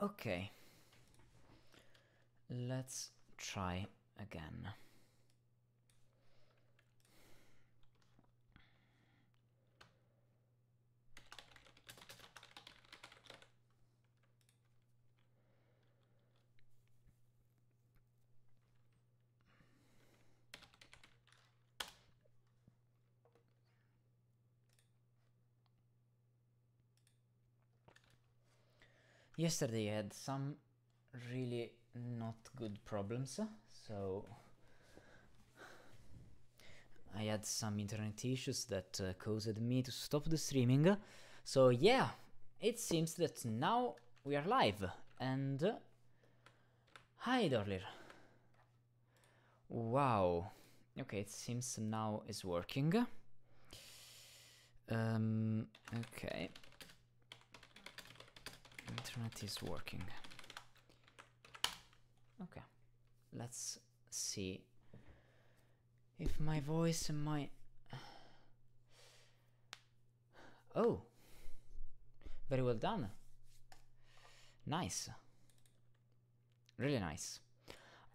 Okay. Let's try again. Yesterday I had some really not good problems, so I had some internet issues that uh, caused me to stop the streaming. So yeah, it seems that now we are live. And uh, hi Dorlir. Wow. Okay, it seems now is working. Um, okay. Internet is working. Okay, let's see if my voice and my. Oh, very well done. Nice. Really nice.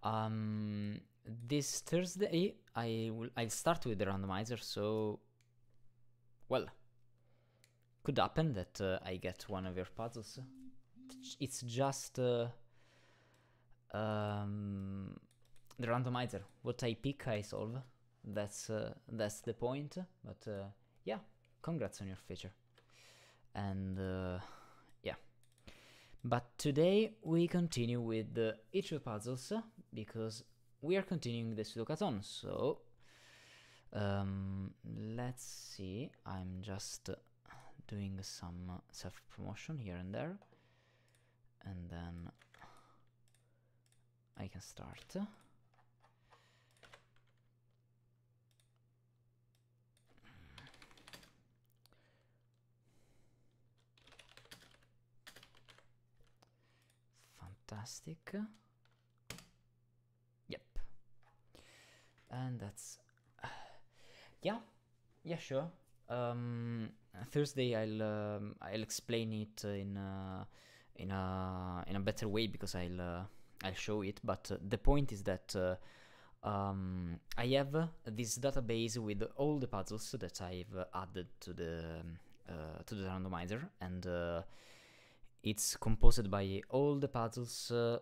Um, this Thursday I will I'll start with the randomizer. So, well, could happen that uh, I get one of your puzzles. It's just uh, um, the randomizer. What I pick, I solve. That's uh, that's the point. But uh, yeah, congrats on your feature. And uh, yeah. But today we continue with the the puzzles because we are continuing the Sudokathon. So um, let's see. I'm just doing some self promotion here and there, and then I can start. Fantastic. Yep. And that's yeah, yeah, sure. Um, Thursday I'll um, I'll explain it in uh, in a in a better way because I'll uh, I'll show it. But uh, the point is that uh, um, I have this database with all the puzzles that I've added to the um, uh, to the randomizer, and uh, it's composed by all the puzzles uh,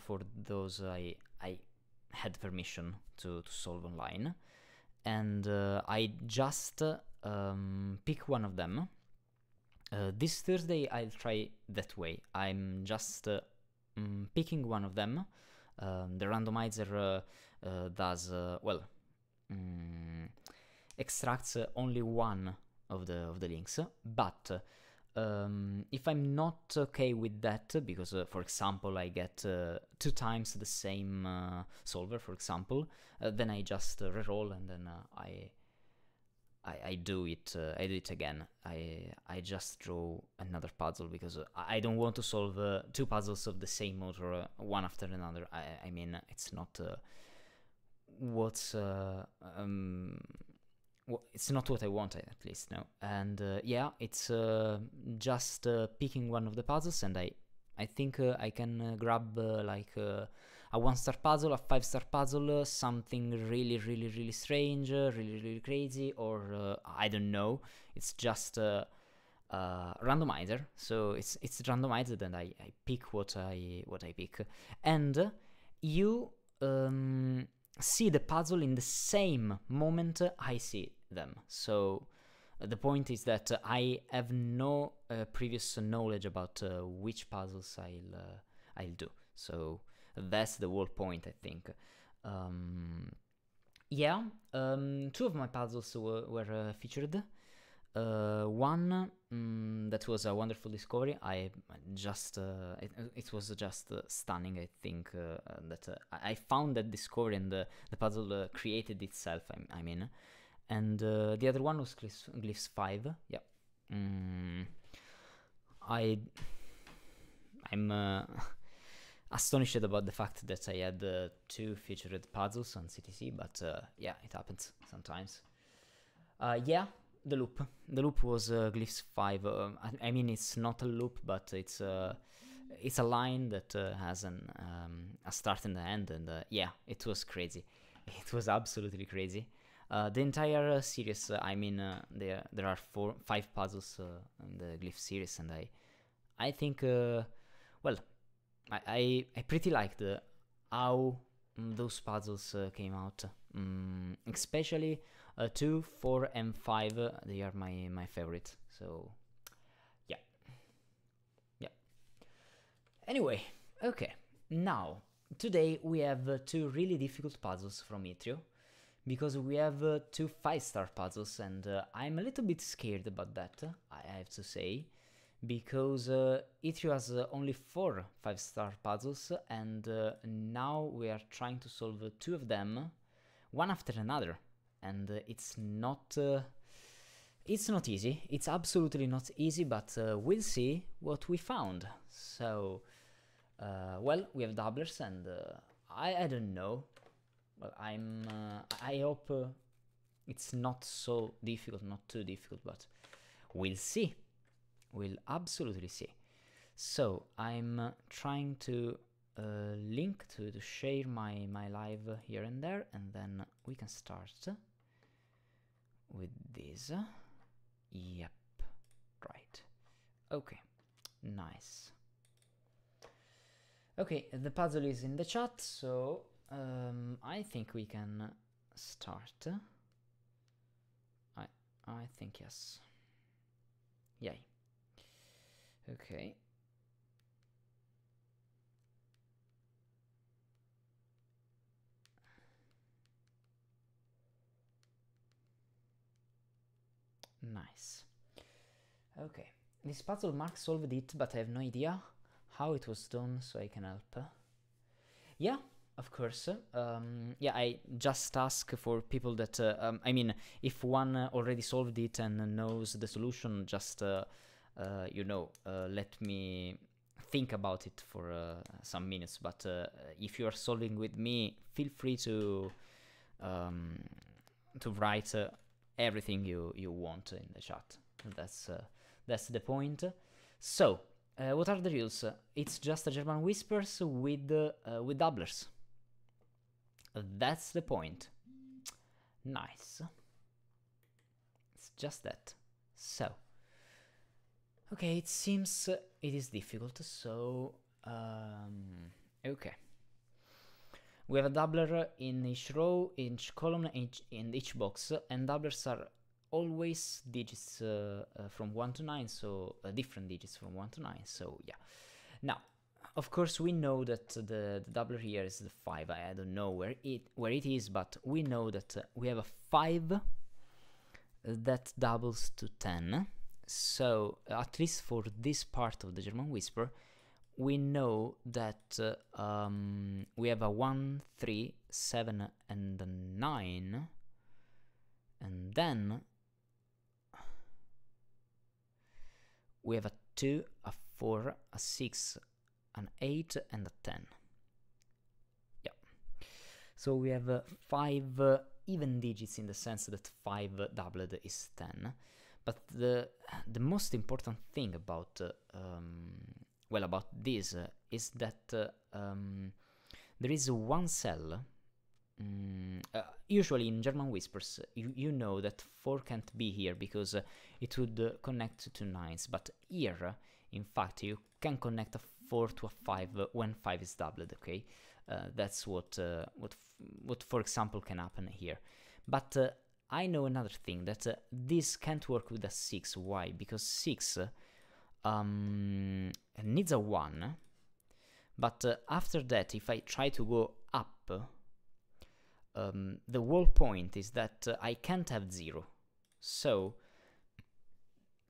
for those I I had permission to, to solve online, and I just um, pick one of them. Uh, this Thursday I'll try that way. I'm just uh, mm, picking one of them. Um, the randomizer uh, uh, does uh, well, mm, extracts uh, only one of the of the links, but um, if I'm not okay with that, because for example I get two times the same solver, for example, then I just reroll and then I, I I do it uh, I do it again. I I just draw another puzzle because I don't want to solve uh, two puzzles of the same motor uh, one after another. I I mean it's not uh, what's uh, um it's not what I wanted at least no and uh, yeah it's just picking one of the puzzles and I I think I can grab like a one star puzzle a five star puzzle something really really really strange uh, really really crazy or uh, I don't know it's just uh, uh, randomizer so it's it's randomized and I, I pick what I what I pick and you um, see the puzzle in the same moment I see them. So uh, the point is that I have no uh, previous knowledge about uh, which puzzles I'll uh, I'll do. So that's the whole point, I think. Um, yeah, um, two of my puzzles were, were uh, featured. Uh, one mm, that was a wonderful discovery. I just uh, it, it was just uh, stunning. I think uh, that uh, I found that discovery and the the puzzle created itself. I, I mean, and the other one was Glyphs, Glyphs Five. Yeah, mm, I I'm uh, astonished about the fact that I had uh, two featured puzzles on CTC, but uh, yeah, it happens sometimes. Uh, yeah, the loop. The loop was uh, Glyphs 5. Uh, I, mean, it's not a loop, but it's uh, it's a line that has an um, a start and an end, and yeah, it was crazy. It was absolutely crazy. The entire series, I mean, there there are four, five puzzles in the Glyph series, and I, I think, well, I, I, I pretty liked how mm, those puzzles came out. Mm, especially two, four, and five. they are my my favorite. So yeah, yeah. Anyway, okay, now, today we have uh, two really difficult puzzles from Yttrio, because we have uh, two 5-star puzzles, and uh, I'm a little bit scared about that, I have to say, because uh, Yttrio has uh, only 4 5-star puzzles, and uh, now we are trying to solve two of them, one after another, and it's not... it's not easy, it's absolutely not easy, but we'll see what we found. So, uh, well, we have doublers, and uh, I I don't know. Well, I'm uh, I hope uh, it's not so difficult, not too difficult, but we'll see. We'll absolutely see. So I'm uh, trying to uh, link to, to share my my live here and there, and then we can start with this. Yep, right. Okay, nice. Okay, the puzzle is in the chat, so um, I think we can start. I I think yes. Yay. Okay. Nice. Okay. This puzzle Mark solved it, but I have no idea how it was done so I can help. Yeah, of course. Um, yeah, I just ask for people that, uh, um, I mean, if one already solved it and knows the solution, just, uh, you know, uh, let me think about it for uh, some minutes. But uh, if you are solving with me, feel free to um, to write everything you, you want in the chat. That's, that's the point. So, uh, what are the rules? It's just a German Whispers with, uh, with doublers. That's the point. Nice. It's just that. So. Okay, it seems it is difficult, so... Um, okay. We have a doubler in each row, each column, each, in each box, and doublers are always digits uh, uh, from 1 to 9, so uh, different digits from 1 to 9, so yeah. Now, of course we know that the, the doubler here is the 5, I, I, don't know where it, where it is, but we know that uh, we have a 5 that doubles to 10, so at least for this part of the German Whisper, we know that uh, um, we have a 1, 3, 7 and a 9, and then we have a 2, a 4, a 6, an 8 and a 10. Yeah. So we have uh, 5 uh, even digits in the sense that 5 doubled is 10. But the, the most important thing about, uh, um, well, about this uh, is that uh, um, there is one cell Mm, usually in German Whispers, you, you know that 4 can't be here because it would connect to 9s, but here, in fact, you can connect a 4 to a 5 when 5 is doubled, okay? Uh, that's what, uh, what, what, for example, can happen here. But uh, I know another thing, that this can't work with a 6. Why? Because 6 um, needs a 1, but after that, if I try to go up, um, the whole point is that uh, I can't have 0. So,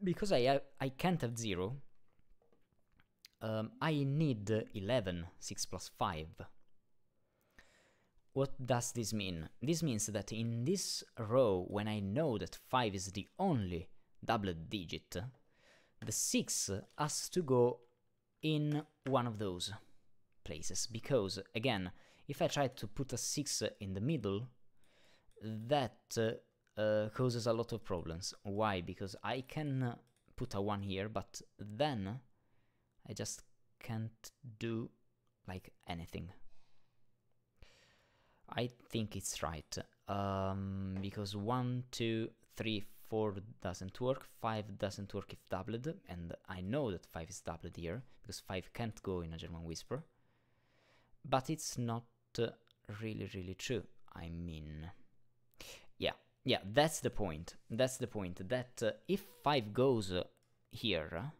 because I, have, I can't have 0, um, I need 11, 6 plus 5. What does this mean? This means that in this row, when I know that 5 is the only double digit, the 6 has to go in one of those places, because, again, if I try to put a 6 in the middle, that uh, uh, causes a lot of problems. Why? Because I can put a 1 here, but then I just can't do like anything. I think it's right. Um, because 1, 2, 3, 4 doesn't work, 5 doesn't work if doubled, and I know that 5 is doubled here, because 5 can't go in a German Whisper. But it's not uh, really, really true. I mean... Yeah, yeah, that's the point. That's the point, that uh, if 5 goes uh, here...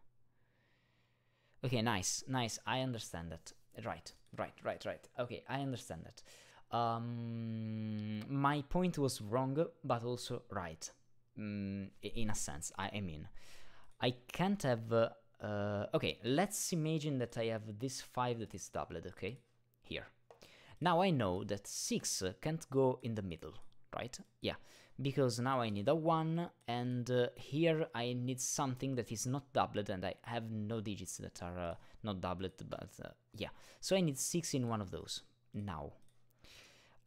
Okay, nice, nice, I understand that. Right, right, right, right. Okay, I understand that. Um, my point was wrong, but also right. Mm, in a sense, I, I, mean, I can't have. Uh, uh, okay, let's imagine that I have this 5 that is doubled, okay? Here. Now I know that 6 can't go in the middle, right? Yeah, because now I need a 1, and uh, here I need something that is not doubled, and I have no digits that are uh, not doubled, but uh, yeah. So I need 6 in one of those, now.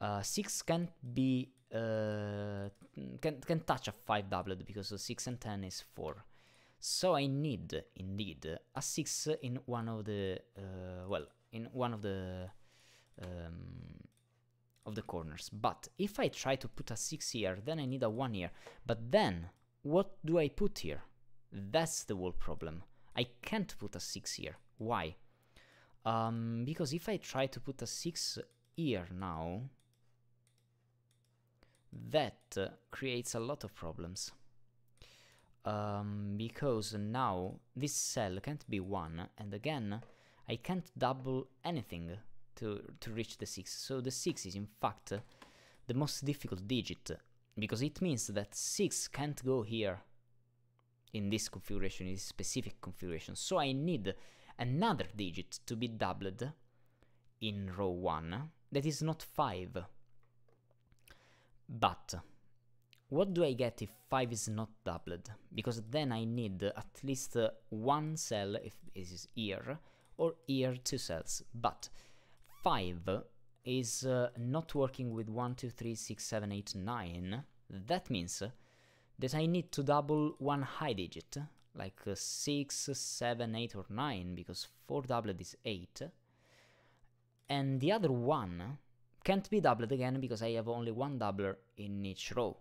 Uh, 6 can't be uh, can can touch a 5 doublet because 6 and 10 is 4 so I need indeed a 6 in one of the uh, well in one of the um, of the corners. But if I try to put a 6 here then I need a 1 here. But then what do I put here? That's the whole problem. I can't put a 6 here. Why? Um, because if I try to put a 6 here now that uh, creates a lot of problems. Um, because now this cell can't be 1, and again, I can't double anything to, to reach the 6, so the 6 is in fact the most difficult digit, because it means that 6 can't go here in this configuration, in this specific configuration, so I need another digit to be doubled in row 1 that is not 5. But what do I get if 5 is not doubled? Because then I need at least uh, one cell, if this is here, or here two cells. But 5 is uh, not working with 1, 2, 3, 6, 7, 8, 9. That means that I need to double one high digit, like uh, 6, 7, 8, or 9, because 4 doubled is 8. And the other one can't be doubled again because I have only one doubler in each row.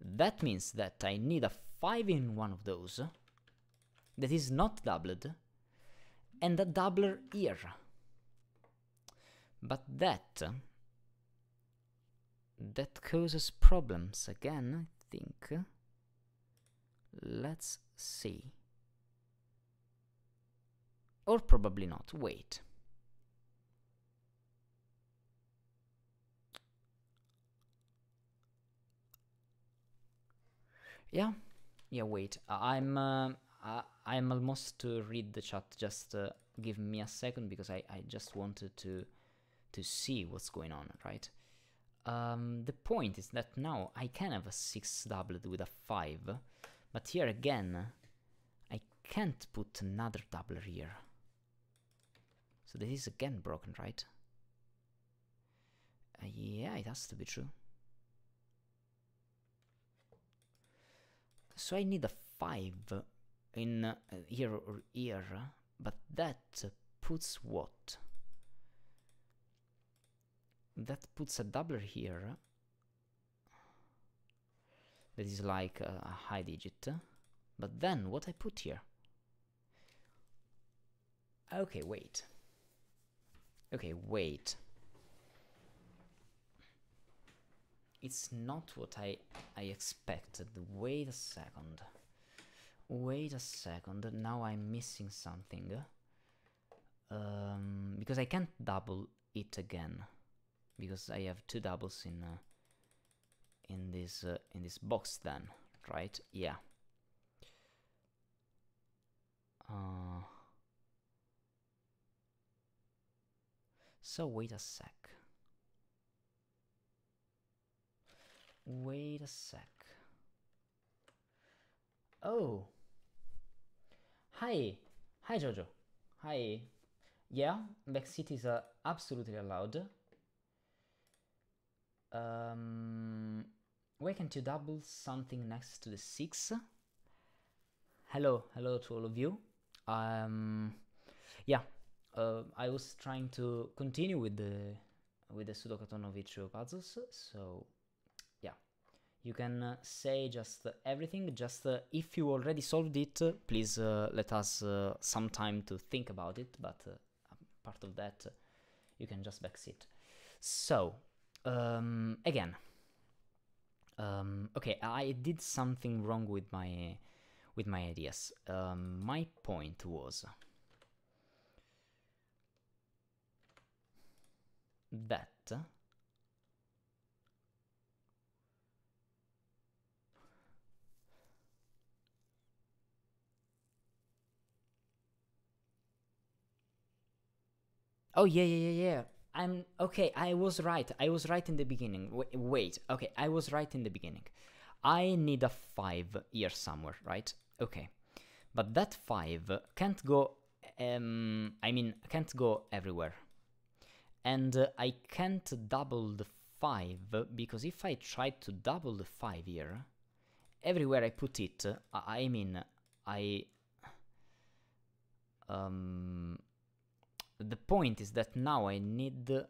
That means that I need a 5 in one of those that is not doubled and a doubler here. But that that causes problems again, I think. Let's see. Or probably not, wait. Yeah, yeah. Wait, I'm uh, I'm almost to read the chat. Just uh, give me a second because I I just wanted to to see what's going on, right? Um, the point is that now I can have a six doublet with a five, but here again, I can't put another doubler here. So this is again broken, right? Uh, yeah, it has to be true. So I need a 5 in uh, here or here, but that puts what? That puts a doubler here. That is like a, a high digit. But then what I put here? Okay, wait. Okay, wait. It's not what I, I expected. Wait a second. Wait a second, now I'm missing something. Um, because I can't double it again. Because I have two doubles in uh, in this uh, in this box then, right? Yeah. Uh, so wait a sec. Wait a sec. Oh. Hi. Hi, Jojo. Hi. Yeah, backseat is uh, absolutely allowed. Um, why can't you double something next to the 6? Hello, hello to all of you. Um, yeah, uh, I was trying to continue with the with the Sudo puzzles, so you can uh, say just uh, everything. Just uh, if you already solved it, please let us some time to think about it. But part of that, you can just backseat. So um, again, um, okay, I did something wrong with my with my ideas. Um, my point was that Oh yeah yeah yeah yeah. I'm okay. I was right. I was right in the beginning. Wait. Okay, I was right in the beginning. I need a five here somewhere, right? Okay, but that five can't go. Um, I mean, can't go everywhere, and uh, I can't double the five because if I try to double the five here, everywhere I put it, I mean, I um the point is that now I need or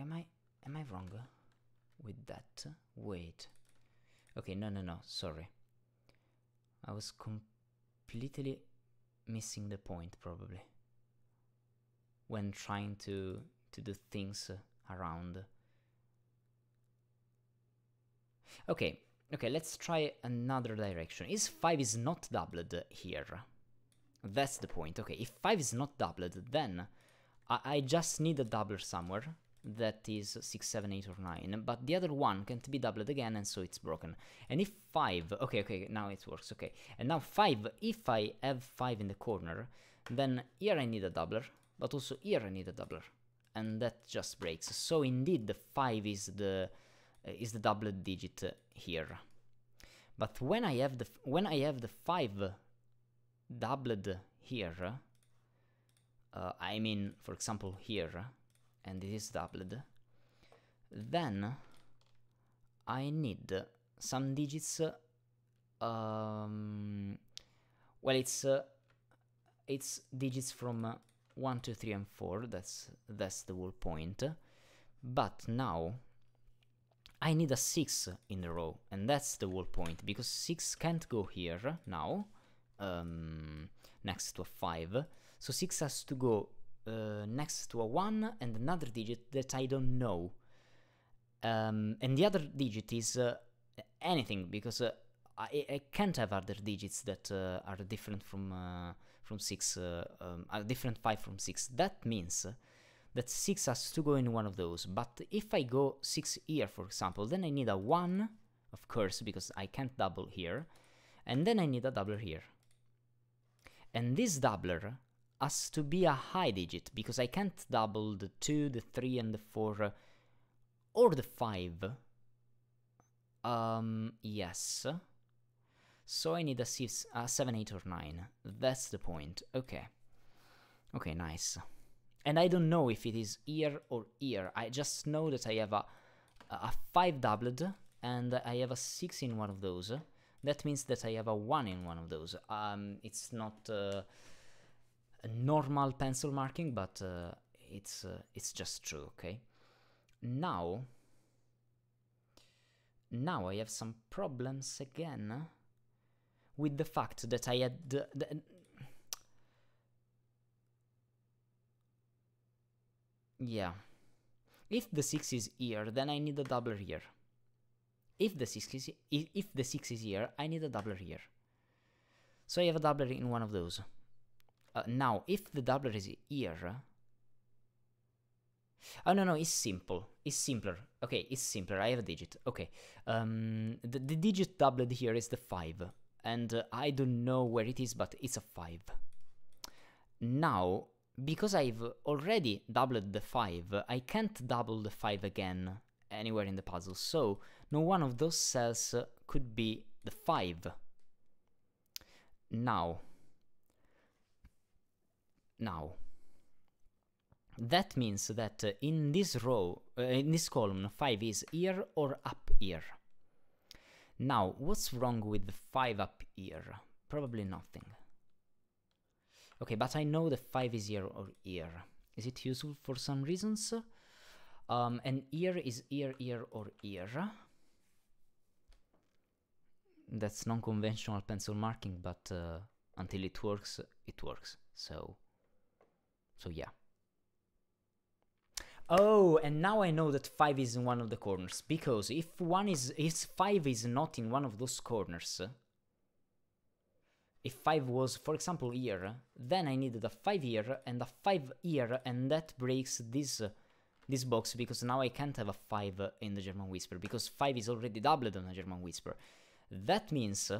am I am I wrong with that? Wait. Okay no no no sorry. I was completely missing the point probably when trying to to do things around Okay, okay, let's try another direction. Is 5 is not doubled here? That's the point. Okay, if 5 is not doubled, then I, I just need a doubler somewhere. That is 6, 7, 8, or 9. But the other one can't be doubled again, and so it's broken. And if 5... Okay, okay, now it works, okay. And now 5, if I have 5 in the corner, then here I need a doubler, but also here I need a doubler. And that just breaks. So indeed, the 5 is the is the double digit here. But when I have the when I have the five doubled here, uh, I mean, for example, here, and this is doubled, then I need some digits. Um, well, it's uh, it's digits from uh, one, two, three, and four. That's that's the whole point. But now I need a 6 in the row, and that's the whole point, because 6 can't go here now, um, next to a 5, so 6 has to go uh, next to a 1 and another digit that I don't know. Um, and the other digit is uh, anything, because uh, I, I, can't have other digits that uh, are different from uh, from 6, uh, um, are different 5 from 6. That means that 6 has to go in one of those, but if I go 6 here, for example, then I need a 1, of course, because I can't double here, and then I need a doubler here. And this doubler has to be a high digit, because I can't double the 2, the 3, and the 4, or the 5. Um, yes. So I need a, six, a 7, 8, or 9. That's the point. Okay. Okay, nice. And I don't know if it is ear or ear. I just know that I have a, a 5 doubled and I have a 6 in one of those. That means that I have a 1 in one of those. Um, it's not uh, a normal pencil marking, but uh, it's, uh, it's just true, okay? Now, now I have some problems again with the fact that I had the, the, Yeah. If the 6 is here, then I need a doubler here. If the 6 is if the 6 is here, I need a doubler here. So I have a doubler in one of those. Uh, now, if the doubler is here... Oh, no, no, it's simple. It's simpler. Okay, it's simpler. I have a digit. Okay. Um, the, the digit doubled here is the 5. And uh, I don't know where it is, but it's a 5. Now, because I've already doubled the 5, I can't double the 5 again anywhere in the puzzle, so no one of those cells could be the 5. Now, now, that means that in this row, uh, in this column, 5 is here or up here. Now, what's wrong with the 5 up here? Probably nothing. Okay, but I know the 5 is here or here. Is it useful for some reasons? Um, and here is here, here, or here. That's non-conventional pencil marking, but uh, until it works, it works. So, so yeah. Oh, and now I know that 5 is in one of the corners, because if one is if 5 is not in one of those corners, if 5 was, for example, here, then I needed a 5 here and a 5 here, and that breaks this this box, because now I can't have a 5 in the German Whisper, because 5 is already doubled on the German Whisper. That means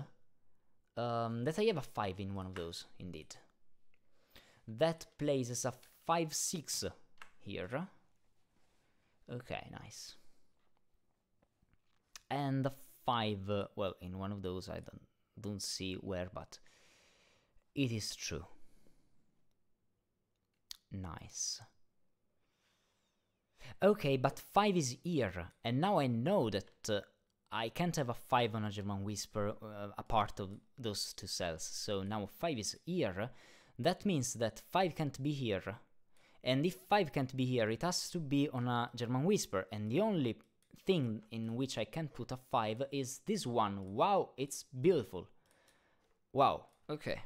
um, that I have a 5 in one of those, indeed. That places a 5-6 here. Okay, nice. And the 5, uh, well, in one of those I don't, don't see where, but it is true. Nice. Okay, but 5 is here, and now I know that uh, I can't have a 5 on a German Whisper, uh, a part of those two cells, so now 5 is here, that means that 5 can't be here, and if 5 can't be here, it has to be on a German Whisper, and the only thing in which I can put a 5 is this one. Wow, it's beautiful. Wow, okay.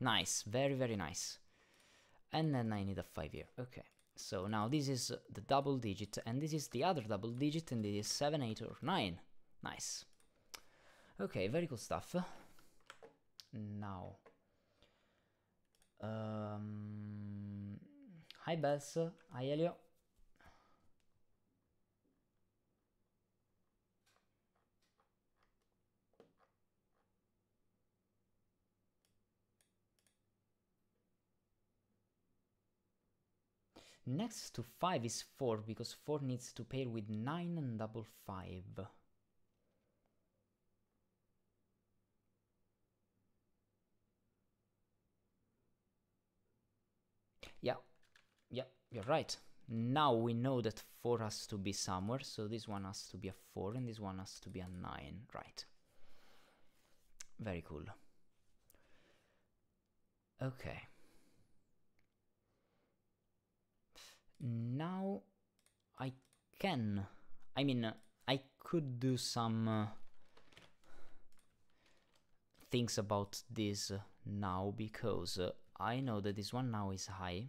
Nice, very, very nice. And then I need a 5 here, okay. So now this is the double digit, and this is the other double digit, and this is 7, 8, or 9. Nice. Okay, very cool stuff. Now. Um, hi Bess, hi Elio. Next to 5 is 4, because 4 needs to pair with 9 and double 5. Yeah, yeah, you're right. Now we know that 4 has to be somewhere, so this one has to be a 4 and this one has to be a 9, right. Very cool. Okay. Now I can I mean I could do some uh, things about this uh, now because uh, I know that this one now is high.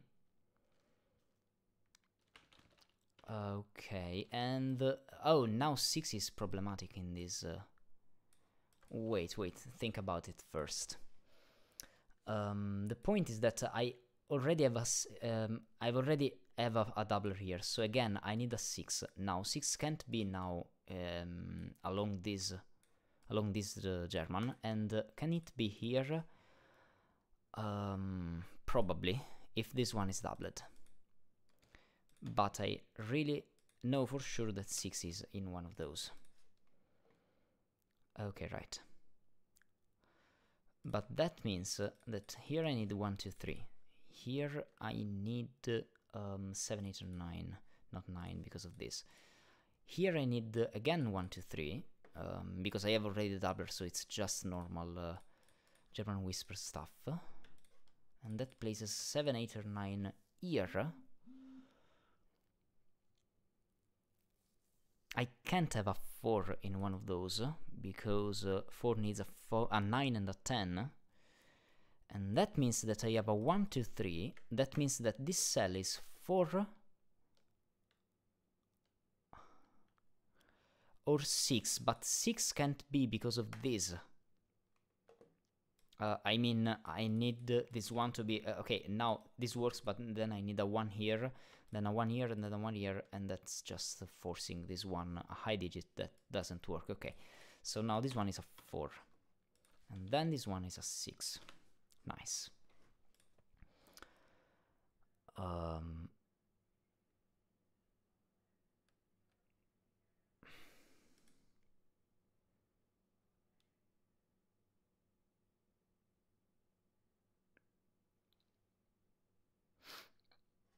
Okay and uh, oh now 6 is problematic in this uh, wait wait think about it first. Um, the point is that I already have a, um, I've already have a, a doubler here. So again, I need a 6. Now, 6 can't be now um, along this along this uh, German. And uh, can it be here? Um, probably, if this one is doubled. But I really know for sure that 6 is in one of those. Okay, right. But that means uh, that here I need 1, 2, 3. Here I need um, 7, 8, or 9, not 9 because of this. Here I need again 1, 2, 3, um, because I have already the doubler, so it's just normal uh, German Whisper stuff. And that places 7, 8, or 9 here. I can't have a 4 in one of those, because uh, 4 needs a, four, a 9 and a 10. And that means that I have a 1, 2, 3. That means that this cell is 4 or 6, but 6 can't be because of this. Uh, I mean, I need this one to be... Uh, okay, now this works, but then I need a 1 here, then a 1 here, and then a 1 here, and that's just forcing this one a high digit that doesn't work. Okay, so now this one is a 4. And then this one is a 6. Nice. Um,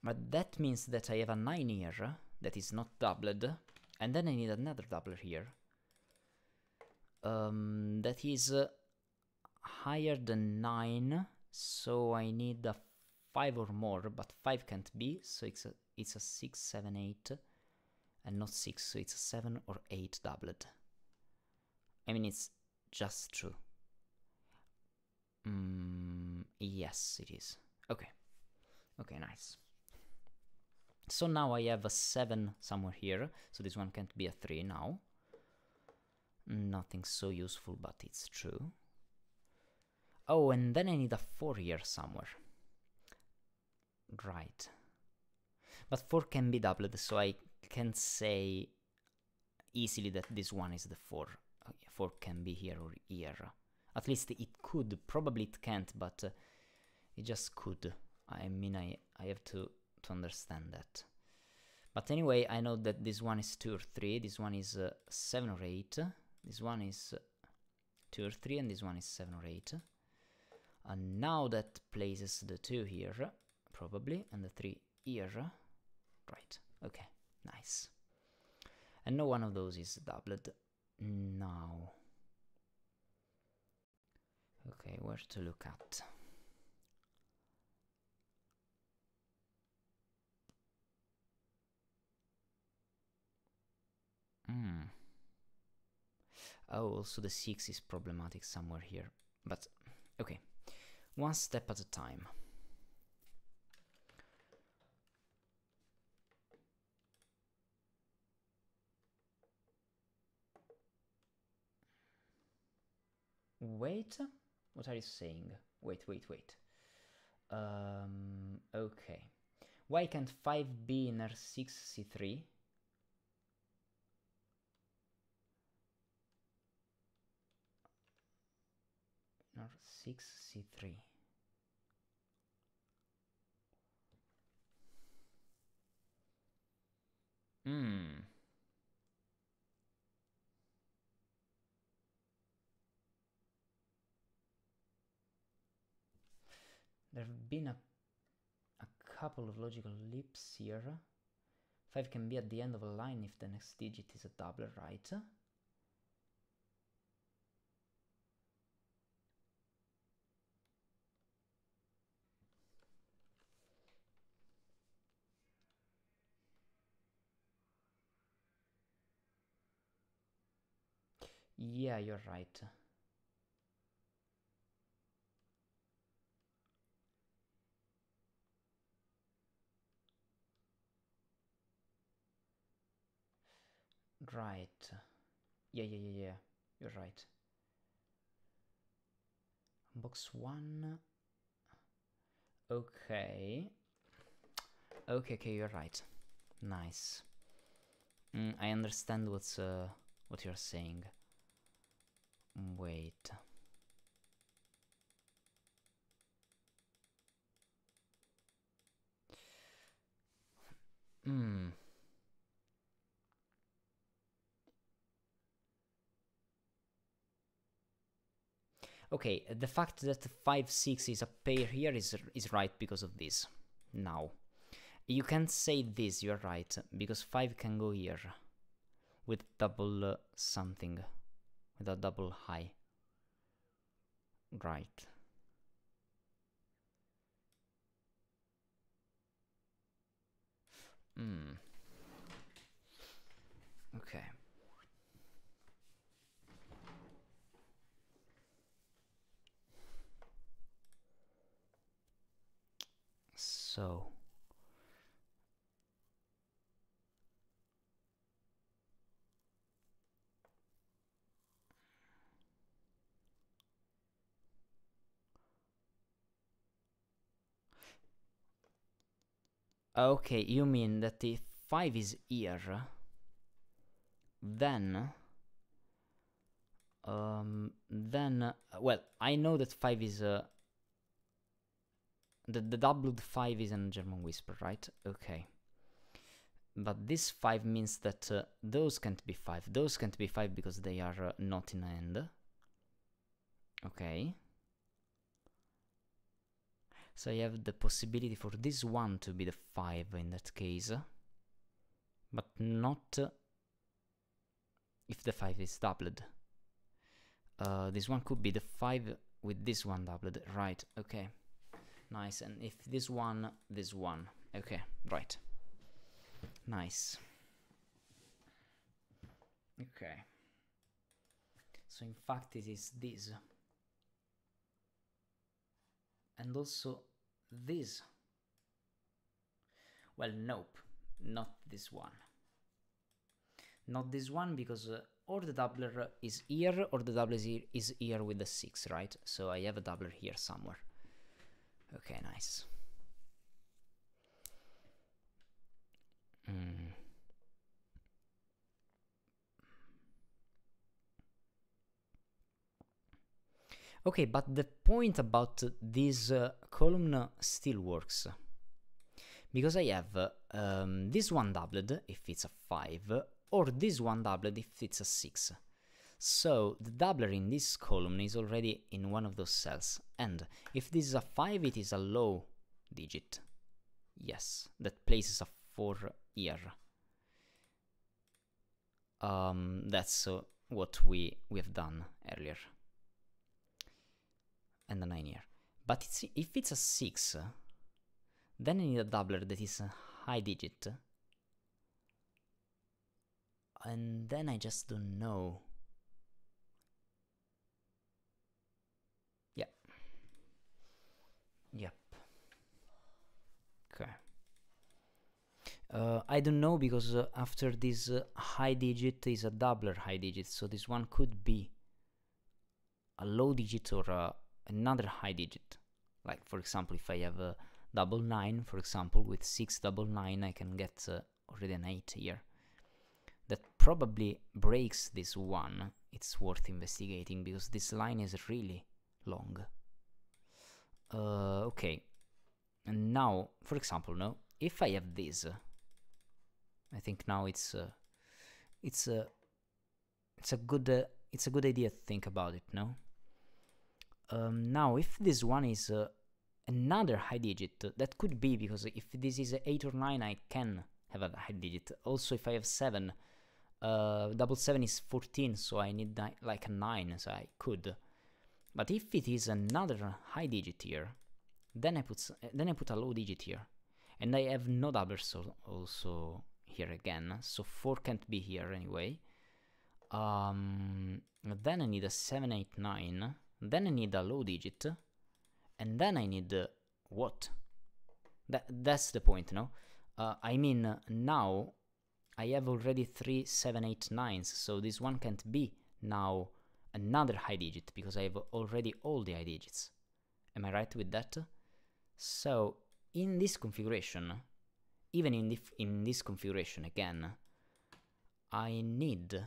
But that means that I have a 9 here, that is not doubled, and then I need another doubler here. um, that is uh, higher than 9, so I need a 5 or more, but 5 can't be, so it's a, it's a 6, 7, 8, and not 6, so it's a 7 or 8 doublet. I mean, it's just true. Mm, yes, it is. Okay. Okay, nice. So now I have a 7 somewhere here, so this one can't be a 3 now. Nothing so useful, but it's true. Oh, and then I need a 4 here somewhere. Right. But 4 can be doubled, so I can say easily that this one is the 4. 4 can be here or here. At least it could, probably it can't, but uh, it just could. I mean, I, I have to, to understand that. But anyway, I know that this one is 2 or 3, this one is uh, 7 or 8, this one is uh, 2 or 3, and this one is 7 or 8. And now that places the 2 here, probably, and the 3 here. Right, okay, nice. And no one of those is doubled. Now. Okay, where to look at? Hmm. Oh, also the 6 is problematic somewhere here. But, okay. One step at a time. Wait, what are you saying? Wait, wait, wait. Um, okay. Why can't 5 be in R6 C3? R6 C3. Hmm. There have been a, a couple of logical leaps here. 5 can be at the end of a line if the next digit is a double, right? Yeah, you're right. Right. Yeah, yeah, yeah, yeah. You're right. Box one. Okay. Okay, okay, you're right. Nice. Mm, I understand what's uh, what you're saying. Wait. Hmm. Okay, the fact that 5, 6 is a pair here is, is right because of this. Now. You can say this, you're right, because 5 can go here. With double uh, something. With a double high. Right. Hmm. Okay. So Okay, you mean that if 5 is here, then... Um, then, well, I know that 5 is... Uh, the, the doubled 5 is a German whisper, right? Okay. But this 5 means that uh, those can't be 5. Those can't be 5 because they are uh, not in end. Okay. So I have the possibility for this one to be the 5 in that case, but not if the 5 is doubled. Uh, this one could be the 5 with this one doubled. Right, okay. Nice, and if this one, this one. Okay, right. Nice. Okay. So in fact it is this. And also this. Well, nope, not this one. Not this one because uh, or the doubler is here or the doubler is here, is here with the 6, right? So I have a doubler here somewhere. Okay, nice. Mm. Okay, but the point about this uh, column still works. Because I have um, this one doubled if it's a 5, or this one doubled if it's a 6. So the doubler in this column is already in one of those cells, and if this is a 5 it is a low digit. Yes, that places a 4 here. Um, that's uh, what we, we have done earlier. And a 9 here. But it's, if it's a 6, then I need a doubler that is a high digit. And then I just don't know. Yeah. Yep. Okay. Uh, I don't know because uh, after this uh, high digit is a doubler high digit, so this one could be a low digit or uh, another high digit. Like for example, if I have a double nine, for example, with six double nine, I can get uh, already an eight here. That probably breaks this one. It's worth investigating because this line is really long. Uh, okay, and now, for example, no, if I have this, uh, I think now it's uh, it's a it's a good uh, it's a good idea to think about it. No. Um, now, if this one is uh, another high digit, that could be because if this is 8 or 9, I can have a high digit. Also, if I have 7, uh, double 7 is 14, so I need like a 9, so I could. But if it is another high digit here, then I put then I put a low digit here, and I have no doublers also here again, so 4 can't be here anyway. Um, then I need a 7, 8, 9, then I need a low digit, and then I need uh, what? That that's the point, no? Uh, I mean, uh, now I have already three, seven, eight, nines, so this one can't be now another high digit because I have already all the high digits. Am I right with that? So in this configuration, even in, in this configuration again, I need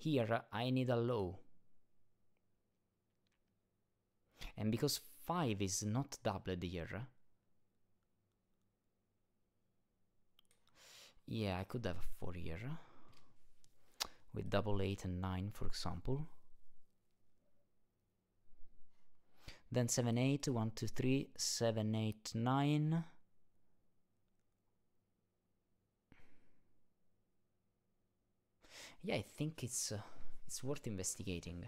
here I need a low. And because 5 is not doubled here, yeah, I could have a 4 here, with double 8 and 9 for example. Then 7, 8, 1, 2, 3, 7, 8, 9. Yeah, I think it's uh, it's worth investigating.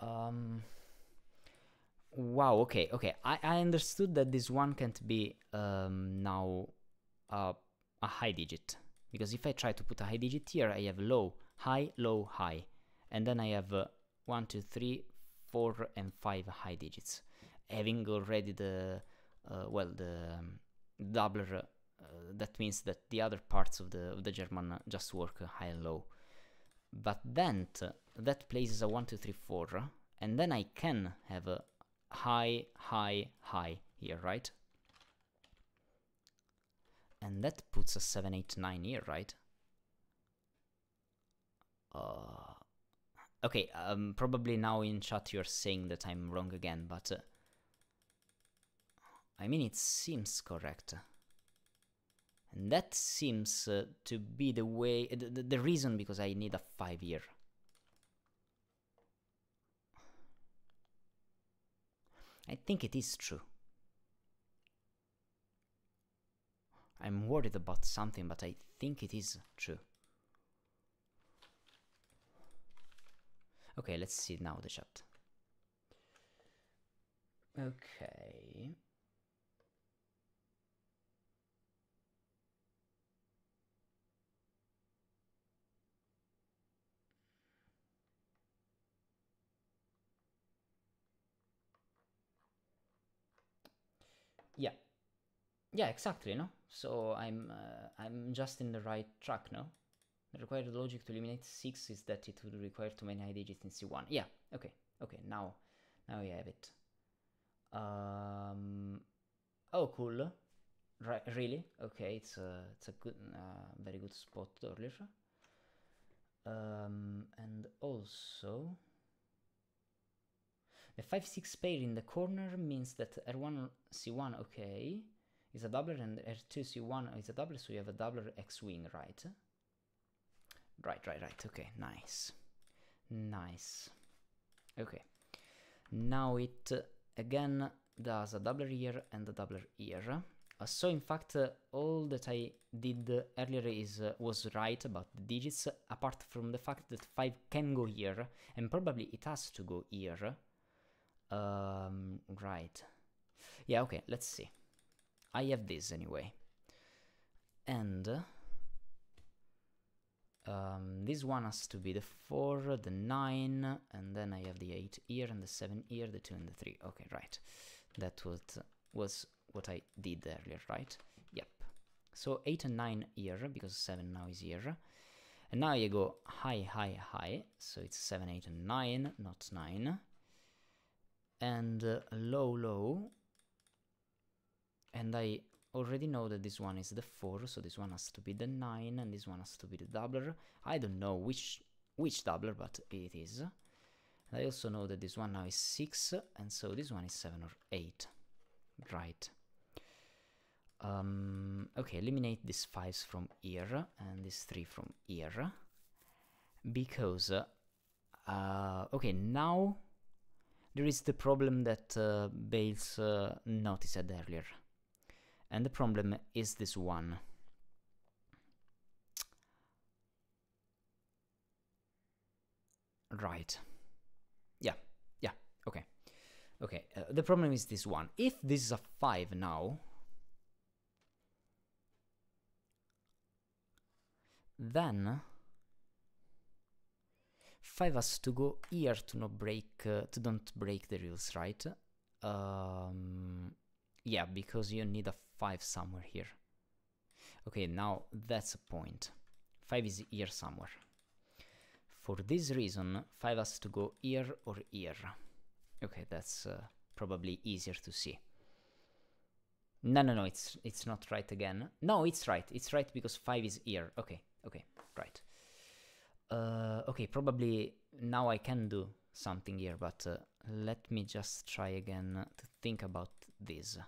Um, wow, okay, okay. I, I understood that this one can't be um, now uh, a high digit. Because if I try to put a high digit here, I have low, high, low, high. And then I have uh, 1, 2, 3, 4 and 5 high digits. Having already the, uh, well, the um, doubler, uh, that means that the other parts of the, of the German just work high and low. But then that places a 1, 2, 3, 4, and then I can have a high, high, high here, right? And that puts a 7, 8, 9 here, right? Uh, okay, um, probably now in chat you're saying that I'm wrong again, but... Uh, I mean, it seems correct. And that seems uh, to be the way, the, the reason because I need a 5 year. I think it is true. I'm worried about something, but I think it is true. Okay, let's see now the chat. Okay. Yeah. Yeah, exactly, no? So I'm uh, I'm just in the right track, no? The required logic to eliminate 6 is that it would require too many high digits in C1. Yeah, okay, okay, now, now we have it. Um, oh, cool. Really? Okay, it's a, it's a good, uh, very good spot earlier. Um, and also, the 5-6 pair in the corner means that R1 C1, okay, is a doubler and R2 C1 is a doubler, so you have a doubler X-wing, right? Right, right, right, okay, nice. Nice. Okay. Now it uh, again does a doubler here and a doubler here. Uh, so in fact, uh, all that I did earlier is uh, was right about the digits, apart from the fact that 5 can go here, and probably it has to go here. Um, right. Yeah, okay, let's see. I have this anyway. And um, this one has to be the 4, the 9, and then I have the 8 here, and the 7 here, the 2 and the 3. Okay, right. That was, was what I did earlier, right? Yep. So 8 and 9 here, because 7 now is here. And now you go high, high, high, so it's 7, 8, and 9, not 9. And uh, low, low. And I already know that this one is the 4, so this one has to be the 9, and this one has to be the doubler. I don't know which which doubler, but it is. And I also know that this one now is 6, and so this one is 7 or 8. Right. Um, okay, eliminate these 5s from here, and these 3 from here. Because, uh, okay, now there is the problem that uh, Bales uh, noticed earlier and the problem is this one. Right. Yeah, yeah, okay. Okay, uh, the problem is this one. If this is a 5 now, then 5 has to go here to not break, uh, to don't break the rules, right? Um, yeah, because you need a 5 somewhere here. Okay, now that's a point. 5 is here somewhere. For this reason, 5 has to go here or here. Okay, that's uh, probably easier to see. No, no, no, it's it's not right again. No, it's right. It's right because 5 is here. Okay, okay, right. Uh, okay, probably now I can do something here, but uh, let me just try again to think about this.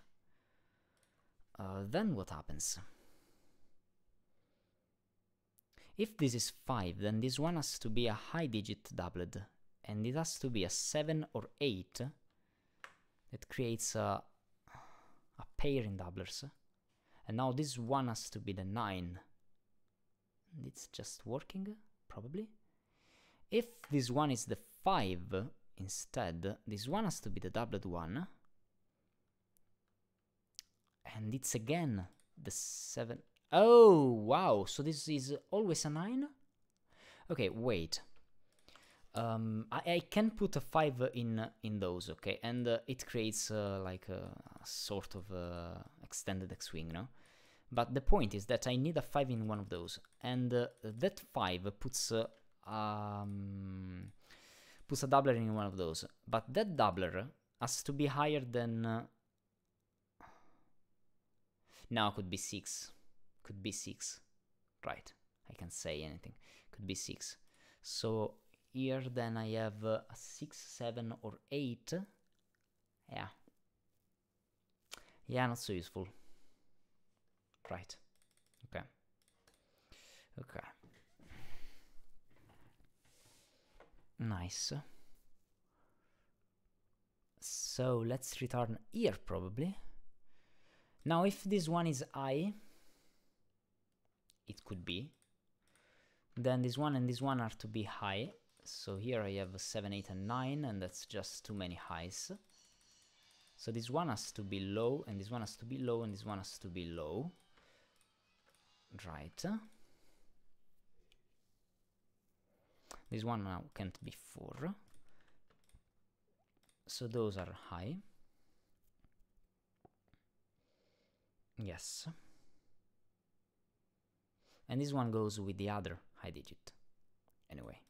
Uh, then what happens? If this is 5, then this one has to be a high digit doubled, and it has to be a 7 or 8 that creates a, a pair in doublers. And now this one has to be the 9. And it's just working, probably. If this one is the 5 instead, this one has to be the doubled one and it's again the 7. Oh, wow, so this is always a 9? Okay, wait. Um, I, I can put a 5 in in those, okay, and uh, it creates uh, like a, a, sort of uh, extended X-Wing, no? But the point is that I need a 5 in one of those, and uh, that 5 puts uh, um, puts a doubler in one of those, but that doubler has to be higher than uh, now could be 6. Could be 6. Right. I can say anything. Could be 6. So here then I have uh, a 6, 7 or 8. Yeah. Yeah, not so useful. Right. Okay. Okay. Nice. So let's return here probably. Now if this one is i, it could be, then this one and this one are to be high, So here I have 7, 8 and 9 and that's just too many highs. So this one has to be low and this one has to be low and this one has to be low. Right. This one now can't be 4. So those are high. Yes. And this one goes with the other high digit. Anyway.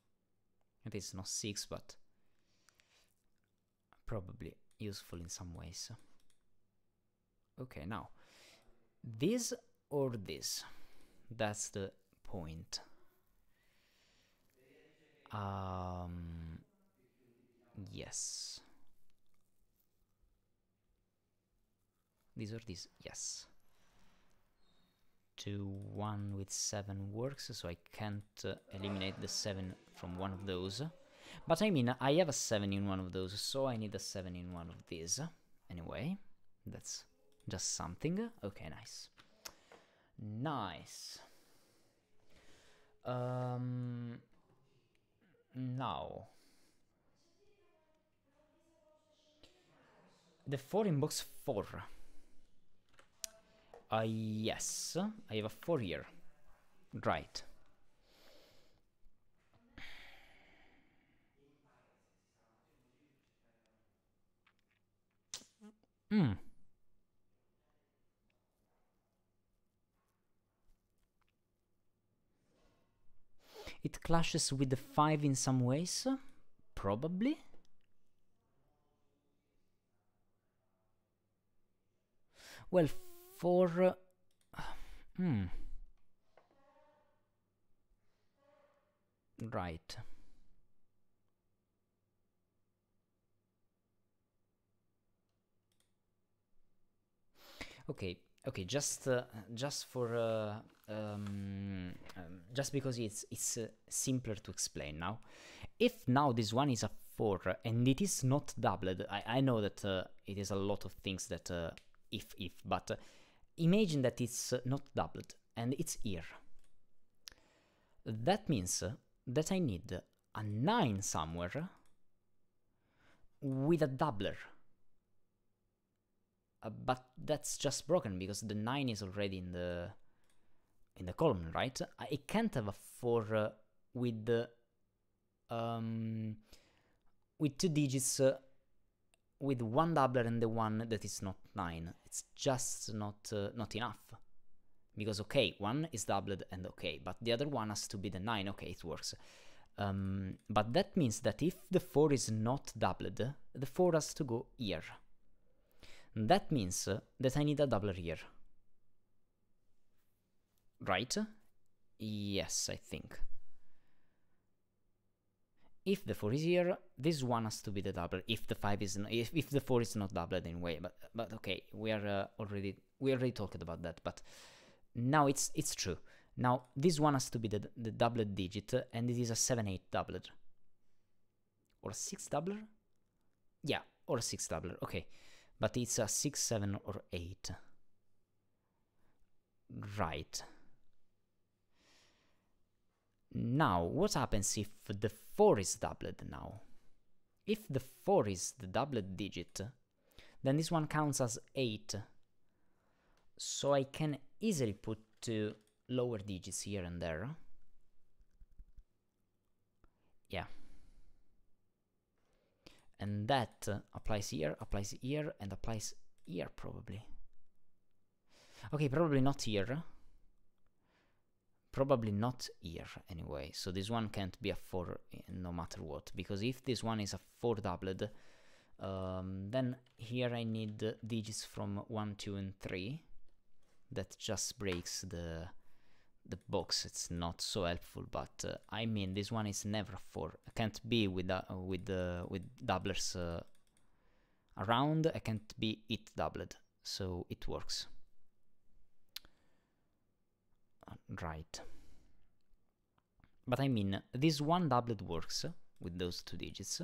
It is not 6, but probably useful in some ways. Okay, now. This or this? That's the point. Um, yes. This or this? Yes. 2, 1 with 7 works, so I can't uh, eliminate the 7 from one of those. But I mean, I have a 7 in one of those, so I need a 7 in one of these. Anyway, that's just something. Okay, nice. Nice. Um, now. The 4 in box 4. Uh, yes, I have a 4 here. Right. Hmm. It clashes with the 5 in some ways? Probably. Well, for... Uh, hmm. Right. Okay, okay, just uh, just for uh, um, um, just because it's it's uh, simpler to explain now. If now this one is a four and it is not doubled, I I know that uh, it is a lot of things that uh, if if, but uh, imagine that it's not doubled and it's here. That means that I need a nine somewhere with a doubler. Uh, but that's just broken because the 9 is already in the in the column, right? I can't have a 4 uh, with the um, with two digits uh, with one doubler and the one that is not 9. It's just not uh, not enough. Because okay, one is doubled and okay, but the other one has to be the 9. Okay, it works. Um, but that means that if the 4 is not doubled, the 4 has to go here. That means that I need a doubler here. Right? Yes, I think. If the 4 is here, this one has to be the doubler. If the 5 is if, if the 4 is not doubled anyway, but but okay, we are uh, already we already talked about that, but now it's it's true. Now this one has to be the the doublet digit and it is a 7 8 doublet. Or a 6 doubler? Yeah, or a 6 doubler. Okay but it's a 6, 7 or 8. Right. Now, what happens if the 4 is doubled now? If the 4 is the doubled digit, then this one counts as 8. So I can easily put two lower digits here and there. Yeah and that uh, applies here, applies here, and applies here probably. Okay, probably not here. Probably not here anyway, so this one can't be a 4 eh, no matter what, because if this one is a 4 doubled, um, then here I need digits from 1, 2 and 3. That just breaks the the box. It's not so helpful but uh, I mean this one is never 4 I can't be with uh, with uh, with doublers uh, around. I can't be it doubled so it works right but I mean this one doublet works with those two digits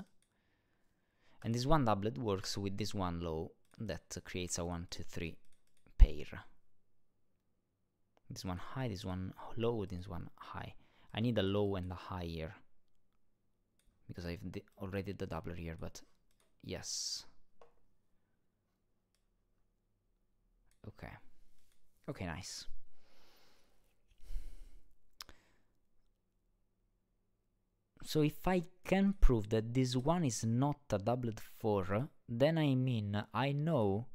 and this one doublet works with this one low that creates a 1 2 3 pair this one high, this one low, this one high. I need a low and a high here. because I've already the doubler here, but yes. Okay. Okay, nice. So if I can prove that this one is not a doubled 4, then I mean I know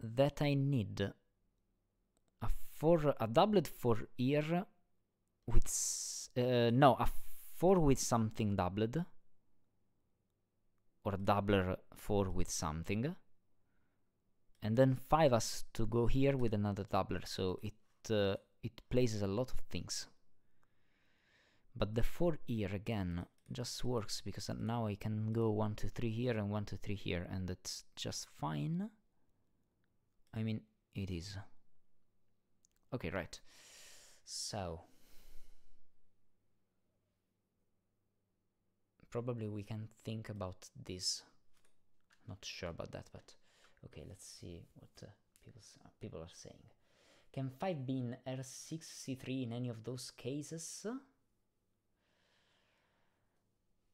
that I need a 4, a doubled 4 here with, uh, no, a 4 with something doubled, or doubler 4 with something, and then 5 has to go here with another doubler, so it, uh, it places a lot of things. But the 4 here again just works because now I can go 1, 2, 3 here and 1, 2, 3 here and it's just fine. I mean, it is. Okay, right. So, probably we can think about this. Not sure about that, but okay, let's see what uh, people, uh, people are saying. Can 5 be in R6, C3 in any of those cases?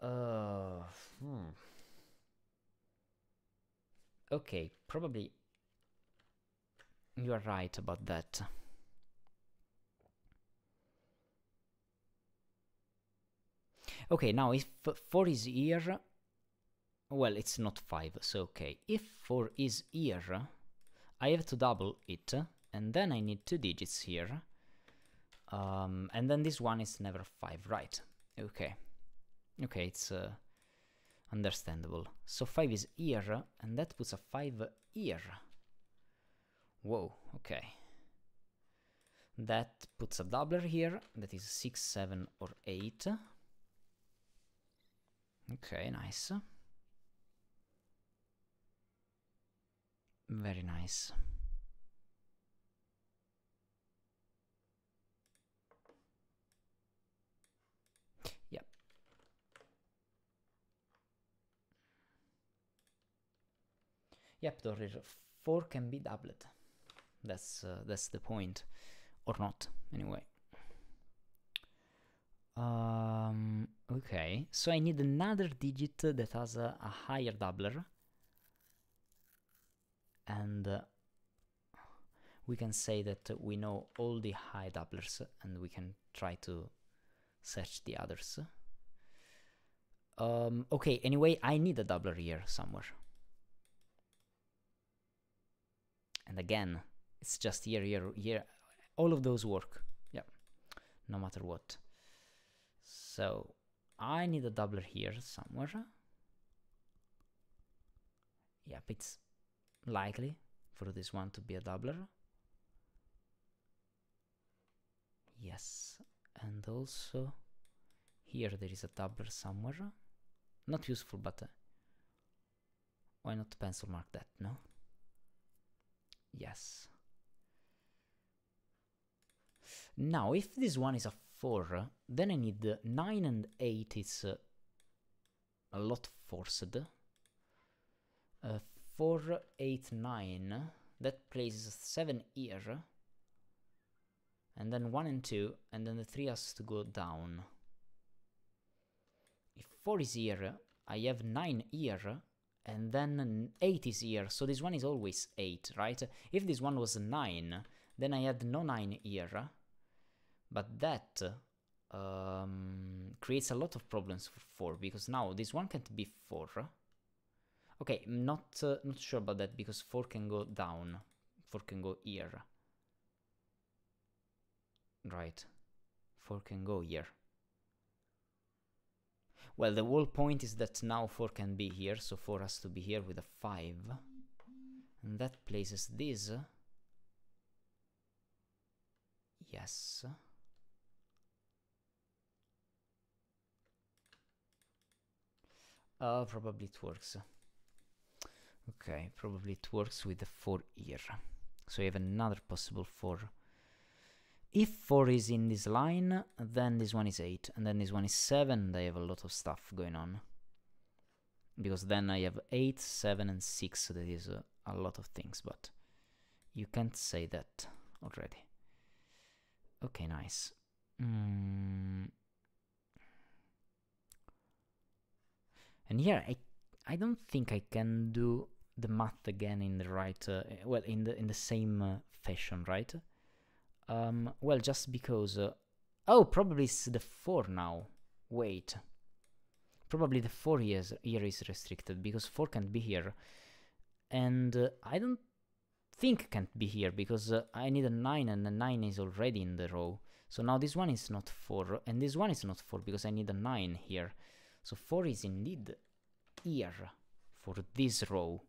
Uh, hmm. Okay, probably you are right about that. Okay, now if 4 is here, well, it's not 5, so okay. If 4 is here, I have to double it, and then I need two digits here. Um, and then this one is never 5, right? Okay. Okay, it's uh, understandable. So 5 is here, and that puts a 5 here. Whoa, okay. That puts a doubler here, that is 6, 7, or 8. Okay, nice. Very nice. Yep. Yep, Dorir, 4 can be doubled. That's uh, that's the point, or not, anyway. Um, okay, so I need another digit that has a, a higher doubler. And uh, we can say that we know all the high doublers and we can try to search the others. Um, okay, anyway, I need a doubler here somewhere. And again, it's just here, here, here. All of those work. Yeah, no matter what. So I need a doubler here somewhere. Yep, it's likely for this one to be a doubler. Yes, and also here there is a doubler somewhere. Not useful, but uh, why not pencil mark that, no? Yes. Now, if this one is a 4, then I need 9 and 8 is uh, a lot forced. Uh, 4, 8, 9, that places 7 here. And then 1 and 2, and then the 3 has to go down. If 4 is here, I have 9 here, and then 8 is here, so this one is always 8, right? If this one was 9, then I had no 9 here, but that um, creates a lot of problems for 4, because now this one can't be 4. Okay, not, uh, not sure about that, because 4 can go down, 4 can go here. Right, 4 can go here. Well, the whole point is that now 4 can be here, so 4 has to be here with a 5. And that places this. Yes. Uh, probably it works. Okay, probably it works with the 4 here. So you have another possible 4. If 4 is in this line, then this one is 8, and then this one is 7, and I have a lot of stuff going on. Because then I have 8, 7, and 6, so that is uh, a lot of things, but you can't say that already. Okay, nice. Mm. And here, I, I don't think I can do the math again in the right, uh, well, in the in the same uh, fashion, right? Um, well, just because, uh, oh, probably it's the 4 now. Wait. Probably the 4 years here is restricted, because 4 can't be here. And uh, I don't think can't be here, because uh, I need a 9, and the 9 is already in the row. So now this one is not 4, and this one is not 4, because I need a 9 here. So 4 is indeed here for this row.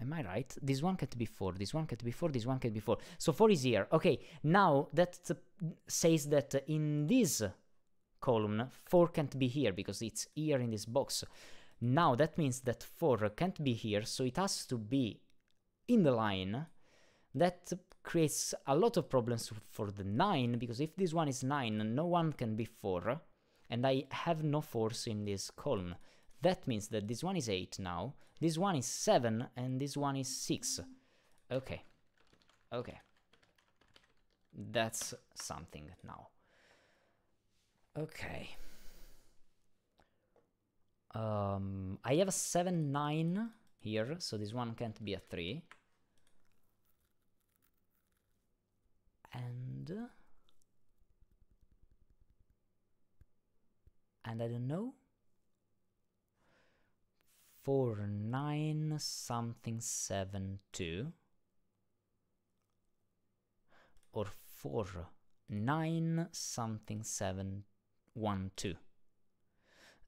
Am I right? This one can't be 4, this one can't be 4, this one can't be 4. So 4 is here. Okay, now that says that in this column, 4 can't be here because it's here in this box. Now that means that 4 can't be here, so it has to be in the line. That creates a lot of problems for the 9, because if this one is 9, no one can be 4, and I have no force in this column. That means that this one is 8 now, this one is 7, and this one is 6. Okay. Okay. That's something now. Okay. Um, I have a 7, 9 here, so this one can't be a 3. And... And I don't know. 4, 9, something 7, 2. Or 4, 9, something 7, 1, 2.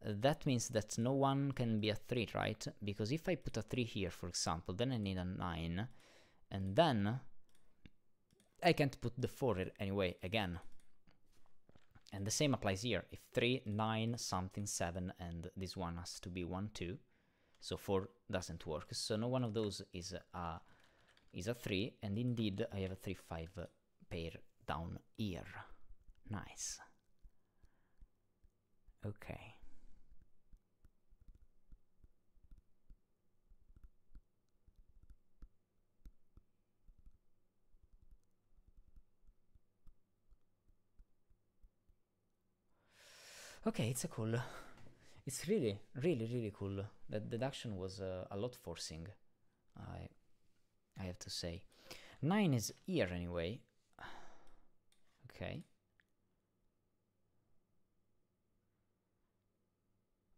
that means that no one can be a 3, right? Because if I put a 3 here, for example, then I need a 9. And then I can't put the 4 anyway, again. And the same applies here. If 3, 9, something 7, and this one has to be 1, 2 so 4 doesn't work. So no one of those is a, is a 3, and indeed I have a 3, 5 pair down here. Nice. Okay. Okay, it's a cool it's really, really, really cool. That deduction was uh, a lot forcing, I, I have to say. 9 is here anyway. Okay.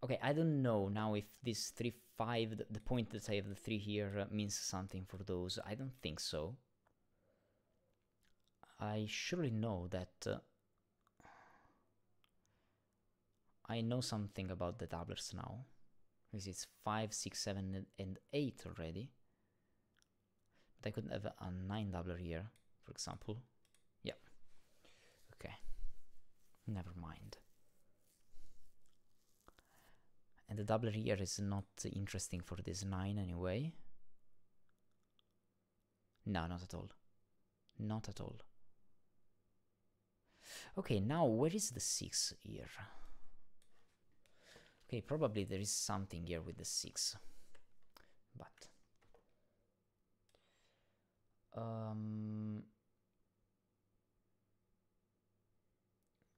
Okay, I don't know now if this 3, 5, the, point that I have the 3 here uh, means something for those. I don't think so. I surely know that uh, I know something about the doublers now. This is 5, 6, 7, and 8 already. But I could have a 9 doubler here, for example. Yeah. Okay. Never mind. And the doubler here is not interesting for this 9 anyway. No, not at all. Not at all. Okay, now where is the 6 here? Okay, probably there is something here with the 6. But... Um,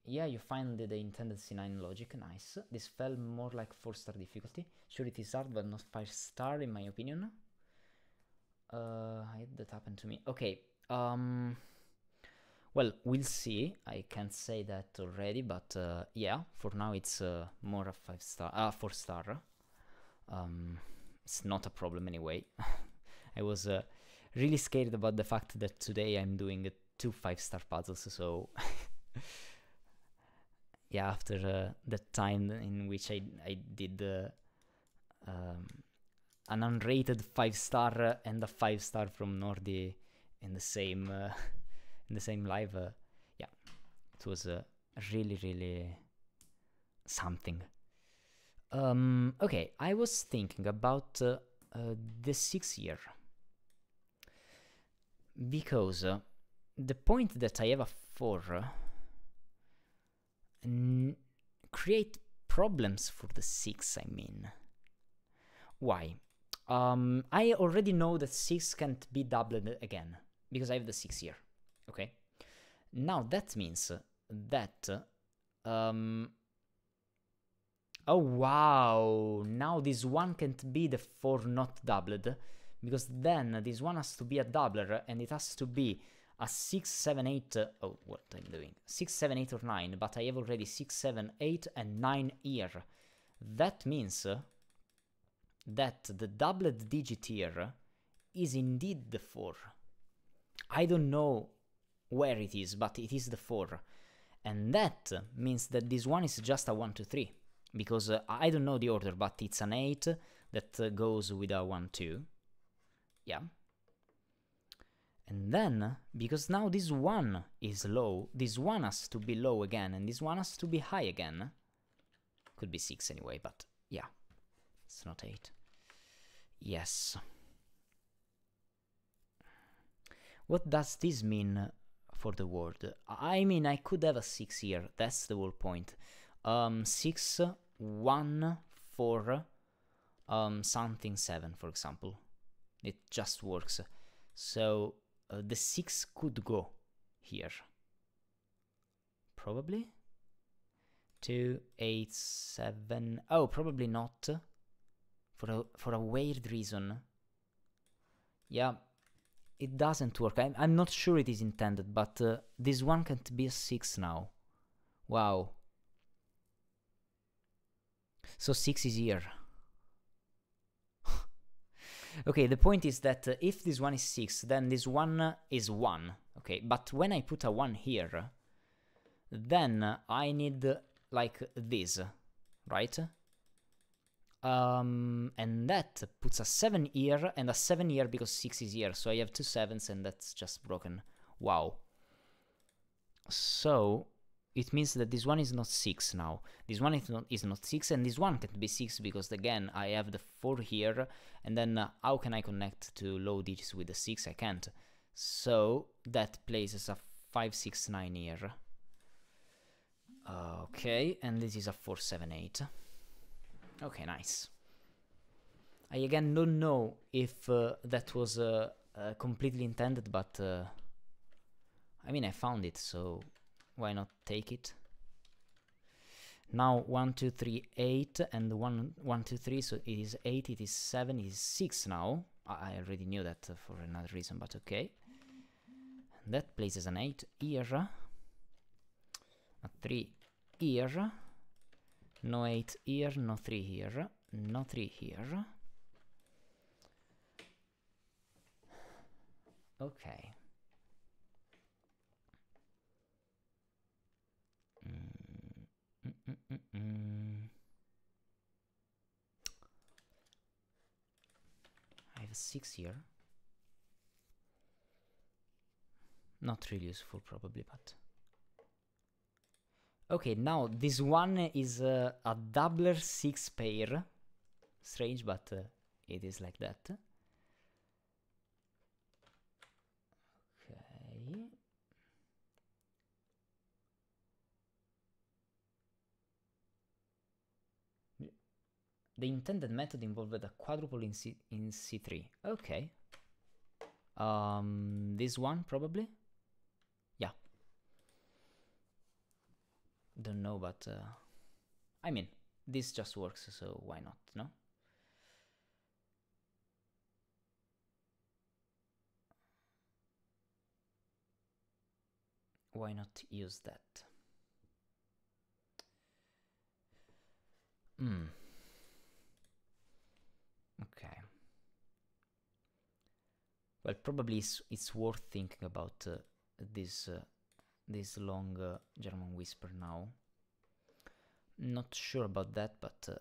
yeah, you find the, the intended C9 logic, nice. This felt more like 4 star difficulty. Sure it is hard, but not 5 star in my opinion. Uh, that happened to me. Okay, um... Well, we'll see. I can't say that already, but uh, yeah, for now it's uh, more a five star, uh, four star. Um, it's not a problem anyway. I was uh, really scared about the fact that today I'm doing two five star puzzles, so yeah, after uh, the time in which I I did uh, um, an unrated five star and a five star from Nordi in the same. In the same live, uh, yeah, it was uh, really, really something. Um, okay, I was thinking about uh, uh the six year because uh, the point that I have a four uh, create problems for the six. I mean, why? Um, I already know that six can't be doubled again because I have the six here. Okay. Now that means that um, Oh wow, now this one can't be the 4 not doubled, because then this one has to be a doubler, and it has to be a 6, 7, 8, uh, oh, what I'm doing, 6, 7, 8 or 9, but I have already 6, 7, 8 and 9 here. That means that the doubled digit here is indeed the 4. I don't know where it is, but it is the 4. And that means that this one is just a 1, 2, 3. Because uh, I don't know the order, but it's an 8 that uh, goes with a 1, 2. Yeah. And then, because now this 1 is low, this 1 has to be low again, and this 1 has to be high again. Could be 6 anyway, but yeah. It's not 8. Yes. What does this mean for the word? I mean, I could have a 6 here, that's the whole point. Um, 6, 1, 4, um, something 7, for example. It just works. So, uh, the 6 could go here. Probably? 2, 8, 7... Oh, probably not. For a, for a weird reason. Yeah, it doesn't work. I'm, I'm not sure it is intended, but uh, this one can't be a 6 now. Wow. So 6 is here. okay, the point is that uh, if this one is 6, then this one is 1. Okay, but when I put a 1 here, then I need uh, like this, right? Um, and that puts a 7 here and a 7 here because 6 is here. So I have two 7s and that's just broken. Wow. So it means that this one is not 6 now. This one is not, is not 6 and this one can't be 6 because again I have the 4 here and then uh, how can I connect to low digits with the 6? I can't. So that places a 5, 6, 9 here. Okay, and this is a 4, 7, 8. Okay, nice. I again don't know if uh, that was uh, uh, completely intended, but uh, I mean I found it, so why not take it? Now 1, 2, 3, 8, and 1, 1, 2, 3, so it is 8, it is 7, it is 6 now. I already knew that uh, for another reason, but okay. That places an 8 here, a 3 here, no 8 here, no 3 here, no 3 here. Okay. Mm, mm, mm, mm, I have a 6 here. Not really useful probably, but... Okay, now this one is uh, a doubler 6 pair. Strange, but uh, it is like that. Okay. The intended method involved a quadruple in, C in C3. Okay. Um, this one, probably? Don't know, but... Uh, I mean, this just works, so why not, no? Why not use that? Hmm. Okay. Well, probably it's, it's worth thinking about uh, this uh, this long uh, German whisper now. Not sure about that, but uh,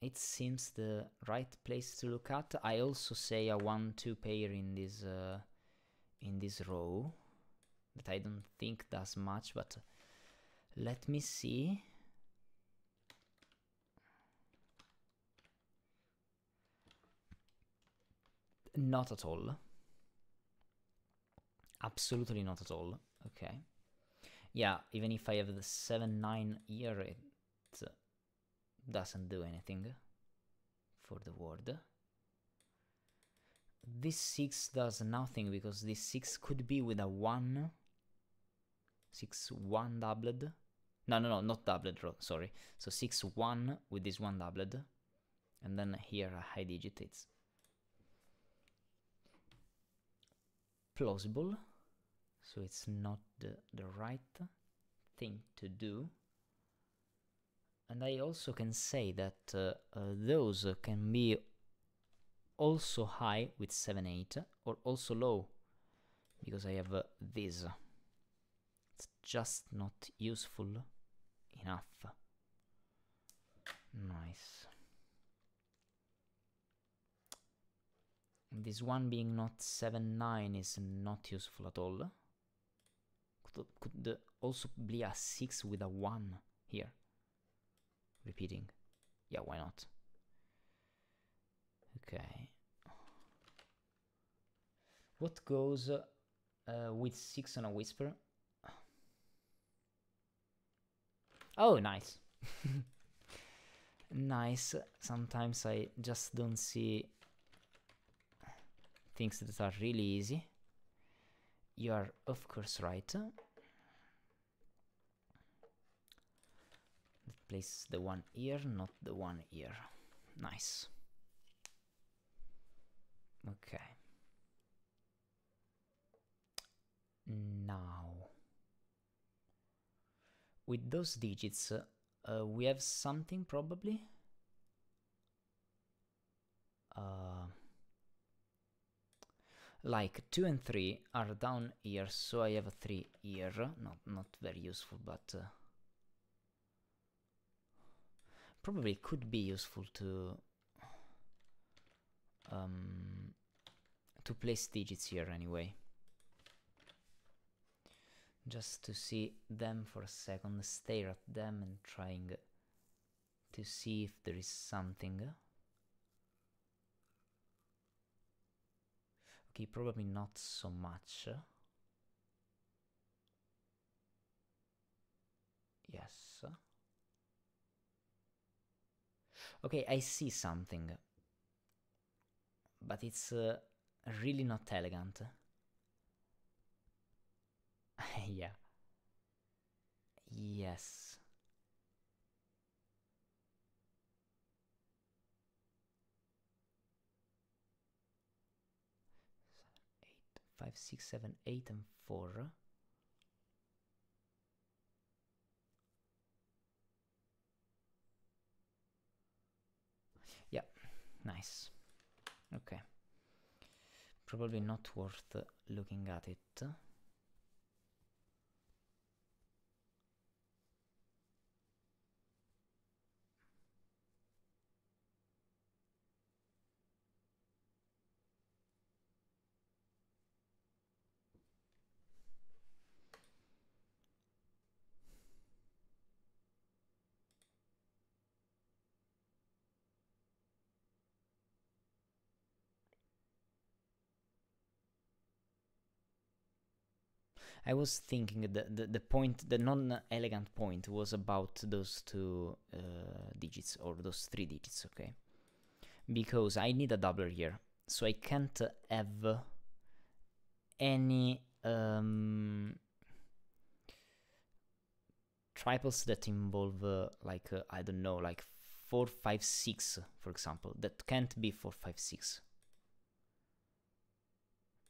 it seems the right place to look at. I also say a one-two pair in this uh, in this row that I don't think does much, but let me see. Not at all. Absolutely not at all. Okay. Yeah, even if I have the 7-9 here, it doesn't do anything for the word. This 6 does nothing because this 6 could be with a 1. 6 1 doubled. No, no, no, not doubled sorry. So 6, 1 with this one doubled. And then here a high digit, it's plausible. So it's not the, the right thing to do. And I also can say that uh, uh, those can be also high with 7, 8 or also low because I have uh, this. It's just not useful enough. Nice. This one being not 7, 9 is not useful at all. Could, could also be a 6 with a 1 here. Repeating. Yeah, why not? Okay. What goes uh, with 6 on a whisper? Oh, nice. nice. Sometimes I just don't see things that are really easy. You are, of course, right. Place the one here, not the one here. Nice. Okay. Now, with those digits, uh, we have something probably. Uh, like 2 and 3 are down here, so I have a 3 here. Not, not very useful, but uh, probably could be useful to um, to place digits here anyway. Just to see them for a second, stare at them and trying to see if there is something. Probably not so much. Yes. Okay, I see something. But it's uh, really not elegant. yeah. Yes. Eight, five, six, seven, eight, and four. Yeah, nice. Okay. Probably not worth looking at it. I was thinking the, the, the point, the non-elegant point was about those two uh, digits or those three digits, okay? Because I need a doubler here, so I can't have any um, triples that involve uh, like uh, I don't know, like four, five, six, for example. That can't be four, five, six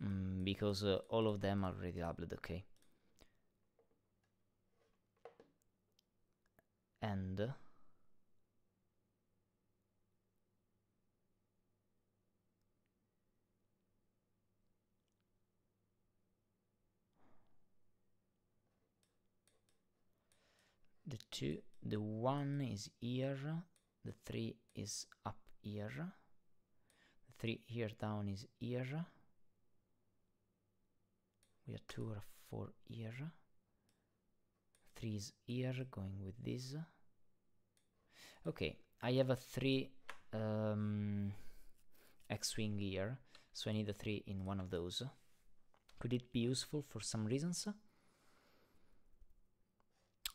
mm, because uh, all of them are already doubled, okay. And uh, the two, the one is here, the three is up here, the three here down is here we are 2 or 4 here 3 is here going with this okay I have a 3 um, X-Wing here so I need a 3 in one of those could it be useful for some reasons?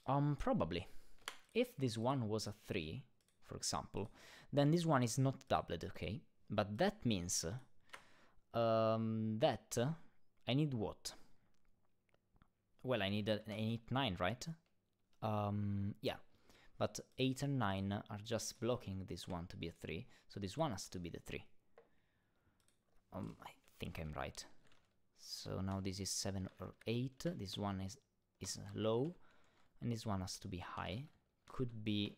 Um, probably. If this one was a 3, for example, then this one is not doubled, okay? But that means um, that I need what? Well, I need an 8, 9, right? Um, yeah, but 8 and 9 are just blocking this one to be a 3, so this one has to be the 3. Um, I think I'm right. So now this is 7 or 8, this one is, is low, and this one has to be high. Could be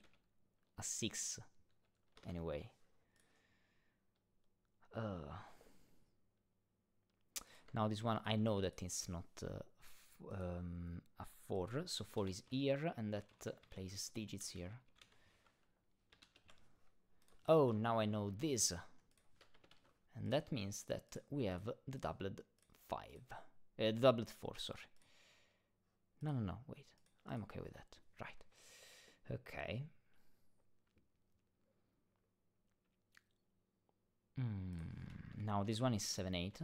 a 6, anyway. Uh, now this one, I know that it's not uh, um, a 4, so 4 is here, and that uh, places digits here. Oh, now I know this. And that means that we have the doubled 5. Uh, the doubled 4, sorry. No, no, no, wait. I'm okay with that. Right. Okay. Mm, now this one is 7, 8,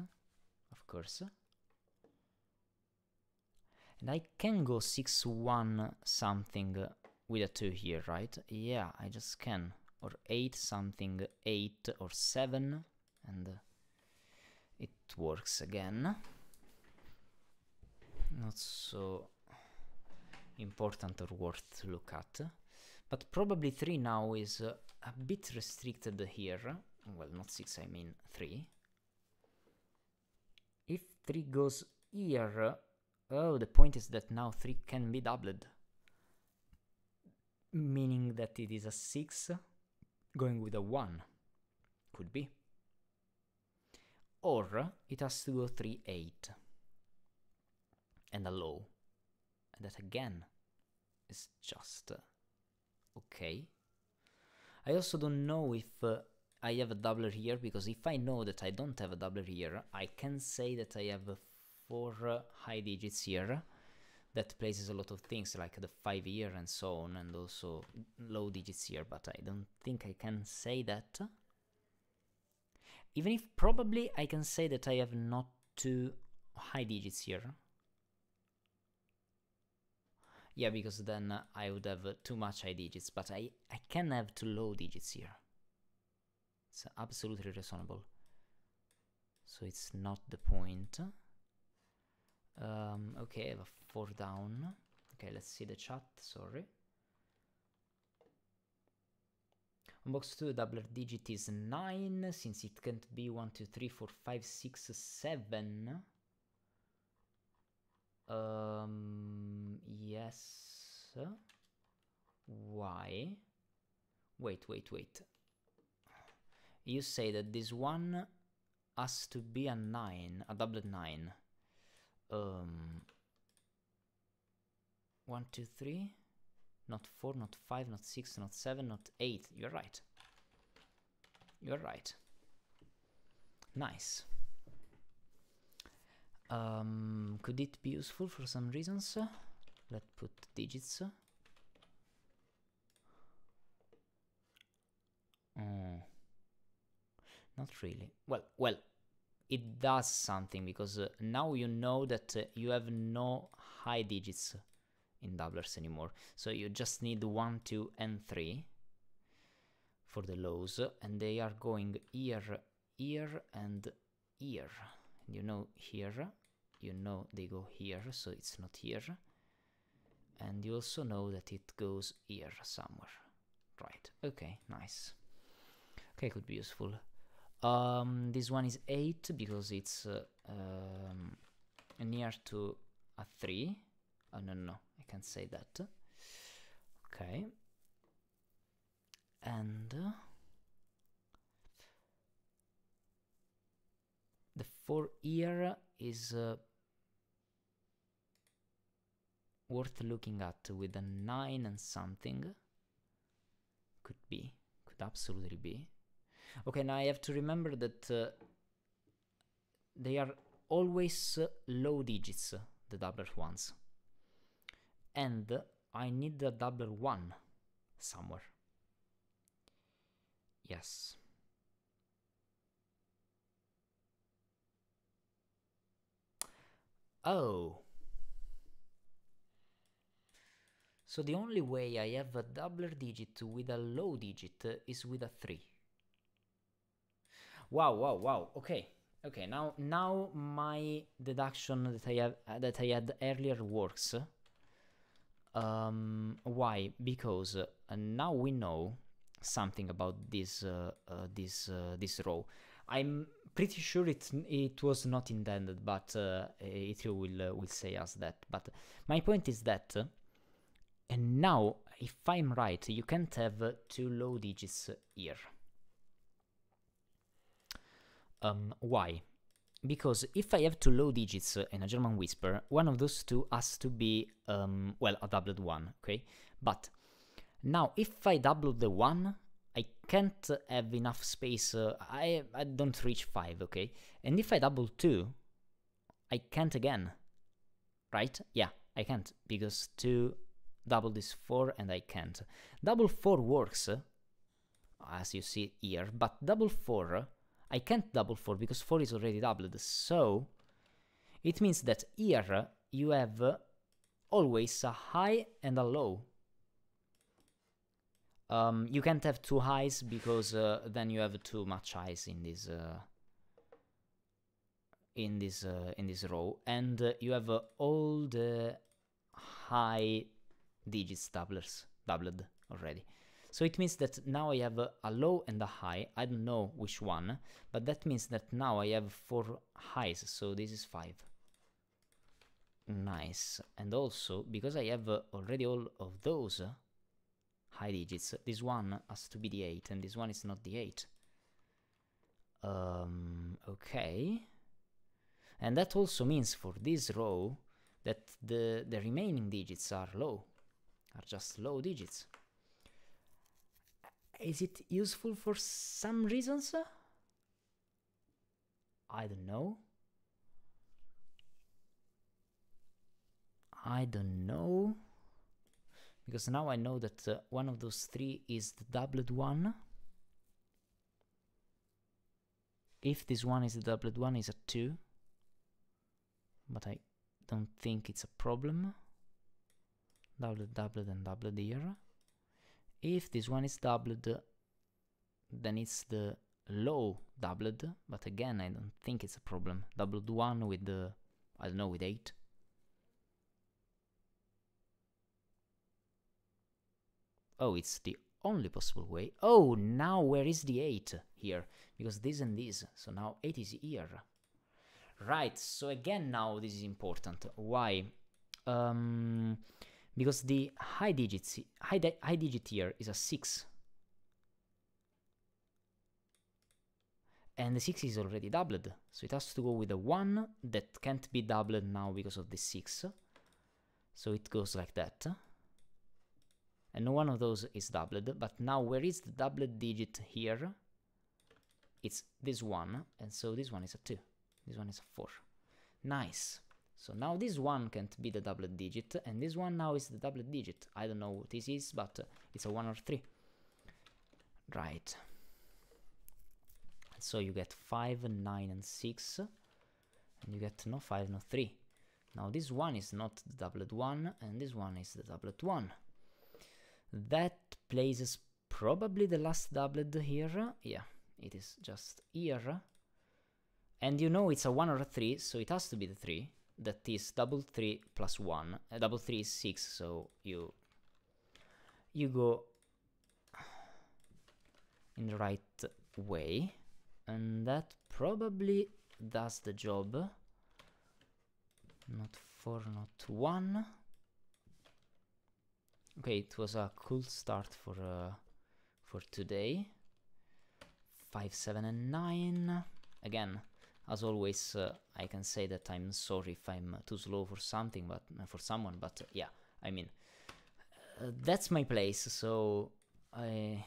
And I can go 6, 1 something with a 2 here, right? Yeah, I just can. Or 8 something, 8 or 7, and it works again. Not so important or worth to look at. But probably 3 now is a bit restricted here. Well, not 6, I mean 3. If 3 goes here, oh, the point is that now 3 can be doubled. Meaning that it is a 6 going with a 1. Could be. Or it has to go 3, 8. And a low. And that again is just uh, okay. I also don't know if uh, I have a doubler here, because if I know that I don't have a doubler here, I can say that I have four uh, high digits here that places a lot of things like the 5 here and so on, and also low digits here, but I don't think I can say that. Even if probably I can say that I have not two high digits here. Yeah, because then I would have uh, too much high digits, but I, I can have two low digits here. It's absolutely reasonable. So it's not the point. Um, okay, I have a 4 down. Okay, let's see the chat, sorry. Box 2, doubler digit is 9, since it can't be 1, 2, 3, 4, 5, 6, 7. Um, yes. Why? Wait, wait, wait. You say that this one has to be a 9, a doubled 9. Um, 1, 2, 3. Not 4, not 5, not 6, not 7, not 8. You're right. You're right. Nice. Um, could it be useful for some reasons? Let's put digits. Mm. Not really. Well, well, it does something because uh, now you know that uh, you have no high digits in doublers anymore. So you just need 1, 2 and 3 for the lows and they are going here, here and here. You know here, you know they go here, so it's not here. And you also know that it goes here somewhere. Right, okay, nice. Okay, could be useful. Um, this one is 8 because it's uh, um, near to a 3. Oh, no, no, I can't say that. Okay. And uh, the 4 here is uh, worth looking at with a 9 and something. Could be, could absolutely be. Okay, now I have to remember that uh, they are always uh, low digits, the doubler ones. And I need the doubler one somewhere. Yes. Oh. So the only way I have a doubler digit with a low digit is with a 3. Wow, wow, wow. Okay. Okay, now now my deduction that I have uh, that I had earlier works. Um, why? Because uh, now we know something about this uh, uh, this uh, this row. I'm pretty sure it it was not intended, but uh, it will will say us that. But my point is that, and now if I'm right, you can't have two low digits here. Um, why? Because if I have two low digits in a German whisper, one of those two has to be, um, well, a doubled one, okay? But now, if I double the one, I can't have enough space, uh, I, I don't reach 5, okay? And if I double 2, I can't again, right? Yeah, I can't, because 2 double is 4 and I can't. Double 4 works, as you see here, but double 4, uh, I can't double 4 because 4 is already doubled, so it means that here you have always a high and a low. Um, you can't have two highs because uh, then you have too much highs in this uh, in this uh, in this row, and uh, you have all the high digits doublers doubled already. So it means that now I have a, low and a high. I don't know which one, but that means that now I have four highs. So this is five. Nice. And also because I have uh, already all of those uh, high digits. This one has to be the 8 and this one is not the 8. Um, okay. And that also means for this row that the, the remaining digits are low, are just low digits. Is it useful for some reasons? I don't know. I don't know because now I know that uh, one of those three is the doubled one. If this one is the doubled one, is a 2. But I don't think it's a problem. Doubled, doubled, and doubled here. If this one is doubled, then it's the low doubled, but again, I don't think it's a problem. Doubled 1 with the, I don't know, with 8. Oh, it's the only possible way. Oh, now where is the 8 here? Because this and this, so now 8 is here. Right, so again now this is important. Why? Um, because the high digits, high, di high digit here is a 6. And the 6 is already doubled, so it has to go with a 1 that can't be doubled now because of the 6. So it goes like that and one of those is doubled, but now where is the doubled digit here? It's this one, and so this one is a 2, this one is a 4. Nice. So now this one can't be the doubled digit, and this one now is the doubled digit. I don't know what this is, but uh, it's a 1 or 3. Right. So you get 5, 9, and 6, and you get no 5, no 3. Now this one is not the doublet one, and this one is the doublet one. That places probably the last doublet here. Yeah, it is just here. And you know it's a 1 or a 3, so it has to be the 3. That is double 3 plus 1. Uh, double 3 is 6, so you you go in the right way. And that probably does the job. Not 4, not 1. Okay, it was a cool start for uh, for today. 5, 7 and 9. Again, as always, uh, I can say that I'm sorry if I'm too slow for something, but uh, for someone, but uh, yeah, I mean, uh, that's my place, so I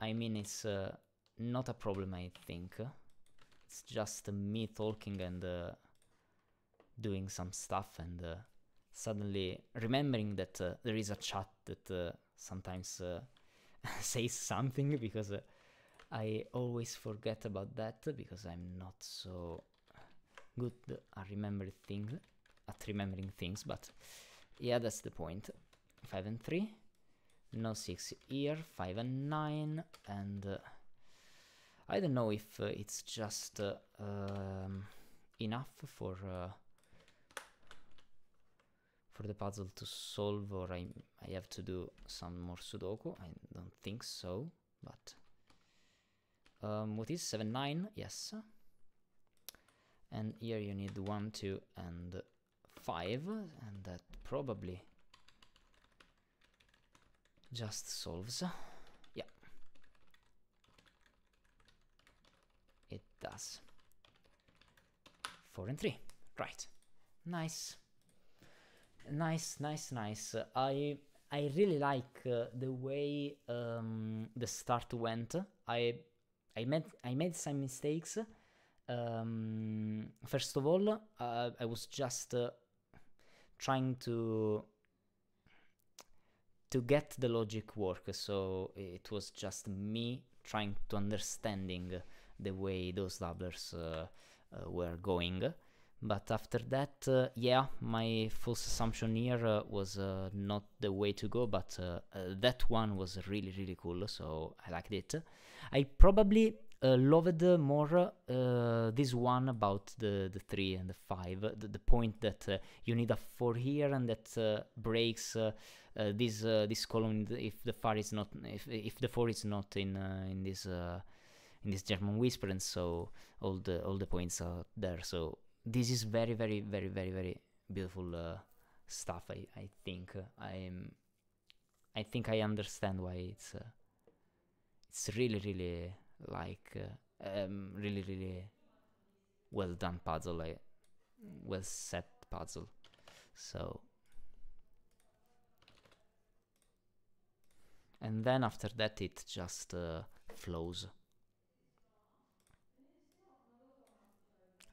I mean it's uh, not a problem, I think. It's just me talking and doing some stuff and suddenly remembering that uh, there is a chat that uh, sometimes uh, says something because uh, I always forget about that because I'm not so good at remembering things at remembering things but yeah that's the point 5 and 3 no 6 here 5 and 9 and uh, I don't know if uh, it's just um, enough for for the puzzle to solve or I, I have to do some more Sudoku. I don't think so, but... Um, what is 7, 9? Yes. And here you need 1, 2 and 5, and that probably just solves. Yeah. It does. 4 and 3. Right. Nice. Nice, nice, nice. I I really like uh, the way um, the start went. I I made I made some mistakes. Um, first of all, uh, I was just uh, trying to to get the logic work. So it was just me trying to understanding the way those doublers uh, uh, were going. But after that, uh, yeah, my false assumption here uh, was not the way to go, but that one was really, really cool, so I liked it. I probably uh, loved more uh, this one about the, the 3 and the 5, the, the point that uh, you need a 4 here and that breaks this this column if the 4 is not if, if the 4 is not in in this in this German whisper, and so all the all the points are there. So this is very very very very very beautiful uh, stuff i i think uh, i'm i think i understand why it's uh, it's really really like uh, um, really really well done puzzle like well set puzzle. So and then after that it just uh, flows.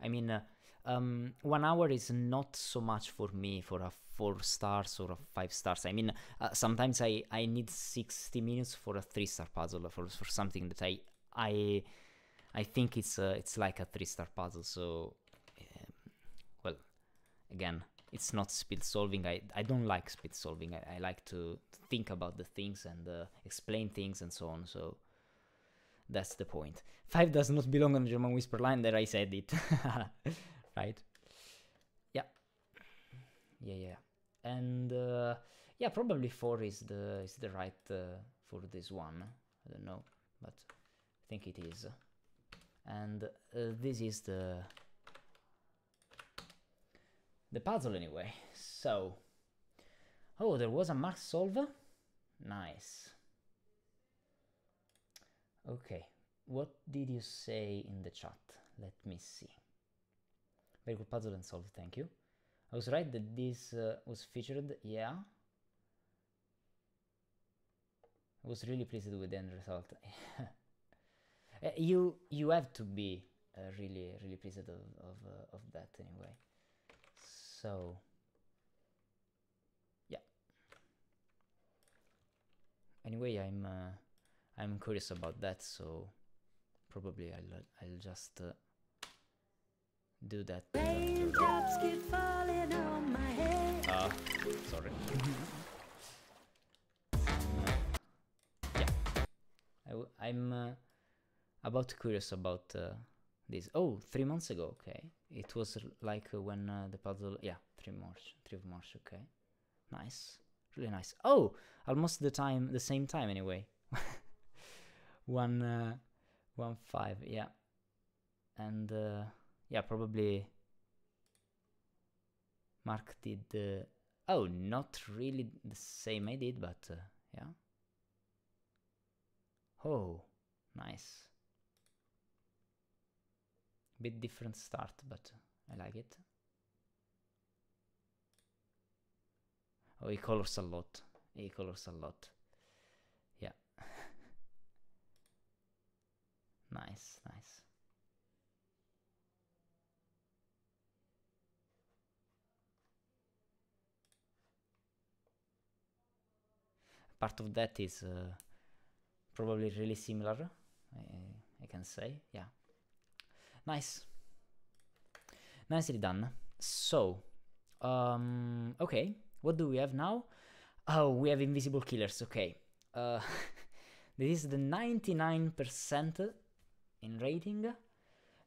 I mean uh, um, one hour is not so much for me for a four stars or a five stars. I mean, uh, sometimes I, I need 60 minutes for a three star puzzle for, for something that I I I think it's uh, it's like a three star puzzle. So, um, well, again, it's not speed solving. I, I don't like speed solving. I, I like to think about the things and uh, explain things and so on. So that's the point. Five does not belong on German Whisper line. There I said it. right? Yeah. Yeah, yeah. And uh, yeah, probably four is the is the right uh, for this one. I don't know, but I think it is. And uh, this is the the puzzle anyway. So, oh, there was a max solver. Nice. Okay, what did you say in the chat? Let me see. Very good puzzle and solved, thank you. I was right that this uh, was featured, yeah. I was really pleased with the end result. uh, you you have to be uh, really really pleased of of, uh, of that anyway. So yeah. Anyway, I'm uh, I'm curious about that, so probably I'll I'll just uh, do that. Raindrops keep falling on my head. Uh, sorry. yeah. I I'm uh, about curious about uh, this. Oh, three months ago, okay. It was like uh, when uh, the puzzle, yeah, three March, three March, okay. Nice, really nice. Oh, almost the time, the same time anyway. one, uh, one five, yeah. And, uh, yeah, probably Mark did the... Oh, not really the same I did, but uh, yeah. Oh, nice. Bit different start, but I like it. Oh, he colors a lot. He colors a lot. Yeah. nice, nice. Part of that is uh, probably really similar I, I can say yeah. Nice. Nicely done. So um, okay what do we have now? Oh we have invisible killers okay. Uh, this is the 99% in rating.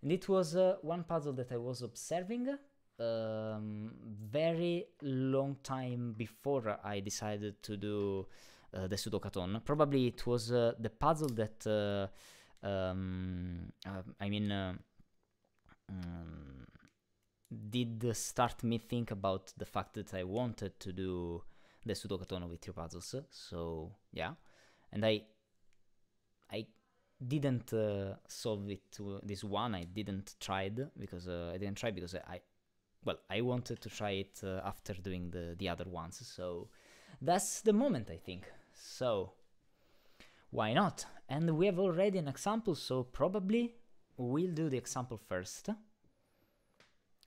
And it was uh, one puzzle that I was observing um, very long time before I decided to do the Sudok-a-thon. Probably it was uh, the puzzle that, um, I mean, um, did start me think about the fact that I wanted to do the Sudok-a-thon with three puzzles. So yeah, and I, I didn't uh, solve it to this one. I didn't tried because uh, I didn't try because I, well, I wanted to try it uh, after doing the the other ones. So that's the moment I think. So why not? And we have already an example, so probably we'll do the example first.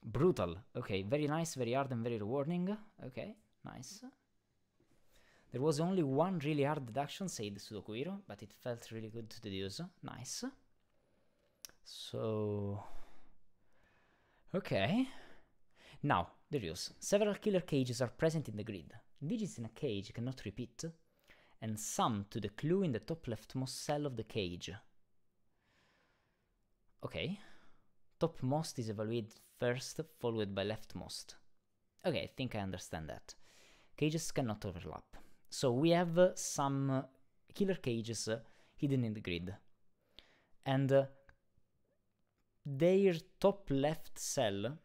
Brutal. Okay, very nice, very hard, and very rewarding. Okay, nice. There was only one really hard deduction, said Sudoku but it felt really good to deduce. Nice. So... Okay. Now, the rules. Several killer cages are present in the grid. Digits in a cage cannot repeat, and sum to the clue in the top leftmost cell of the cage. Okay. Topmost is evaluated first, followed by leftmost. Okay, I think I understand that. Cages cannot overlap. So we have uh, some uh, killer cages uh, hidden in the grid. And uh, their top left cell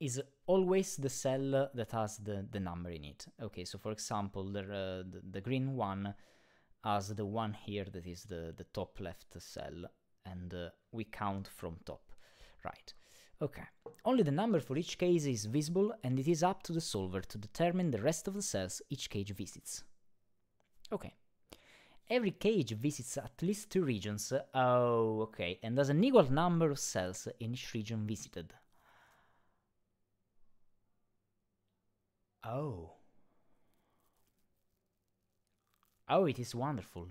is always the cell that has the, the number in it. Okay, so for example, the, uh, the, the, green one has the one here that is the, the top left cell, and uh, we count from top. Right. Okay. Only the number for each case is visible, and it is up to the solver to determine the rest of the cells each cage visits. Okay. Every cage visits at least two regions. Oh, okay. And has an equal number of cells in each region visited. Oh. Oh, it is wonderful.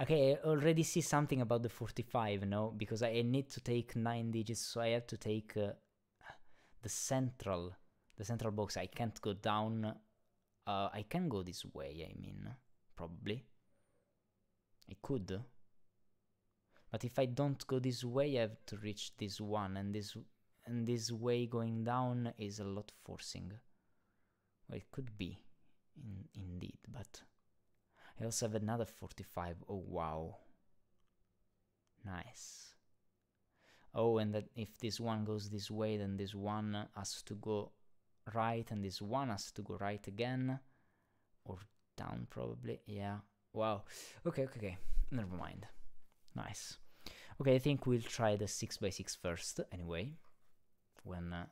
Okay, I already see something about the 45, no? Because I need to take 9 digits, so I have to take uh, the central, the central box. I can't go down. Uh, I can go this way, I mean, probably. I could. But if I don't go this way, I have to reach this one, and this and this way going down is a lot forcing. Well, it could be, in, indeed, but I also have another 45. Oh, wow. Nice. Oh, and that if this one goes this way, then this one has to go right, and this one has to go right again. Or down, probably. Yeah. Wow. Okay, okay, okay. Never mind. Nice. Okay, I think we'll try the 6x6 first, anyway. When uh,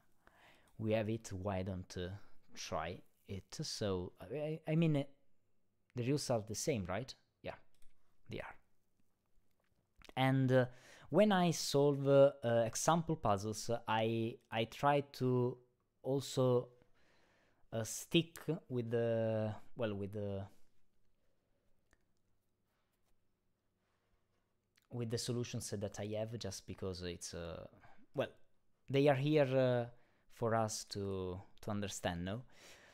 we have it, why don't uh, try it? So, I, I mean, the rules are the same, right? Yeah, they are. And uh, when I solve uh, uh, example puzzles, I I try to also uh, stick with the well with the with the solutions that I have, just because it's uh, well they are here uh, for us to to understand, no?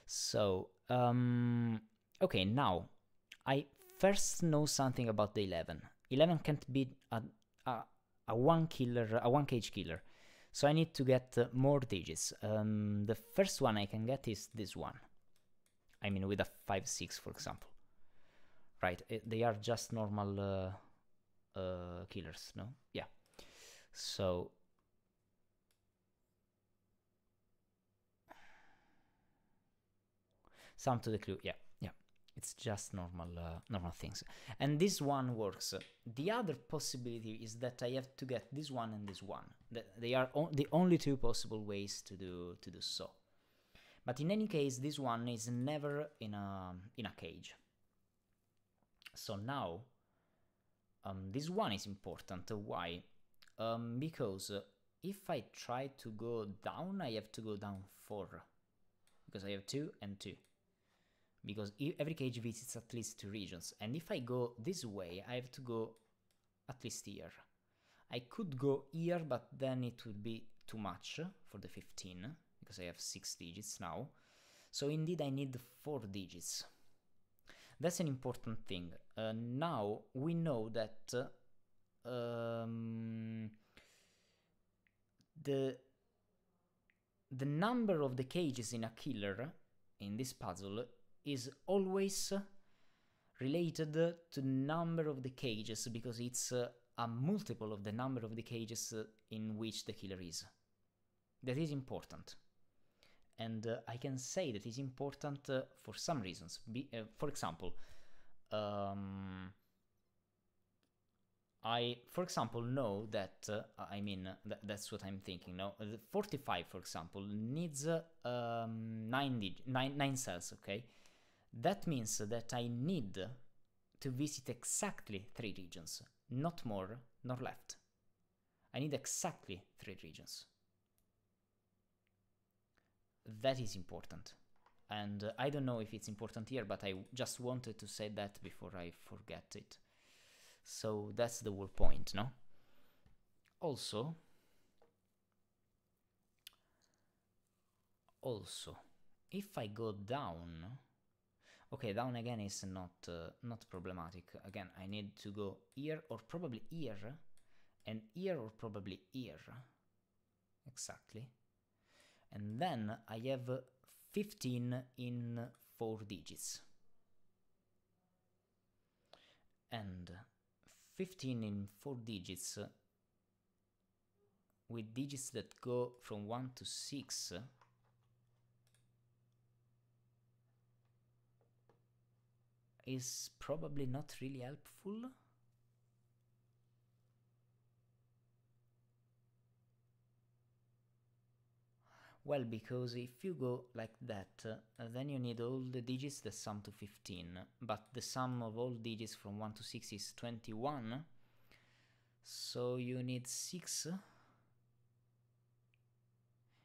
So um, Okay, now, I first know something about the 11. 11 can't be a, a, a one killer, a one cage killer. So I need to get uh, more digits. Um, the first one I can get is this one. I mean with a 5-6 for example. Right, it, they are just normal uh, killers, no? Yeah. So... sum to the clue, yeah, yeah. It's just normal uh, normal things. And this one works. The other possibility is that I have to get this one and this one. They are the only two possible ways to do to do so. But in any case, this one is never in a in a cage. So now, um, this one is important. Why? Um, because if I try to go down, I have to go down four because I have two and two because every cage visits at least two regions. And if I go this way, I have to go at least here. I could go here, but then it would be too much for the 15, because I have 6 digits now. So indeed I need 4 digits. That's an important thing. Uh, now we know that uh, um, the the number of the cages in a killer in this puzzle is always related to the number of the cages because it's uh, a multiple of the number of the cages uh, in which the killer is. That is important. And uh, I can say that is important uh, for some reasons. Be, uh, for example, um, I, for example, know that, uh, I mean, th that's what I'm thinking now. The 45, for example, needs um, nine, nine, nine cells, okay? That means that I need to visit exactly three regions, not more nor left. I need exactly three regions. That is important. And uh, I don't know if it's important here, but I just wanted to say that before I forget it. So that's the whole point, no? Also, also, if I go down, okay, down again is not uh, not problematic. Again, I need to go here or probably here, and here or probably here, exactly. And then I have 15 in 4 digits. And 15 in 4 digits with digits that go from 1 to 6 is probably not really helpful. Well, because if you go like that, uh, then you need all the digits that sum to 15, but the sum of all digits from 1 to 6 is 21, so you need 6.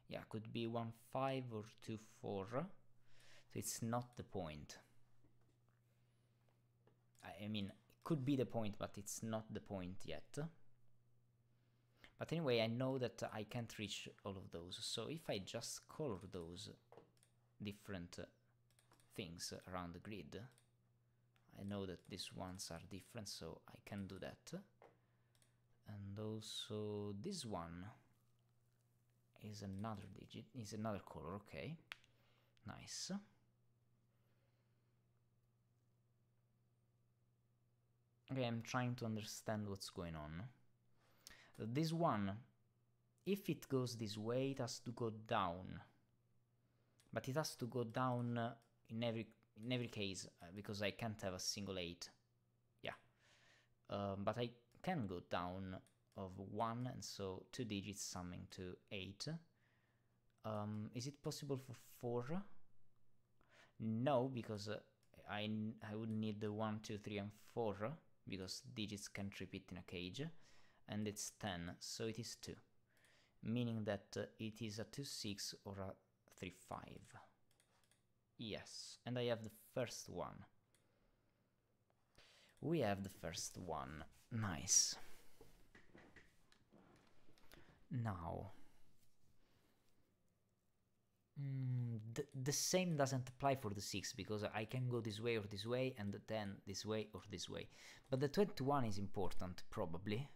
Yeah, could be 1 5 or 2 4, so it's not the point. I mean, it could be the point, but it's not the point yet. But anyway, I know that I can't reach all of those, so if I just color those different things around the grid, I know that these ones are different, so I can do that. And also this one is another digit, is another color, okay. Nice. Okay, I'm trying to understand what's going on. This one, if it goes this way, it has to go down. But it has to go down uh, in every in every case, uh, because I can't have a single 8. Yeah. Uh, but I can go down of 1, and so 2 digits summing to 8. Um, is it possible for 4? No, because uh, I, I would need the 1, 2, 3, and 4, because digits can't repeat in a cage and it's 10, so it is 2, meaning that uh, it is a 2-6 or a 3-5. Yes, and I have the first one. We have the first one. Nice. Now, mm, the, the same doesn't apply for the 6 because I can go this way or this way and the 10 this way or this way. But the 21 is important, probably.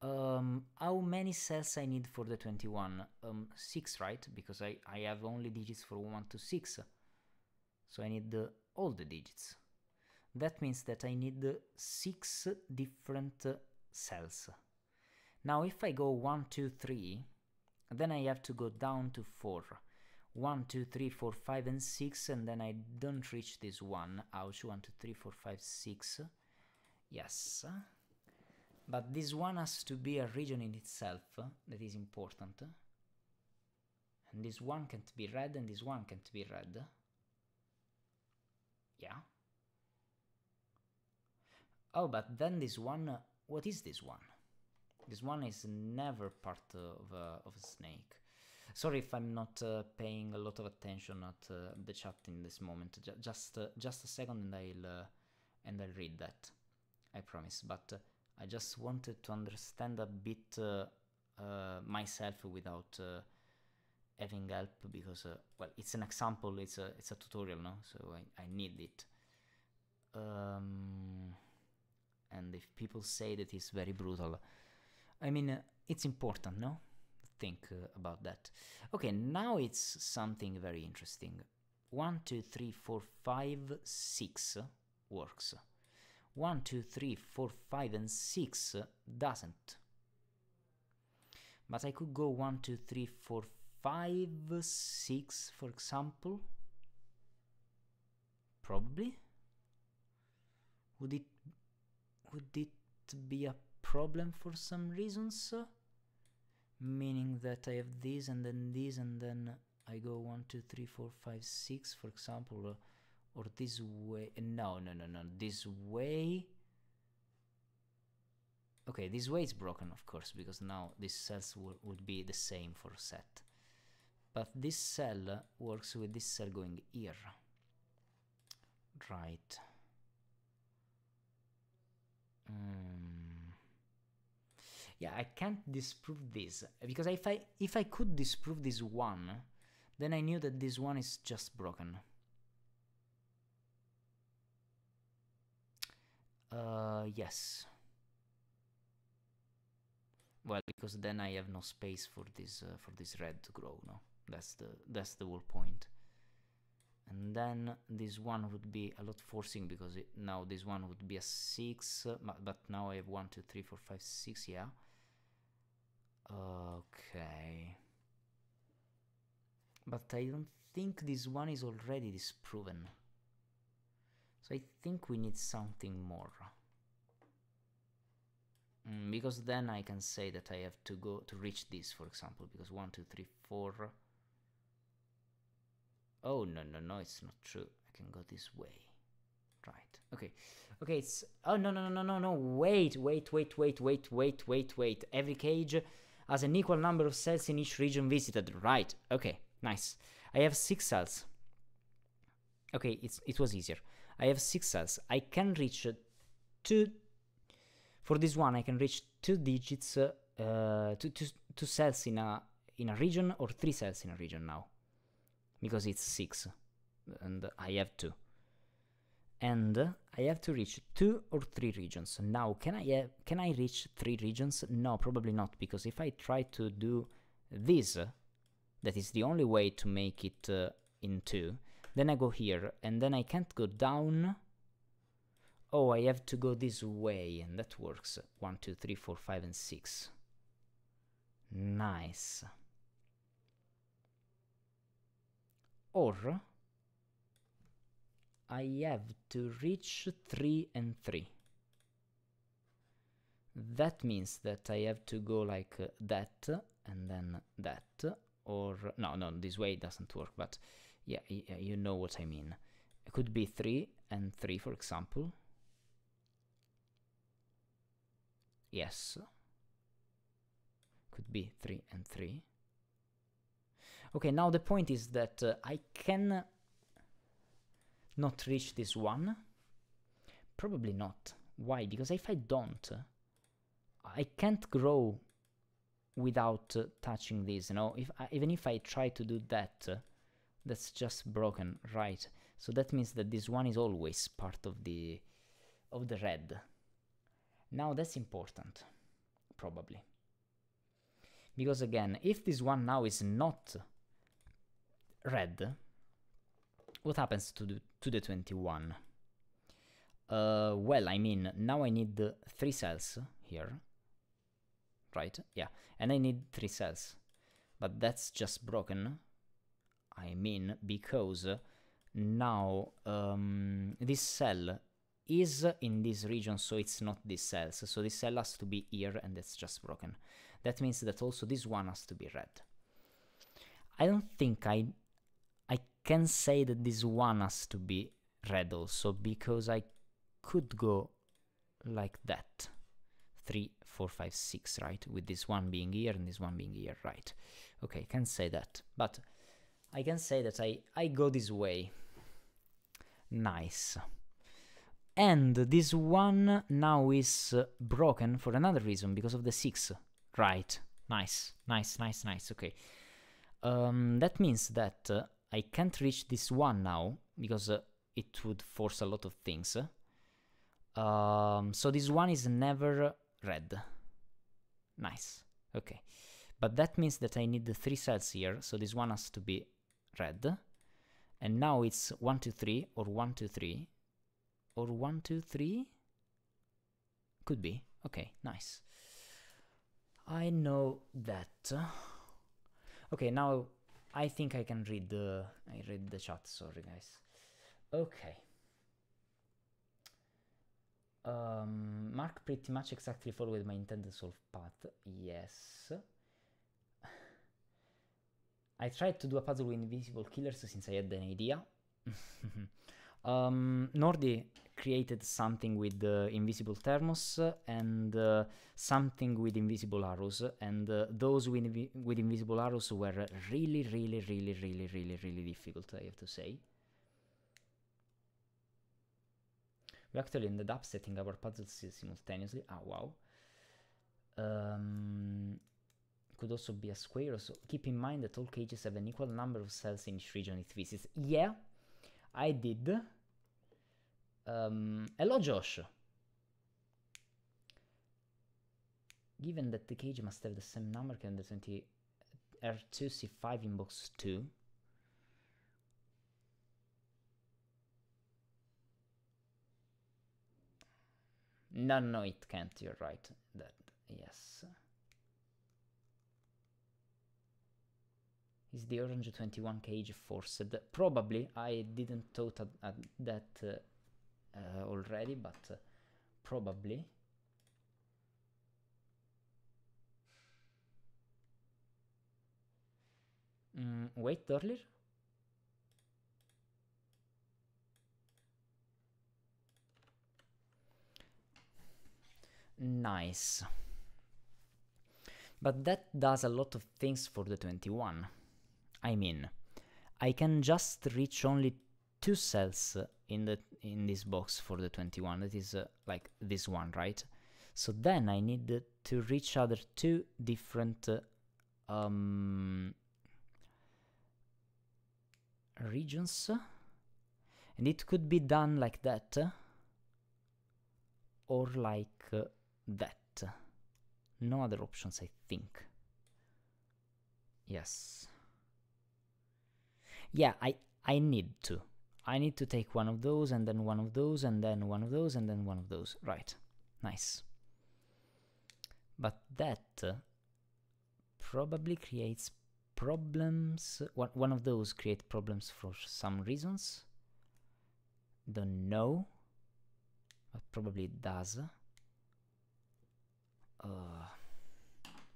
Um, how many cells I need for the 21? Um, 6, right? Because I, I have only digits for 1 to 6. So I need all the digits. That means that I need 6 different cells. Now if I go 1, 2, 3, then I have to go down to 4. 1, 2, 3, 4, 5 and 6 and then I don't reach this one. Ouch, 1, 2, 3, 4, 5, 6. Yes. But this one has to be a region in itself that is important. And this one can't be red and this one can't be red. Yeah. Oh, but then this one, what is this one? This one is never part of, uh, of a snake. Sorry if I'm not uh, paying a lot of attention at uh, the chat in this moment. Just uh, just a second and I'll uh, and I'll read that. I promise. But uh, I just wanted to understand a bit uh, uh, myself without uh, having help because well it's an example it's a it's a tutorial no? So I, I need it. Um, and if people say that it's very brutal I mean it's important no? Think about that. Okay now it's something very interesting. One two three four five six works one two three four five and six doesn't. But I could go one two three four five six for example. Probably. Would it would it be a problem for some reasons? Meaning that I have this and then this and then I go one two three four five six for example or, this way no no no no this way. Okay this way is broken of course because now these cells would be the same for set. But this cell works with this cell going here. Right. Mm. yeah I can't disprove this because if I if I could disprove this one then I knew that this one is just broken uh yes well because then I have no space for this uh, for this red to grow no that's the that's the whole point. and then this one would be a lot forcing because it, now this one would be a 6 uh, but now I have one, two, three, four, five, six. yeah okay but I don't think this one is already disproven so I think we need something more mm, because then I can say that I have to go to reach this for example because one, two, three, four Oh, no, no, no, it's not true. I can go this way. Right. Okay. Okay, it's... Oh, no, no, no, no, no, Wait, wait, wait, wait, wait, wait, wait, wait. Every cage has an equal number of cells in each region visited. Right. Okay, nice. I have six cells. Okay, it's it was easier. I have six cells. I can reach two... For this one, I can reach two digits, uh, two, cells in a, in a region or three cells in a region now because it's 6 and I have 2 and I have to reach 2 or 3 regions. Now can I have, can I reach 3 regions? No probably not because if I try to do this that is the only way to make it uh, in 2 then I go here and then I can't go down. Oh I have to go this way and that works. 1 2 3 4 5 and 6 nice. Or I have to reach 3 and 3. That means that I have to go like uh, that and then that. Or no no this way doesn't work but yeah you know what I mean. It could be 3 and 3 for example. Yes. Could be 3 and 3. Okay, now the point is that uh, I can not reach this one. Probably not. Why? Because if I don't, I can't grow without uh, touching this, you know? If I, even if I try to do that, that's just broken, right? So that means that this one is always part of the of the red. Now that's important, probably. Because again, if this one now is not red, what happens to the, to the 21? Uh, well, I mean, now I need three cells here, right? Yeah, and I need three cells, but that's just broken. I mean, because now um, this cell is in this region, so it's not this cell. So this cell has to be here, and that's just broken. That means that also this one has to be red. I don't think I I can say that this one has to be red also because I could go like that 3 4 5 6 right with this one being here and this one being here right okay I can say that but I can say that I I go this way nice and this one now is uh, broken for another reason because of the 6 right nice nice nice nice okay Um, that means that uh, I can't reach this one now because uh, it would force a lot of things. Um, so this one is never red. Nice. Okay. But that means that I need the three cells here, so this one has to be red. And now it's 1, 2, 3, or 1, 2, 3, or 1, 2, 3? Could be. Okay, nice. I know that. Okay, now I think I can read the I read the chat. Sorry, guys. Okay. Um, Mark pretty much exactly followed my intended solve path. Yes. I tried to do a puzzle with invisible killers since I had an idea. um, Nordi created something with uh, invisible thermos and uh, something with invisible arrows, and uh, those with, invi with invisible arrows were really, really, really, really, really, really difficult, I have to say. We actually ended up setting our puzzles simultaneously. Ah, wow. Um, could also be a square, so keep in mind that all cages have an equal number of cells in each region it visits. Yeah, I did. Um, hello, Josh. Given that the cage must have the same number, can the 20 R2 C5 in box 2? No, no, it can't. You're right. That yes. Is the orange 21 cage forced? Probably. I didn't thought at, at that uh, uh, already, but uh, probably. Mm, wait, earlier. Nice. But that does a lot of things for the 21. I mean, I can just reach only two cells in the in this box for the 21. That is uh, like this one, right? So then I need to reach other two different uh, um, regions. And it could be done like that. Or like uh, that. No other options, I think. Yes. Yeah, I, I need to. I need to take one of those, and then one of those, and then one of those, and then one of those. Right. Nice. But that uh, probably creates problems. One, one of those create problems for some reasons. Don't know. But probably it does. Uh,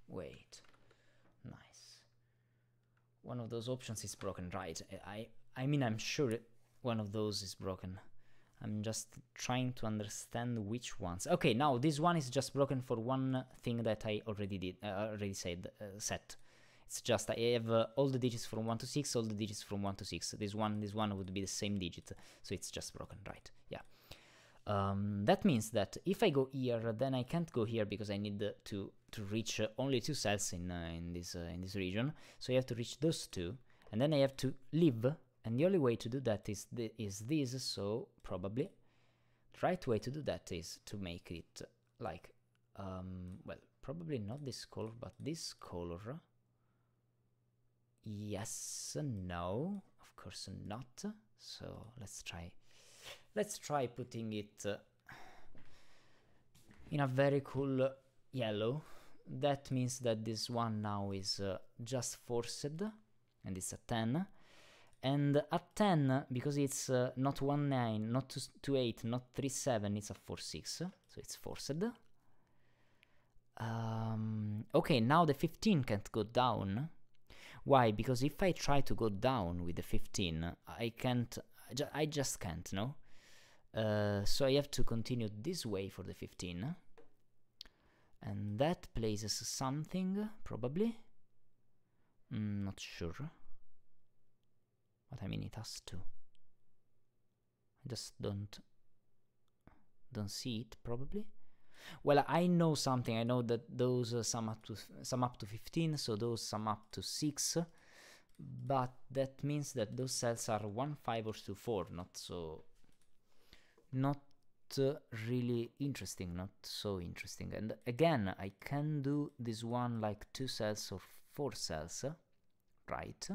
wait. One of those options is broken, right? I I mean, I'm sure one of those is broken. I'm just trying to understand which ones. Okay, now this one is just broken for one thing that I already did, uh, already said, uh, set. It's just I have uh, all the digits from 1 to 6, all the digits from 1 to 6. This one, this one would be the same digit, so it's just broken, right? Yeah. Um, that means that if I go here, then I can't go here because I need to to reach uh, only two cells in uh, in this uh, in this region. So I have to reach those two, and then I have to leave. And the only way to do that is th is this. So probably the right way to do that is to make it like um, well, probably not this color, but this color. Yes, no, of course not. So let's try Let's try putting it uh, in a very cool yellow. That means that this one now is uh, just forced, and it's a 10. And at 10, because it's uh, not 1 9, not 2 8, not 3 7, it's a 4 6, so it's forced. Um, okay, now the 15 can't go down. Why? Because if I try to go down with the 15, I can't, I just can't, no? Uh, so I have to continue this way for the 15. And that places something, probably. Mm, not sure. But I mean, it has to. I just don't don't see it, probably. Well, I know something. I know that those uh, sum up to sum up to 15, so those sum up to 6. But that means that those cells are 1 5 or 2 4 not so not uh, really interesting not so interesting. And again i can do this one like two cells or four cells right?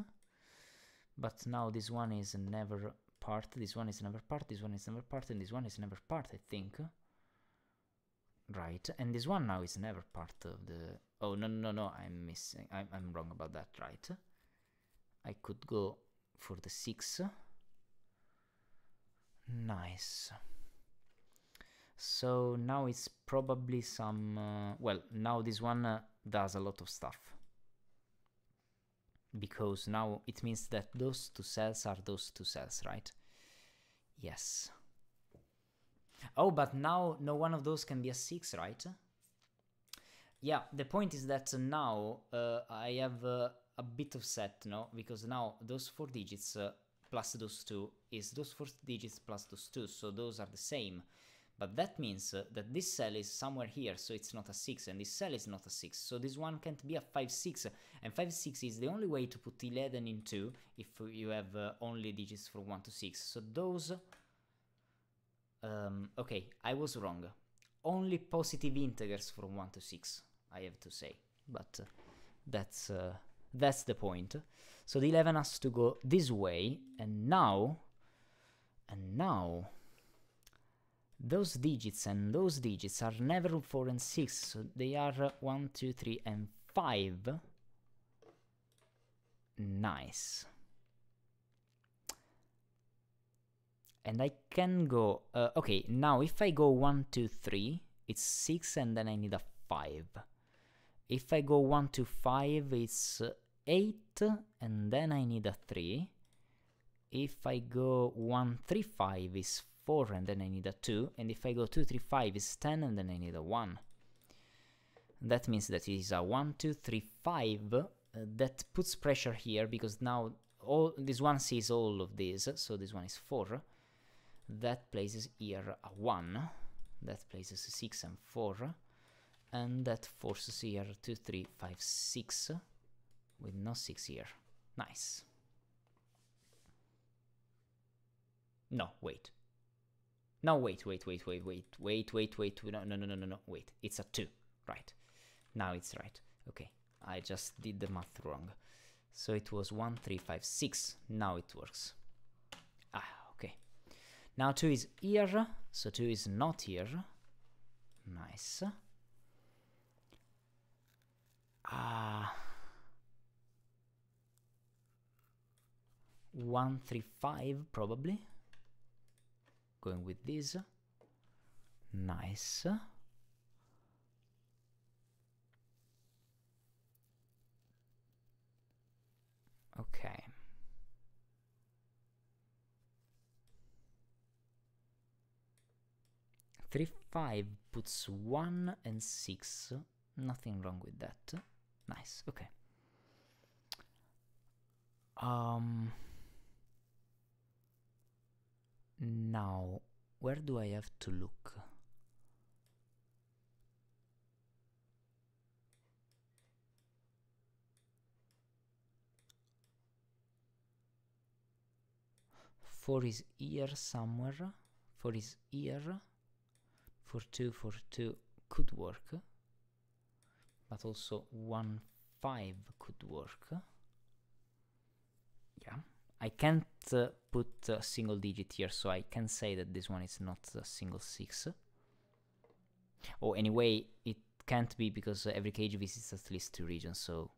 But now this one is never part this one is never part this one is never part and this one is never part i think. Right and this one now is never part of the oh no no no i'm missing i'm, I'm wrong about that right I could go for the 6. Nice. So now it's probably some... Uh, well, now this one uh, does a lot of stuff. Because now it means that those two cells are those two cells, right? Yes. Oh, but now no one of those can be a 6, right? Yeah, the point is that now uh, I have uh, a bit of set, no? Because now those four digits uh, plus those two is those four digits plus those two, so those are the same. But that means uh, that this cell is somewhere here, so it's not a 6, and this cell is not a 6, so this one can't be a 5, 6, and 5, 6 is the only way to put 11 in 2 if you have uh, only digits from 1 to 6. So those... Um, okay, I was wrong. Only positive integers from 1 to 6, I have to say, but uh, that's... Uh, that's the point. So the 11 has to go this way, and now, and now, those digits and those digits are never 4 and 6, so they are 1, 2, 3, and 5. Nice. And I can go, uh, okay, now if I go 1, 2, 3, it's 6 and then I need a 5. If I go 1 to 5, it's 8 and then I need a 3. If I go 1, 3, 5 is 4 and then I need a 2. And if I go 2, 3, 5 is 10 and then I need a 1. That means that it is a 1, 2, 3, 5 uh, that puts pressure here because now all this one sees all of these, so this one is 4. That places here a 1. That places 6 and 4. And that forces here 2, 3, 5, 6 with no 6 here. Nice. No, wait. No, wait, wait, wait, wait, wait, wait, wait, wait, no, no, no, no, no, no, wait. It's a 2, right. Now it's right. Okay, I just did the math wrong. So it was 1, 3, 5, 6. Now it works. Ah, okay. Now 2 is here, so 2 is not here. Nice. Ah... 135 probably. Going with this. Nice. Okay. Three five puts one and six. Nothing wrong with that. Nice. Okay. Um. Now, where do I have to look? for his ear somewhere. For his ear, for two, for two, could work but also 1, 5 could work. Yeah. I can't uh, put a single digit here, so I can say that this one is not a single 6. Or oh, anyway, it can't be because uh, every cage visits at least two regions, so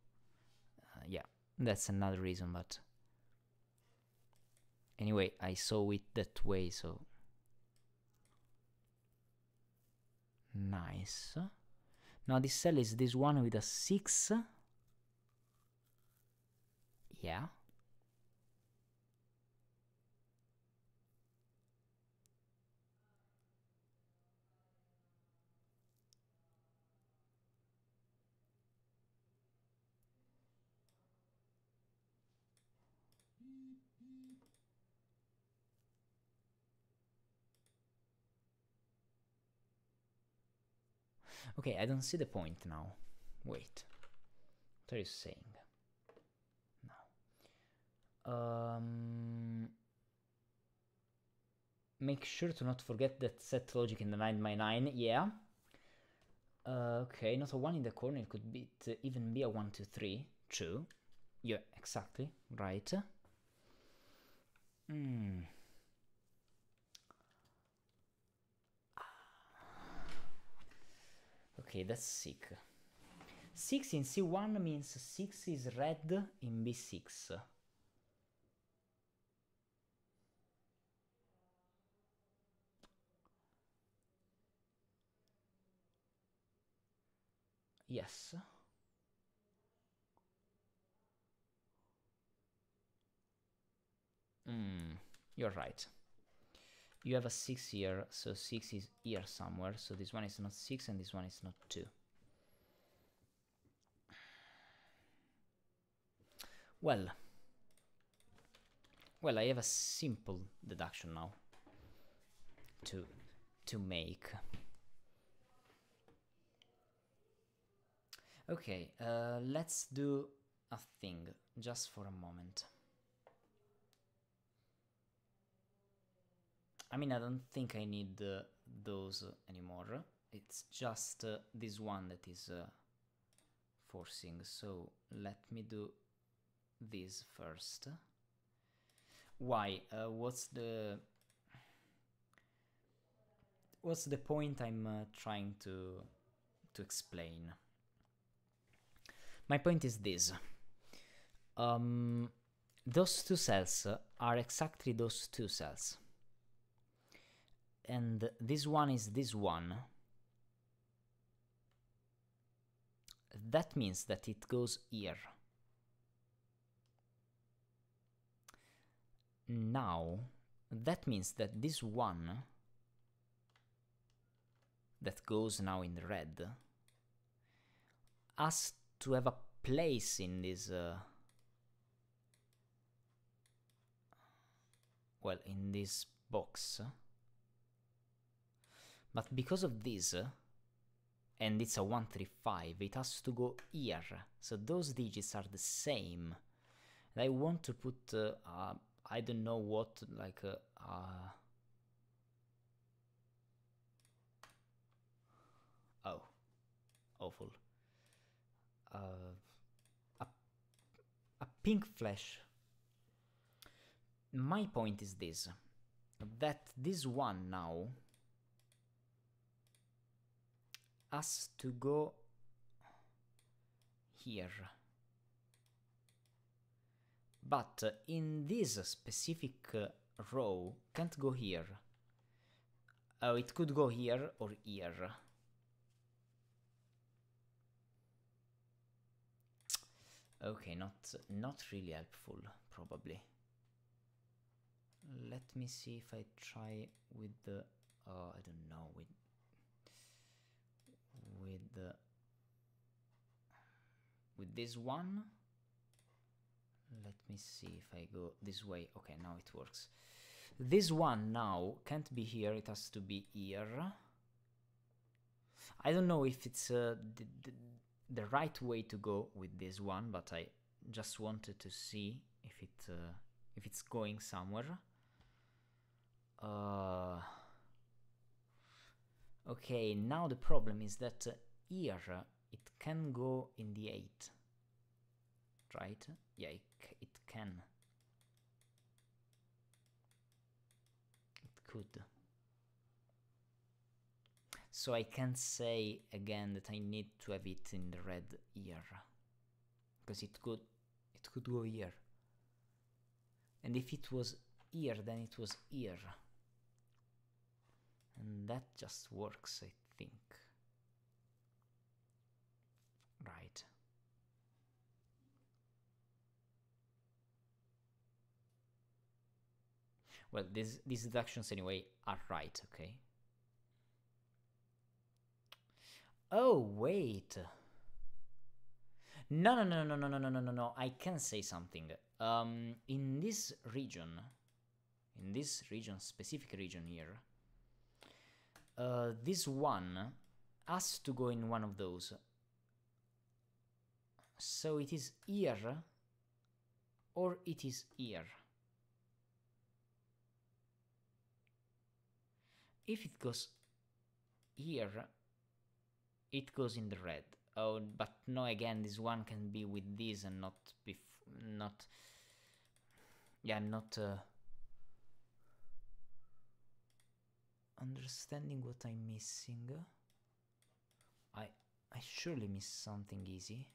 uh, yeah, that's another reason, but anyway, I saw it that way, so nice. Now this cell is this one with a 6. Yeah. Okay, I don't see the point now. Wait. What are you saying? No. Um, make sure to not forget that set logic in the 9 by 9 yeah. Uh, okay, not a 1 in the corner, it could be it even be a 1, 2, 3. True. Yeah, exactly, right. Hmm. Okay, that's sick. 6 in C1 means 6 is red in B6. Yes. Mm, you're right. You have a 6 here, so 6 is here somewhere, so this one is not 6 and this one is not 2. Well, well, I have a simple deduction now to to make. Okay, uh, let's do a thing just for a moment. I mean, I don't think I need uh, those anymore. It's just uh, this one that is uh, forcing. So let me do this first. Why? Uh, what's the what's the point I'm uh, trying to to explain? My point is this. Um, those two cells are exactly those two cells. And this one is this one. That means that it goes here. Now, that means that this one that goes now in red has to have a place in this uh, well in this box but because of this and it's a 135 it has to go here. So those digits are the same. And I want to put uh, uh, I don't know what like uh, uh oh awful. Uh, a, a pink flash. My point is this, that this one now has to go here. But in this specific uh, row, can't go here. Oh, it could go here or here. Okay, not not really helpful, probably. Let me see if I try with the uh, I don't know with with the with this one. Let me see if I go this way. Okay, now it works. This one now can't be here. It has to be here. I don't know if it's uh, the, the the right way to go with this one, but I just wanted to see if it uh, if it's going somewhere. Uh, okay, now the problem is that uh, here it can go in the 8. Right? Yeah, it, it can. It could. So I can't say again that I need to have it in the red here. Because it could it could go here. And if it was here, then it was here. And that just works, I think. Right. Well, these, these deductions anyway are right, okay? Oh, wait. No, no, no, no, no, no, no, no, no, no. I can say something. Um, in this region, in this region, specific region here, uh, this one has to go in one of those. So it is here or it is here. If it goes here, it goes in the red. Oh, but no, again, this one can be with this and not bef not... Yeah, not... Uh, understanding what I'm missing. I I surely missed something easy.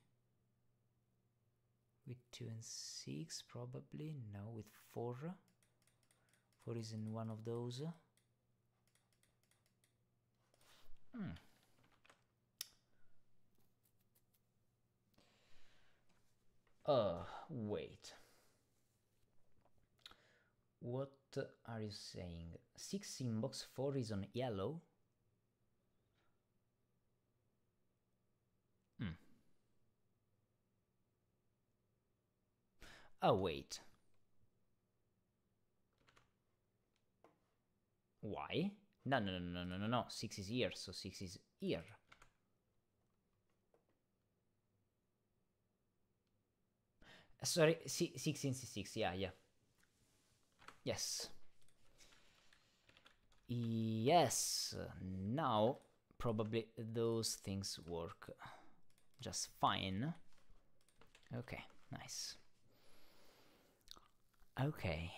With 2 and 6 probably, no, with 4. 4 is in one of those. Hmm. Uh, wait. What are you saying? 6 in box 4 is on yellow? Hmm. Oh, wait. Why? No, no, no, no, no, no, no. 6 is here, so 6 is here. Sorry, 6 in C6, yeah, yeah. Yes. Yes, now probably those things work just fine. Okay, nice. Okay.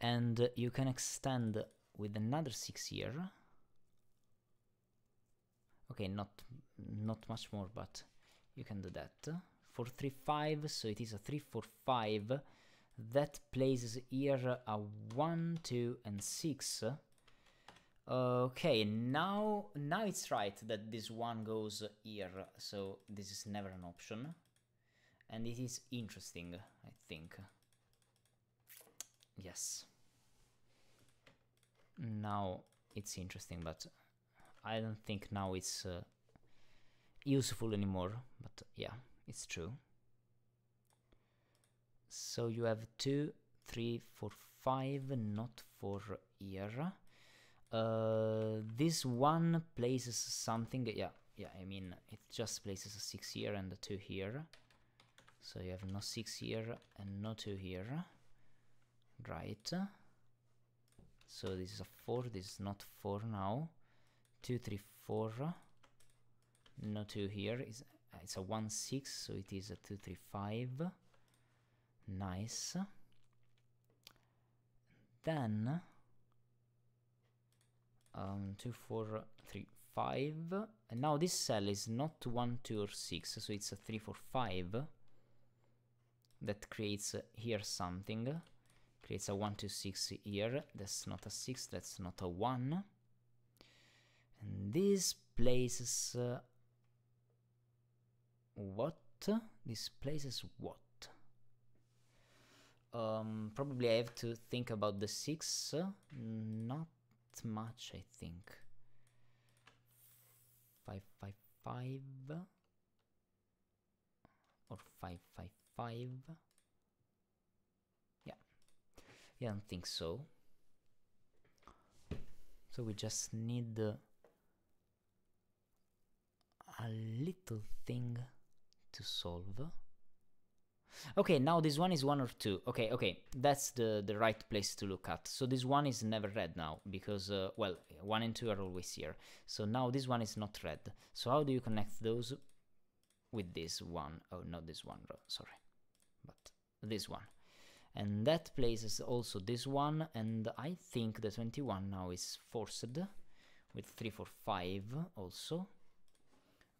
And you can extend with another 6 here. Okay, not not much more, but you can do that. 4 3 5 so it is a 3 4 5 that places here a 1 2 and 6 okay now now it's right that this one goes here so this is never an option. And it is interesting i think. Yes. Now it's interesting but i don't think now it's uh, useful anymore but yeah it's true. So you have two, three, four, five, not for here. Uh, this one places something, yeah, yeah, I mean, it just places a 6 here and a 2 here. So you have no 6 here and no 2 here. Right. So this is a 4, this is not 4 now. Two, three, four, No 2 here is it's a 1 6 so it is a 2 3 5 nice. Then um 2 4 3 5 and now this cell is not 1 2 or 6 so it's a 3 4 5 that creates uh, here something. Creates a 1 2 6 here. That's not a 6 that's not a 1 and this places uh, what? This place is what? Um, probably I have to think about the 6. Not much, I think. 555 or 555. Yeah. Yeah, I don't think so. So we just need uh, a little thing to solve. Okay, now this one is one or two. Okay, okay, that's the, the right place to look at. So this one is never red now, because, uh, well, one and two are always here. So now this one is not red. So how do you connect those with this one? Oh, not this one, sorry, but this one. And that places also this one, and I think the 21 now is forced with 3, 4, 5 also.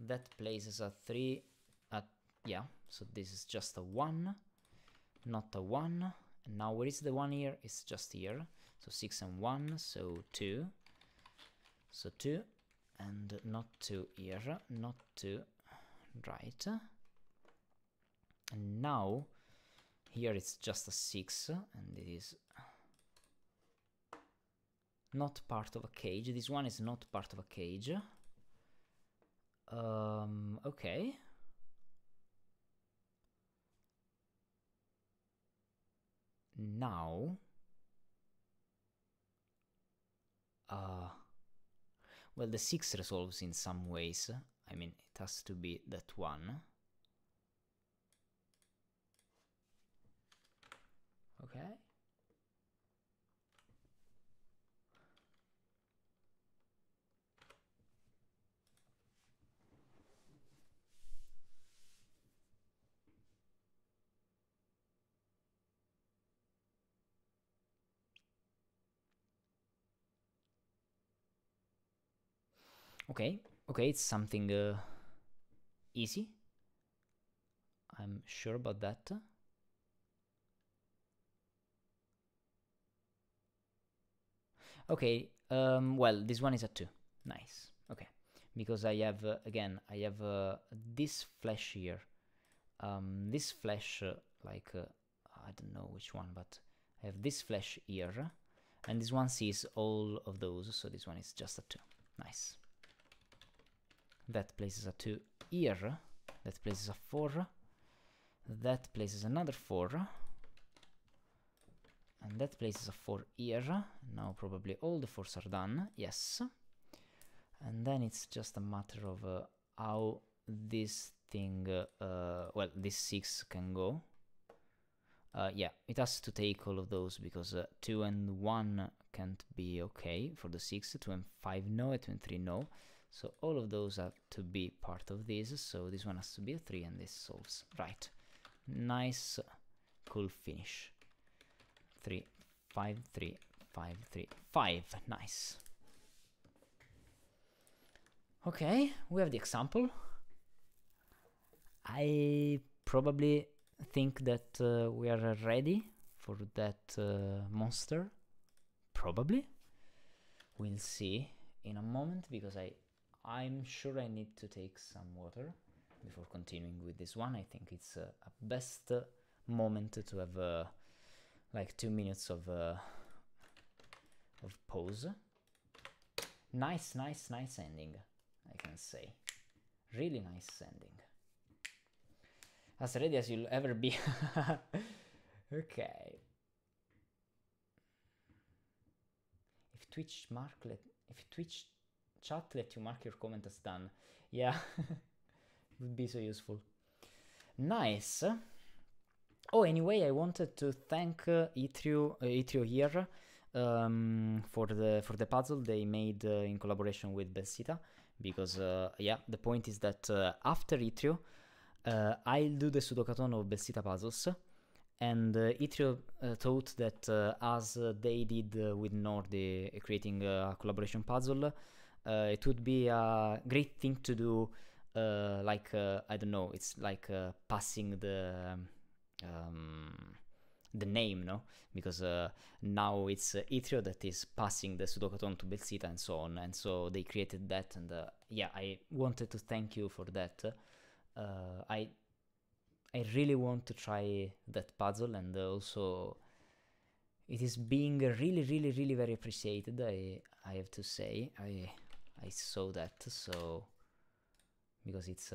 That places a 3 yeah, so this is just a 1, not a 1. And now where is the 1 here? It's just here. So 6 and 1, so 2. So 2, and not 2 here, not 2, right. And now, here it's just a 6, and it is not part of a cage. This one is not part of a cage. Um, okay. Now uh, well the 6 resolves in some ways I mean, it has to be that one. Okay. Okay, okay, it's something uh, easy. I'm sure about that. Okay, um, well, this one is a 2. Nice. Okay, because I have, uh, again, I have uh, this flash here. Um, this flash, uh, like, uh, I don't know which one, but I have this flash here. And this one sees all of those, so this one is just a 2. Nice. That places a 2 here. That places a 4. That places another 4. And that places a 4 here. Now probably all the 4s are done. Yes. And then it's just a matter of uh, how this thing, uh, uh, well, this 6 can go. Uh, yeah, it has to take all of those because uh, 2 and 1 can't be okay for the 6, 2 and 5 no, 2 and 3 no. So all of those have to be part of this, so this one has to be a 3 and this solves. Right, nice, cool finish. 3, 5, 3, 5, 3, 5, nice. Okay, we have the example. I probably think that uh, we are ready for that uh, monster. Probably. We'll see in a moment because I I'm sure I need to take some water before continuing with this one. I think it's uh, a best uh, moment to have uh, like two minutes of uh, of pause. Nice, nice, nice ending, I can say. Really nice ending. As ready as you'll ever be. okay. If Twitch mark let if Twitch chat let you mark your comment as done. Yeah, would be so useful. Nice. Oh, anyway, I wanted to thank uh, Yttrio, uh, Yttrio here um, for the for the puzzle they made uh, in collaboration with Belsita, because uh, yeah, the point is that uh, after Yttrio, uh, I'll do the Sudok-a-thon of Belsita puzzles, and uh, Yttrio thought that as they did with Nordi creating a collaboration puzzle, it would be a great thing to do uh, like uh, I don't know, it's like uh, passing the um, the name, no? Because uh, now it's uh, Yttrio that is passing the Sudok-a-thon to Belsita and so on, and so they created that, and uh, yeah, I wanted to thank you for that. Uh, I I really want to try that puzzle, and also it is being really, really, really very appreciated. I I have to say, I I saw that so because it's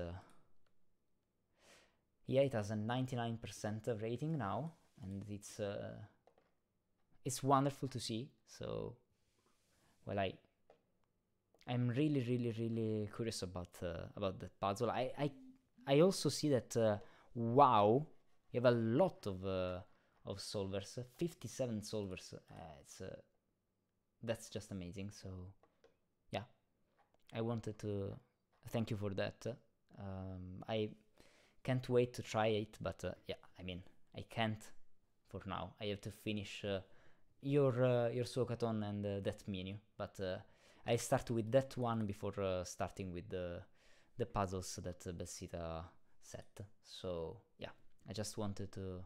yeah it has a 99% of rating now and it's uh it's wonderful to see so well I I'm really really really curious about uh, about that puzzle. I I I also see that uh, wow you have a lot of uh, of solvers 57 solvers. Uh, it's uh, that's just amazing so I wanted to thank you for that. Um, I can't wait to try it, but uh, yeah, I mean, I can't for now. I have to finish uh, your uh, your Sudok-a-thon and uh, that menu, but uh, I start with that one before uh, starting with the the puzzles that Belsita set. So yeah, I just wanted to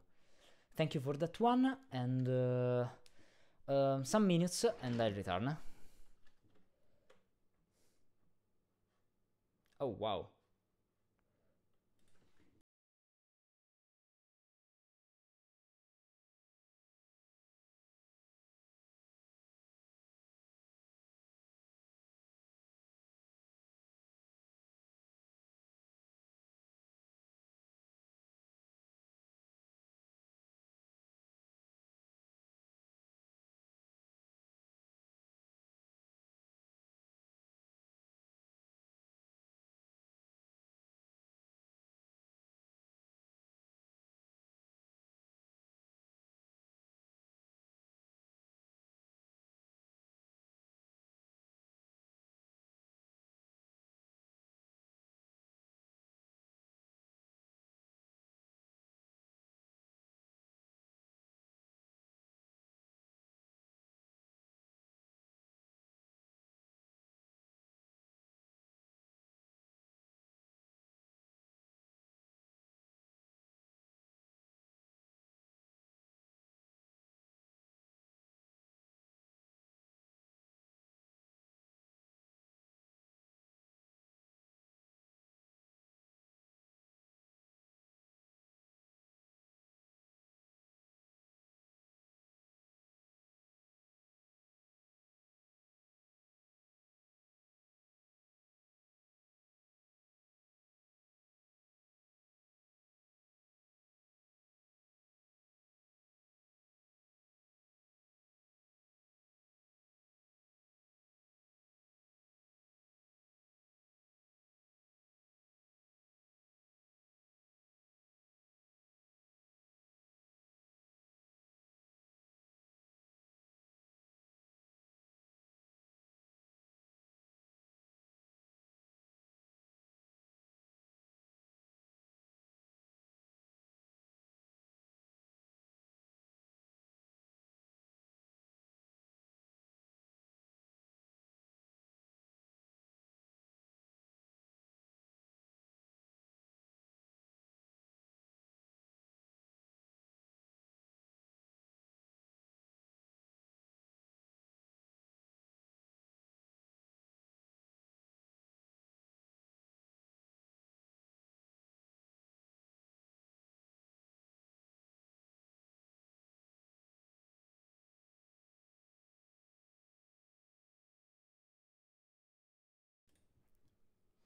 thank you for that one and uh, um, some minutes, and I return. Oh wow.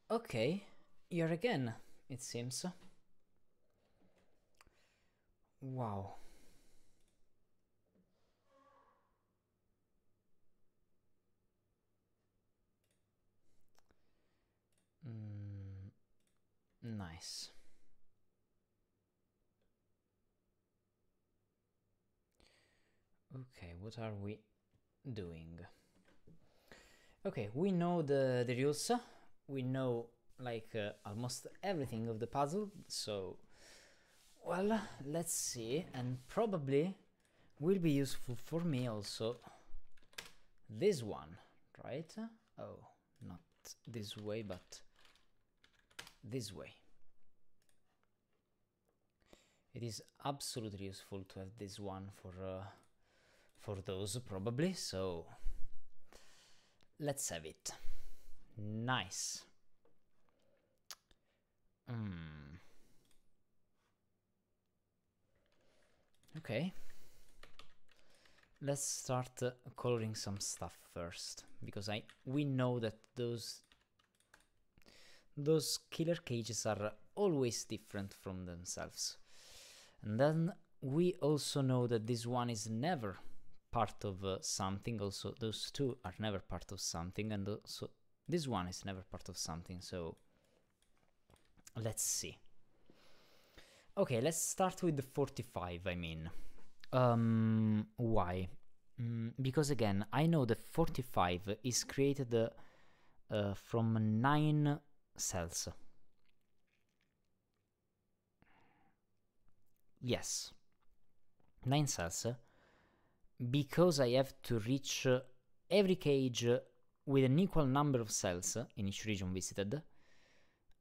Okay, here again, it seems. Wow. Mm, nice. Okay, what are we doing? Okay, we know the, the rules. We know like uh, almost everything of the puzzle, so well, let's see, and probably will be useful for me also this one, right? Oh, not this way, but this way. It is absolutely useful to have this one for uh, for those probably, so let's have it. Nice. Hmm. Okay. Let's start uh, coloring some stuff first because I we know that those those killer cages are always different from themselves. And then we also know that this one is never part of uh, something, also those two are never part of something, and so this one is never part of something, so let's see. Okay, let's start with the 45, I mean. Um, why? Mm, because again, I know the 45 is created uh, uh, from 9 cells. Yes, 9 cells, because I have to reach uh, every cage with an equal number of cells in each region visited,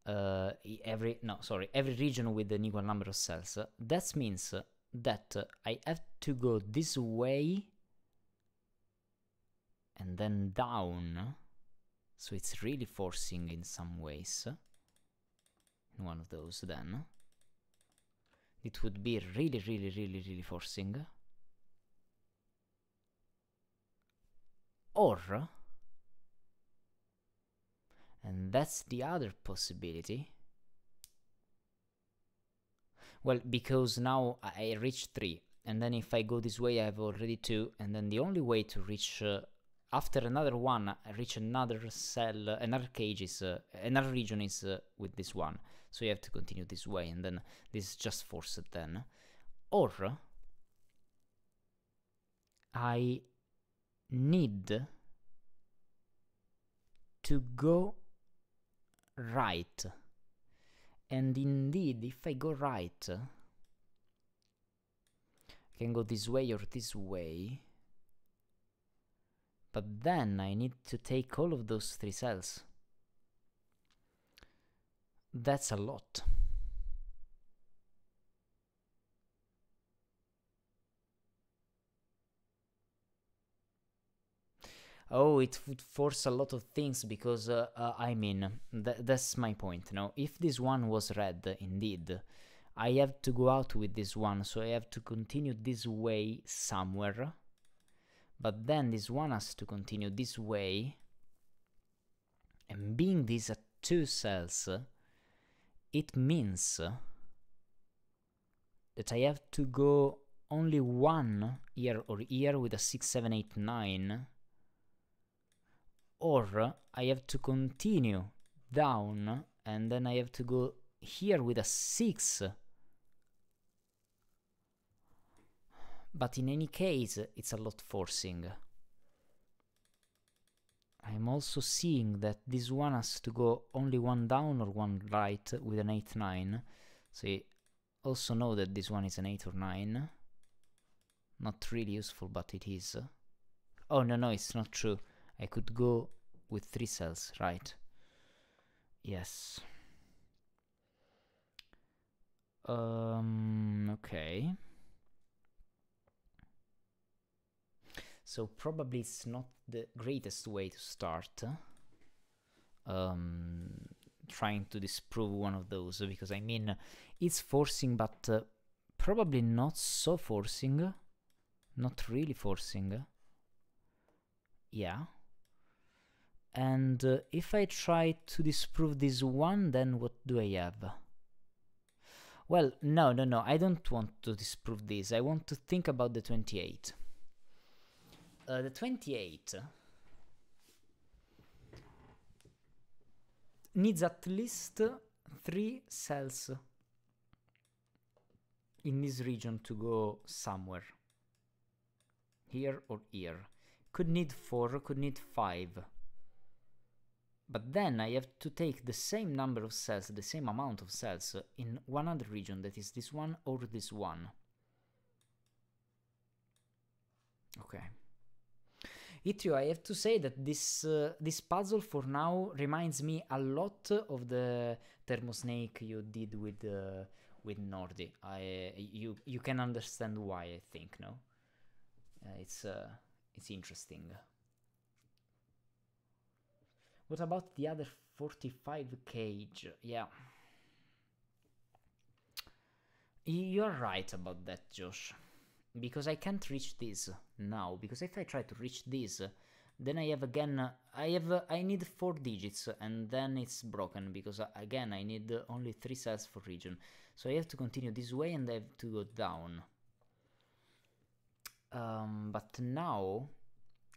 uh, every, no, sorry, every region with an equal number of cells, that means that I have to go this way and then down, so it's really forcing in some ways, in one of those then. It would be really, really, really, really forcing. Or, and that's the other possibility. Well, because now I reach 3, and then if I go this way I have already 2, and then the only way to reach, uh, after another one, I reach another cell, uh, another cage is, uh, another region is uh, with this one. So you have to continue this way, and then this is just forced then. Or I need to go right. And indeed, if I go right, I can go this way or this way. But then I need to take all of those three cells. That's a lot. Oh, it would force a lot of things because, uh, uh, I mean, th that's my point, no? If this one was red, indeed, I have to go out with this one, so I have to continue this way somewhere. But then this one has to continue this way. And being these two cells, it means that I have to go only one here or here with a 6, 7, 8, 9 or I have to continue down and then I have to go here with a 6 but in any case it's a lot forcing I'm also seeing that this one has to go only one down or one right with an 8-9. So you also know that this one is an 8 or 9. Not really useful, but it is. Oh, no, no, it's not true. I could go with 3 cells, right? Yes. Um, okay. So probably it's not the greatest way to start. Um, trying to disprove one of those because I mean it's forcing, but uh, probably not so forcing, not really forcing. Yeah. And uh, if I try to disprove this one, then what do I have? Well, no, no, no, I don't want to disprove this. I want to think about the 28. Uh, the 28 needs at least three cells in this region to go somewhere. Here or here. Could need four, could need five. But then I have to take the same number of cells, the same amount of cells, in one other region, that is this one or this one. Okay. Yttrio, I have to say that this uh, this puzzle for now reminds me a lot of the Thermosnake you did with uh, with Nordi. I you you can understand why I think no. Uh, it's uh, it's interesting. What about the other 45 cage? Yeah. You're right about that, Josh because I can't reach this now, because if I try to reach this, then I have again, I have, I need 4 digits, and then it's broken, because uh, again I need only 3 cells for region. So I have to continue this way and I have to go down. Um, but now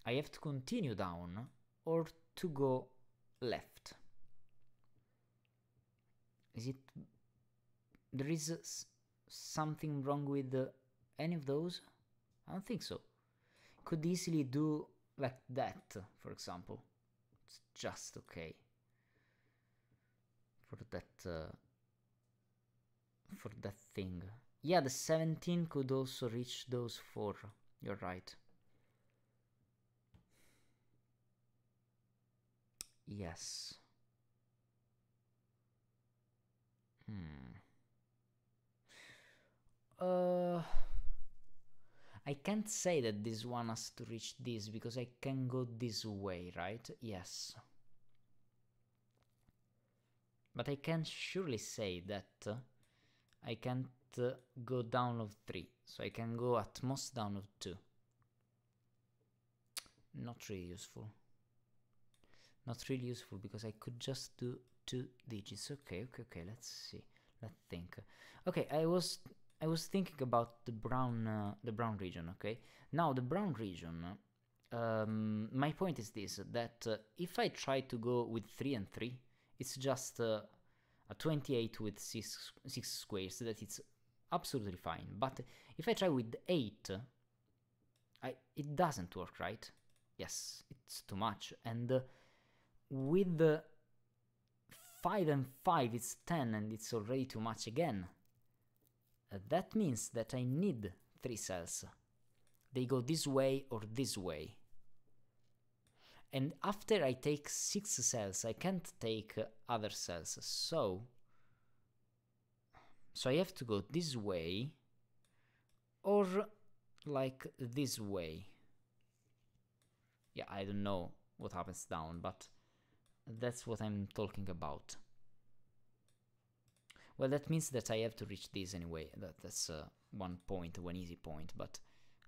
I have to continue down or to go left. Is it... There is something wrong with any of those? I don't think so. Could easily do like that, for example. It's just okay. For that... Uh, for that thing. Yeah, the 17 could also reach those four. You're right. Yes. Hmm. Uh... I can't say that this one has to reach this because I can go this way, right? Yes. But I can surely say that uh, I can't uh, go down of 3, so I can go at most down of 2. Not really useful. Not really useful because I could just do 2 digits. Okay, okay, okay, let's see. Let's think. Okay, I was I was thinking about the brown uh, the brown region. Okay, now the brown region. Um, my point is this: that uh, if I try to go with three and three, it's just uh, a 28 with six six squares. That it's absolutely fine. But if I try with eight, I it doesn't work, right? Yes, it's too much. And uh, with the five and five, it's ten, and it's already too much again. Uh, that means that I need three cells. They go this way or this way. And after I take six cells, I can't take uh, other cells. So, so I have to go this way or like this way. Yeah, I don't know what happens down, but that's what I'm talking about. Well, that means that I have to reach this anyway. That, that's uh, one point, one easy point. But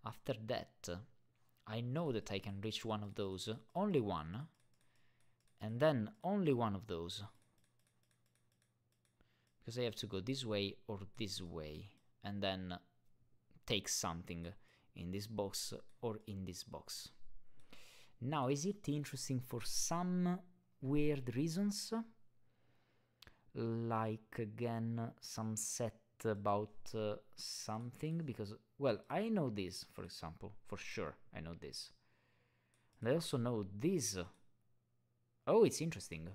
after that, I know that I can reach one of those, only one, and then only one of those. Because I have to go this way or this way, and then take something in this box or in this box. Now, is it interesting for some weird reasons? like again some set about uh, something because well I know this for example for sure I know this. And I also know this. Oh it's interesting.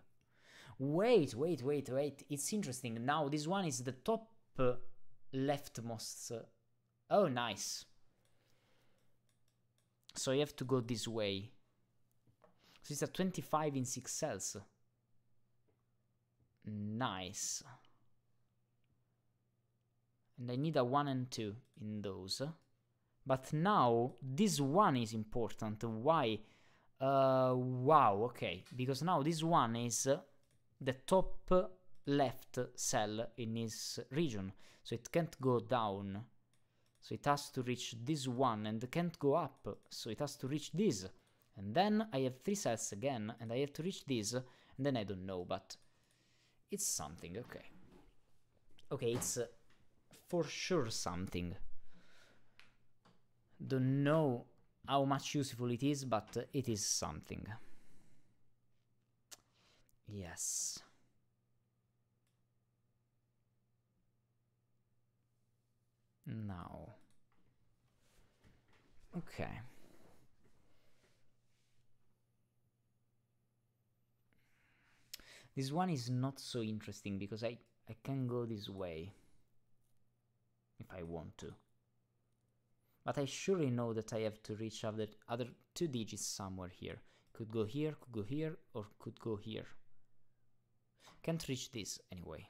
Wait wait wait wait it's interesting. Now this one is the top uh, leftmost uh, oh nice. So you have to go this way so it's a 25 in 6 cells Nice. And I need a 1 and 2 in those. But now, this one is important. Why? Uh, wow, okay. Because now this one is the top left cell in this region. So it can't go down. So it has to reach this one and can't go up. So it has to reach this. And then I have three cells again, and I have to reach this, and then I don't know, but it's something, okay. Okay, it's uh, for sure something. Don't know how much useful it is, but uh, it is something. Yes. Now. Okay. This one is not so interesting because I, I can go this way if I want to. But I surely know that I have to reach other, other two digits somewhere here. Could go here, could go here, or could go here. Can't reach this anyway.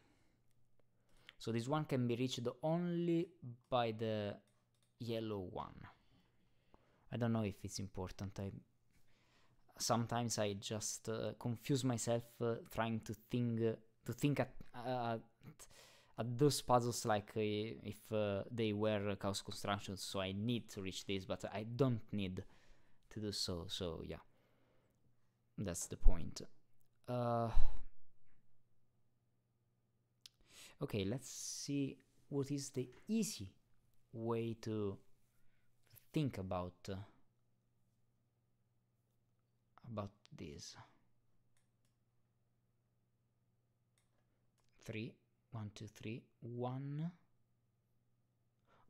So this one can be reached only by the yellow one. I don't know if it's important. I sometimes I just uh, confuse myself uh, trying to think uh, to think at, at, at those puzzles like if they were chaos constructions. So I need to reach this, but I don't need to do so. So yeah, that's the point. Uh, okay, let's see what is the easy way to think about uh, about this. Three, one, two, three, one.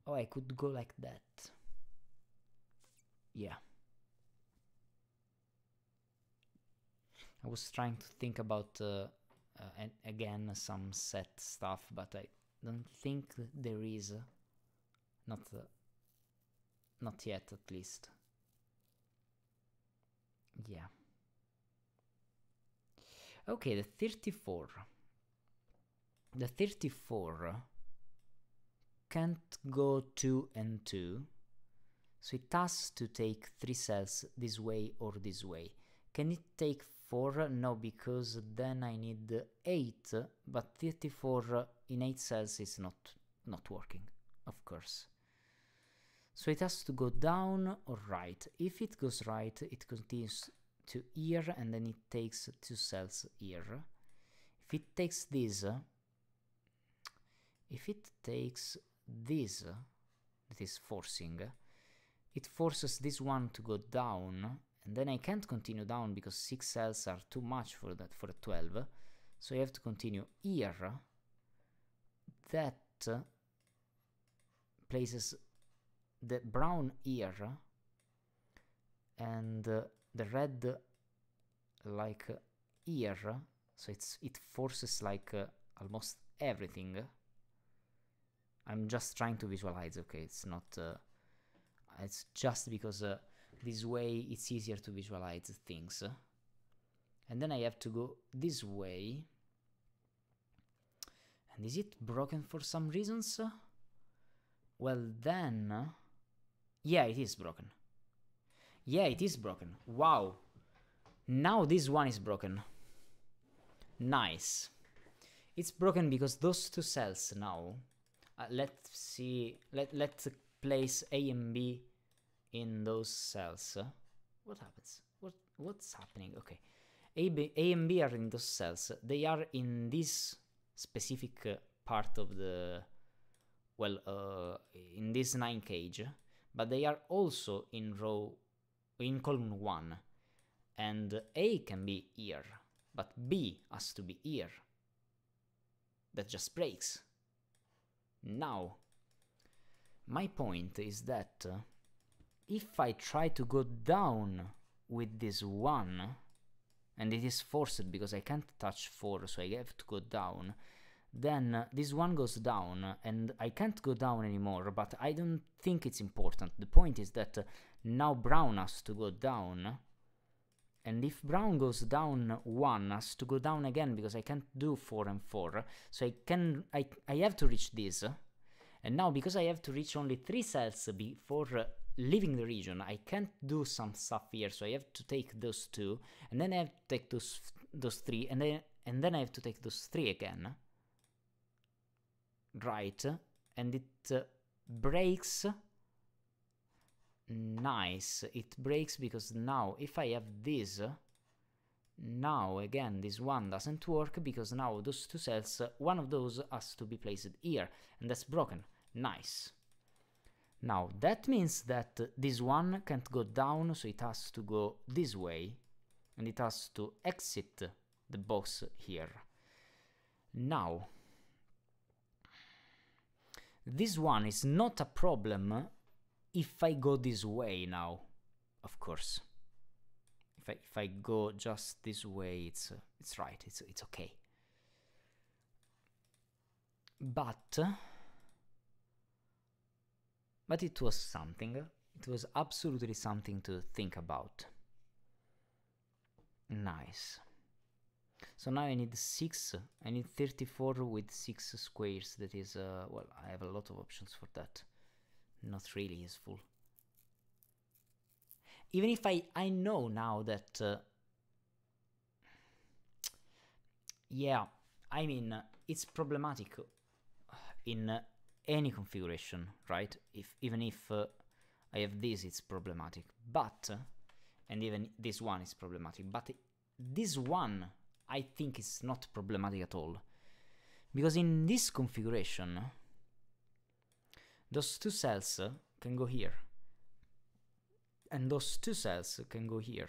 Oh, I could go like that. Yeah. I was trying to think about uh, uh, and again some set stuff, but I don't think there is. Not uh, not yet, at least. Yeah. Okay, the 34. The 34 can't go 2 and 2, so it has to take 3 cells this way or this way. Can it take 4? No, because then I need 8, but 34 in 8 cells is not, not working, of course. So it has to go down or right. If it goes right, it continues to here and then it takes two cells here. If it takes this, if it takes this, that is forcing, it forces this one to go down and then I can't continue down because 6 cells are too much for that for a 12 so I have to continue here that places the brown here and uh, the red like uh, here so it's it forces like uh, almost everything. I'm just trying to visualize okay it's not uh, it's just because uh, this way it's easier to visualize things. And then I have to go this way. And is it broken for some reasons? Well then yeah, it is broken. Yeah, it is broken. Wow. Now this one is broken. Nice. It's broken because those two cells now. Uh, let's see. Let let's place A and B in those cells. What happens? What what's happening? Okay. A, B, A and B are in those cells. They are in this specific uh, part of the well uh, in this 9 cage but they are also in row in column 1 and A can be here but B has to be here that just breaks. Now my point is that uh, if I try to go down with this 1 and it is forced because I can't touch 4 so I have to go down then this one goes down and I can't go down anymore, but I don't think it's important. The point is that now brown has to go down, and if brown goes down, one has to go down again because I can't do 4 and 4, so I can I, I have to reach this, and now because I have to reach only 3 cells before leaving the region, I can't do some stuff here, so I have to take those two, and then I have to take those those three, and then and then I have to take those three again right and it uh, breaks. Nice. It breaks because now if I have this now again this one doesn't work because now those two cells one of those has to be placed here and that's broken. Nice. Now that means that this one can't go down so it has to go this way and it has to exit the box here. Now this one is not a problem if I go this way now, of course. If I, if I go just this way, it's uh, it's right. It's it's okay. But but it was something. It was absolutely something to think about. Nice. So now I need 6, I need 34 with 6 squares, that is, uh, well, I have a lot of options for that. Not really useful. Even if I, I know now that... Uh, yeah, I mean, it's problematic in uh, any configuration, right? If Even if uh, I have this, it's problematic. But, and even this one is problematic, but this one I think it's not problematic at all. Because in this configuration, those two cells can go here. And those two cells can go here.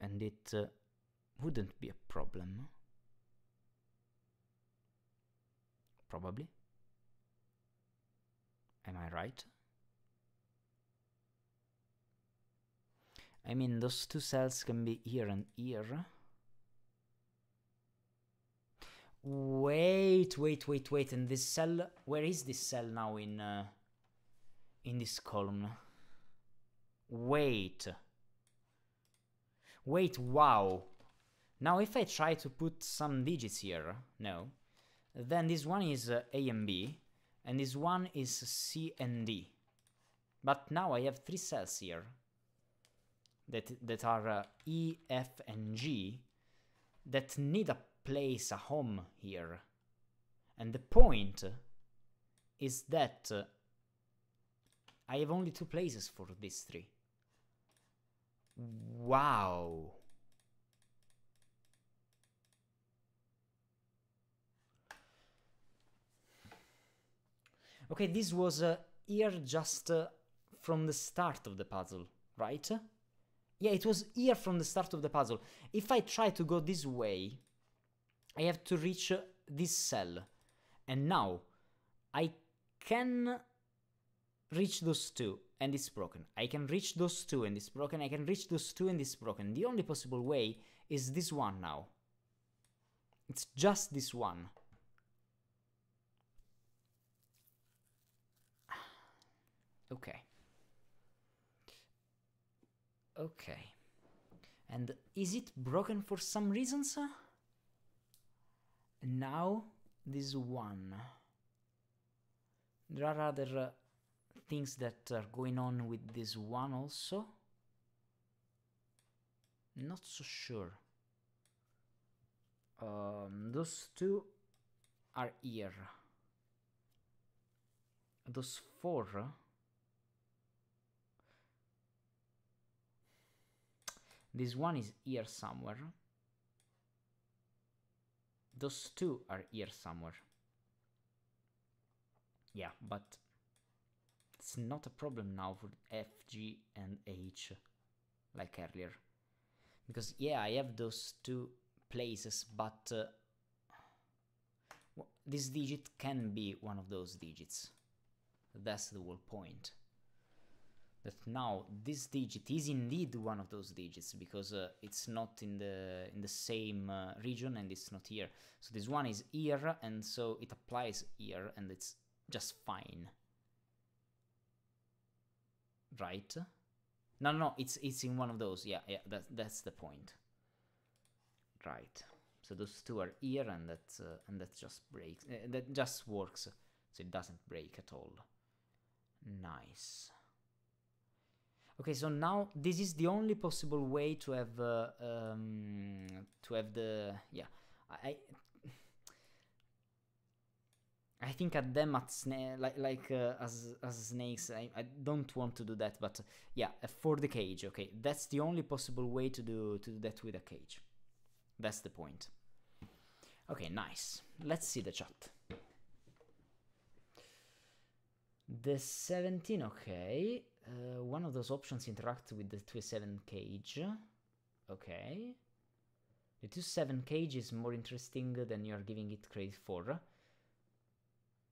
And it uh, wouldn't be a problem. Probably. Am I right? I mean, those two cells can be here and here. Wait, wait, wait, wait, and this cell, where is this cell now in, uh, in this column? Wait. Wait, wow. Now if I try to put some digits here, no, then this one is uh, A and B, and this one is C and D. But now I have three cells here, that that are uh, E, F, and G that need a place, a home here. And the point is that uh, I have only two places for these three. Wow. Okay, this was uh, here just uh, from the start of the puzzle, right? Yeah, it was here from the start of the puzzle. If I try to go this way, I have to reach uh, this cell. And now, I can reach those two and it's broken. I can reach those two and it's broken. I can reach those two and it's broken. The only possible way is this one now. It's just this one. Okay. Okay. And is it broken for some reasons? Now, this one. There are other uh, things that are going on with this one also. Not so sure. Um, those two are here. Those four This one is here somewhere. Those two are here somewhere. Yeah, but it's not a problem now for F, G, and H, like earlier. Because, yeah, I have those two places, but uh, this digit can be one of those digits. That's the whole point that now this digit is indeed one of those digits because uh, it's not in the in the same uh, region and it's not here. So this one is here and so it applies here and it's just fine. Right? No, no, it's it's in one of those. Yeah, yeah, that that's the point. Right. So those two are here and that uh, and that just breaks. Uh, that just works. So it doesn't break at all. Nice. Okay, so now this is the only possible way to have uh, um, to have the yeah. I I think at them at sna- like like uh, as as snakes. I, I don't want to do that, but yeah, uh, for the cage. Okay, that's the only possible way to do to do that with a cage. That's the point. Okay, nice. Let's see the chat. The 17, okay. Uh, one of those options interacts with the 2-7 cage. Okay. The 2-7 cage is more interesting than you are giving it credit for.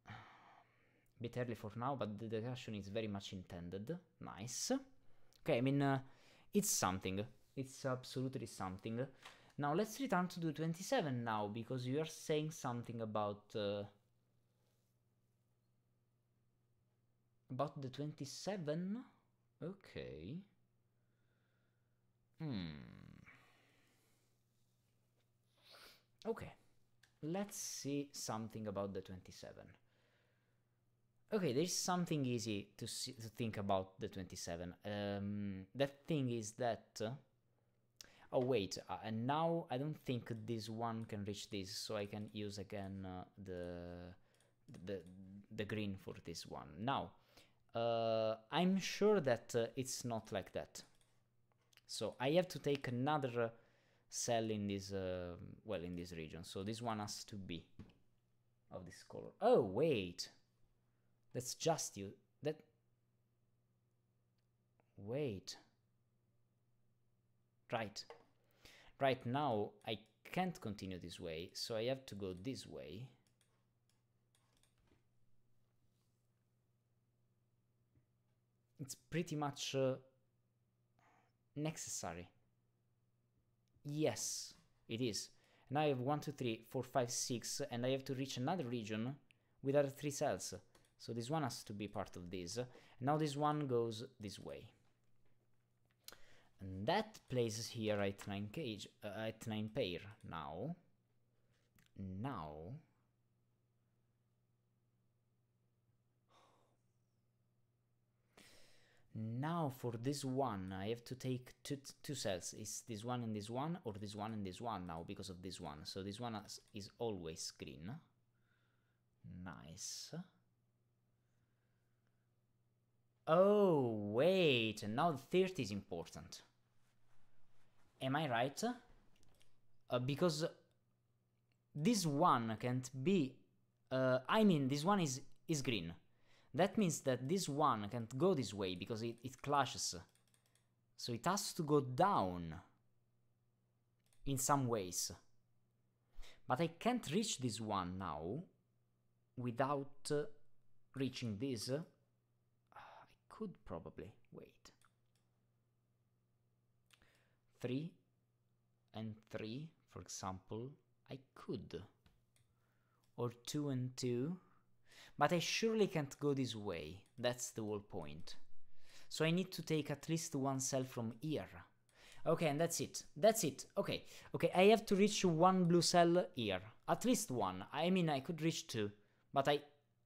Bit early for now, but the discussion is very much intended. Nice. Okay, I mean, uh, it's something. It's absolutely something. Now let's return to the 27 now, because you are saying something about... Uh, about the 27? Okay. Hmm. Okay. Let's see something about the 27. Okay, there's something easy to see, to think about the 27. Um, that thing is that... Uh, oh wait, uh, and now I don't think this one can reach this, so I can use again uh, the, the the green for this one. Now, uh, I'm sure that uh, it's not like that. So I have to take another cell in this, uh, well, in this region. So this one has to be of this color. Oh, wait. That's just you. That... Wait. Right. Right now, I can't continue this way, so I have to go this way. It's pretty much uh, necessary. Yes, it is. Now I have 1, 2, 3, 4, 5, 6, and I have to reach another region with other 3 cells. So this one has to be part of this. Now this one goes this way. And that places here at 9 cage, uh, at 9 pair now. Now Now for this one, I have to take two, two cells. Is this one and this one, or this one and this one now because of this one. So this one has, is always green. Nice. Oh, wait, now the 30 is important. Am I right? Uh, because this one can't be... Uh, I mean, this one is, is green. That means that this one can't go this way because it, it clashes. So it has to go down in some ways. But I can't reach this one now without uh, reaching this. Uh, I could probably wait. 3 and 3, for example, I could. Or 2 and 2. But I surely can't go this way, that's the whole point. So I need to take at least one cell from here. Okay, and that's it. That's it. Okay, okay, I have to reach one blue cell here. At least one. I mean, I could reach two, but I,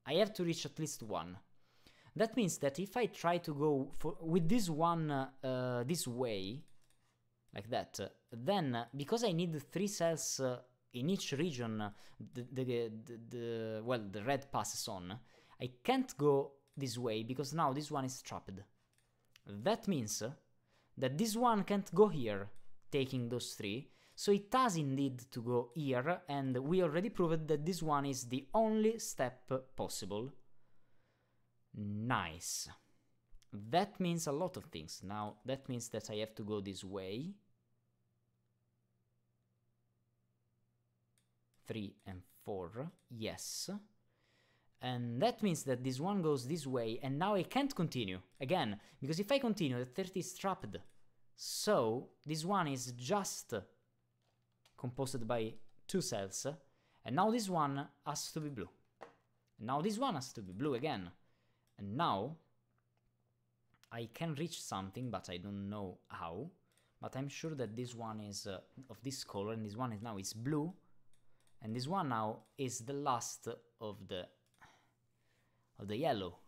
I have to reach at least one. That means that if I try to go for with this one uh, this way, like that, uh, then because I need three cells uh, in each region the, the, the, the, well the red passes on, I can't go this way because now this one is trapped. That means that this one can't go here, taking those three, so it does indeed to go here, and we already proved that this one is the only step possible. Nice. That means a lot of things. Now, that means that I have to go this way, 3 and 4, yes. And that means that this one goes this way, and now I can't continue, again, because if I continue, the 30 is trapped. So, this one is just composed by two cells, and now this one has to be blue. And now this one has to be blue again. And now, I can reach something, but I don't know how. But I'm sure that this one is uh, of this color, and this one is now is blue, and this one now is the last of the of the yellow.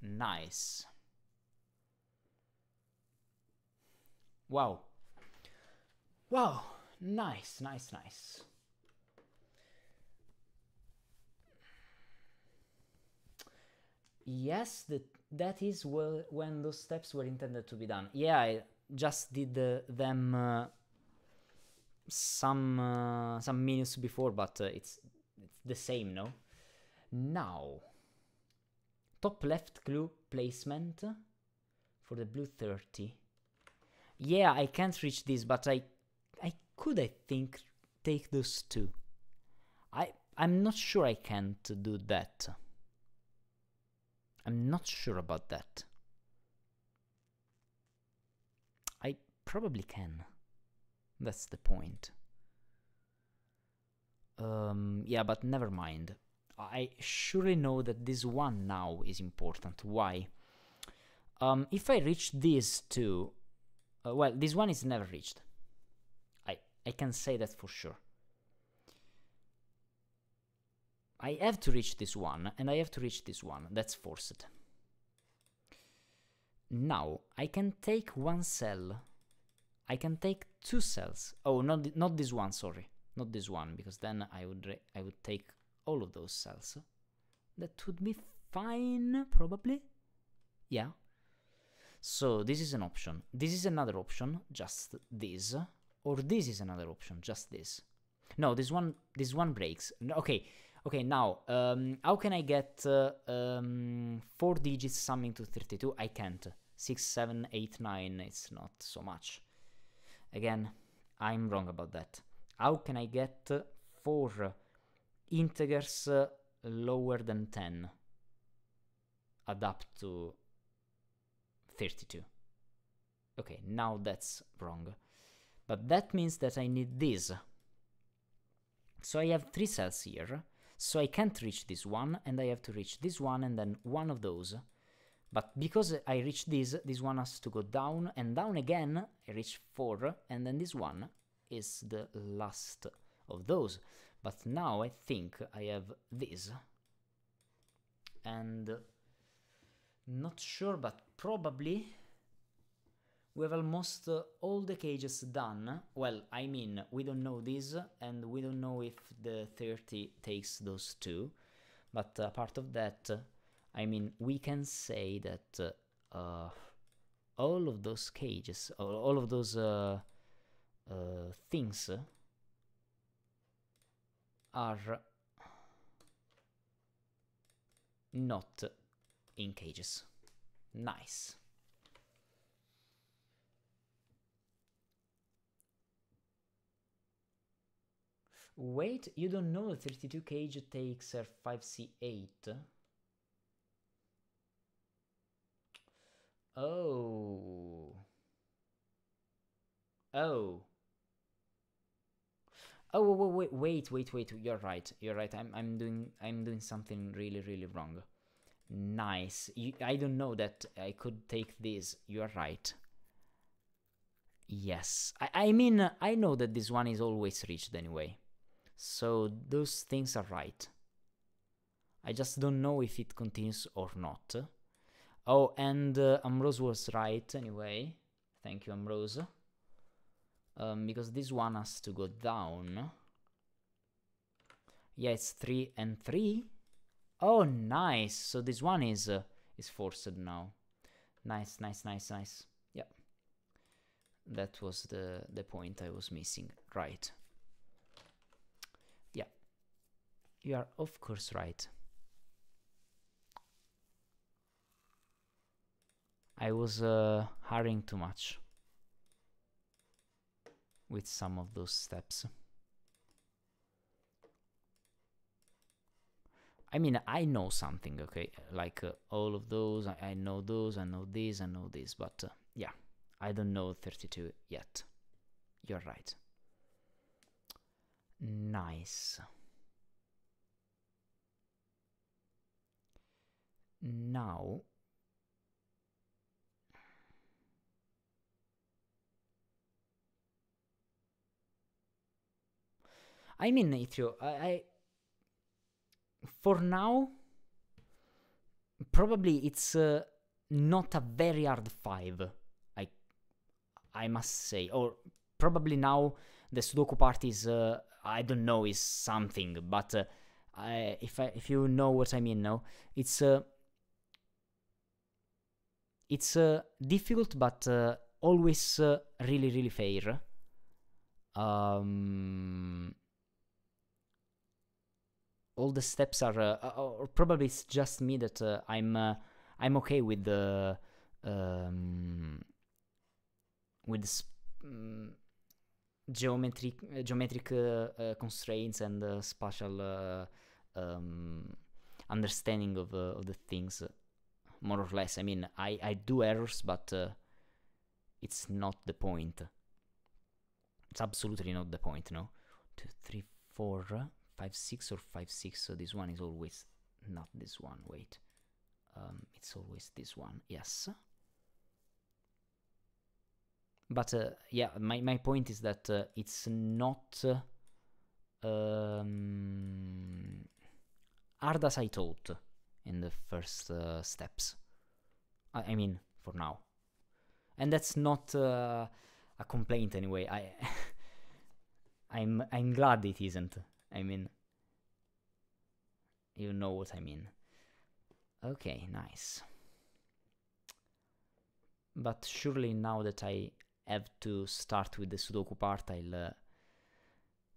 Nice. Wow. Wow. Nice nice nice. Yes, that that is well when those steps were intended to be done. Yeah, I just did uh, them uh, some uh, some minutes before, but uh, it's it's the same, no? Now, top left clue placement for the blue 30. Yeah, I can't reach this, but I I could I think take those two. I I'm not sure I can't do that. I'm not sure about that. I probably can. That's the point. Um, yeah, but never mind. I surely know that this one now is important. Why? Um, if I reach these two, uh, well, this one is never reached. I I can say that for sure. I have to reach this one, and I have to reach this one. That's forced. Now, I can take one cell. I can take two cells. Oh, not, not this one, sorry. Not this one, because then I would, I would take all of those cells. That would be fine, probably. Yeah. So, this is an option. This is another option, just this. Or this is another option, just this. No, this one, this one breaks. Okay, Okay, now, um, how can I get uh, um, 4 digits summing to 32? I can't. 6, 7, 8, 9, it's not so much. Again, I'm wrong about that. How can I get 4 integers lower than 10? Add up to 32. Okay, now that's wrong. But that means that I need this. So I have 3 cells here so I can't reach this one, and I have to reach this one and then one of those. But because I reach this, this one has to go down and down again, I reach 4, and then this one is the last of those. But now I think I have this. And not sure, but probably we have almost uh, all the cages done. Well, I mean, we don't know this, and we don't know if the 30 takes those two. But uh, part of that, uh, I mean, we can say that uh, uh, all of those cages, all of those uh, things are not in cages. Nice. Wait, you don't know 32 cage takes R5C8? Oh. Oh. Oh, wait, wait, wait, wait, wait you're right, you're right, I'm, I'm doing, I'm doing something really, really wrong. Nice, you, I don't know that I could take this, you're right. Yes, I, I mean, I know that this one is always reached anyway. So those things are right. I just don't know if it continues or not. Oh, and uh, Ambrose was right anyway. Thank you, Ambrose. Um, because this one has to go down. Yeah, it's 3 and 3. Oh, nice. So this one is uh, is forced now. Nice, nice, nice, nice. Yep. That was the, the point I was missing. Right. Yeah. You are of course right. I was uh, hurrying too much with some of those steps. I mean, I know something, okay? Like uh, all of those, I, I, know those, I know this, I know this, but uh, yeah, I don't know 32 yet. You're right. Nice. now I mean Yttrio, I, I for now probably it's uh, not a very hard 5 I I must say or probably now the Sudoku part is uh, I don't know is something but uh, I, if I, if you know what I mean now it's uh, it's uh, difficult, but uh, always really, really fair. Um, all the steps are, uh, uh, or probably it's just me that uh, I'm, uh, I'm okay with the, um, with mm, geometric, uh, geometric uh, uh, constraints and uh, spatial uh, um, understanding of, uh, of the things, uh, more or less. I mean, I, I do errors, but uh, it's not the point. It's absolutely not the point, no? Two, three, four, uh, five, six, or five, six. So this one is always not this one. Wait, um, it's always this one. Yes. But uh, yeah, my my point is that uh, it's not uh, um, hard as I thought in the first uh, steps. I, I mean, for now, and that's not uh, a complaint anyway. I I'm I'm glad it isn't. I mean, you know what I mean. Okay, nice. But surely now that I have to start with the Sudoku part, I'll uh,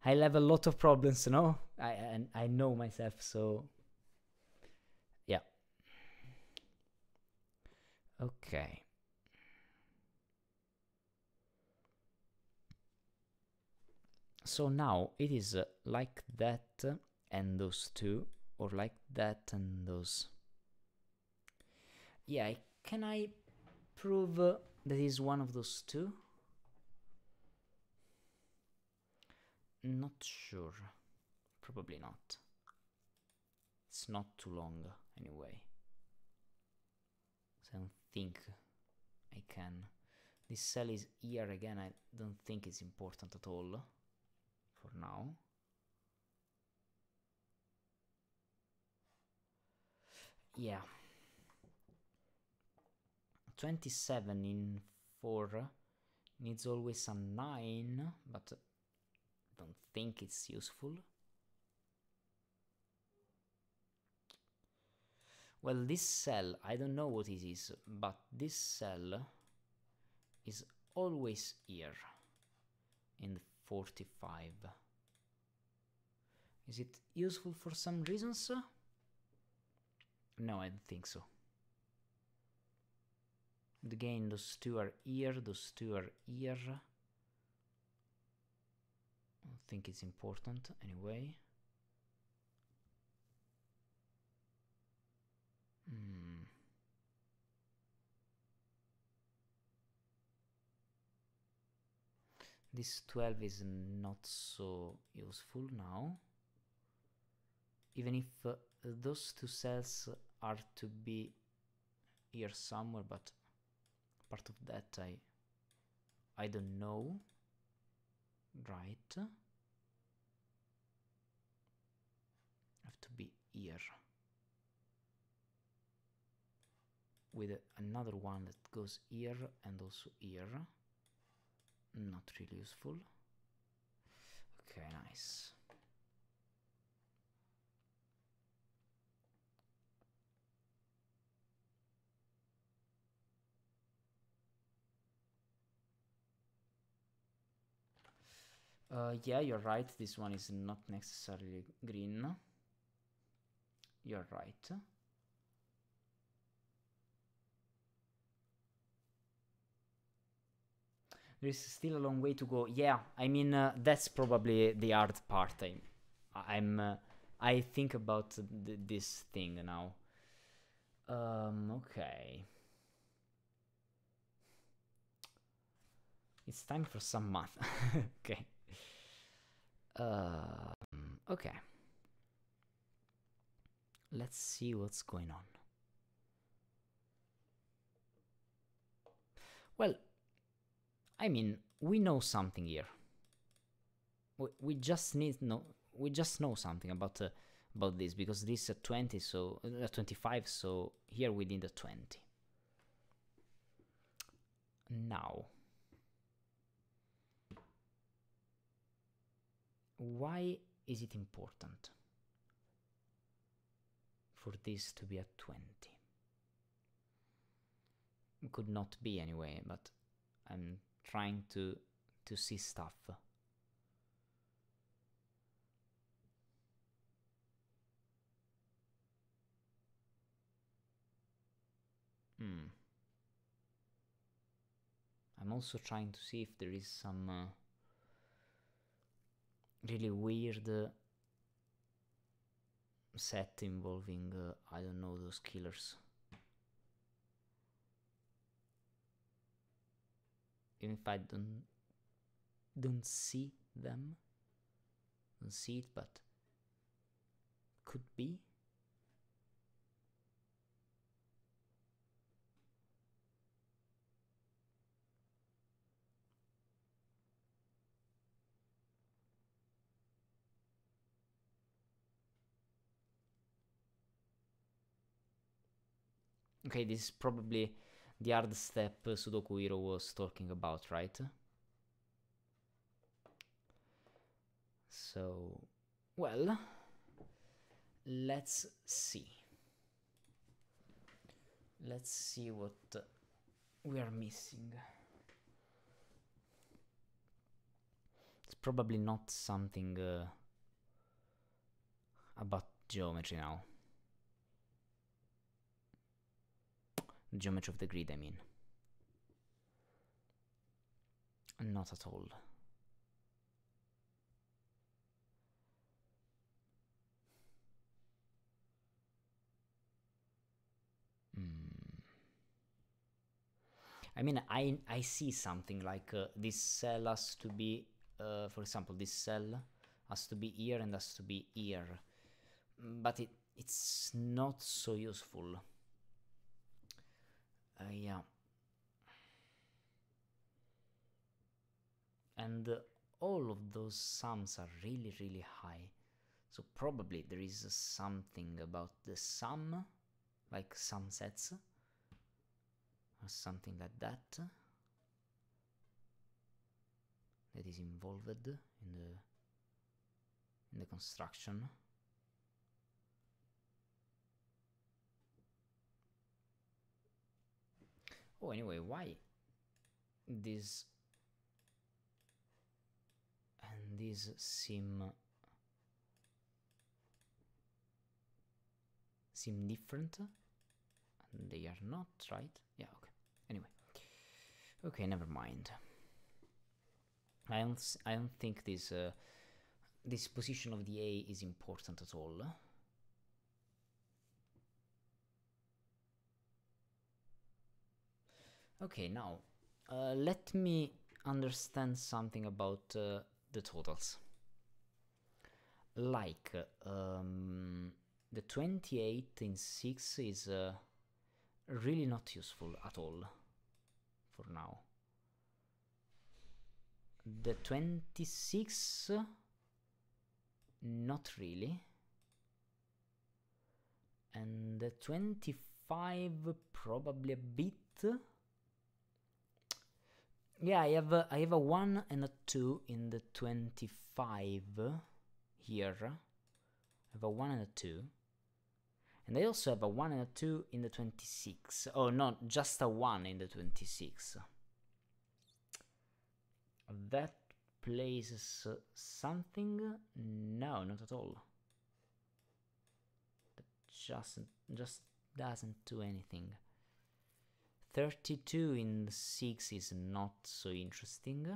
I'll have a lot of problems, no? I and I know myself, so yeah. Okay. So now it is uh, like that uh, and those two, or like that and those. Yeah, can I prove uh, that is one of those two? Not sure. Probably not. It's not too long anyway. So I don't think I can. This cell is here again. I don't think it's important at all for now. Yeah. 27 in 4 needs always a 9, but don't think it's useful. Well, this cell, I don't know what it is, but this cell is always here in the 45. Is it useful for some reasons? No, I don't think so. Again, those two are here, those two are here. I think it's important anyway. Hmm. This 12 is not so useful now. Even if uh, those two cells are to be here somewhere, but part of that I I don't know. Right. Have to be here. With another one that goes here and also here. Not really useful. Okay, nice. Uh, yeah, you're right. This one is not necessarily green. You're right. There is still a long way to go. Yeah, I mean uh, that's probably the hard part. I, I'm, uh, I think about th- this thing now. Um, okay. It's time for some math. okay. Um, okay. Let's see what's going on. Well, I mean, we know something here. We, we just need know we just know something about uh, about this because this is a 20 so uh, 25 so here we need a 20. Now why is it important for this to be a 20? could not be anyway, but I'm trying to to see stuff. Hmm. I'm also trying to see if there is some uh, really weird uh, set involving, uh, I don't know, those killers. Even if I don't don't see them, don't see it, but could be. Okay, this is probably the hard step Sudoku Hero was talking about, right? So, well, let's see. Let's see what we are missing. It's probably not something uh, about geometry now. Geometry of the grid, I mean. Not at all. Hmm. I mean, I I see something like uh, this cell has to be, uh, for example, this cell has to be here and has to be here, but it it's not so useful. Uh, yeah. And uh, all of those sums are really, really high. So probably there is something about the sum, like sum sets, or something like that, that is involved in the in the construction. Oh, anyway, why this and these seem seem different? And they are not, right? Yeah, okay. Anyway. Okay, never mind. I don't I don't think this uh, this position of the A is important at all. Okay, now uh, let me understand something about uh, the totals. Like um, the 28 in 6 is uh, really not useful at all for now. The 26 not really. And the 25 probably a bit. Yeah, I have a, I have a 1 and a 2 in the 25 here. I have a 1 and a 2. And I also have a 1 and a 2 in the 26. Oh, no, just a 1 in the 26. That places something? No, not at all. That just, just doesn't do anything. 32 in 6 is not so interesting.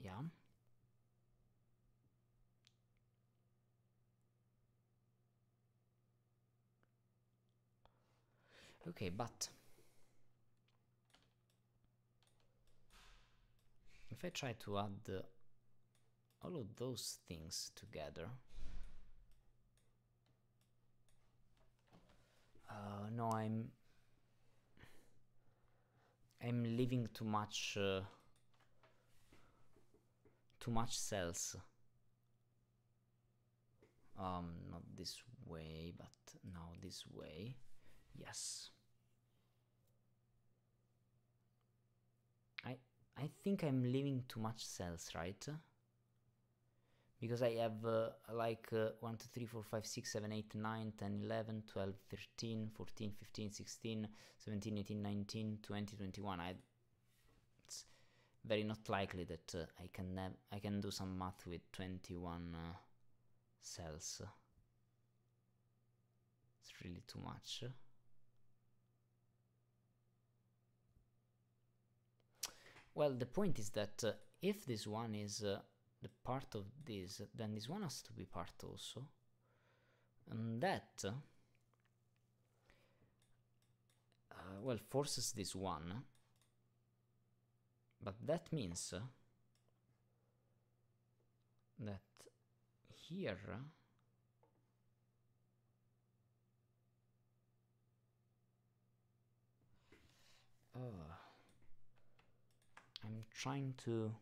Yeah. Okay, but if I try to add uh, all of those things together, uh, no, I'm I'm leaving too much uh, too much cells. Um, not this way, but now this way. Yes. I I think I'm leaving too much cells, right? Because I have uh, like uh, 1, 2, 3, 4, 5, 6, 7, 8, 9, 10, 11, 12, 13, 14, 15, 16, 17, 18, 19, 20, 21. I, it's very not likely that uh, I can I can do some math with 21 uh, cells. It's really too much. Well, the point is that uh, if this one is uh, the part of this, then this one has to be part also. And that, uh, well, forces this one. But that means uh, that here uh, I'm trying to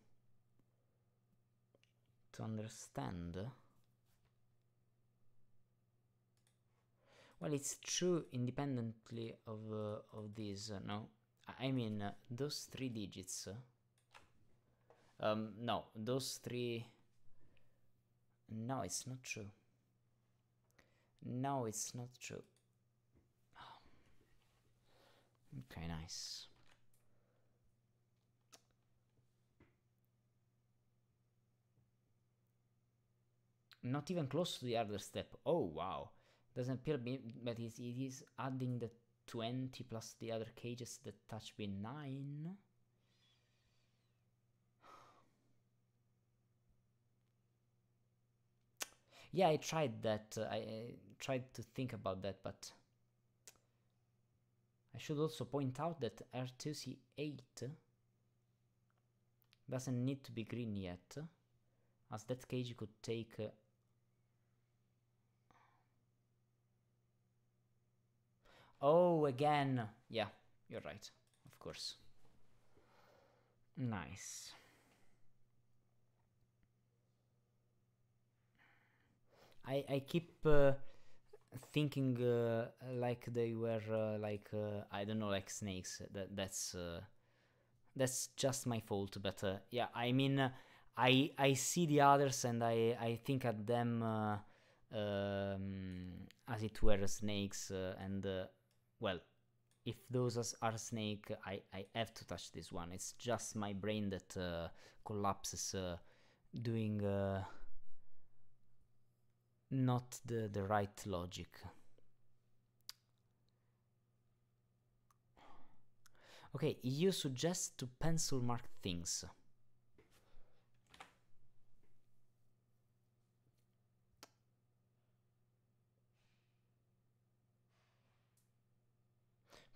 to understand. Well, it's true independently of uh, of these. Uh, no, I mean uh, those three digits. um, no, those three. No, it's not true. No, it's not true. Okay, nice. Not even close to the other step. Oh, wow. Doesn't appear, be, but it is adding the 20 plus the other cages that touch be 9. Yeah, I tried that. Uh, I, I tried to think about that, but I should also point out that R2C8 doesn't need to be green yet, as that cage could take uh, Oh, again. Yeah, you're right. Of course. Nice. I I keep uh, thinking uh, like they were uh, like uh, I don't know like snakes. That that's uh, that's just my fault. But uh, yeah, I mean I I see the others and I I think at them um, as it were snakes and well, if those are snake, I, I have to touch this one. It's just my brain that uh, collapses uh, doing uh, not the, the right logic. Okay, you suggest to pencil mark things.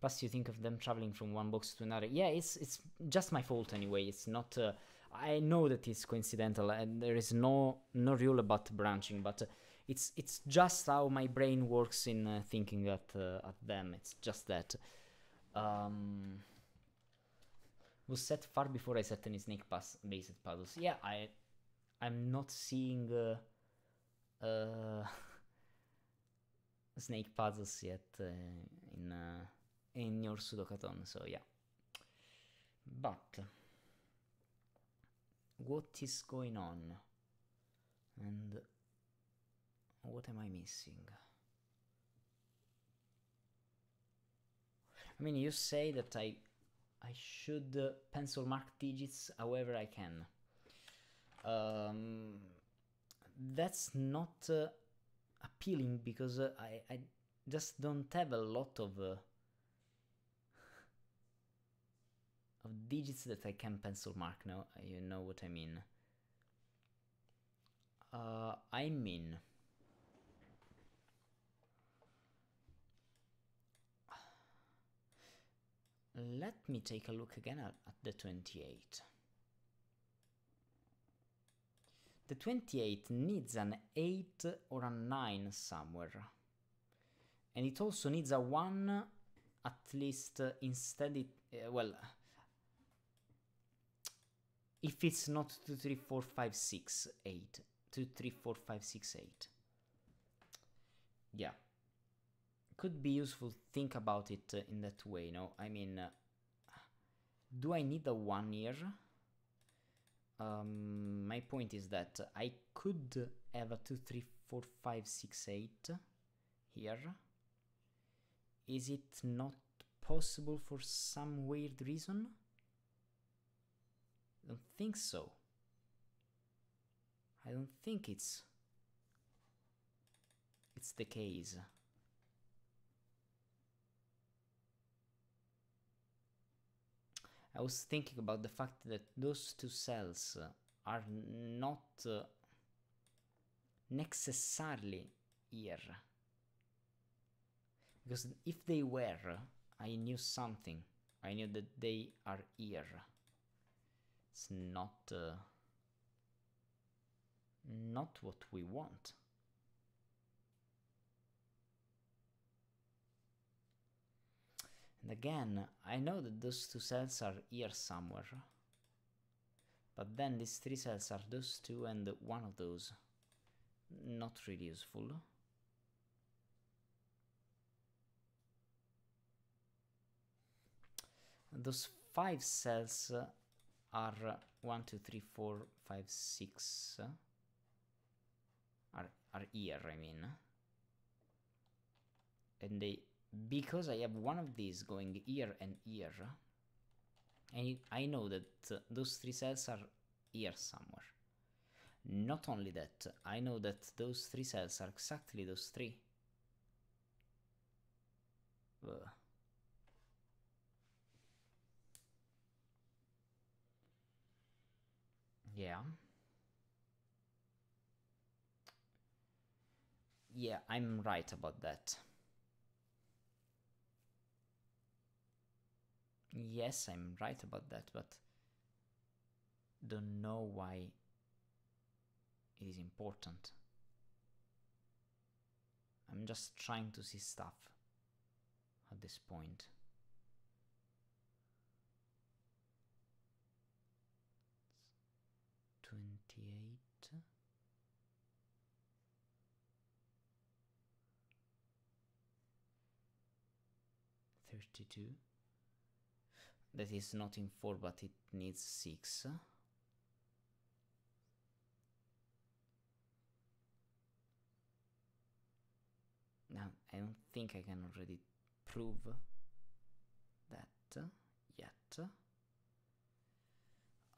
Plus, you think of them traveling from one box to another. Yeah, it's it's just my fault anyway. It's not. Uh, I know that it's coincidental, and there is no no rule about branching, but uh, it's it's just how my brain works in uh, thinking at uh, at them. It's just that. Um, was set far before I set any snake pass based puzzles. Yeah, I I'm not seeing uh, uh, snake puzzles yet in in your Sudok-a-thon, so yeah. But what is going on? And what am I missing? I mean, you say that I I should uh, pencil mark digits however I can. Um, that's not uh, appealing because uh, I, I just don't have a lot of uh, of digits that I can pencil mark now. You know what I mean. Uh, I mean. Let me take a look again at, at the 28. The 28 needs an 8 or a 9 somewhere. And it also needs a 1 at least uh, instead it, uh, well, if it's not 2, 3, 4, 5, 6, 8. 2, 3, 4, 5, 6, 8. Yeah. Could be useful think about it uh, in that way, no? I mean, uh, do I need a 1 year? um, my point is that I could have a 2, 3, 4, 5, 6, 8 here. Is it not possible for some weird reason? I don't think so. I don't think it's it's the case. I was thinking about the fact that those two cells are not uh, necessarily here. Because if they were, I knew something. I knew that they are here. It's not... Uh, not what we want. And again, I know that those two cells are here somewhere. But then these three cells are those two and one of those. Not really useful. Those five cells are one, two, three, four, five, six. Are, are here, I mean. And they because I have one of these going here and here, and I know that those three cells are here somewhere. Not only that, I know that those three cells are exactly those three. Ugh. Yeah. Yeah, I'm right about that. Yes, I'm right about that, but don't know why it is important. I'm just trying to see stuff at this point. 52 that is not in 4 but it needs 6 now I don't think I can already prove that yet.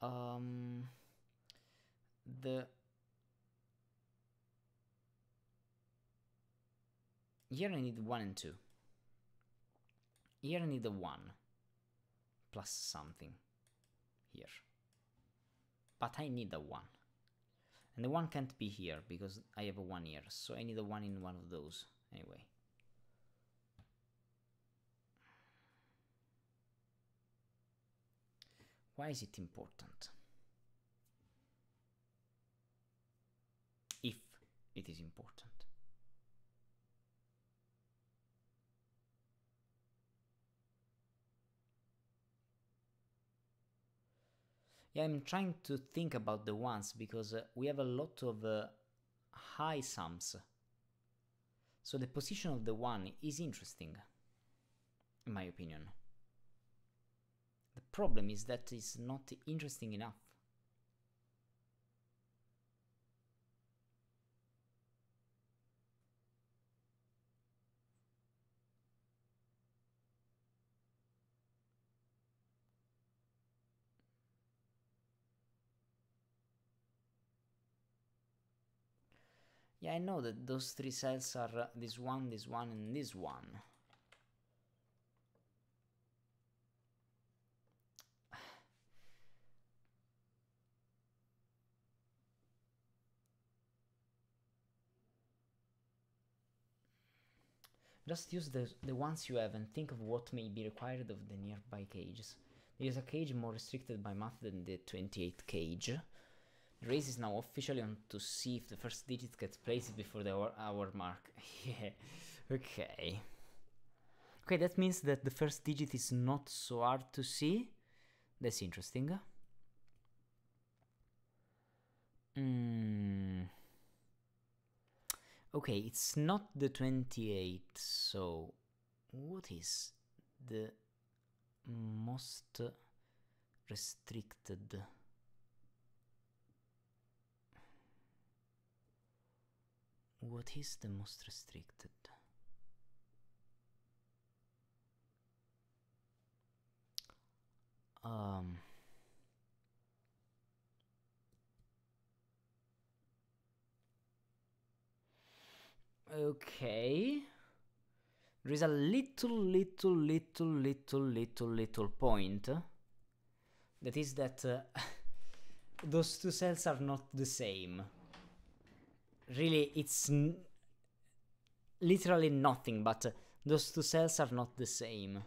Um, the here I need 1 and 2 here I need a 1 plus something here. But I need a 1. And the 1 can't be here because I have a 1 here, so I need a 1 in one of those anyway. Why is it important? If it is important. Yeah, I'm trying to think about the ones because uh, we have a lot of uh, high sums. So the position of the one is interesting, in my opinion. The problem is that it's not interesting enough. I know that those three cells are uh, this one, this one, and this one. Just use the, the ones you have and think of what may be required of the nearby cages. There is a cage more restricted by math than the 28 cage. The race is now officially on to see if the first digit gets placed before the hour, hour mark. yeah, okay. Okay, that means that the first digit is not so hard to see. That's interesting. Hmm. Okay, it's not the 28, so what is the most restricted? What is the most restricted? Um, okay. There is a little, little, little, little, little, little point. That is that uh, those two cells are not the same. Really, it's literally nothing, but those two cells are not the same.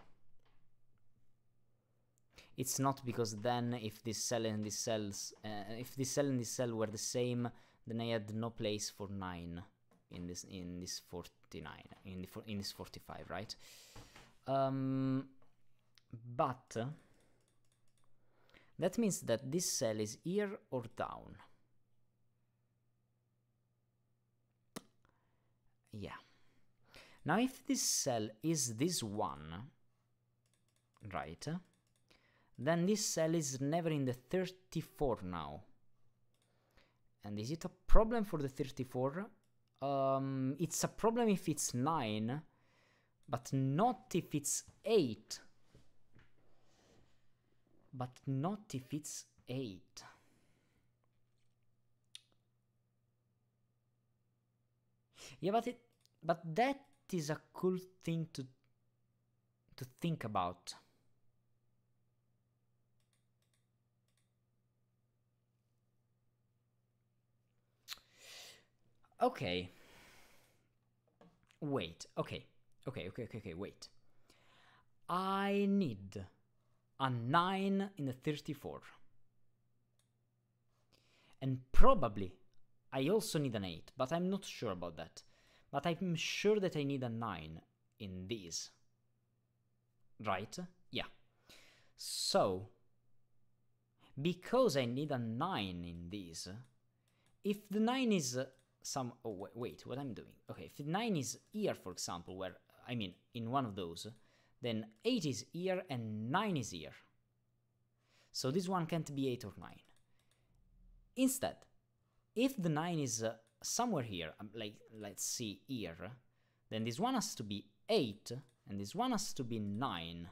It's not because then if this cell and this cells, uh, if this cell and this cell were the same, then I had no place for 9 in this in this 49 in the in this 45, right? Um, but that means that this cell is here or down. Yeah. Now if this cell is this one, right? then this cell is never in the 34 now. And is it a problem for the 34? Um, it's a problem if it's 9, but not if it's 8. But not if it's 8. Yeah, but it but that is a cool thing to to think about. Okay. Wait. Okay. Okay, okay, okay, okay, wait. I need a 9 in the 34. And probably I also need an 8, but I'm not sure about that. But I'm sure that I need a 9 in these. Right? Yeah. So, because I need a 9 in these, if the 9 is some oh wait, wait what i'm doing okay if the 9 is here for example where i mean in one of those then 8 is here and 9 is here so this one can't be 8 or 9 instead if the 9 is uh, somewhere here um, like let's see here then this one has to be 8 and this one has to be 9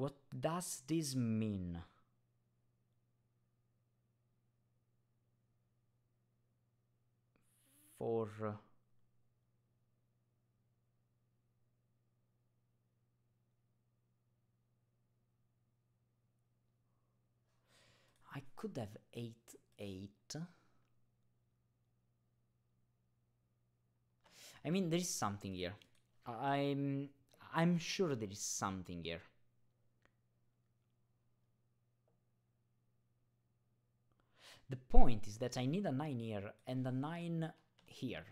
what does this mean? For uh, I could have 8 8 I mean there is something here I'm I'm sure there is something here The point is that I need a 9 here and a 9 here.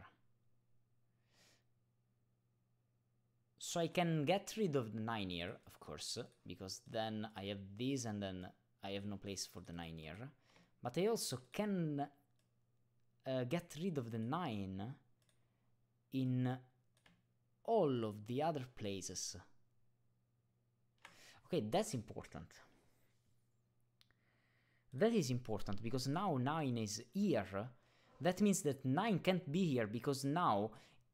So I can get rid of the 9 here, of course, because then I have this and then I have no place for the 9 here. But I also can uh, get rid of the 9 in all of the other places. Okay, that's important. That is important because now 9 is here that means that 9 can't be here because now,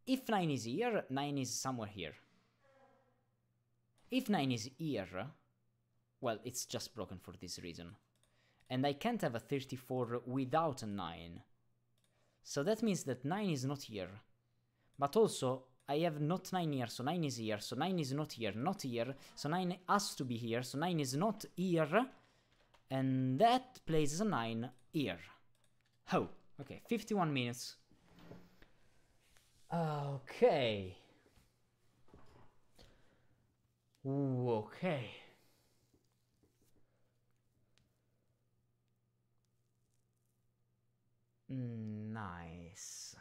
if 9 is here, 9 is somewhere here. If 9 is here, well, it's just broken for this reason. And I can't have a 34 without a 9. So that means that 9 is not here. But also, I have not 9 here, so 9 is here, so 9 is not here, not here, so 9 has to be here, so 9 is not here, and that places a 9 here. Oh, Okay, 51 minutes. Okay. Ooh, okay. Nice.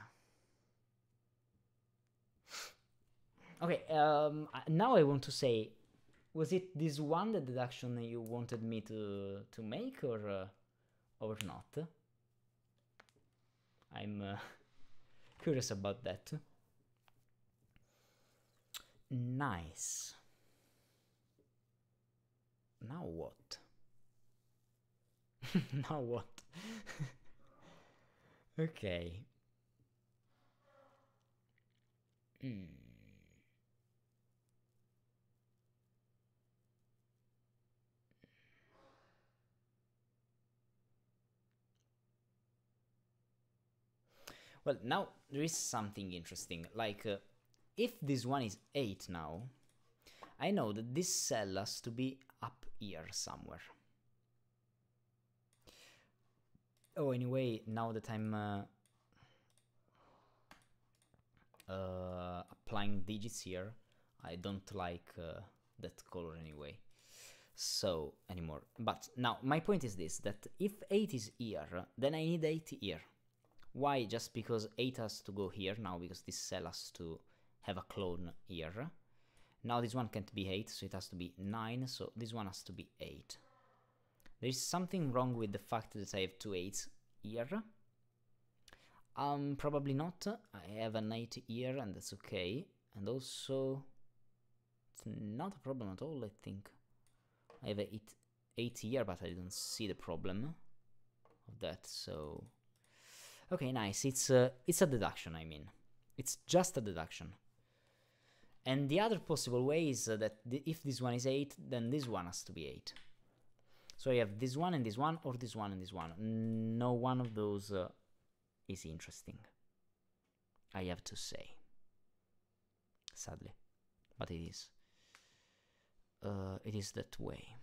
Okay, um, now I want to say, was it this one the deduction you wanted me to to make or uh, or not? I'm uh, curious about that. Nice. Now what? now what? okay. Hmm. Well, now there is something interesting. Like, uh, if this one is 8 now, I know that this cell has to be up here somewhere. Oh, anyway, now that I'm uh, uh, applying digits here, I don't like uh, that color anyway. So, anymore. But now, my point is this, that if 8 is here, then I need 8 here. Why? Just because 8 has to go here now, because this cell has to have a clone here. Now this one can't be 8, so it has to be 9, so this one has to be 8. There is something wrong with the fact that I have two 8s here. Um, probably not. I have an 8 here, and that's okay. And also, it's not a problem at all, I think. I have a 8, 8 here, but I don't see the problem of that, so... Okay, nice. It's a, it's a deduction, I mean. It's just a deduction. And the other possible way is uh, that if this one is 8, then this one has to be 8. So I have this one and this one, or this one and this one. No one of those uh, is interesting. I have to say. Sadly. But it is. Uh, it is that way.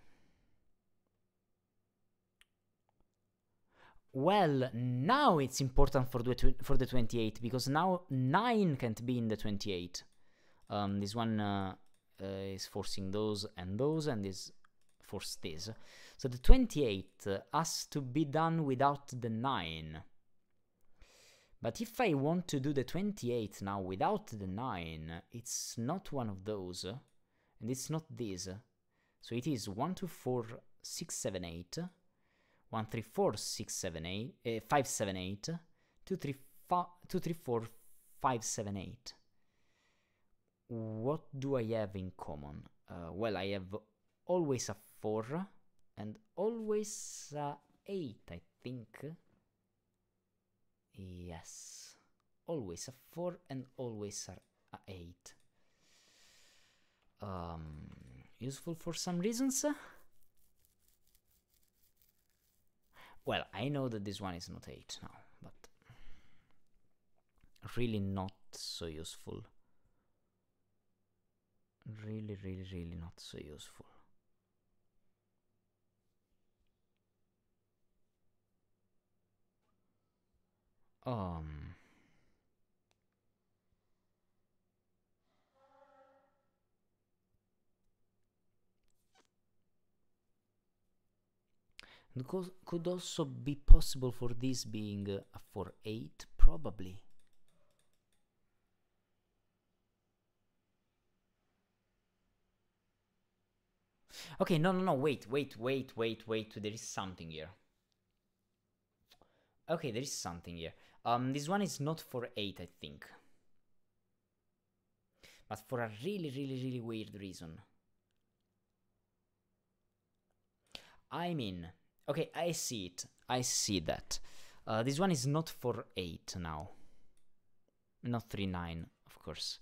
Well, now it's important for the, for the 28, because now 9 can't be in the 28. Um, this one uh, uh, is forcing those and those, and is force this. So the 28 uh, has to be done without the 9. But if I want to do the 28 now without the 9, it's not one of those, and it's not this. So it is 1, 2, 4, 6, 7, 8, 1, 3, 4, 6, 7, 8, uh, 5, 7, 8, 2, 3, 2, 3, 4, 5, 7, 8. What do I have in common? Uh, well, I have always a 4 and always a 8, I think. Yes. Always a 4 and always a, a 8. Um, useful for some reasons. Well, I know that this one is not 8 now, but really not so useful. Really, really, really not so useful. Um... It could also be possible for this being a 4-8, probably. Okay, no, no, no, wait, wait, wait, wait, wait, there is something here. Okay, there is something here. Um, this one is not for 8, I think. But for a really, really, really weird reason. I mean, okay, I see it. I see that. Uh, this one is not for 8 now. Not 3, 9, of course.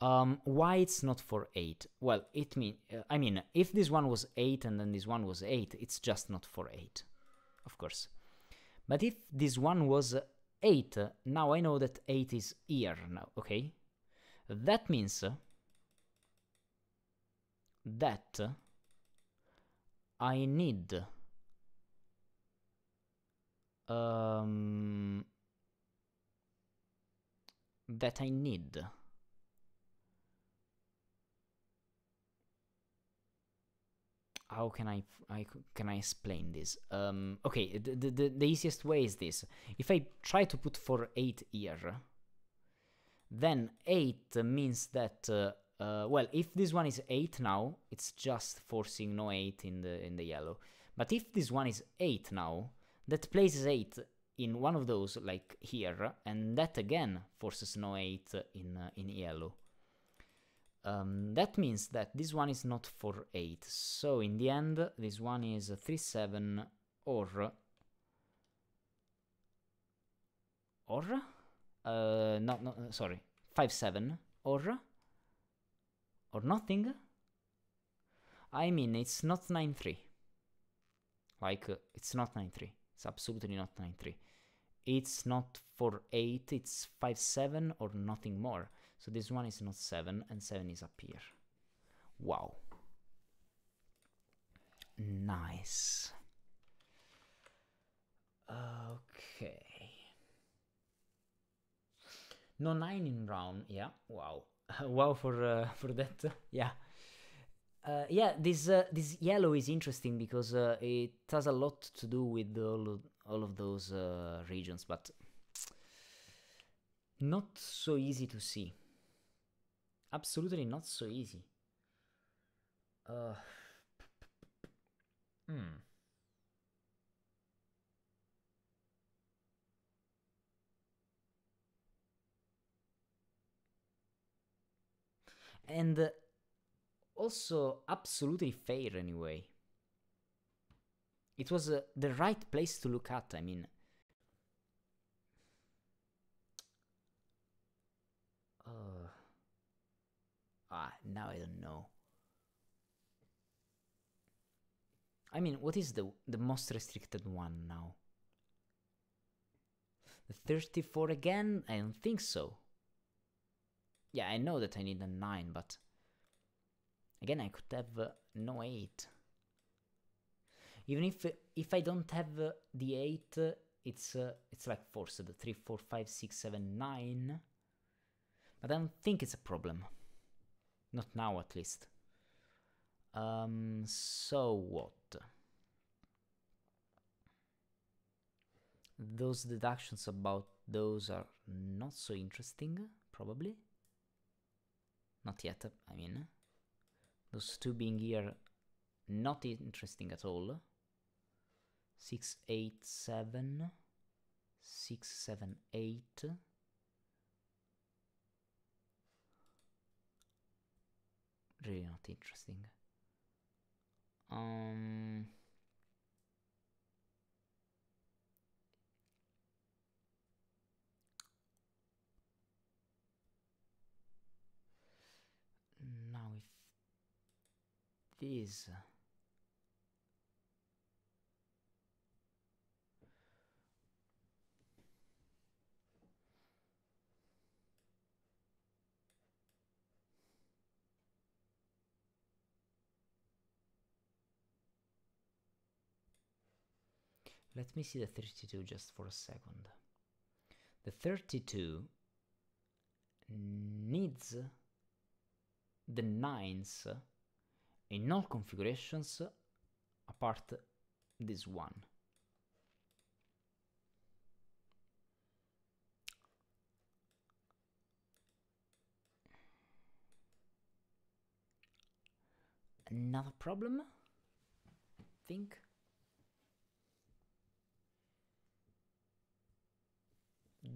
Um, why it's not for 8? Well, it mean uh, I mean, if this one was 8 and then this one was 8, it's just not for 8, of course. But if this one was 8, now I know that 8 is here now, okay? That means that I need um, that I need how can I, I can I explain this? Um, okay, the, the, the easiest way is this. If I try to put for 8 here, then 8 means that, uh, uh, well, if this one is 8 now, it's just forcing no 8 in the, in the yellow. But if this one is 8 now, that places 8 in one of those, like here, and that again forces no 8 in, uh, in yellow. Um, that means that this one is not for 8, so in the end this one is 3, 7 or or uh, no, no, uh, sorry, five seven or or nothing. I mean, it's not nine three. Like uh, it's not nine three. It's absolutely not nine three. It's not four eight. It's five seven or nothing more. So this one is not seven, and seven is up here. Wow. Nice. Okay. No nine in brown. Yeah. Wow. wow for uh, for that. yeah. Uh, yeah. This uh, this yellow is interesting because uh, it has a lot to do with all of, all of those uh, regions, but not so easy to see. Absolutely not so easy. Uh. Hmm. and uh, also absolutely fair anyway. It was uh, the right place to look at, I mean. Uh, ah, now I don't know. I mean, what is the the most restricted one now? The 34 again? I don't think so. Yeah, I know that I need a 9, but... Again, I could have uh, no 8. Even if if I don't have uh, the 8, uh, it's uh, it's like forced. 3, 4, 5, 6, 7, 9. But I don't think it's a problem. Not now, at least. Um, so what? Those deductions about those are not so interesting, probably. Not yet, I mean. Those two being here, not interesting at all. 6, 8, 7. 6, 7, 8. Really not interesting. Um... this Let me see the 32 just for a second. The 32 needs the nines in all configurations apart this one. Another problem, I think.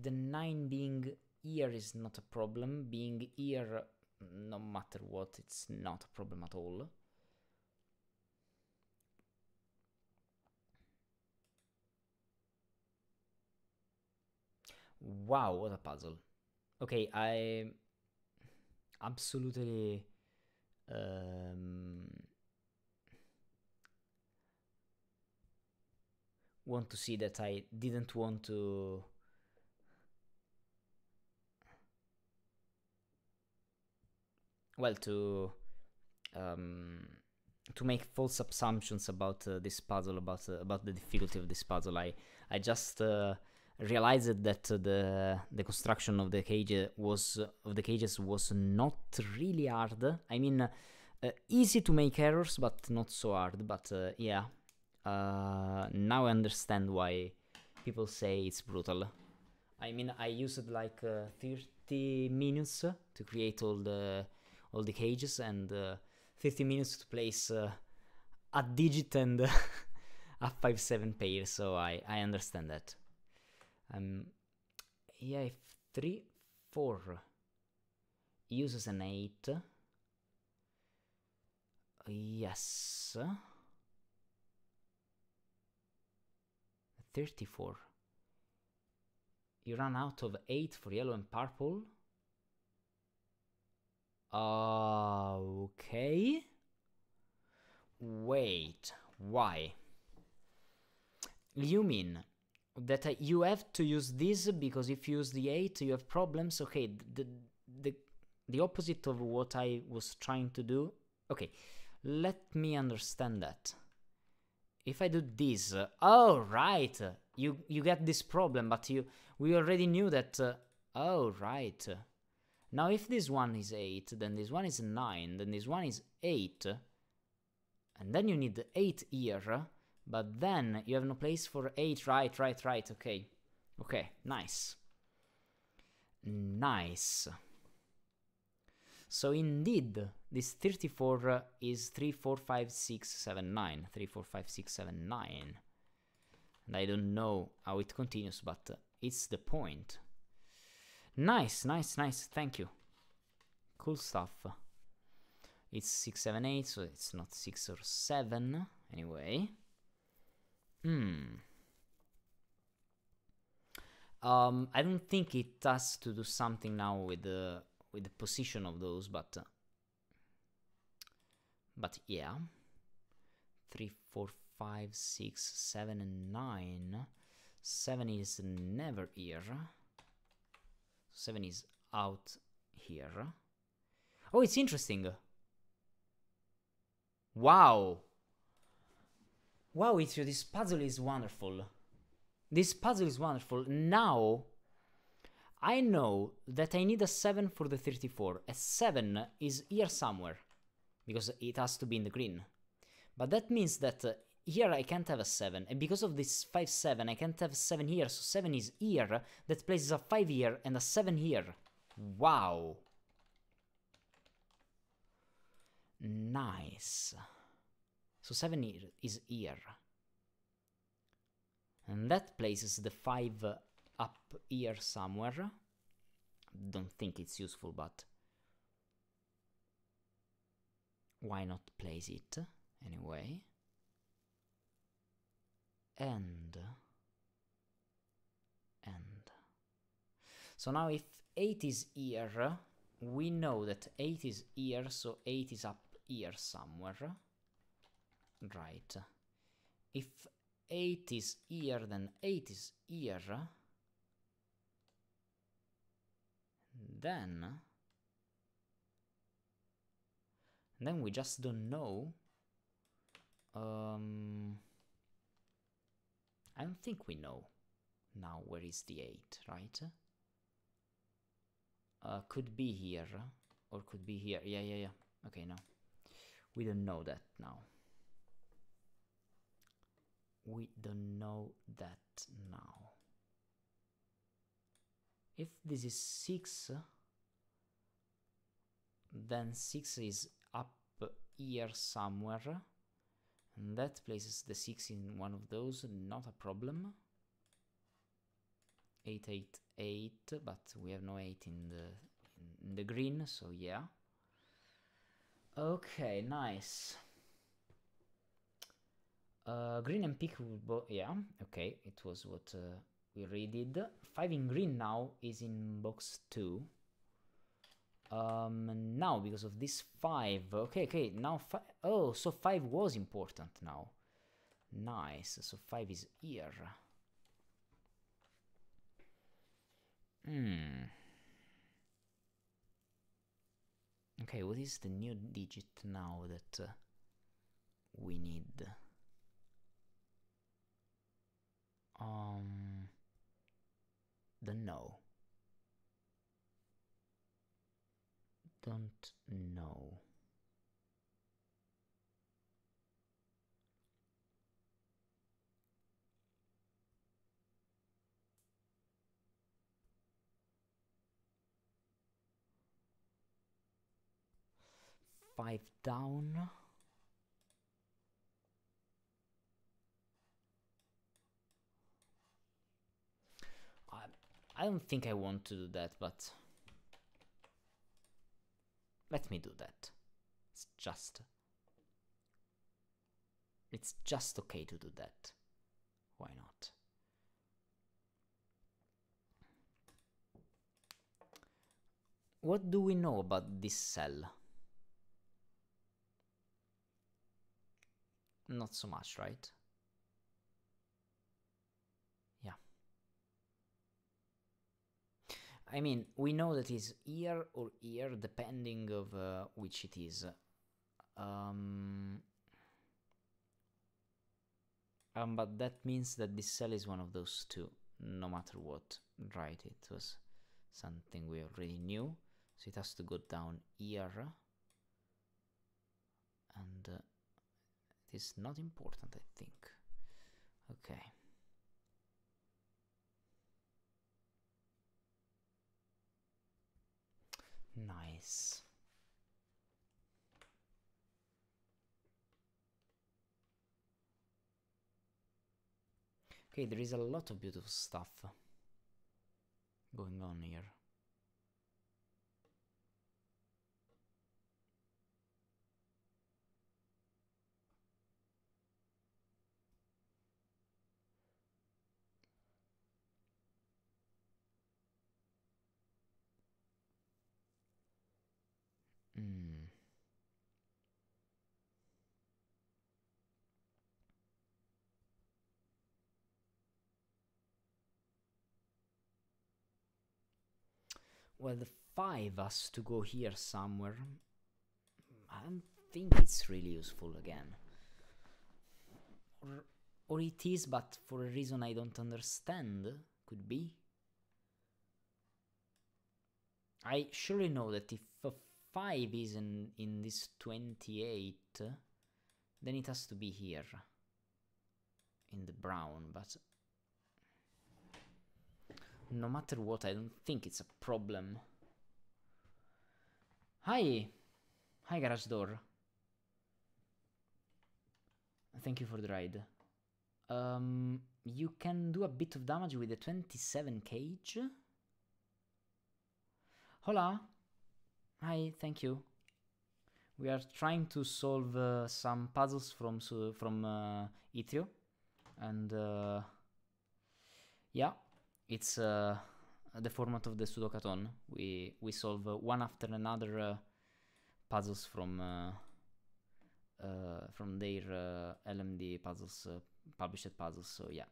The 9 being here is not a problem, being here no matter what, it's not a problem at all. Wow, what a puzzle. Okay, I absolutely um, want to see that I didn't want to well to um, to make false assumptions about uh, this puzzle about uh, about the difficulty of this puzzle. I i just uh, realized that the the construction of the cage was of the cages was not really hard. I mean uh, easy to make errors but not so hard. But uh, yeah uh, now i understand why people say it's brutal. I mean i used like 30 minutes to create all the all the cages and uh, 50 minutes to place uh, a digit and a 5-7 pair, so I, I understand that. Um, yeah, if 3, 4 uses an 8, yes, 34 You run out of 8 for yellow and purple. Okay. Wait, why? You mean that you have to use this because if you use the 8 you have problems? Okay, the, the, the opposite of what I was trying to do. Okay, let me understand that. If I do this, uh, oh right, you you get this problem, but you we already knew that. Uh, oh right. Now if this one is 8, then this one is 9, then this one is 8, and then you need 8 here, but then you have no place for 8, right, right, right, okay. Okay, nice. Nice. So indeed, this 34 is 3, 4, 5, 6, 7, 9. 3, 4, 5, 6, 7, 9. And I don't know how it continues, but it's the point. Nice, nice, nice, thank you. Cool stuff. It's 678, so it's not 6 or 7, anyway. Hmm. Um, I don't think it has to do something now with the with the position of those, but uh, but yeah, three, four, five, six, seven, and nine. Seven is never here. Seven is out here. Oh, it's interesting. Wow. Wow, Yttrio, this puzzle is wonderful. This puzzle is wonderful. Now, I know that I need a 7 for the 34. A 7 is here somewhere, because it has to be in the green. But that means that here I can't have a 7, and because of this 5, 7, I can't have 7 here, so 7 is here, that places a 5 here and a 7 here. Wow. Nice. So 7 here is here. And that places the 5 up here somewhere. Don't think it's useful, but why not place it anyway? And and so now if 8 is here, we know that 8 is here, so 8 is up here somewhere. Right. If 8 is here, then 8 is here. Then... Then we just don't know. Um, I don't think we know now where is the 8, right? Uh, could be here, or could be here. Yeah, yeah, yeah. Okay, no. We don't know that now. We don't know that now. If this is 6, then 6 is up here somewhere. And that places the 6 in one of those, not a problem. 8, 8, 8, but we have no 8 in the, in the green, so yeah. Okay, nice. Uh, green and pink, yeah, okay, it was what uh, we redid. 5 in green now is in box 2. Um, now, because of this 5, okay, okay, now, fi oh, so 5 was important now. Nice, so 5 is here. Hmm. Okay, what is the new digit now that uh, we need? Um, don't know. Don't know. Five down. I don't think I want to do that, but let me do that. It's just... It's just okay to do that. Why not? What do we know about this cell? Not so much, right? I mean, we know that is here or here, depending of uh, which it is. Um, um, but that means that this cell is one of those two, no matter what. Right, it was something we already knew. So it has to go down here. And uh, it is not important, I think. Okay. Nice. Okay, there is a lot of beautiful stuff going on here. Mm. Well, the five has to go here somewhere. I don't think it's really useful again. Or, or it is, but for a reason I don't understand. Could be. I surely know that if 5 is in, in this 28, then it has to be here. In the brown, but no matter what, I don't think it's a problem. Hi! Hi, garage door. Thank you for the ride. Um, you can do a bit of damage with the 27 cage. Hola! Hi, thank you. We are trying to solve uh, some puzzles from from uh, Yttrio, and uh, yeah, it's uh, the format of the Sudok-a-thon. We we solve uh, one after another uh, puzzles from from their LMD puzzles published puzzles. So yeah.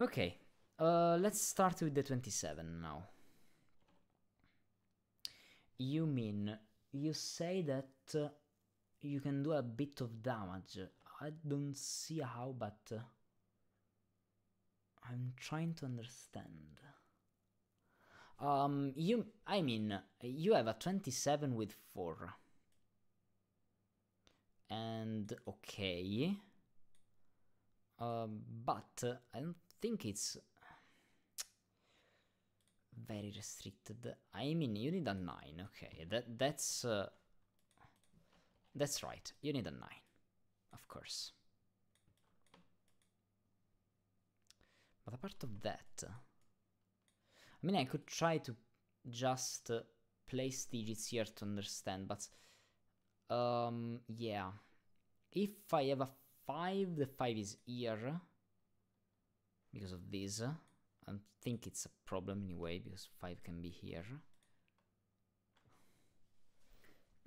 Okay, let's start with the 27 now. You mean you say that you can do a bit of damage? I don't see how, but. I'm trying to understand. Um, you, I mean, you have a 27 with 4. And, okay. Uh, but uh, I don't think it's very restricted. I mean, you need a 9, okay. That That's, uh, that's right, you need a 9, of course. But apart of that, I mean, I could try to just uh, place digits here to understand, but um, yeah. If I have a 5, the 5 is here because of this. I think it's a problem anyway, because 5 can be here.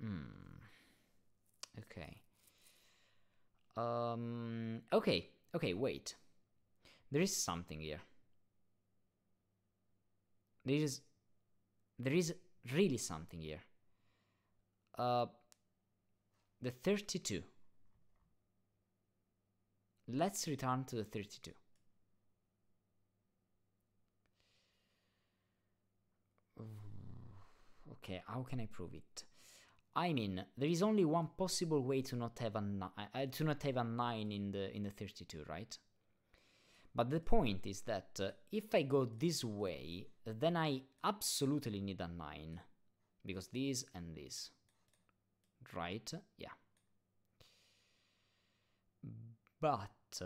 Hmm. Okay. Um, okay, okay, wait. There is something here. There is there is really something here. Uh the 32. Let's return to the 32. Okay, how can I prove it? I mean, there is only one possible way to not have a uh, to not have a 9 in the in the 32, right? But the point is that uh, if I go this way, then I absolutely need a 9. Because this and this. Right? Yeah. But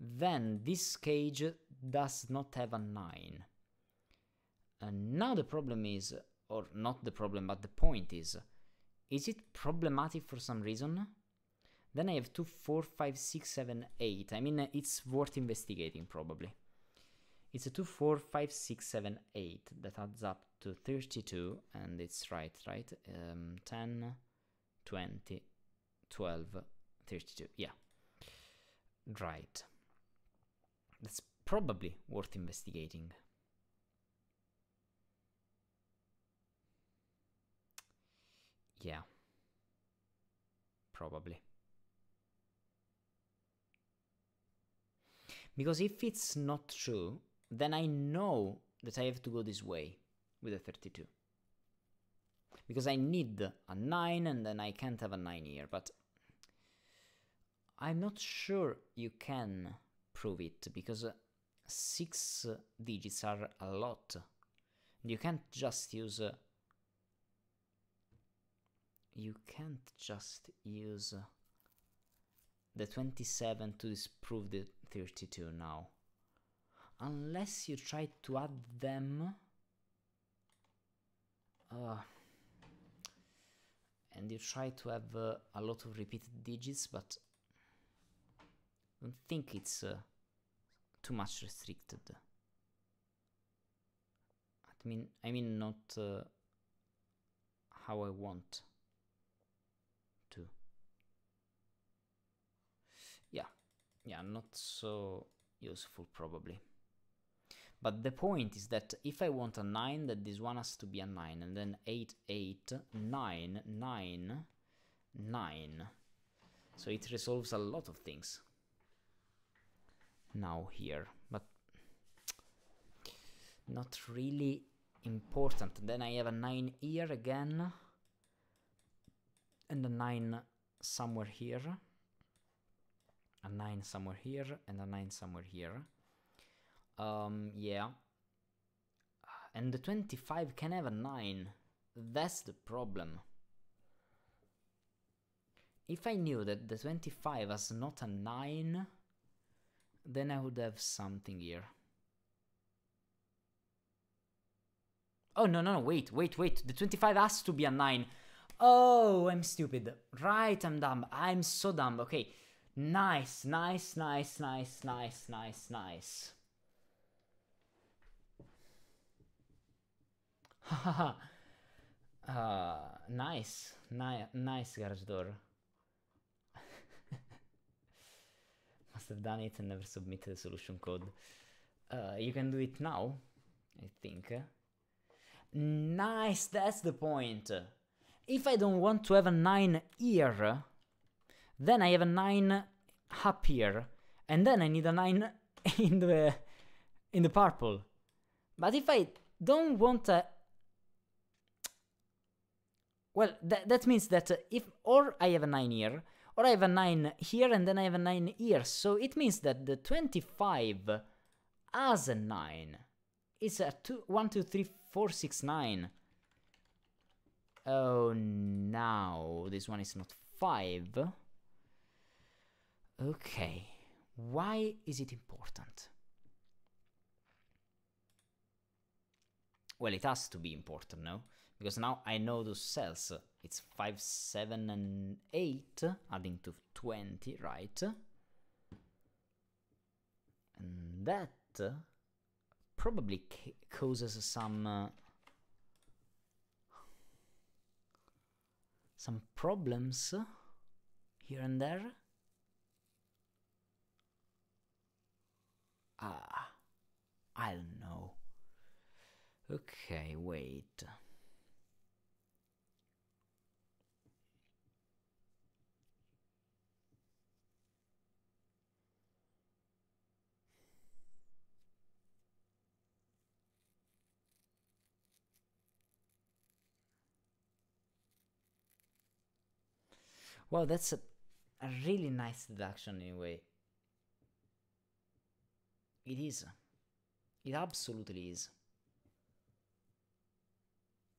then this cage does not have a 9. And now the problem is, or not the problem, but the point is, is it problematic for some reason? Then I have 2, 4, 5, 6, 7, 8. I mean, it's worth investigating probably. It's a 2, 4, 5, 6, 7, 8 that adds up to 32, and it's right, right? Um, 10, 20, 12, 32. Yeah. Right. That's probably worth investigating. Yeah. Probably. Because if it's not true, then I know that I have to go this way with a 32. Because I need a 9 and then I can't have a 9 here, but I'm not sure you can prove it because uh, 6 digits are a lot. You can't just use uh, you can't just use the 27 to disprove the 32 now. Unless you try to add them. Uh, and you try to have uh, a lot of repeated digits, but I don't think it's uh, too much restricted. I mean, I mean not uh, how I want. Yeah, not so useful probably. But the point is that if I want a 9, that this one has to be a 9, and then 8, 8, 9, 9, 9. So it resolves a lot of things. Now here, but not really important. Then I have a 9 here again, and a 9 somewhere here a 9 somewhere here and a 9 somewhere here. Um, yeah. And the 25 can have a 9. That's the problem. If I knew that the 25 has not a 9, then I would have something here. Oh, no, no, no, wait, wait, wait. The 25 has to be a 9. Oh, I'm stupid. Right, I'm dumb. I'm so dumb. Okay, Nice, nice, nice, nice, nice, nice, nice. Haha. uh, nice, Ni nice garage door. Must have done it and never submitted the solution code. Uh, you can do it now, I think. Nice, that's the point. If I don't want to have a 9 here, then I have a 9 up here. And then I need a 9 in the in the purple. But if I don't want a... Well, that, that means that if... Or I have a 9 here, or I have a 9 here, and then I have a 9 here. So it means that the 25 as a 9 is a 2, 1, 2, 3, 4, 6, 9. Oh, now this one is not 5. Okay, why is it important? Well, it has to be important, no? Because now I know those cells. It's 5, 7, and 8, adding to 20, right? And that probably causes some... Uh, some problems here and there. Ah, I don't know. Okay, wait. Well, that's a, a really nice deduction anyway. It is. It absolutely is.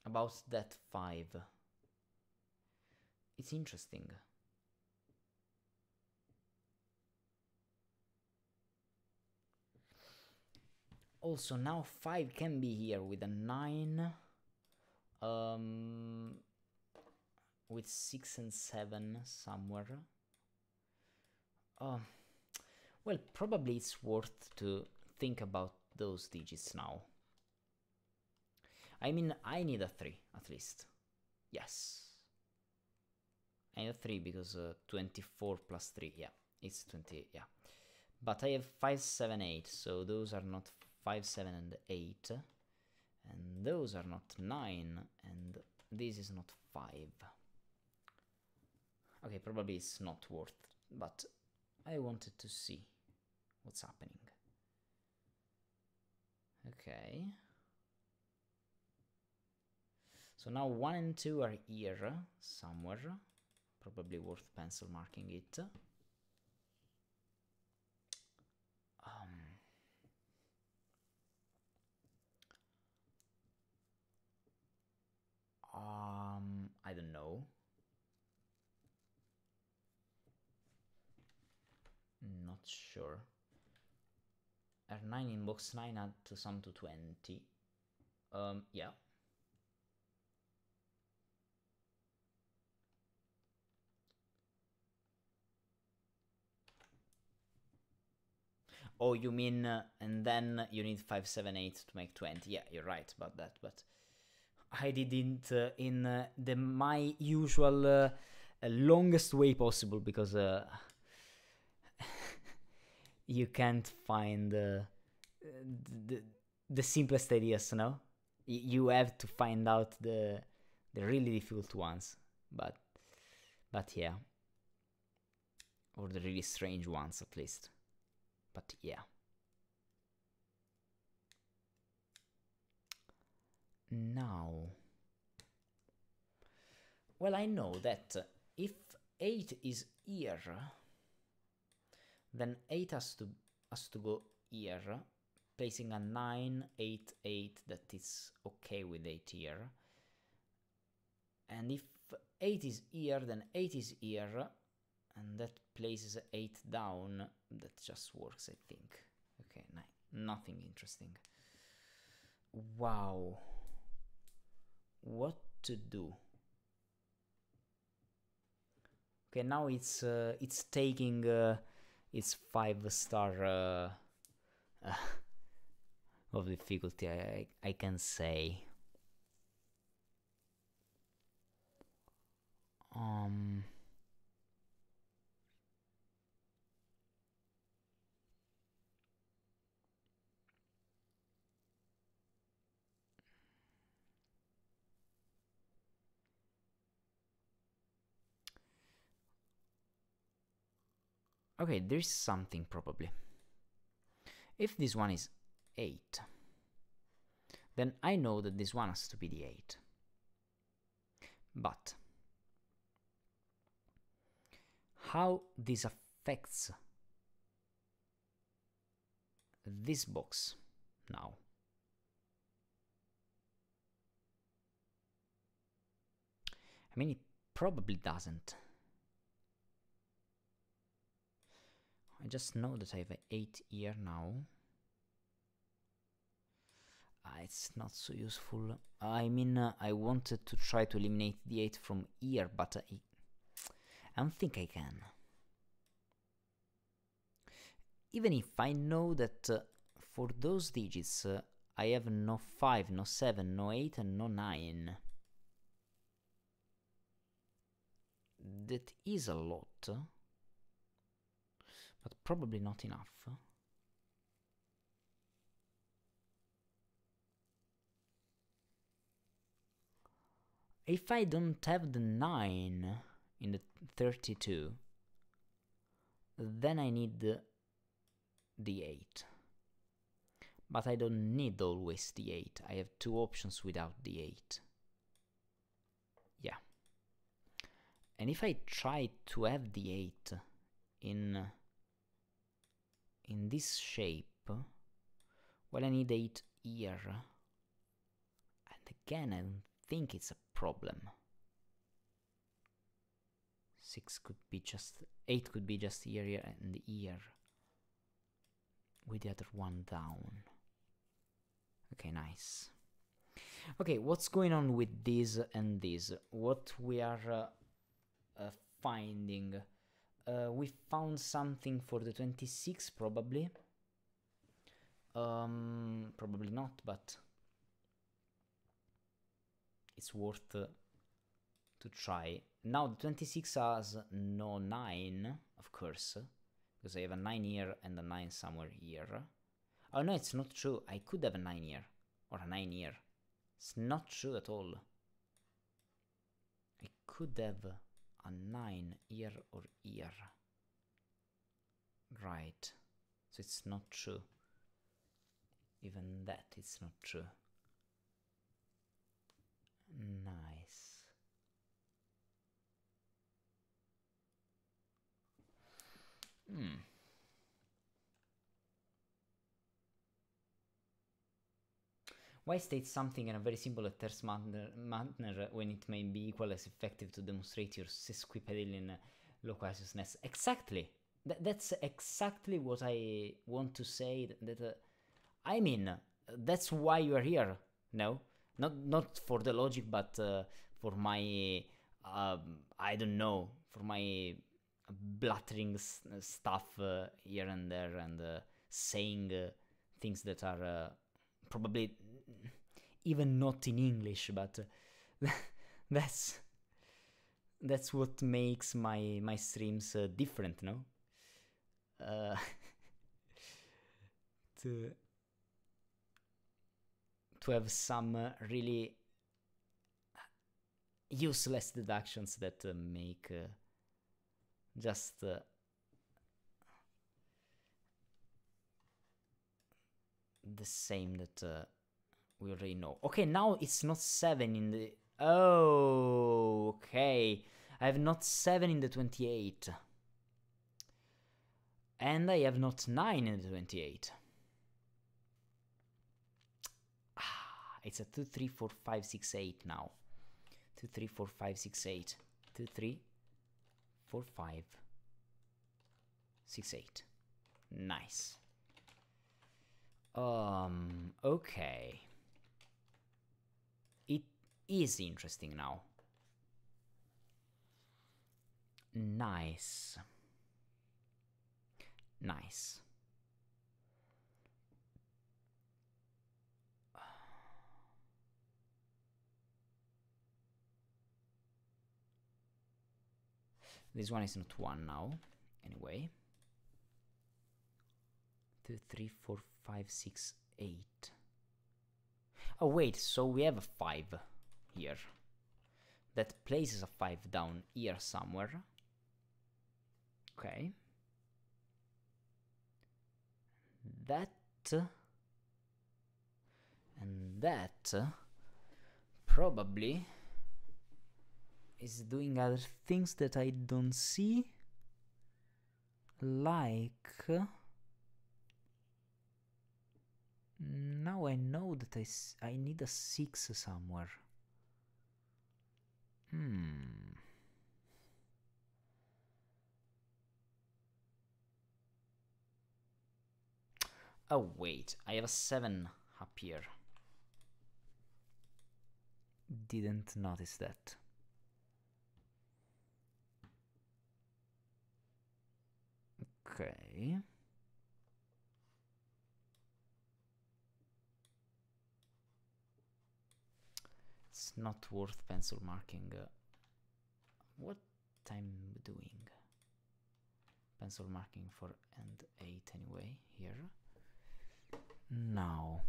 About that 5. It's interesting. Also, now 5 can be here with a 9. Um, with 6 and 7 somewhere. Oh. Well, probably it's worth to think about those digits now. I mean, I need a 3, at least. Yes. I need a 3 because uh, 24 plus 3, yeah, it's 20, yeah. But I have 5, 7, 8, so those are not 5, 7 and 8. And those are not 9, and this is not 5. Okay, probably it's not worth, but I wanted to see what's happening. Okay. So now 1 and 2 are here somewhere. Probably worth pencil marking it. Um, um, I don't know. Not sure. R9 in box 9 add to sum to 20. Um, yeah. Oh, you mean, uh, and then you need 5, 7, 8 to make 20. Yeah, you're right about that, but I didn't uh, in uh, the my usual uh, longest way possible because uh, you can't find the, the simplest ideas, no? Y you have to find out the the really difficult ones, but but yeah, or the really strange ones at least. But yeah. Now, well, I know that if 8 is here, then 8 has to has to go here, placing a 9, 8, 8 that is okay with 8 here. And if 8 is here, then 8 is here, and that places 8 down. That just works, I think. Okay, nothing interesting. Wow. What to do? Okay, now it's uh, it's taking uh, its five star uh, of difficulty. I I can say. Um. Okay, there's something probably. If this one is 8, then I know that this one has to be the 8. But how this affects this box now. I mean, it probably doesn't. I just know that I have an 8 here now. Uh, it's not so useful. I mean, uh, I wanted to try to eliminate the 8 from here, but I, I don't think I can. Even if I know that uh, for those digits uh, I have no 5, no 7, no 8 and no 9. That is a lot but probably not enough. If I don't have the 9 in the 32, then I need the, the 8. But I don't need always the 8. I have two options without the 8. Yeah. And if I try to have the 8 in in this shape, well I need 8 here. And again, I don't think it's a problem. 6 could be just, 8 could be just here, here and here. With the other one down. Okay, nice. Okay, what's going on with this and this? What we are uh, uh, finding uh, we found something for the 26 probably Um, probably not, but it's worth uh, to try. Now the 26 has no 9, of course, because I have a 9 here and a 9 somewhere here. Oh no, it's not true. I could have a 9 here, or a 9 here. It's not true at all. I could have a 9 here or here. Right. So it's not true. Even that is not true. Nice. Hmm. Why state something in a very simple and terse manner, manner when it may be equal as effective to demonstrate your sesquipedalian loquaciousness? Exactly. Th that's exactly what I want to say. That, that uh, I mean, that's why you are here. No, not not for the logic, but uh, for my um, I don't know, for my blattering stuff uh, here and there and uh, saying uh, things that are uh, probably even not in English, but that's that's what makes my my streams uh, different, no? Uh, to to have some uh, really useless deductions that uh, make uh, just uh, the same that we already know. Okay, now it's not 7 in the... Oh, okay. I have not 7 in the 28. And I have not 9 in the 28. Ah, it's a 2, 3, 4, 5, 6, 8 now. 2, 3, 4, 5, 6, 8. 2, 3, 4, 5, 6, 8. Nice. Um, okay. Is interesting now. Nice. Nice. This one is not one now, anyway. Two, three, four, five, six, eight. Oh wait, so we have a five here. That places a five down here somewhere. Okay. That and that probably is doing other things that I don't see like now I know that I, I need a 6 somewhere hmm. Oh wait. I have a 7 up here. Didn't notice that. Okay. Not worth pencil marking. Uh, what I'm doing? Pencil marking for end 8 anyway, here. Now.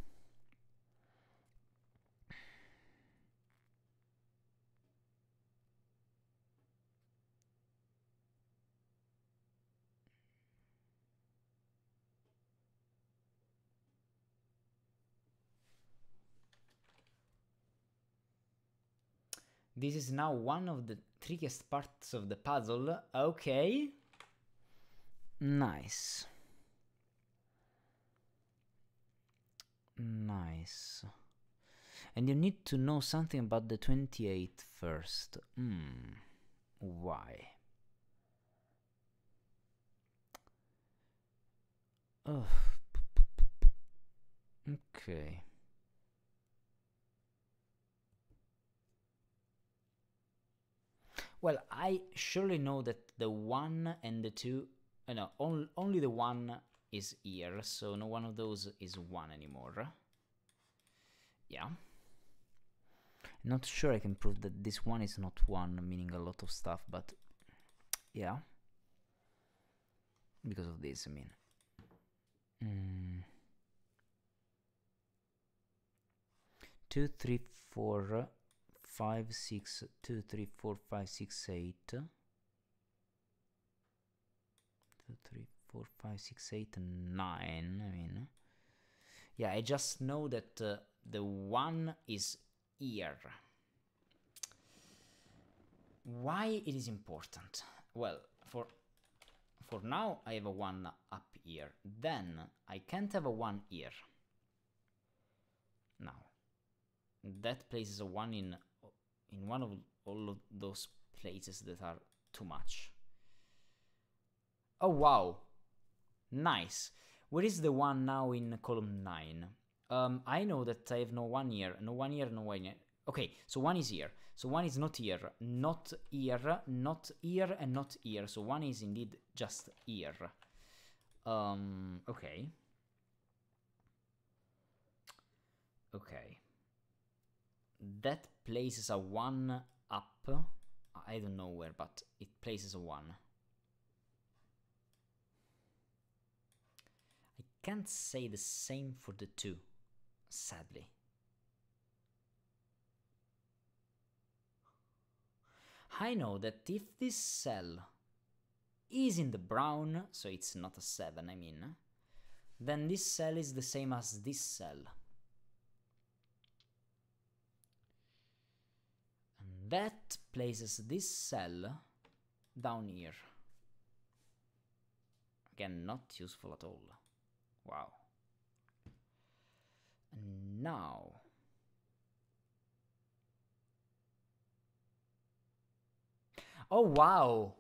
This is now one of the trickiest parts of the puzzle. Okay. Nice. Nice. And you need to know something about the 28 first. Hmm. Why? Okay. Well, I surely know that the 1 and the 2, uh, no, on, only the 1 is here, so no one of those is 1 anymore. Yeah. Not sure I can prove that this one is not 1, meaning a lot of stuff, but yeah. Because of this, I mean. Mm. Two, three, four, five, six, two, three, four, five, six, eight. Two, three, four, five, six, eight, nine. I mean, yeah, I just know that uh, the one is here. Why it is important? Well, for for now I have a one up here. Then I can't have a one here. Now that places a one in in one of all of those places that are too much. Oh wow, nice. Where is the one now in column nine? Um, I know that I have no one here, no one here, no one here. Okay, so one is here. So one is not here, not here, not here, and not here. So one is indeed just here. Um, okay. Okay. That places a 1 up. I don't know where, but it places a 1. I can't say the same for the 2, sadly. I know that if this cell is in the brown, so it's not a 7, I mean, then this cell is the same as this cell. That places this cell down here. Again, not useful at all. Wow. And now... Oh wow!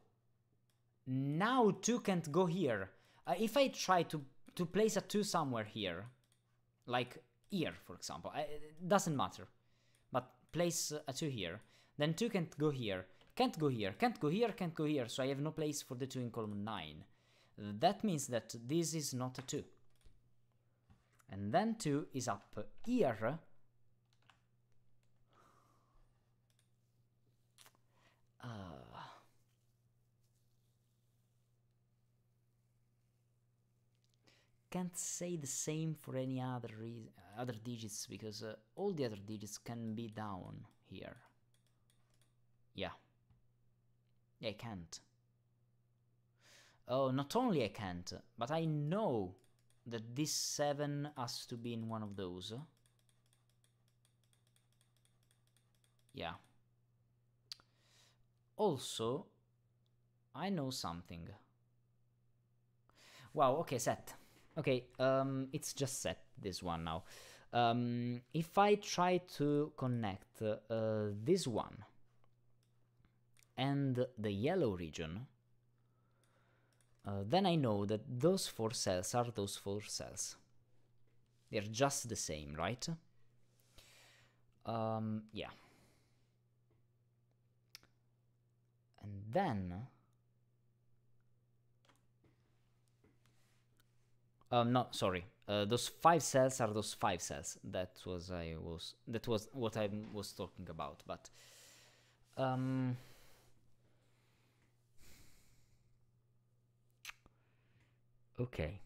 Now 2 can't go here. Uh, if I try to, to place a 2 somewhere here, like here for example, I, it doesn't matter, but place a 2 here, then 2 can't go here, can't go here, can't go here, can't go here, so I have no place for the 2 in column 9. That means that this is not a 2. And then 2 is up here, uh, can't say the same for any other other digits because uh, all the other digits can be down here. Yeah. I can't. Oh, not only I can't, but I know that this 7 has to be in one of those. Yeah. Also, I know something. Wow, okay, set. Okay, um, it's just set, this one now. Um, if I try to connect uh, this one and the yellow region, uh, then I know that those four cells are those four cells. They're just the same, right? Um, yeah. And then Um, no, sorry. Uh, those five cells are those five cells. That was I was that was what I was talking about. But um, okay.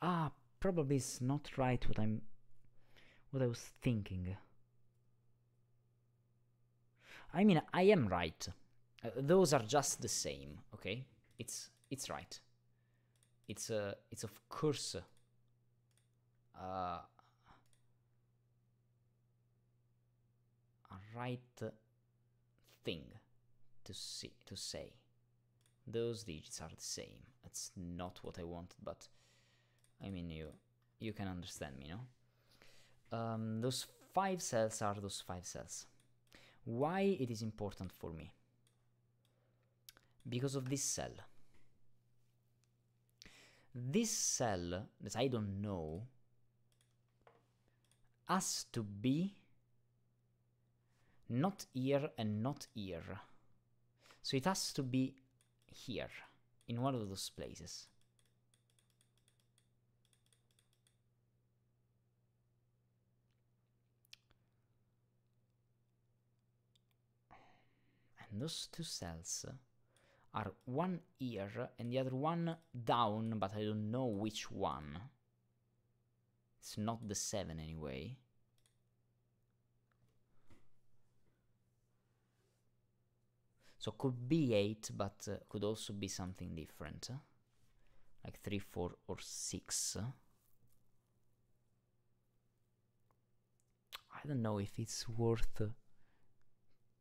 Ah, probably it's not right what I'm what I was thinking. I mean, I am right. Uh, those are just the same, okay? It's it's right. It's uh, it's of course uh, a right thing to see to say. Those digits are the same. It's not what I wanted, but I mean you you can understand me, no? Um, those five cells are those five cells. Why it is important for me? Because of this cell. This cell that I don't know has to be not here and not here. So it has to be here. in one of those places. And those two cells are one here and the other one down, but I don't know which one. It's not the 7 anyway. So could be 8, but uh, could also be something different. Like 3, 4, or 6. I don't know if it's worth uh,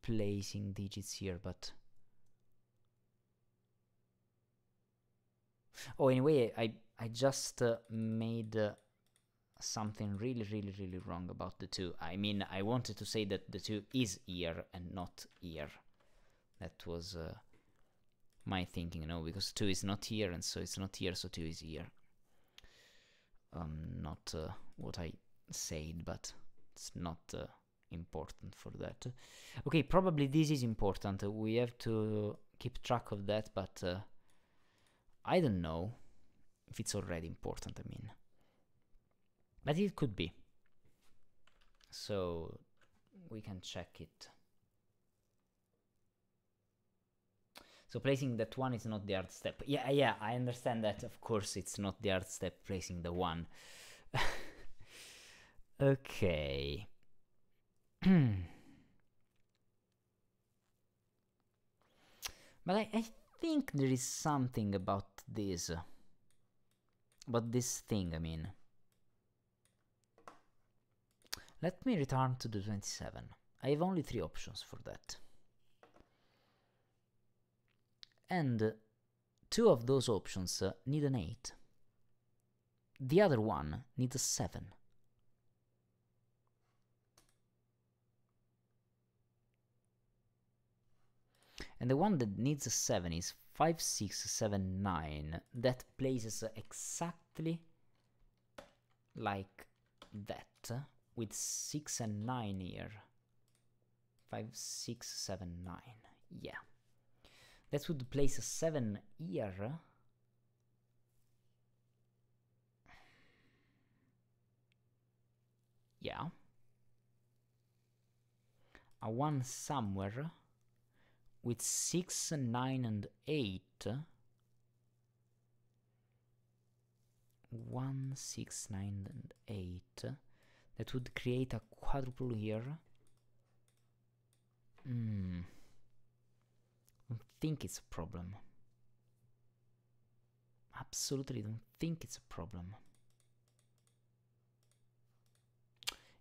placing digits here, but... Oh, anyway, I, I just uh, made uh, something really, really, really wrong about the 2. I mean, I wanted to say that the 2 is here and not here. That was uh, my thinking, you know, because 2 is not here, and so it's not here, so 2 is here. Um, not uh, what I said, but it's not uh, important for that. Okay, probably this is important. we have to keep track of that, but uh, I don't know if it's already important, I mean. But it could be. So we can check it. So placing that one is not the hard step. Yeah, yeah, I understand that. Of course, it's not the hard step placing the one. okay. but I, I think there is something about this. About this thing, I mean. Let me return to the 27. I have only three options for that. And two of those options need an 8. The other one needs a 7. And the one that needs a 7 is 5, 6, 7, 9. That places exactly like that, with 6 and 9 here. 5, 6, 7, 9. Yeah. That would place a 7 here. Yeah. A 1 somewhere with 6, 9 and 8. 1, 6, 9 and 8. That would create a quadruple here. Hmm think it's a problem. Absolutely don't think it's a problem.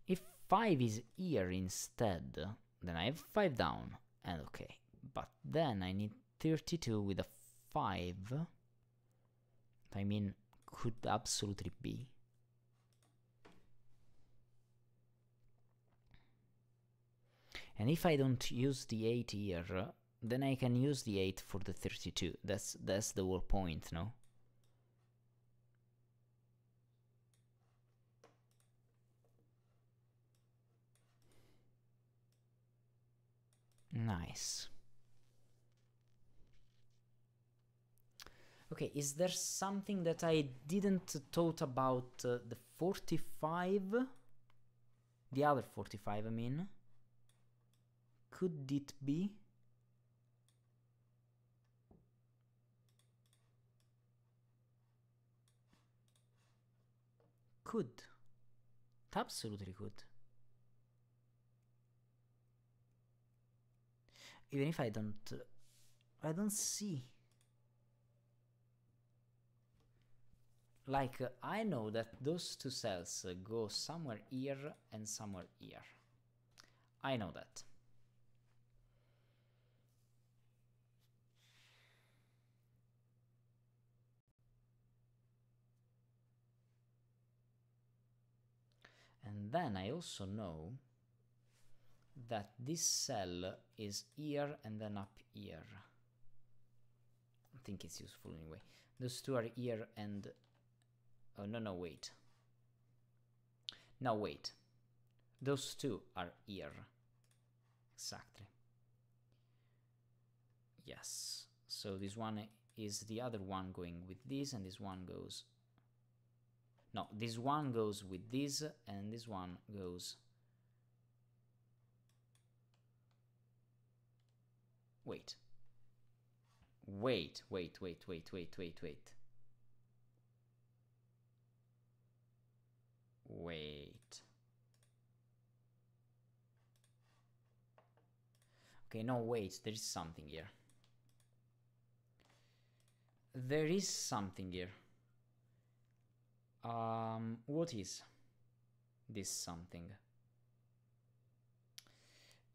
If 5 is here instead, then I have 5 down, and okay. But then I need 32 with a 5. I mean, could absolutely be. And if I don't use the 8 here, then I can use the 8 for the 32. That's that's the whole point, no? Nice. Okay, is there something that I didn't thought about uh, the 45? The other 45, I mean. Could it be? Could. Absolutely could. Even if I don't... Uh, I don't see. Like, uh, I know that those two cells uh, go somewhere here and somewhere here. I know that. And then I also know that this cell is here and then up here. I think it's useful anyway. Those two are here and... Oh, no, no, wait. No, wait. Those two are here. Exactly. Yes. So this one is the other one going with this and this one goes no, this one goes with this, and this one goes... Wait. Wait, wait, wait, wait, wait, wait, wait. Wait. Okay, no, wait, there is something here. There is something here. Um, what is this something?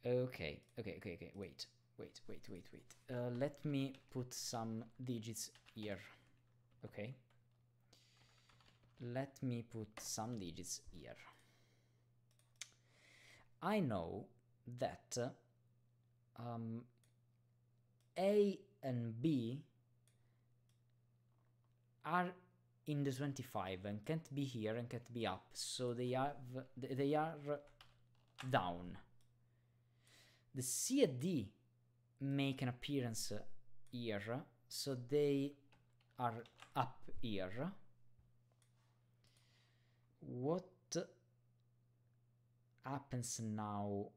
Okay, okay, okay, okay, wait, wait, wait, wait, wait. Uh, let me put some digits here, okay? Let me put some digits here. I know that uh, um, A and B are in the 25 and can't be here and can't be up. So they are they are down. The C and D make an appearance here. So they are up here. What happens now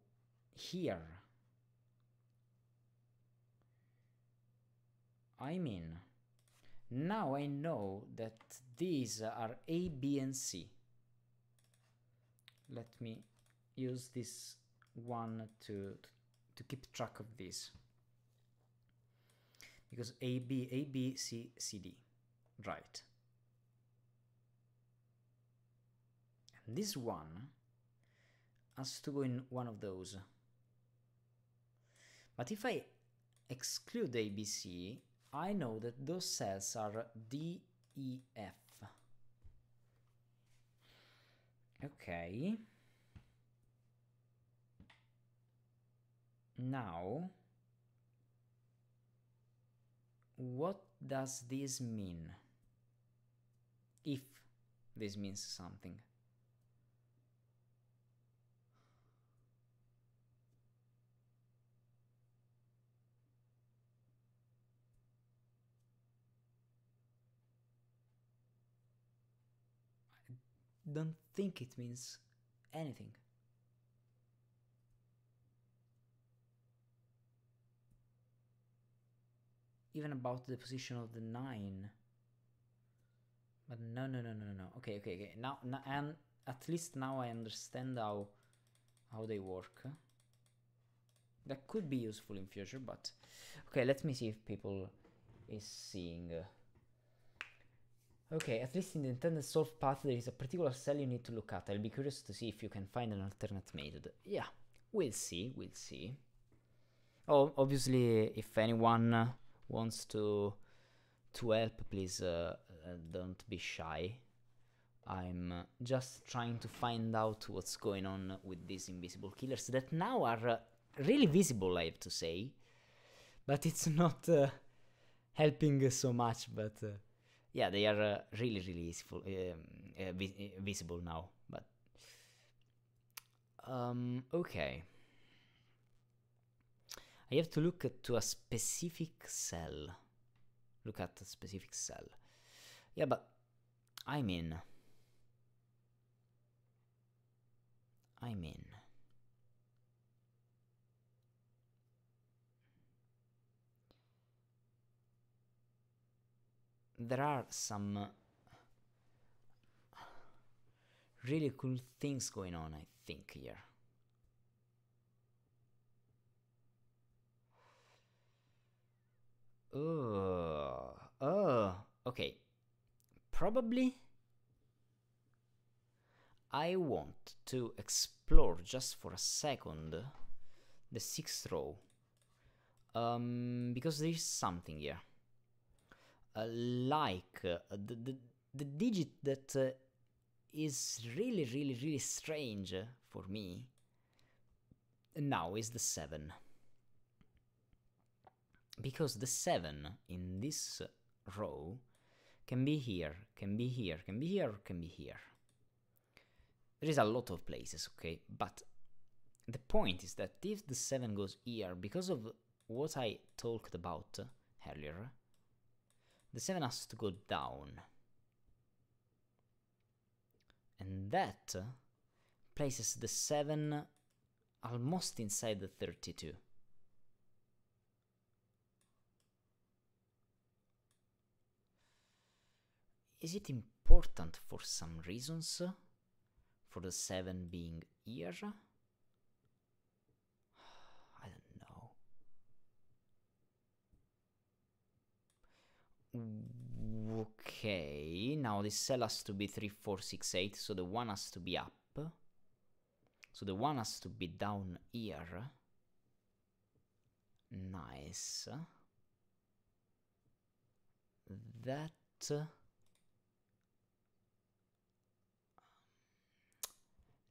here? I mean now I know that these are A, B, and C. Let me use this one to, to keep track of this. Because A, B, A, B, C, C, D. Right. And this one has to go in one of those. But if I exclude ABC, I know that those cells are D, E, F. Okay. Now, what does this mean? If this means something. Don't think it means anything. Even about the position of the 9. But no, no, no, no, no. Okay, okay, okay. Now, now and at least now I understand how how they work. That could be useful in future, but okay. Let me see if people is seeing. Uh, Okay, at least in the intended solve path there is a particular cell you need to look at. I'll be curious to see if you can find an alternate method. Yeah, we'll see, we'll see. Oh, obviously, if anyone wants to to help, please uh, uh, don't be shy. I'm uh, just trying to find out what's going on with these invisible killers that now are uh, really visible, I have to say. But it's not uh, helping so much, but uh, yeah, they are uh, really, really useful, um, uh, vi uh, visible now. But um, okay, I have to look at, to a specific cell. Look at a specific cell. Yeah, but I mean, I mean. There are some really cool things going on, I think, here. Oh, oh, okay. Probably I want to explore just for a second the sixth row. Um, because there is something here. Uh, like uh, the, the, the digit that uh, is really really really strange for me now is the 7 because the 7 in this row can be here can be here can be here can be here. There is a lot of places okay? But the point is that if the 7 goes here because of what I talked about earlier the 7 has to go down. And that places the 7 almost inside the 32. Is it important for some reasons? For the 7 being here? I don't know. Okay, now this cell has to be 3, 4, 6, 8, so the 1 has to be up. So the 1 has to be down here. Nice. That um,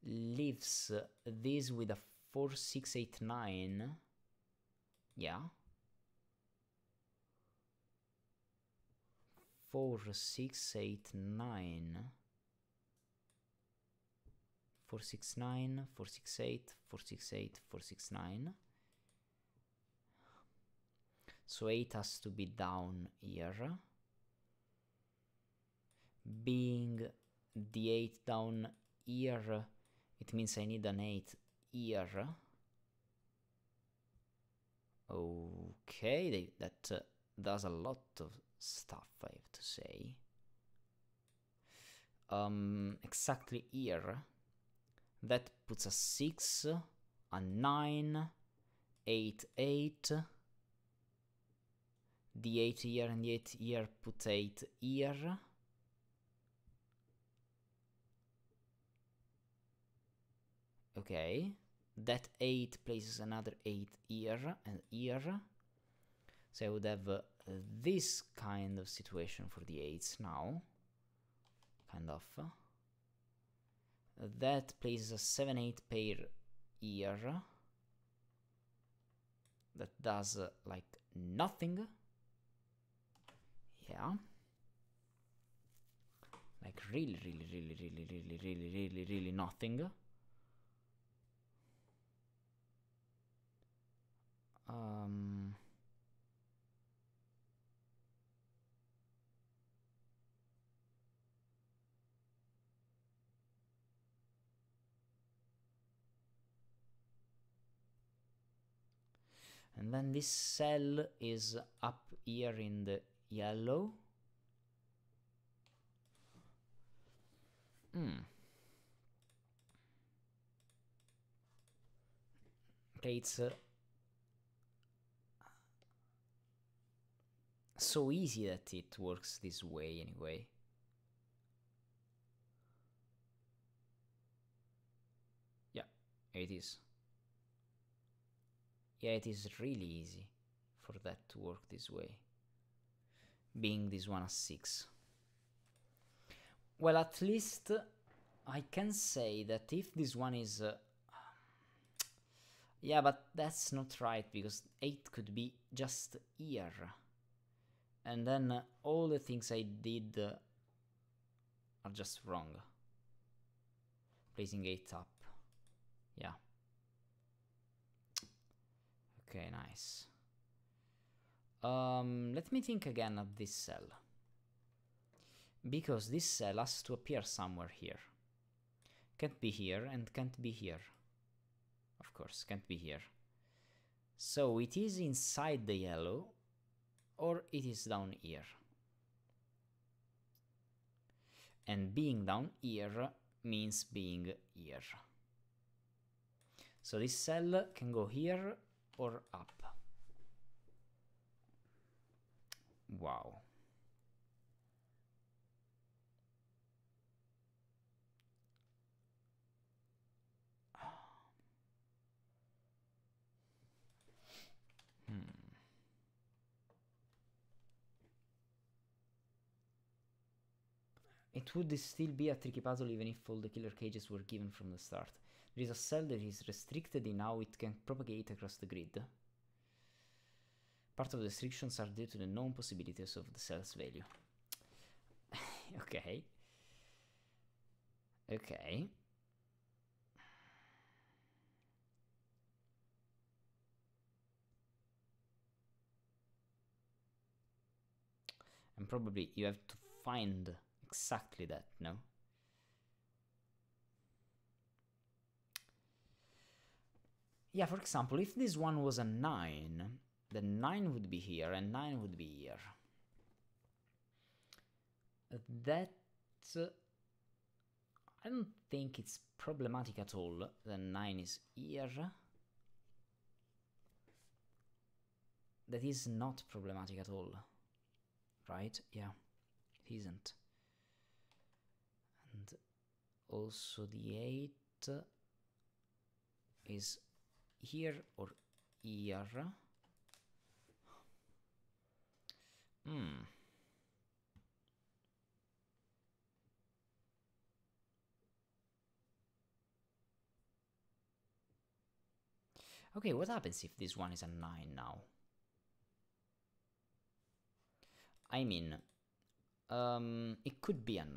leaves this with a 4, 6, 8, 9. Yeah. 4, 6, 8, 9. 4, 6, 9, 4, 6, 8, 4, 6, 8, 4, 6, 9. So 8 has to be down here. Being the 8 down here it means I need an 8 here. Okay, they, that uh, does a lot of stuff, I have to say. Um, exactly here. That puts a 6, a 9, 8, 8. The 8 here and the 8 here put 8 here. Okay, that 8 places another 8 here and here. So I would have uh, this kind of situation for the 8s now. Kind of. that places a 7-8 pair here. That does uh, like nothing. Yeah. Like really, really, really, really, really, really, really, really nothing. Um, and then this cell is up here in the yellow. Hmm. Okay, it's uh, so easy that it works this way anyway. Yeah, it is. Yeah, it is really easy for that to work this way. Being this one a 6. Well, at least I can say that if this one is... Uh, yeah, but that's not right, because 8 could be just here and then uh, all the things I did uh, are just wrong. Placing 8 up. Yeah. Okay, nice. Um, let me think again of this cell. Because this cell has to appear somewhere here. Can't be here and can't be here. Of course, can't be here. So it is inside the yellow or it is down here. And being down here means being here. So this cell can go here or up. Wow. Hmm. It would still be a tricky puzzle even if all the killer cages were given from the start. There is a cell that is restricted in how it can propagate across the grid. Part of the restrictions are due to the known possibilities of the cell's value. okay. Okay. And probably you have to find exactly that, no? Yeah, for example, if this one was a 9, then 9 would be here and 9 would be here. That... Uh, I don't think it's problematic at all. The 9 is here. That is not problematic at all. Right? Yeah, it isn't. And also the 8 is here or here. Hmm. Okay, what happens if this one is a 9 now? I mean, um, it could be a 9,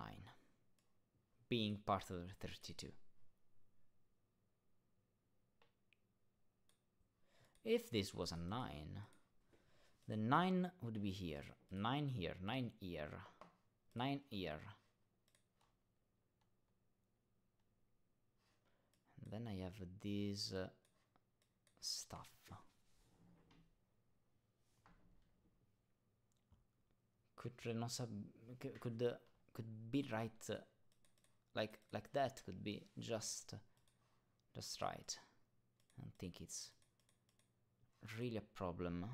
being part of the 32. If this was a 9, the 9 would be here, 9 here, 9 here, 9 here. And then I have this uh, stuff. Could Renosa could uh, could be right uh, like like that could be just just right. I think it's really a problem.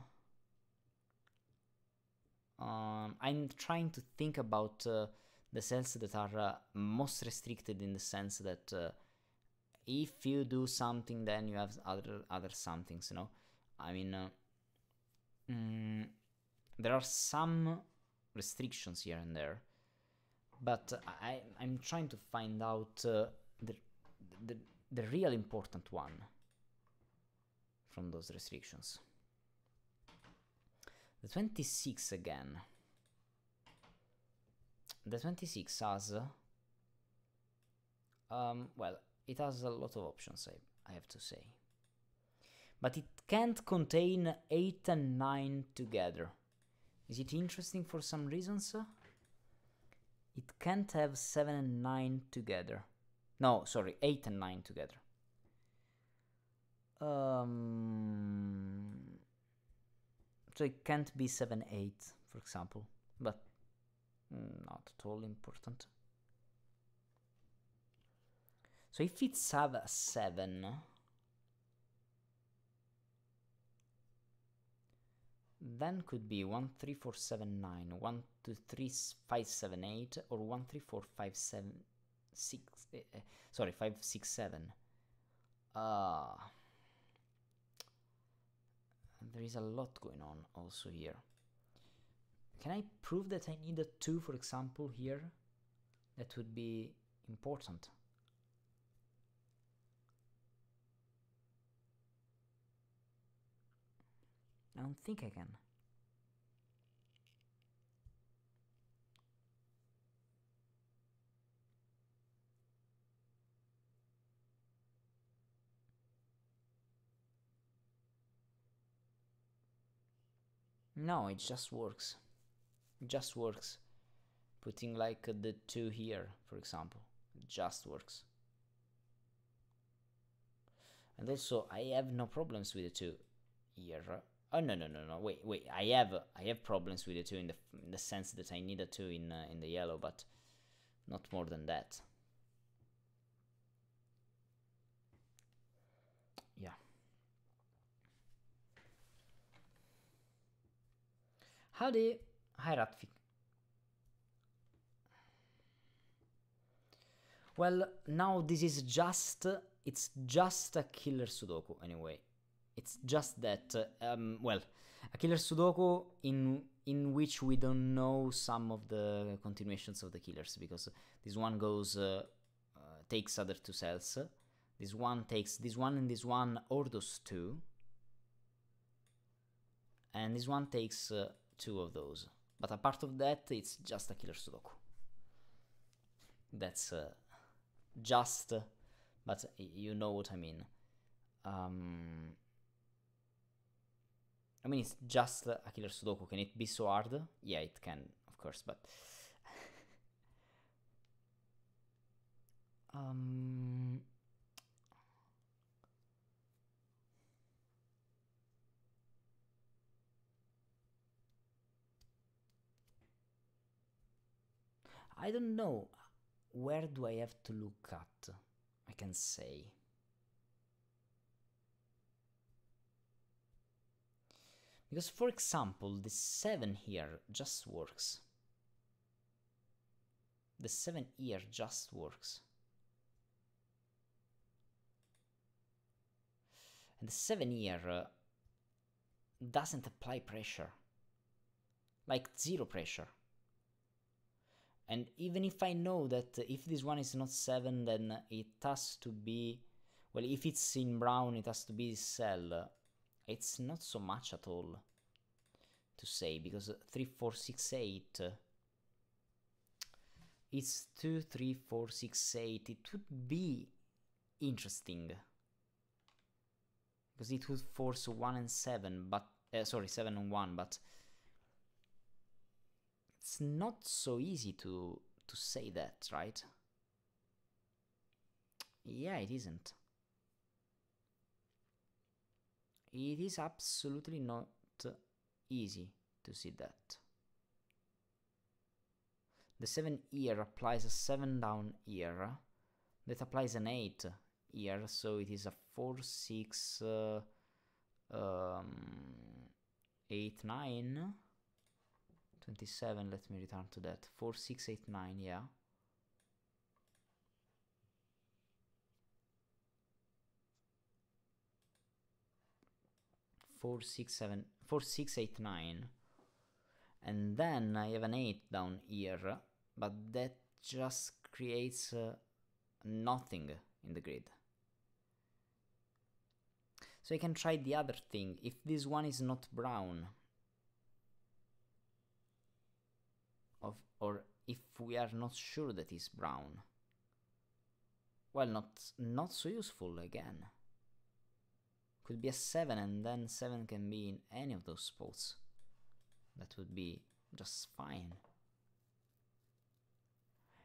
Um, I'm trying to think about uh, the cells that are uh, most restricted in the sense that uh, if you do something, then you have other other somethings. You know, I mean, uh, mm, there are some restrictions here and there, but I I'm trying to find out uh, the the the real important one from those restrictions. The 26 again. The 26 has, um, well, it has a lot of options, I, I have to say. But it can't contain 8 and 9 together. Is it interesting for some reasons? It can't have 7 and 9 together. No, sorry, 8 and 9 together. Um, so it can't be 7, 8, for example, but not at all important. So if it's have a 7, then could be 1, 3, 4, 7, 9, 1, 2, 3, 5, 7, 8, or 1, 3, 4, 5, 7, 6, uh, sorry, 5, 6, 7. Ah. Uh, there is a lot going on also here. Can I prove that I need a 2, for example, here? That would be important. I don't think I can. No, it just works. It just works. Putting like the 2 here, for example. It just works. And also, I have no problems with the 2 here. Oh no no no no wait wait I have I have problems with the two in the in the sense that I need a two in uh, in the yellow but not more than that. Yeah. Howdy, hi Ratfik. Well, now this is just it's just a killer Sudoku anyway. It's just that, uh, um, well, a killer Sudoku in in which we don't know some of the continuations of the killers because this one goes uh, uh, takes other two cells. This one takes this one and this one or those two, and this one takes uh, two of those. But apart of that, it's just a killer Sudoku. That's uh, just, but you know what I mean. Um, I mean, it's just a killer Sudoku. Can it be so hard? Yeah, it can, of of course, but um, I don't know where do I have to look at. I can say. Because for example, the 7 here just works. The 7 here just works. And the 7 here uh, doesn't apply pressure. Like zero pressure. And even if I know that if this one is not 7 then it has to be... Well, if it's in brown it has to be this cell. It's not so much at all to say because 3, 4, 6, 8... It's 2, 3, 4, 6, 8. It would be interesting. Because it would force 1 and 7, but... Uh, sorry, 7 and 1, but it's not so easy to to say that, right? Yeah, it isn't. It is absolutely not easy to see that. The 7 here applies a 7 down here. That applies an 8 here, so it is a 4, 6, uh, um, 8, 9. 27, let me return to that. 4689, yeah. Four six seven four six eight nine, and then I have an eight down here, but that just creates uh, nothing in the grid. So I can try the other thing. If this one is not brown, or if we are not sure that is brown. Well, not not so useful again. Could be a 7 and then 7 can be in any of those spots. That would be just fine.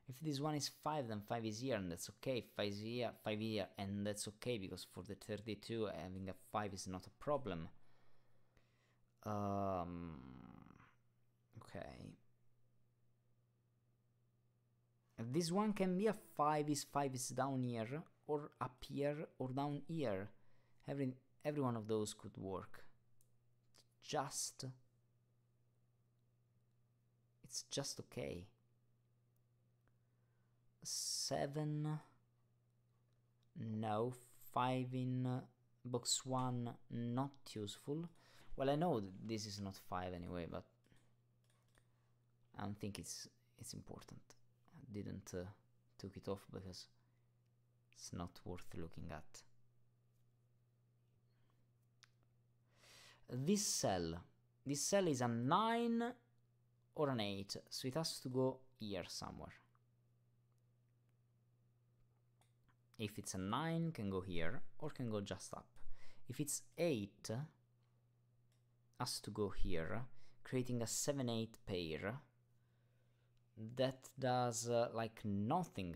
If this one is 5 then 5 is here and that's okay, 5 is here, 5 here and that's okay because for the 32 having a 5 is not a problem. Um, okay. This one can be a 5 is 5 is down here, or up here, or down here. Every, every one of those could work. Just... It's just okay. 7... No, 5 in uh, box 1 not useful. Well, I know this is not 5 anyway, but I don't think it's it's important didn't uh, took it off because it's not worth looking at. This cell, this cell is a 9 or an 8, so it has to go here somewhere. If it's a 9, can go here, or can go just up. If it's 8, has to go here, creating a 7-8 pair, that does uh, like nothing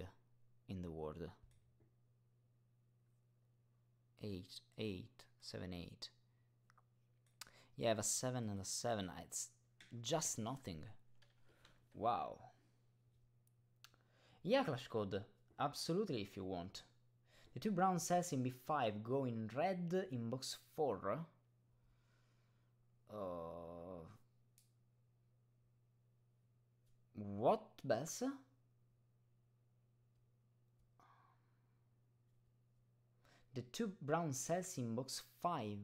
in the world. 8, 8, 7, 8. Yeah, I have a 7 and a 7. It's just nothing. Wow. Yeah, Clash Code. Absolutely, if you want. The two brown cells in b5 go in red in box 4. Uh, what, Bess? The two brown cells in box 5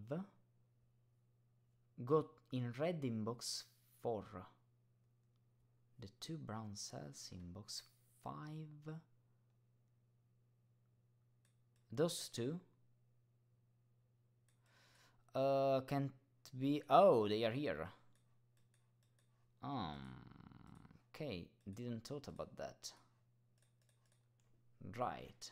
got in red in box 4. The two brown cells in box 5. Those two uh, can't be. Oh, they are here. Um. Okay, didn't thought about that. Right.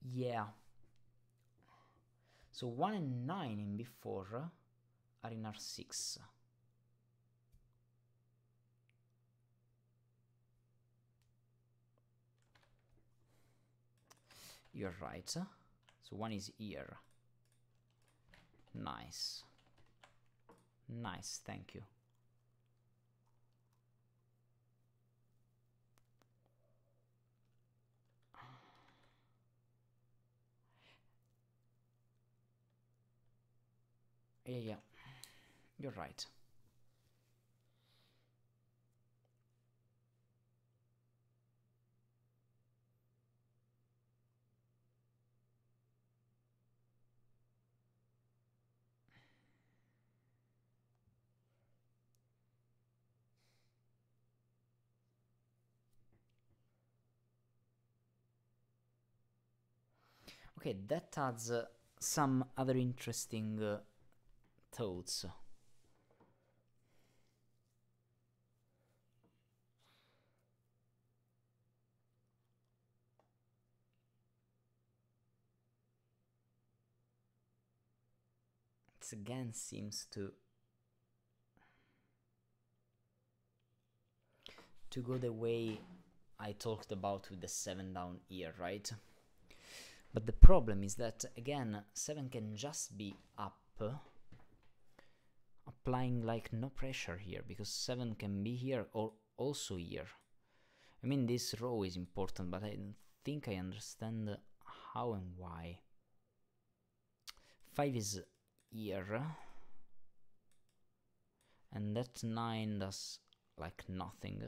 Yeah. So 1 and 9 in b4 are in R6. You're right. So one is here. Nice. Nice, thank you. Yeah, yeah. You're right. Okay, that adds uh, some other interesting uh, thoughts. It again seems to to go the way I talked about with the 7 down here, right? But the problem is that, again, 7 can just be up, applying like no pressure here, because 7 can be here or also here. I mean, this row is important, but I don't think I understand how and why. 5 is here, and that 9 does like nothing.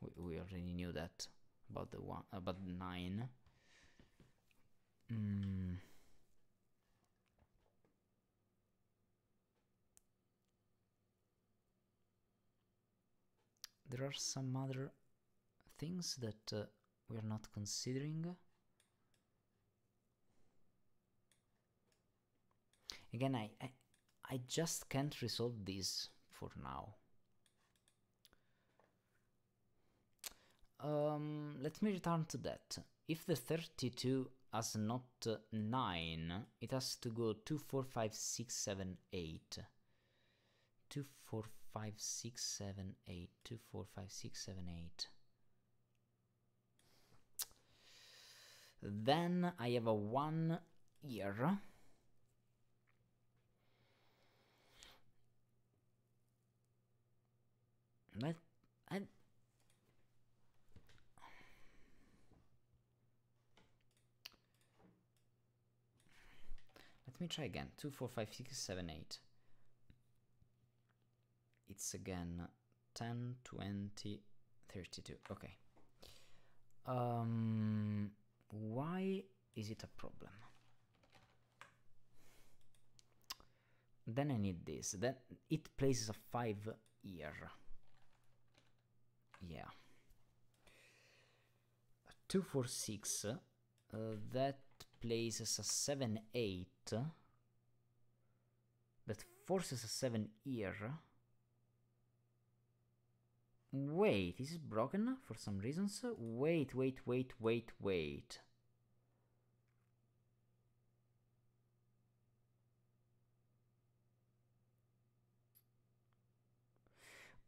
We, we already knew that about the one about 9. Mm. There are some other things that uh, we are not considering. Again, I, I, I just can't resolve this for now. Um, let me return to that. If the 32 has not uh, 9, it has to go 2, 4, 5, 6, 7, 8. 2, 4, 5, 6, 7, 8. 2, 4, 5, 6, 7, 8. Then I have a 1 here. Let me try again. 2, 4, 5, 6, 7, 8. It's again 10, 20, 32. Okay. Um, why is it a problem? Then I need this. Then it places a 5 here. Yeah. 2, 4, 6. Uh, that places a 7 8 that forces a 7 here. Wait, is it broken for some reasons? Wait, wait, wait, wait, wait.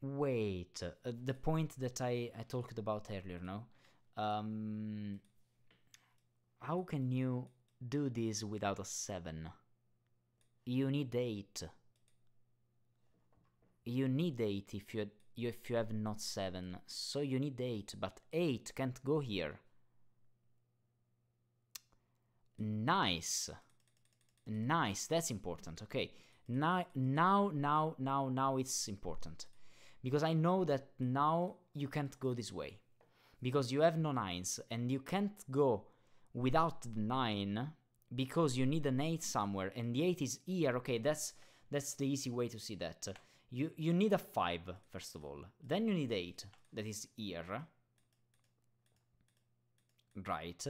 Wait, uh, the point that I, I talked about earlier, no? Um, how can you do this without a 7? You need 8. You need 8 if you, if you have not 7. So you need 8, but 8 can't go here. Nice. Nice, that's important. Okay. Now, now, now, now, now it's important. Because I know that now you can't go this way. Because you have no 9s, and you can't go without the 9 because you need an 8 somewhere and the 8 is here okay that's that's the easy way to see that. You you need a 5 first of all. Then you need 8 that is here. Right.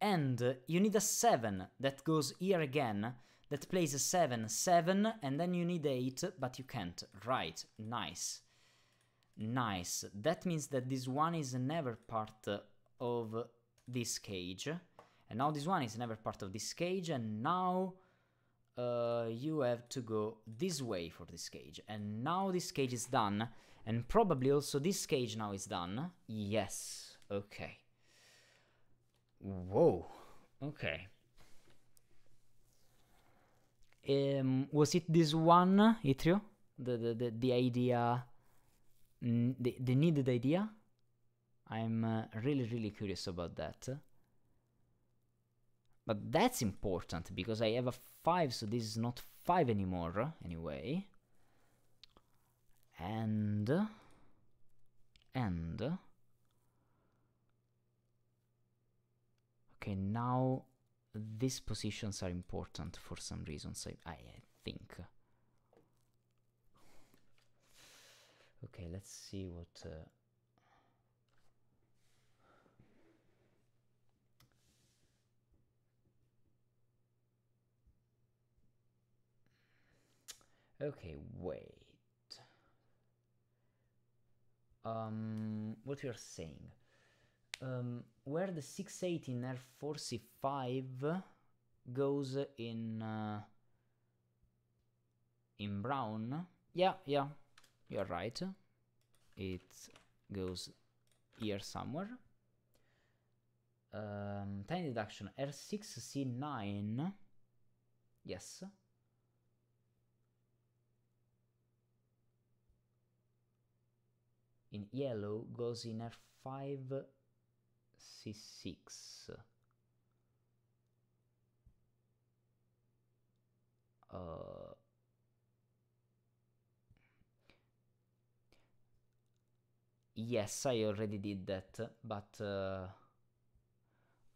And you need a 7 that goes here again that plays a 7 7 and then you need 8 but you can't. Right nice. Nice. That means that this one is never part of this cage. And now this one is never part of this cage, and now uh, you have to go this way for this cage. And now this cage is done. And probably also this cage now is done. Yes. Okay. Whoa. Okay. Um, was it this one, Yttrio? The, the, the, the idea... Mm, the, the needed idea? I'm uh, really, really curious about that. But that's important because I have a 5, so this is not 5 anymore, anyway. And... And... Okay, now these positions are important for some reasons, I, I think. Okay, let's see what... Uh, Okay, wait. Um, what you're saying? Um, where the 6-8 in r4 c5 goes in uh, in brown. Yeah, yeah, you're right. It goes here somewhere. Um, tiny deduction r6 c9. Yes. In yellow goes in r5 c6 uh, yes I already did that but uh,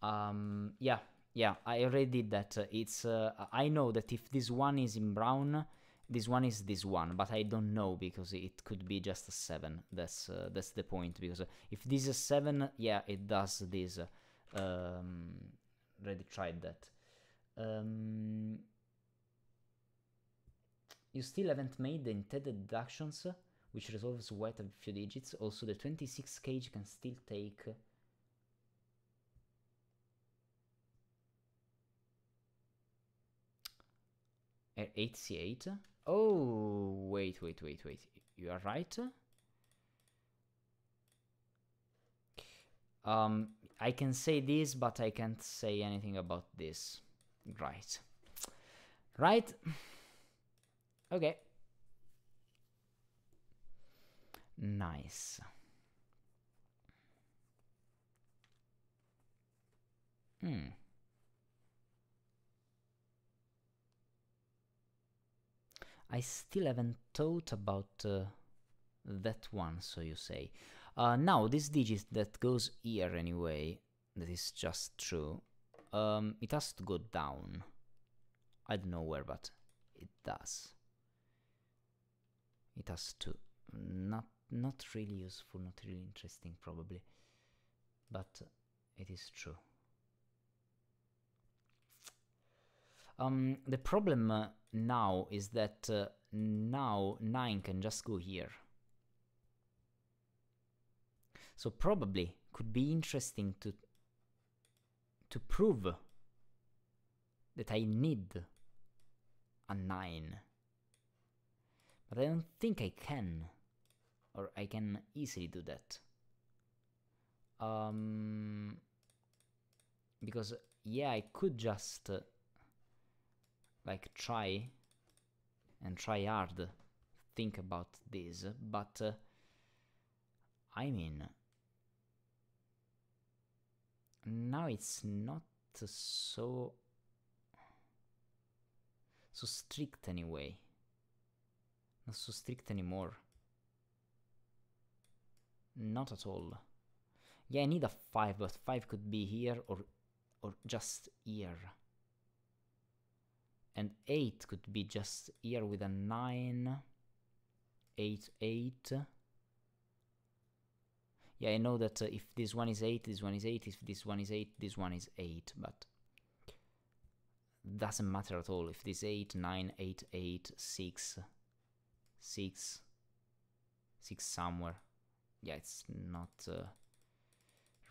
um, yeah yeah I already did that. It's uh, I know that if this one is in brown this one is this one, but I don't know because it could be just a 7. That's uh, that's the point, because if this is 7, yeah, it does this. Um, already tried that. Um, you still haven't made the intended deductions, which resolves white a few digits. Also, the 26 cage can still take... Uh, 8c8 Oh, wait, wait, wait, wait. You are right. Um, I can say this, but I can't say anything about this. Right. Right. Okay. Nice. Hmm. I still haven't thought about uh, that one, so you say. Uh, now, this digit that goes here anyway, that is just true, um, it has to go down. I don't know where, but it does. It has to. Not, not really useful, not really interesting, probably. But it is true. Um, the problem uh, now is that uh, now 9 can just go here. So probably could be interesting to to prove that I need a 9. But I don't think I can. Or I can easily do that. Um, because, yeah, I could just... Uh, like try and try hard think about this but uh, I mean now it's not so so strict anyway. Not so strict anymore. Not at all. Yeah I need a 5 but 5 could be here or or just here and 8 could be just here with a 9 8 8 yeah I know that uh, if this one is 8 this one is 8 if this one is 8 this one is 8 but doesn't matter at all. If this 8 9 8 8 6 6 6 somewhere yeah it's not uh,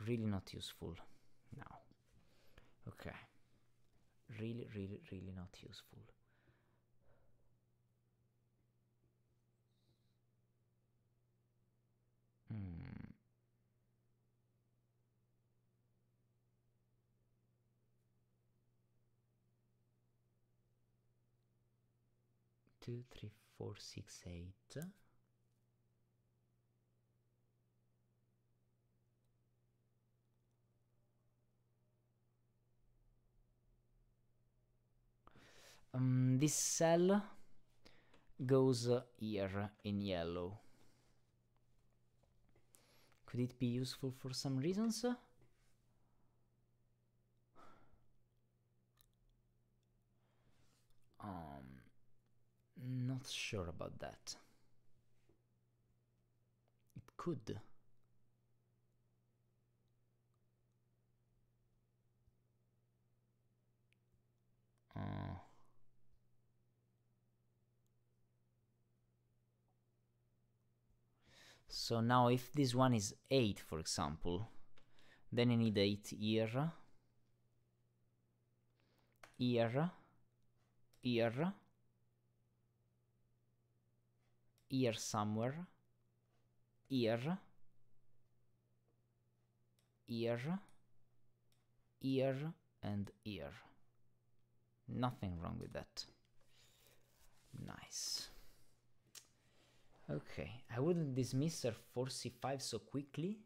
really not useful now. Okay really really really not useful hmm Two, three, four, six, eight. Um, this cell goes uh, here in yellow. Could it be useful for some reasons? Um, not sure about that. It could. Uh, so now if this one is 8 for example then you need 8 here here here here somewhere here here here and here nothing wrong with that. Nice okay i wouldn't dismiss her 4c5 so quickly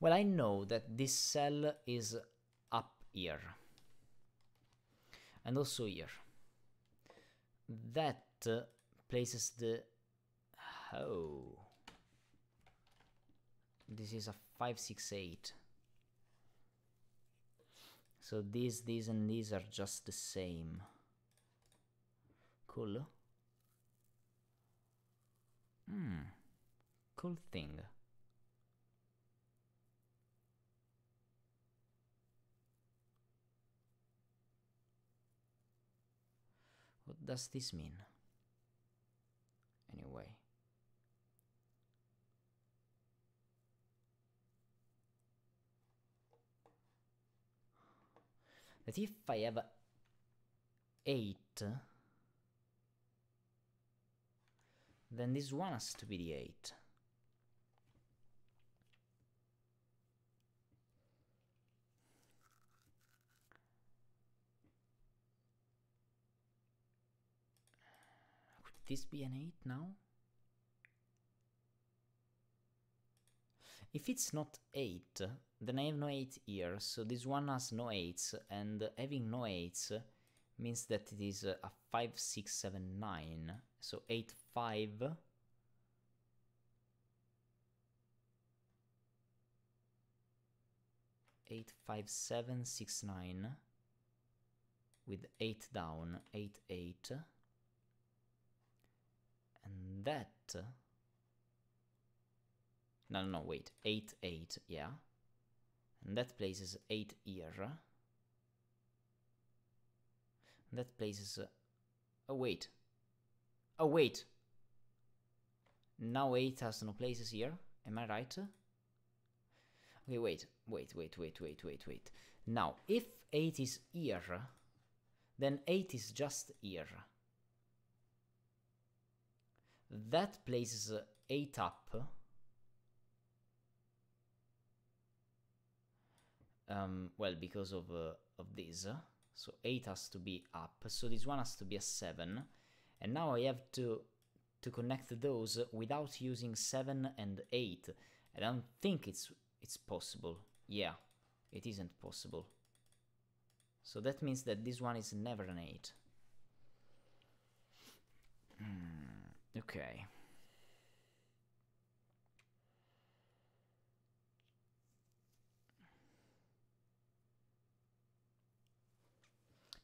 Well, I know that this cell is up here. And also here. That uh, places the... Oh. This is a 568. So these, these and these are just the same. Cool. Hmm. Cool thing. Does this mean? Anyway. That if I have 8, then this one has to be the 8. Could this be an 8 now? If it's not 8, then I have no 8 here, so this one has no 8s, and having no 8s means that it is a 5, 6, 7, 9, so 8, 5. Eight, five, seven, six, nine, with eight down, eight, eight, that no, no, no, wait. 8, 8, yeah. And that places 8 here. And that places... Uh, oh, wait. Oh, wait. Now 8 has no places here. Am I right? Okay, wait. Wait, wait, wait, wait, wait, wait. Now, if 8 is here, then 8 is just here. That places 8 up. um, well because of uh, of this. So 8 has to be up. So this one has to be a 7 and now I have to to connect those without using 7 and 8 I don't think it's it's possible. Yeah it isn't possible. So that means that this one is never an 8 mm, okay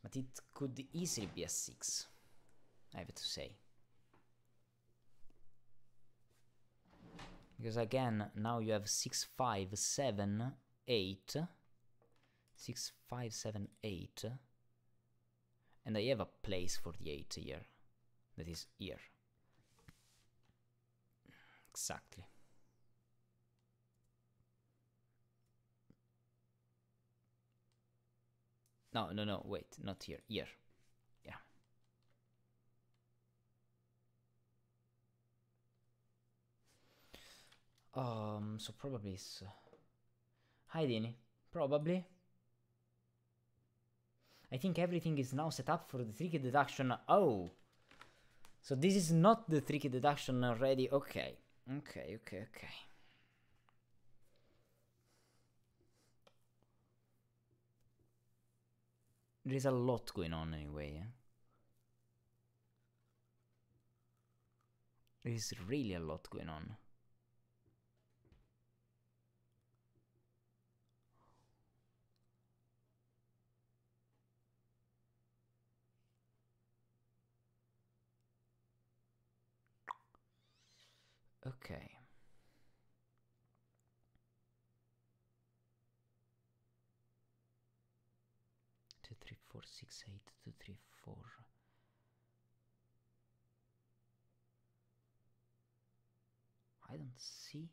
But it could easily be a 6, I have to say. Because again, now you have 6, 5, 7, 8. 6, 5, 7, 8. And I have a place for the 8 here. That is here. Exactly. No, no, no, wait, not here, here. Yeah. Um, so probably it's... Uh, hi, Dini. Probably. I think everything is now set up for the tricky deduction. Oh! So this is not the tricky deduction already, okay. Okay, okay, okay. There is a lot going on anyway. Eh? There is really a lot going on. Okay. Two, three, four, six, eight, two, three, four. I don't see.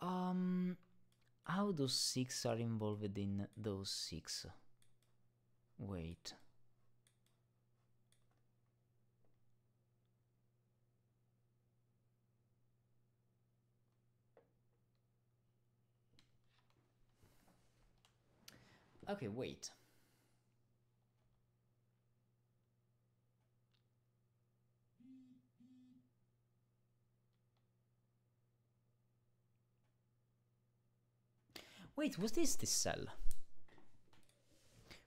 Um, how those six are involved in those six? Wait. Okay, wait. Wait, what is this cell?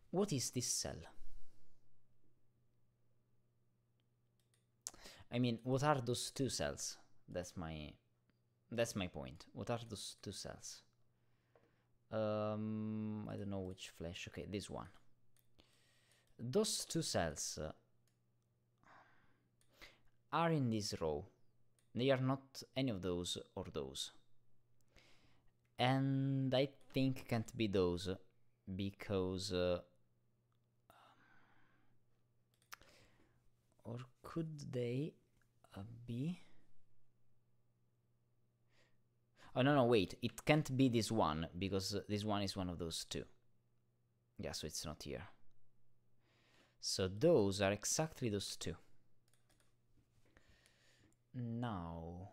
What is this cell? I mean, what are those two cells? That's my that's my point. What are those two cells? Um, I don't know which flash. Okay, this one. Those two cells uh, are in this row. They are not any of those or those. And I think can't be those because uh, or could they uh, be? Oh no no wait. It can't be this one because this one is one of those two. Yeah so it's not here. So those are exactly those two. Now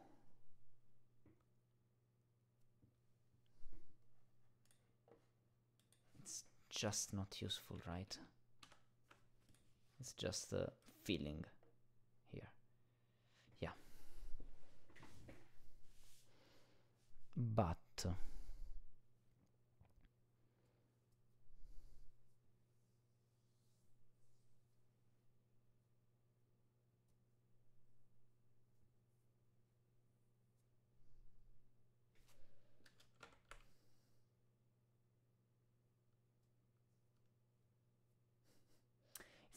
just not useful, right? It's just a feeling here. Yeah. But uh,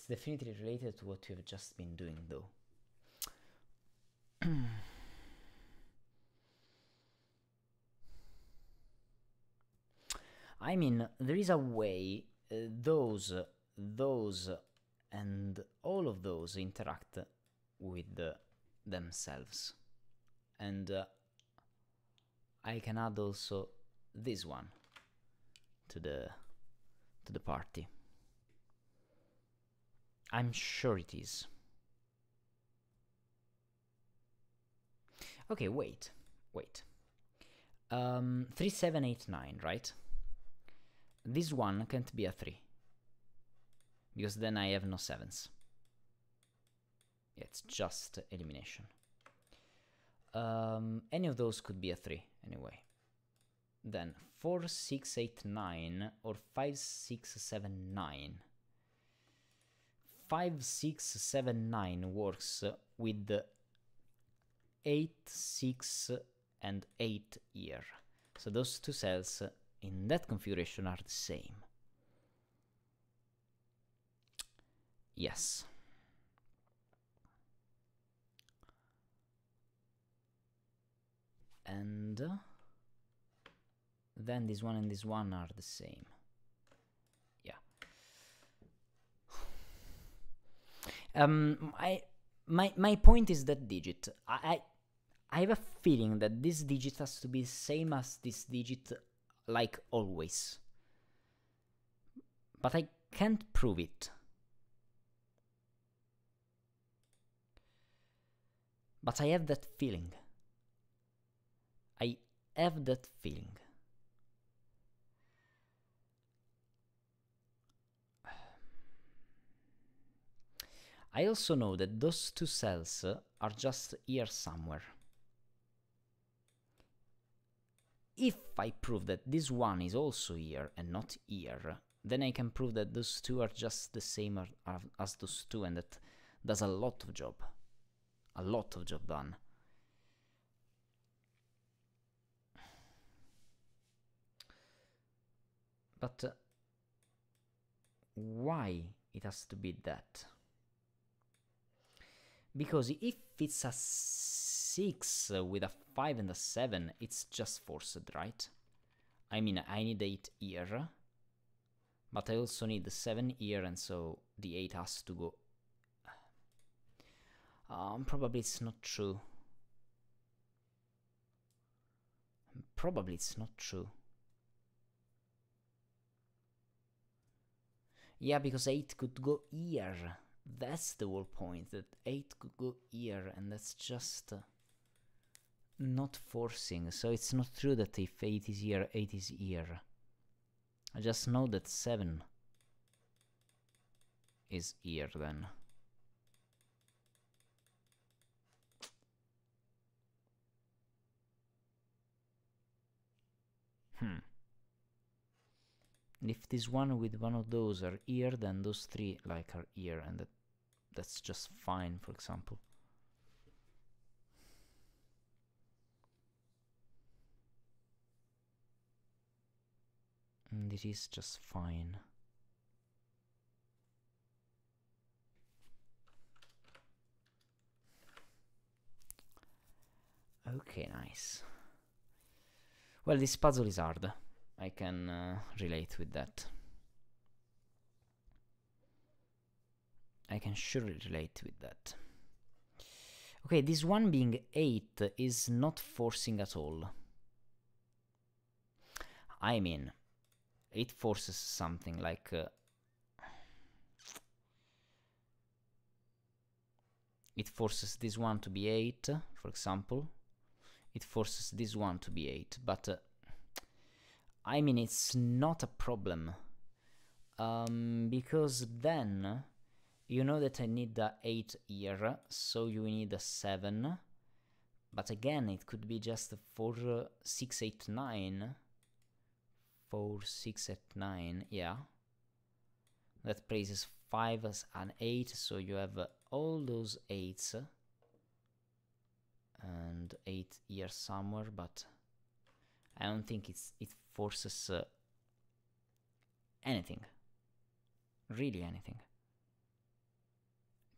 definitely related to what you've just been doing, though. I mean, there is a way uh, those, those, and all of those interact with themselves. And uh, I can add also this one to the to the party. I'm sure it is. Okay, wait, wait. Um, 3789, right? This one can't be a 3. Because then I have no 7s. It's just elimination. Um, any of those could be a 3, anyway. Then 4689 or 5679 5679 works with 8, 6 and 8 here. So those two cells in that configuration are the same. Yes. And then this one and this one are the same. Um, I my my point is that digit. I, I have a feeling that this digit has to be the same as this digit, like always. But I can't prove it. But I have that feeling. I have that feeling. I also know that those two cells are just here somewhere. If I prove that this one is also here and not here, then I can prove that those two are just the same as those two and that does a lot of job. A lot of job done. But uh, why it has to be that? Because if it's a 6 uh, with a 5 and a 7, it's just forced, right? I mean, I need 8 here, but I also need the 7 here, and so the 8 has to go. Um, probably it's not true. Probably it's not true. Yeah, because 8 could go here. That's the whole point, that 8 could go here, and that's just uh, not forcing. So it's not true that if 8 is here, 8 is here. I just know that 7 is here then. Hmm. If this one with one of those are here, then those three like are here, and that that's just fine. For example. And it is just fine. Okay, nice. Well, this puzzle is hard. I can uh, relate with that. I can surely relate with that. Okay, this one being 8 is not forcing at all. I mean, it forces something like... Uh, it forces this one to be 8, for example. It forces this one to be 8, but... Uh, I mean, it's not a problem. Um, because then you know that I need the 8 here, so you need a 7. But again, it could be just 4, uh, 6, 8, 9. 4, 6, 8, 9, yeah. That places 5 as an 8, so you have all those 8s. And 8 here somewhere, but I don't think it's it forces uh, anything. Really anything.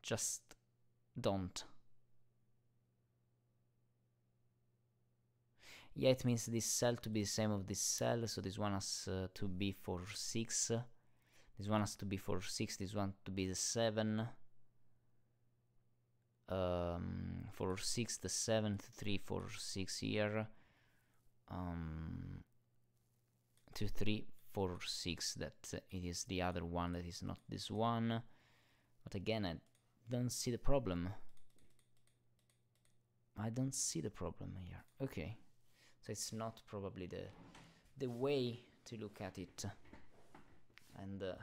Just don't. Yeah, it means this cell to be the same of this cell, so this one has uh, to be for 6. This one has to be for 6, this one to be the 7. Um, for 6, the 7, 3, 4, 6 here um, two, three, four, six. That it is the other one that is not this one. But again, I don't see the problem. I don't see the problem here. Okay, so it's not probably the the way to look at it. And uh,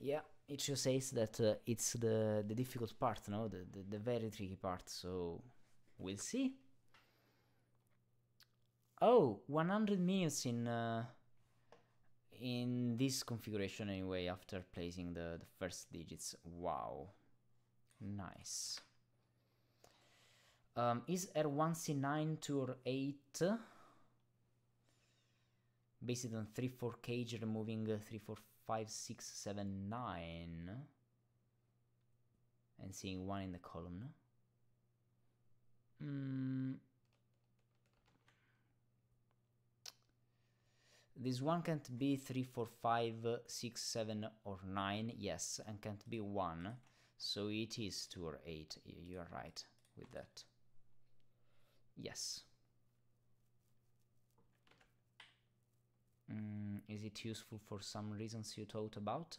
yeah, it just says that uh, it's the the difficult part, no, the, the the very tricky part. So we'll see. Oh, 100 minutes in uh, in this configuration anyway after placing the, the first digits. Wow. Nice. Um, is R1C9 to R8 based on 3 4 cage removing uh, 3 4 5 6 7 9 and seeing 1 in the column? Mm. This one can't be 3, 4, 5, 6, 7 or 9, yes, and can't be 1 so it is 2 or 8, you are right with that. Yes. Mm, is it useful for some reasons you thought about?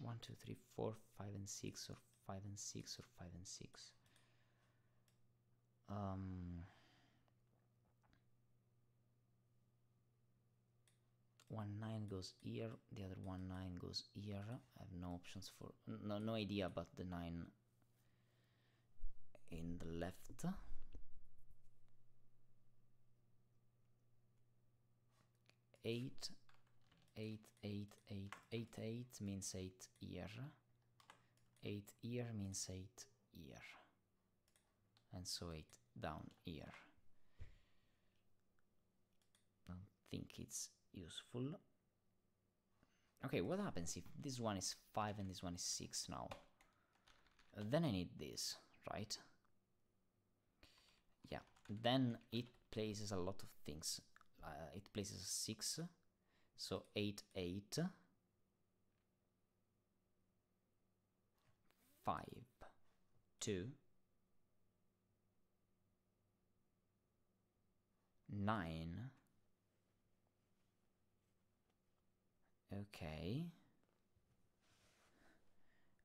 one, two, three, four, five, and six, or five and six, or five and six. Um, one nine goes here, the other one nine goes here. I have no options for no no idea about the nine in the left. Eight eight, eight, eight, eight, eight means eight year. Eight year means eight year. And so eight down here. Don't think it's useful. Okay, what happens if this one is 5 and this one is 6 now? Then I need this, right? Yeah, then it places a lot of things. Uh, it places 6 so 8, 8, 5, 2, 9, okay,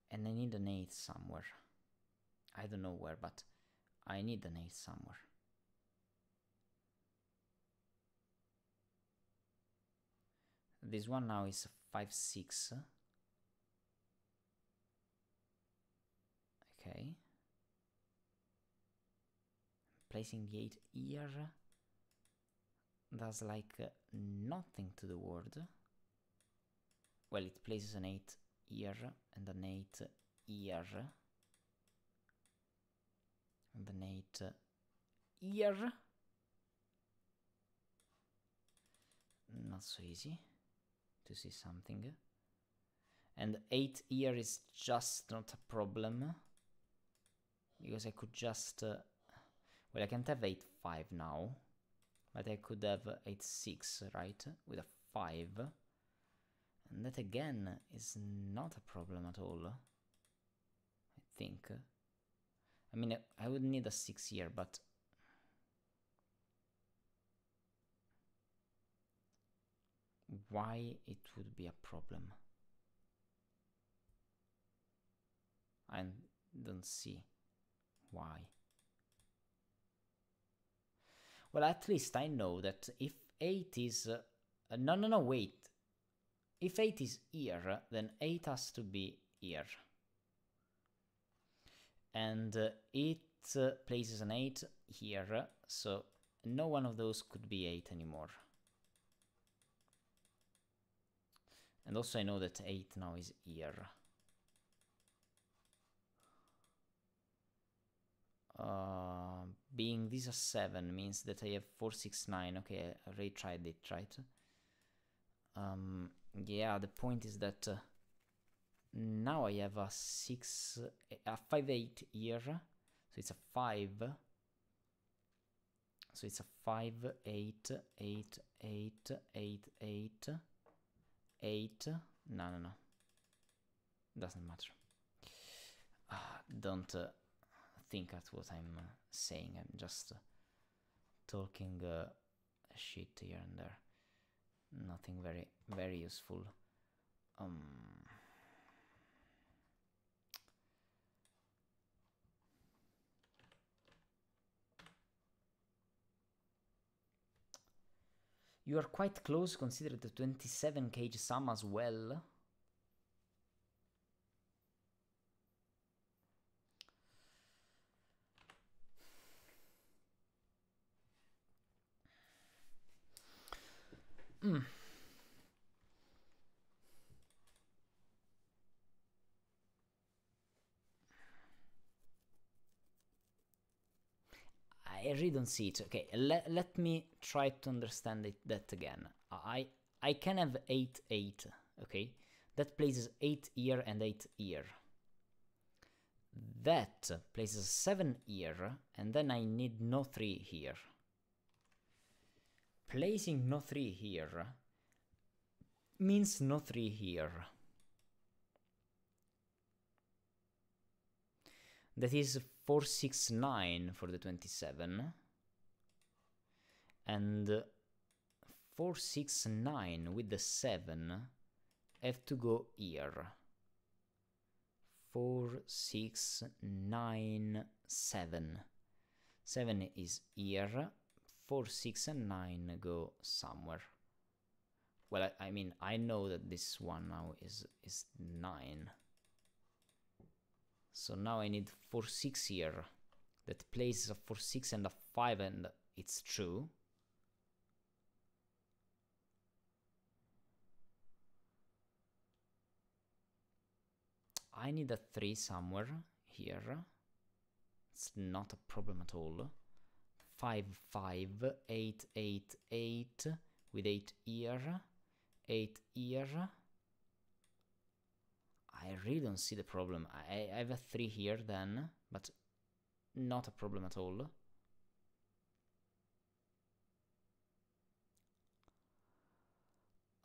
and I need an 8 somewhere. I don't know where, but I need an 8 somewhere. This one now is 5, 6. Okay. Placing the 8 here does like uh, nothing to the word. Well, it places an 8 here and an 8 here. And an 8 here. Not so easy to see something. And 8 here is just not a problem. Because I could just... Uh, well, I can't have 8, 5 now. But I could have 8, 6, right? With a 5. And that again is not a problem at all. I think. I mean, I would need a 6 here, but why it would be a problem. I don't see why. Well, at least I know that if 8 is... Uh, no, no, no, wait. If 8 is here, then 8 has to be here. And uh, it uh, places an 8 here, so no one of those could be 8 anymore. And also I know that 8 now is here. Uh, being these are 7 means that I have 4, 6, 9. Okay, I already tried it, right? Um, yeah, the point is that uh, now I have a 6, a 5, 8 here. So it's a 5. So it's a 5, 8, 8, 8, 8, 8. 8 no no no. Doesn't matter. Uh, don't uh, think at what I'm uh, saying. I'm just uh, talking uh, shit here and there. Nothing very very useful. Um You are quite close, consider the 27 cage sum as well. Mm. I really don't see it. Okay, let, let me try to understand it that again. I I can have 8 8, okay? That places 8 here and 8 here. That places 7 here, and then I need no 3 here. Placing no 3 here means no 3 here. That is 469 for the 27. And 469 with the 7 have to go here. 4, 6, 9, 7. 7 is here. 4, 6 and 9 go somewhere. Well, I, I mean, I know that this one now is, is 9. So now I need 4, 6 here. That places a 4, 6 and a 5 and it's true. I need a 3 somewhere here. It's not a problem at all. 5, 5, 8, 8, 8 with 8 here, 8 here. I really don't see the problem. I, I have a 3 here then, but not a problem at all.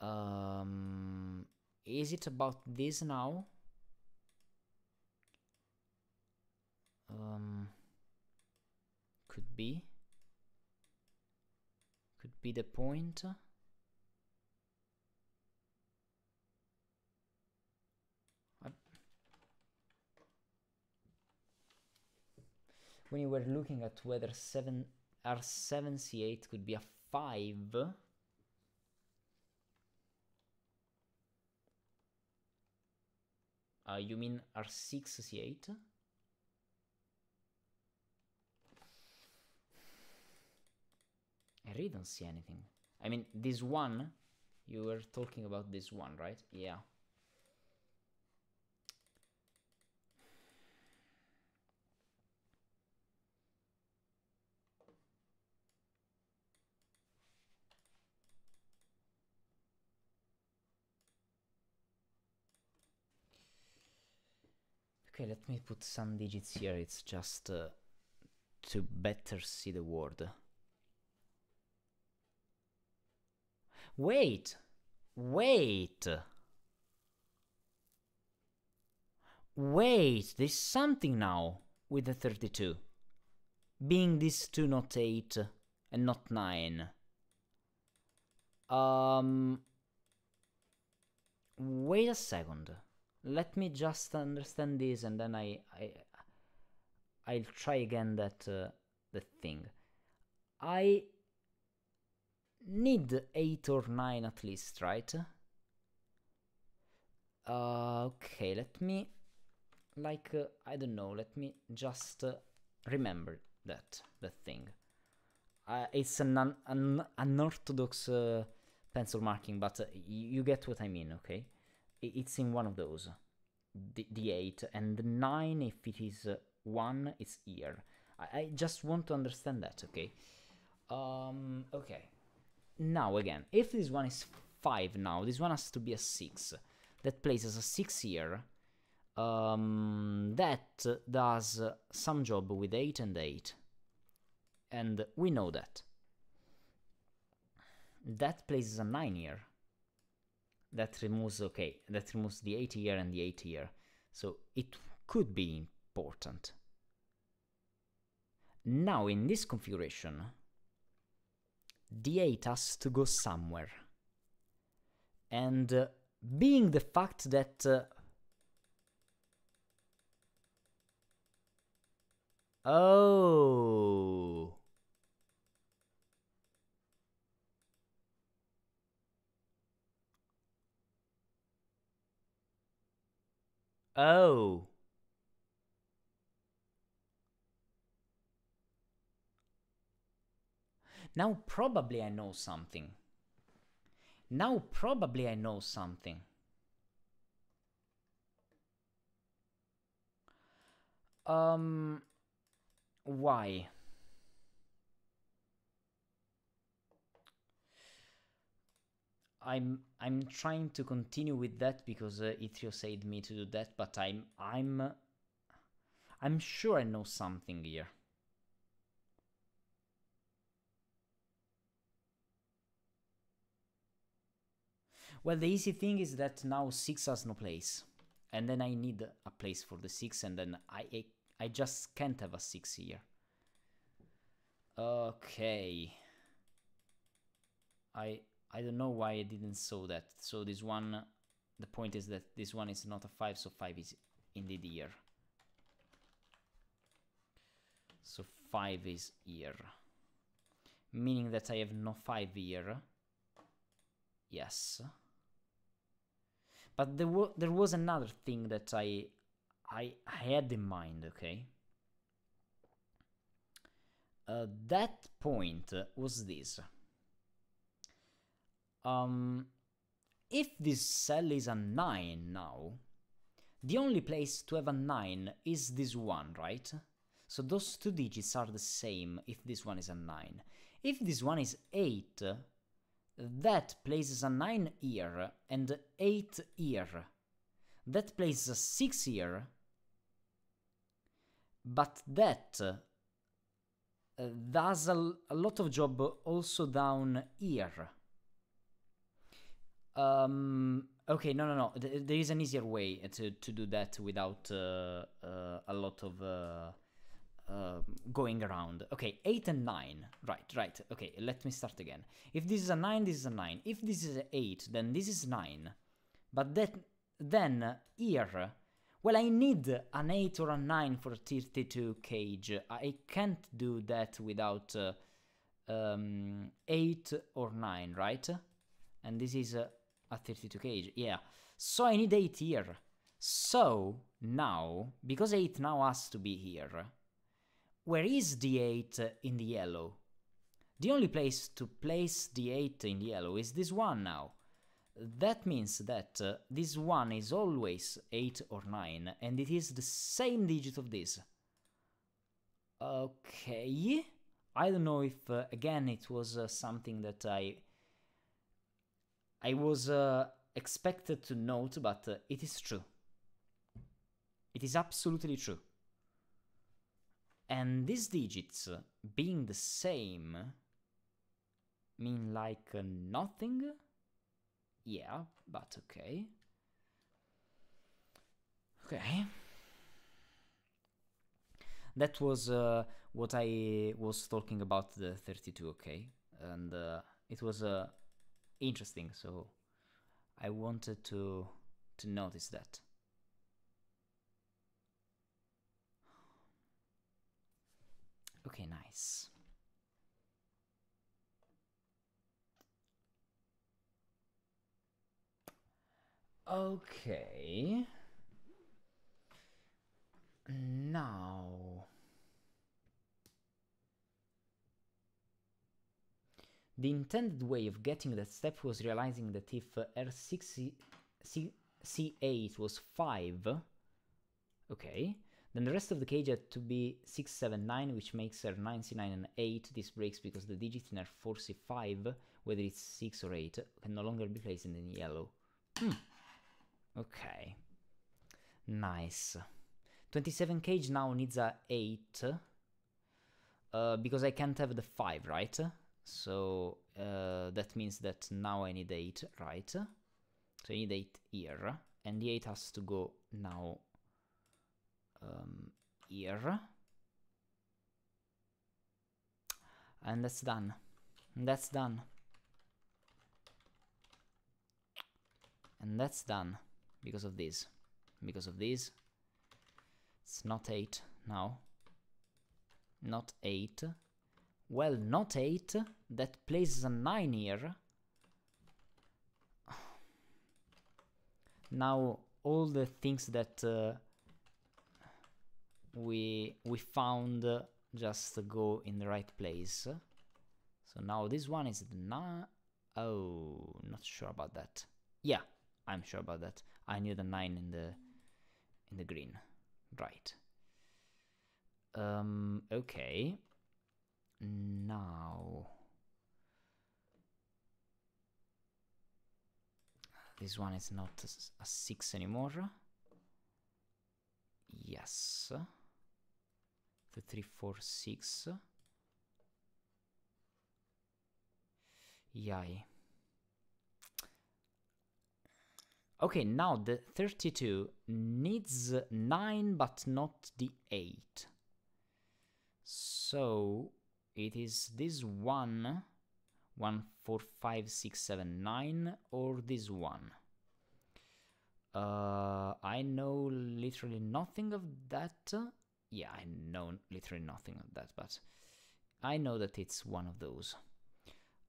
Um, is it about this now? Um, could be. Could be the point. When you were looking at whether 7 R7 C8 could be a 5 uh, you mean R6 C8 I really don't see anything. I mean this one you were talking about this one right? Yeah Okay, let me put some digits here, it's just uh, to better see the word. Wait! Wait! Wait, there's something now with the 32. Being this 2 not 8 and not 9. Um... Wait a second let me just understand this and then I, I I'll try again that uh, thing. I need 8 or 9 at least, right? Uh, okay, let me like uh, I don't know, let me just uh, remember that that thing. Uh, it's an, un an unorthodox uh, pencil marking, but uh, you get what I mean, okay? It's in one of those the, the 8 and the 9 if it is uh, 1 it's here. I, I, just want to understand that okay? Um okay. Now again if this one is 5 now this one has to be a 6 that places a 6 here. Um that does some job with 8 and 8 and we know that. That places a 9 here that removes okay that removes the 8 here and the 8 here so it could be important. Now in this configuration the 8 has to go somewhere. And uh, being the fact that uh, oh Oh. Now probably I know something. Now probably I know something. Um, why? I'm I'm trying to continue with that because uh, Yttrio said me to do that, but I'm I'm I'm sure I know something here. Well, the easy thing is that now 6 has no place. And then I need a place for the 6 and then I, I, I just can't have a 6 here. Okay. I I don't know why I didn't saw that. So this one, the point is that this one is not a 5, so 5 is indeed here. So 5 is here. Meaning that I have no 5 here. Yes. But there, wa there was another thing that I, I, had in mind, okay? Uh, that point was this. Um, if this cell is a 9 now, the only place to have a 9 is this one, right? So those two digits are the same if this one is a 9. If this one is 8, that places a 9 here and 8 here. That places a 6 here, but that uh, does a, a lot of job also down here. Um, okay, no, no, no. Th there is an easier way to, to do that without uh, uh, a lot of uh, uh, going around. Okay, 8 and 9. Right, right. Okay, let me start again. If this is a 9, this is a 9. If this is an 8, then this is 9. But that, then here, well, I need an 8 or a 9 for 32 cage. I can't do that without uh, um, 8 or 9, right? And this is uh, a 32 cage, yeah. So I need 8 here. So now, because 8 now has to be here, where is the 8 in the yellow? The only place to place the 8 in the yellow is this one now. That means that uh, this 1 is always 8 or 9, and it is the same digit of this. Okay. I don't know if, uh, again, it was uh, something that I I was uh, expected to note, but uh, it is true. It is absolutely true. And these digits uh, being the same mean like uh, nothing? Yeah, but okay. Okay. That was uh, what I was talking about the 32, okay? And uh, it was uh, interesting, so I wanted to to notice that. Okay, nice. Okay. Now. The intended way of getting that step was realizing that if R6 C8 was 5, okay, then the rest of the cage had to be 6, 7, 9, which makes R9, C9, and 8. This breaks because the digit in R4, C5, whether it's 6 or 8, can no longer be placed in yellow. Hmm. Okay. Nice. 27 cage now needs a 8. Uh, because I can't have the 5, right? So uh, that means that now I need 8, right? So I need 8 here. And the 8 has to go now um, here. And that's done. That's done. And that's done because of this. Because of this. It's not 8 now. Not 8. Well, not 8. That places a 9 here. Now, all the things that uh, we we found uh, just go in the right place. So now this one is the 9. Oh, not sure about that. Yeah, I'm sure about that. I need a 9 in the in the green. Right. Um, okay. Now... this one is not a 6 anymore. Yes. 2, 3, 4, 6. Yay. Okay, now the 32 needs 9 but not the 8. So it is this one, 1, 4, 5, 6, 7, 9, or this one. Uh, I know literally nothing of that. Yeah, I know literally nothing of that, but I know that it's one of those.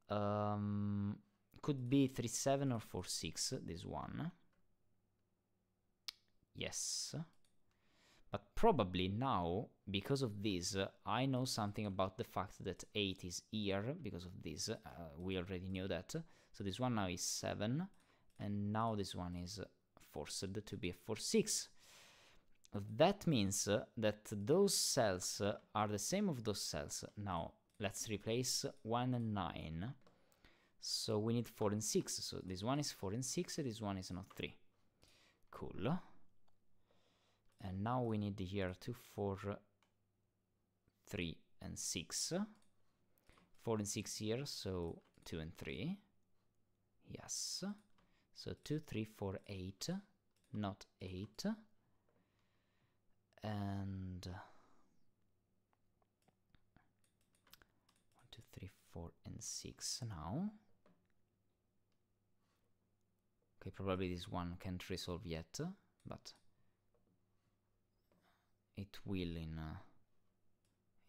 Um, could be 3, 7 or 4, 6, this one. Yes. But probably now, because of this, uh, I know something about the fact that 8 is here, because of this, uh, we already knew that. So this one now is 7, and now this one is forced to be a 4, 6. That means that those cells are the same of those cells. Now, let's replace 1 and 9. So we need 4 and 6. So this one is 4 and 6, this one is not 3. Cool. And now we need here 2, 4, 3 and 6. 4 and 6 here, so 2 and 3. Yes. So 2, 3, 4, 8, not 8. And 1, 2, 3, 4, and 6 now. Okay, probably this one can't resolve yet, but it will in uh,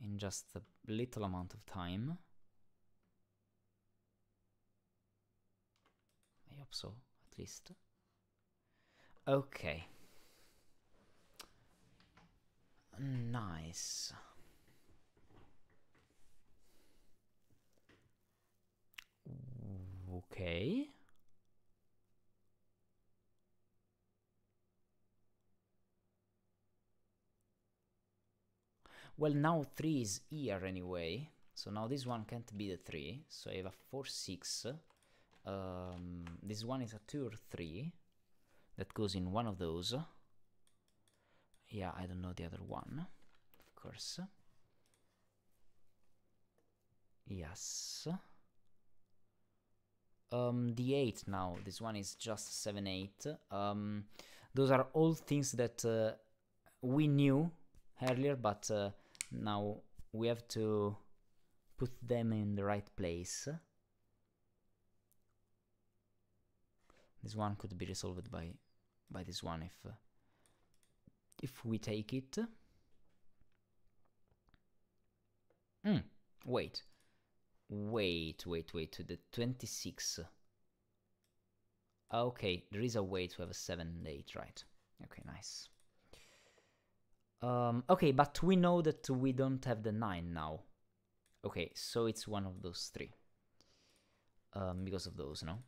in just a little amount of time. I hope so, at least. Okay. Nice. Okay. Well, now 3 is here anyway. So now this one can't be the 3. So I have a 4, 6. Um, this one is a 2 or 3. That goes in one of those. Yeah, I don't know the other one. Of course. Yes. Um, the 8 now. This one is just 7, 8. Um, those are all things that uh, we knew earlier, but uh, now we have to put them in the right place. This one could be resolved by by this one if uh, if we take it. Mm, wait. Wait, wait, wait, to the 26. Okay, there is a way to have a 7 and 8, right? Okay, nice. Um, okay, but we know that we don't have the 9 now. Okay, so it's one of those three. Um, because of those, no?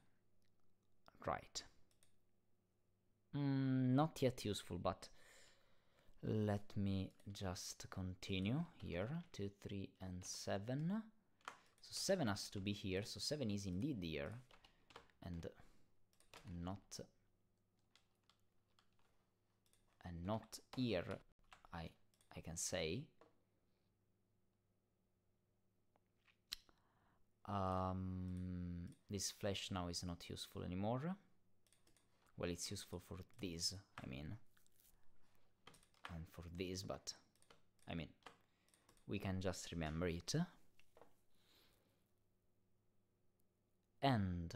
Right. Mm, not yet useful, but let me just continue here. 2, 3, and 7. So 7 has to be here, so 7 is indeed here. And not... And not here I, I can say. Um, this flash now is not useful anymore. Well, it's useful for this, I mean. And for this, but... I mean, we can just remember it. And...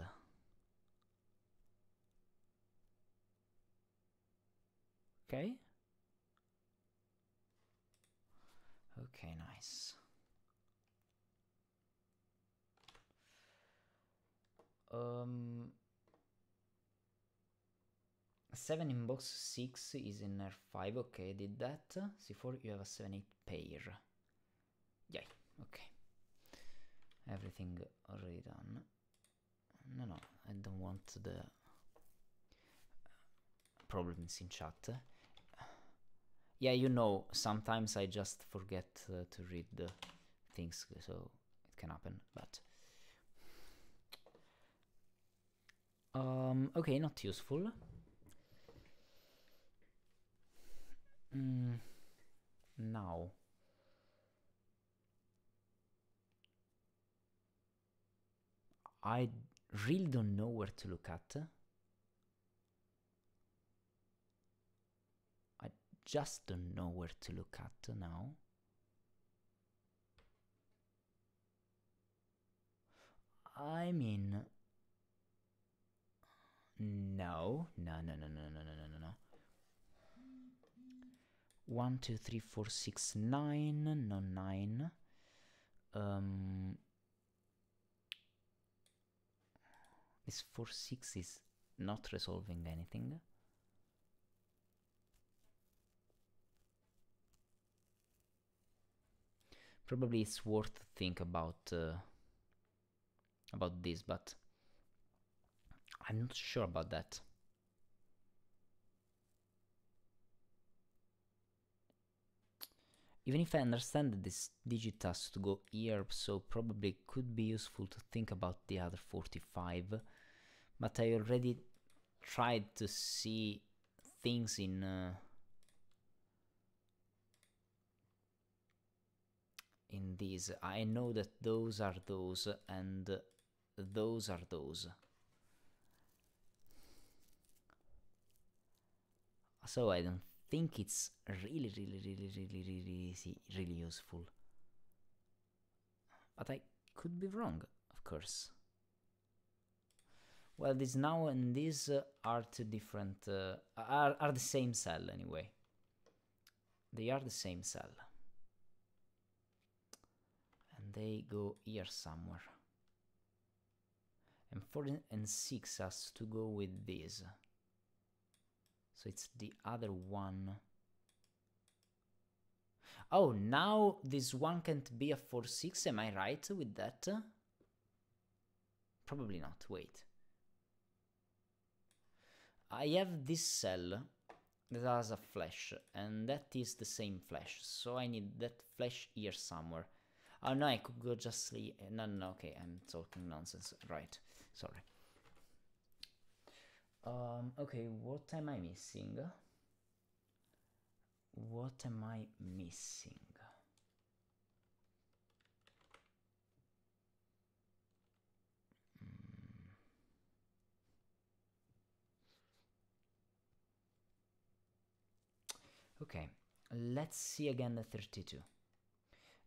Okay. Okay, nice. Um, 7 in box 6 is in R5, okay, did that. C4, you have a 7-8 pair. Yay, okay. Everything already done. No, no, I don't want the problems in chat. Yeah, you know, sometimes I just forget uh, to read the things, so it can happen, but... Um, okay, not useful. Mm, now. I really don't know where to look at. Just don't know where to look at now. I mean, no, no, no, no, no, no, no, no, no. One, two, three, four, six, nine, no nine. Um, this four six is not resolving anything. Probably it's worth to think about uh, about this, but I'm not sure about that. Even if I understand that this digit has to go here, so probably could be useful to think about the other 45, but I already tried to see things in uh, in these. I know that those are those and those are those. So I don't think it's really, really, really, really, really, really, really useful. But I could be wrong, of course. Well, this now and this uh, are two different, uh, are, are the same cell anyway. They are the same cell. They go here somewhere. And 4 and 6 has to go with this. So it's the other one. Oh, now this one can't be a 4-6, am I right with that? Probably not, wait. I have this cell that has a flash, and that is the same flash, so I need that flash here somewhere. Oh no, I could go just... No, no, no, okay, I'm talking nonsense, right, sorry. Um, okay, what am I missing? What am I missing? Mm. Okay, let's see again the 32.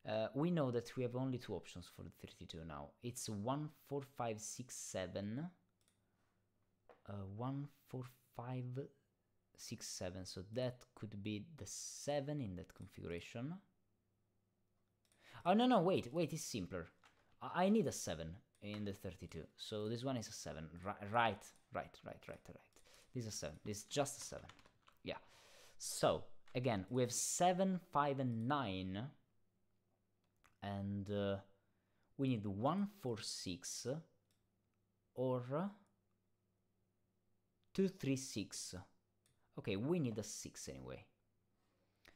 Uh, we know that we have only two options for the 32 now. It's 1, 4, 5, 6, 7 uh, 1, 4, 5, 6, 7. So that could be the 7 in that configuration. Oh, no, no, wait, wait, it's simpler. I, I need a 7 in the 32. So this one is a 7. right, right, right, right, right. This is a 7. This is just a 7. Yeah. So, again, we have 7, 5, and 9. And uh, we need 1, 4, 6. Or 2, 3, 6. Okay, we need a 6 anyway.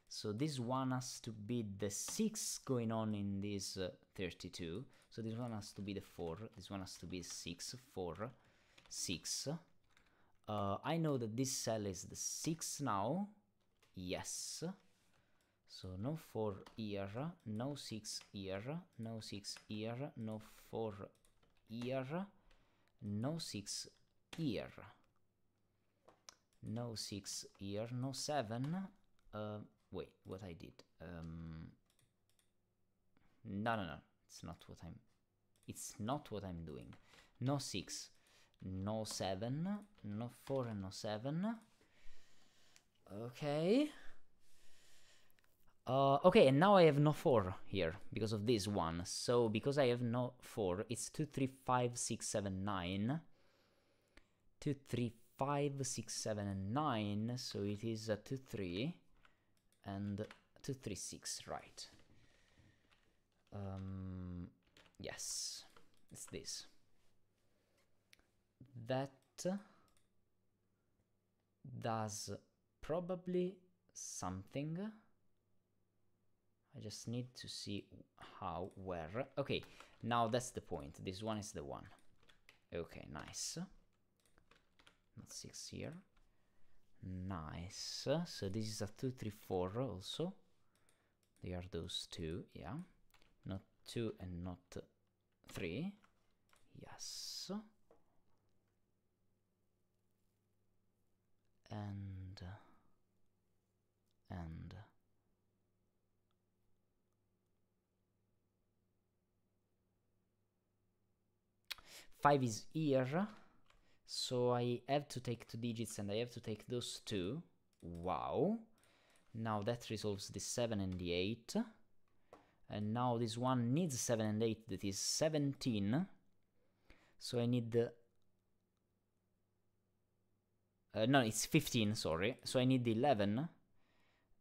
So this one has to be the 6 going on in this uh, 32. So this one has to be the 4. This one has to be 6, 4, 6. Uh, I know that this cell is the 6 now. Yes. So no 4 here, no 6 here, no 6 here, no 4 here, no 6 here no 6 here, no 7. Uh, wait, what I did? Um, no, no, no, it's not what I'm... It's not what I'm doing. No 6, no 7, no 4 and no 7. Okay. Uh, okay, and now I have no 4 here, because of this one. So, because I have no 4, it's 2, 3, 5, 6, 7, 9. 2, 3, 5, 6, 7, and 9, so it is a 2, 3, and 2, 3, 6, right. Um, yes, it's this. That does probably something. I just need to see how, where. Okay, now that's the point. This one is the one. Okay, nice. not 6 here. Nice. So this is a two, three, four also. They are those two, yeah. Not 2 and not 3. Yes. And... And... Five is here, so I have to take two digits and I have to take those two. Wow. Now that resolves the 7 and the 8. And now this one needs 7 and 8, that is 17. So I need the... Uh, no, it's 15, sorry. So I need 11.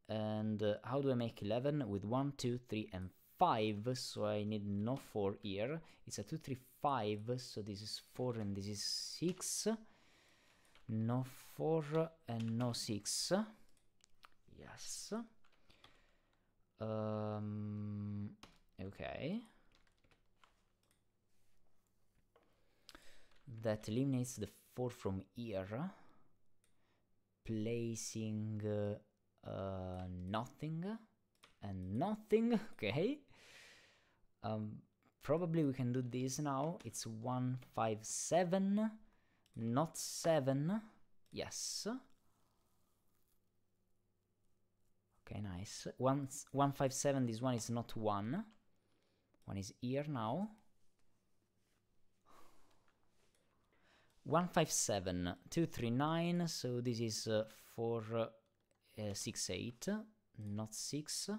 And uh, how do I make 11? With 1, 2, 3, and 5. So I need no 4 here. It's a 2, 3, 5. So this is 4 and this is 6. No 4 and no 6. Yes. Um, okay. That eliminates the 4 from here. Placing uh, uh, nothing and nothing. Okay. Um, probably we can do this now. It's 157, Not 7. Yes. Okay, nice. One, 157, this one is not 1. One is here now. 157, 239, so this is uh, 4, uh, 6, 8, not 6.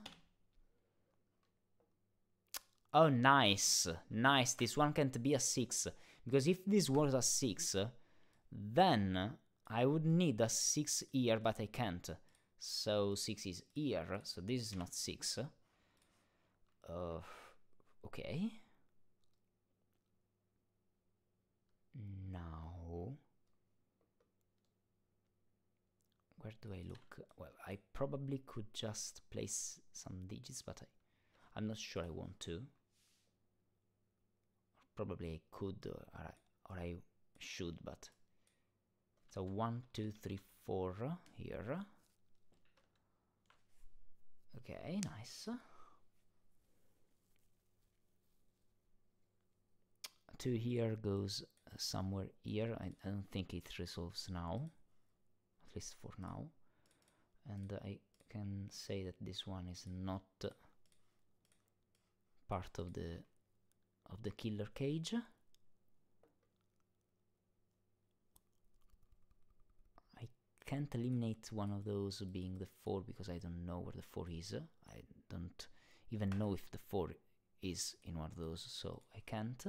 Oh, nice, nice, this one can't be a 6, because if this was a 6, then I would need a 6 here, but I can't. So 6 is here, so this is not 6. Uh, okay. Now, where do I look? Probably could just place some digits, but I, I'm not sure I want to. Probably I could, or I, or I should, but so one, two, three, four here. Okay, nice. Two here goes somewhere here. I, I, don't think it resolves now, at least for now. And I can say that this one is not part of the of the killer cage. I can't eliminate one of those being the 4 because I don't know where the 4 is. I don't even know if the 4 is in one of those, so I can't.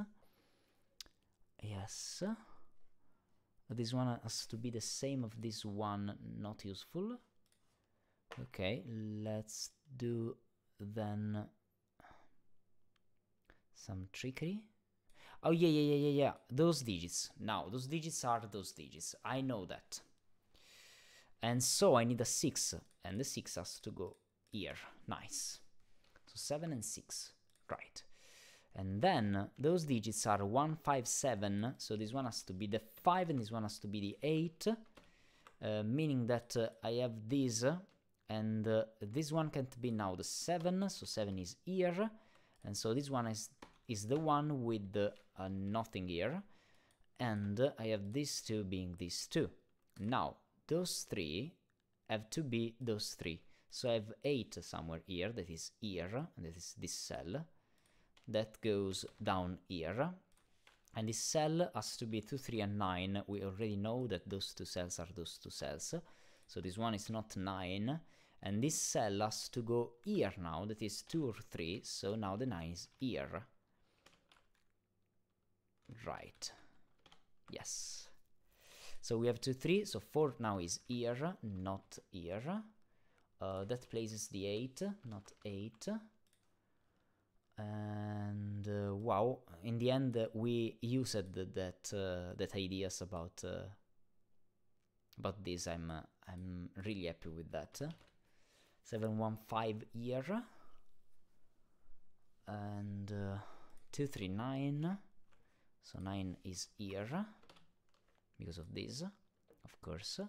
Yes. This one has to be the same of this one, not useful. Okay, let's do then some trickery. Oh yeah, yeah, yeah, yeah, yeah, those digits. Now, those digits are those digits. I know that. And so I need a 6, and the 6 has to go here. Nice. So 7 and 6. Right. And then those digits are 1, 5, 7. So this one has to be the 5 and this one has to be the 8. Uh, meaning that uh, I have this and uh, this one can't be now the 7. So 7 is here. And so this one is, is the one with the, uh, nothing here. And I have these two being these two. Now, those three have to be those three. So I have 8 somewhere here, that is here, and that is this cell. That goes down here. And this cell has to be 2, 3, and 9. We already know that those two cells are those two cells. So this one is not 9. And this cell has to go here now, that is 2 or 3. So now the 9 is here. Right. Yes. So we have 2, 3, so 4 now is here, not here. Uh, that places the 8, not 8. And uh, wow, in the end uh, we used that uh, that ideas about uh, about this. I'm uh, I'm really happy with that. 715 here and 239 so 9 is here because of this. of course.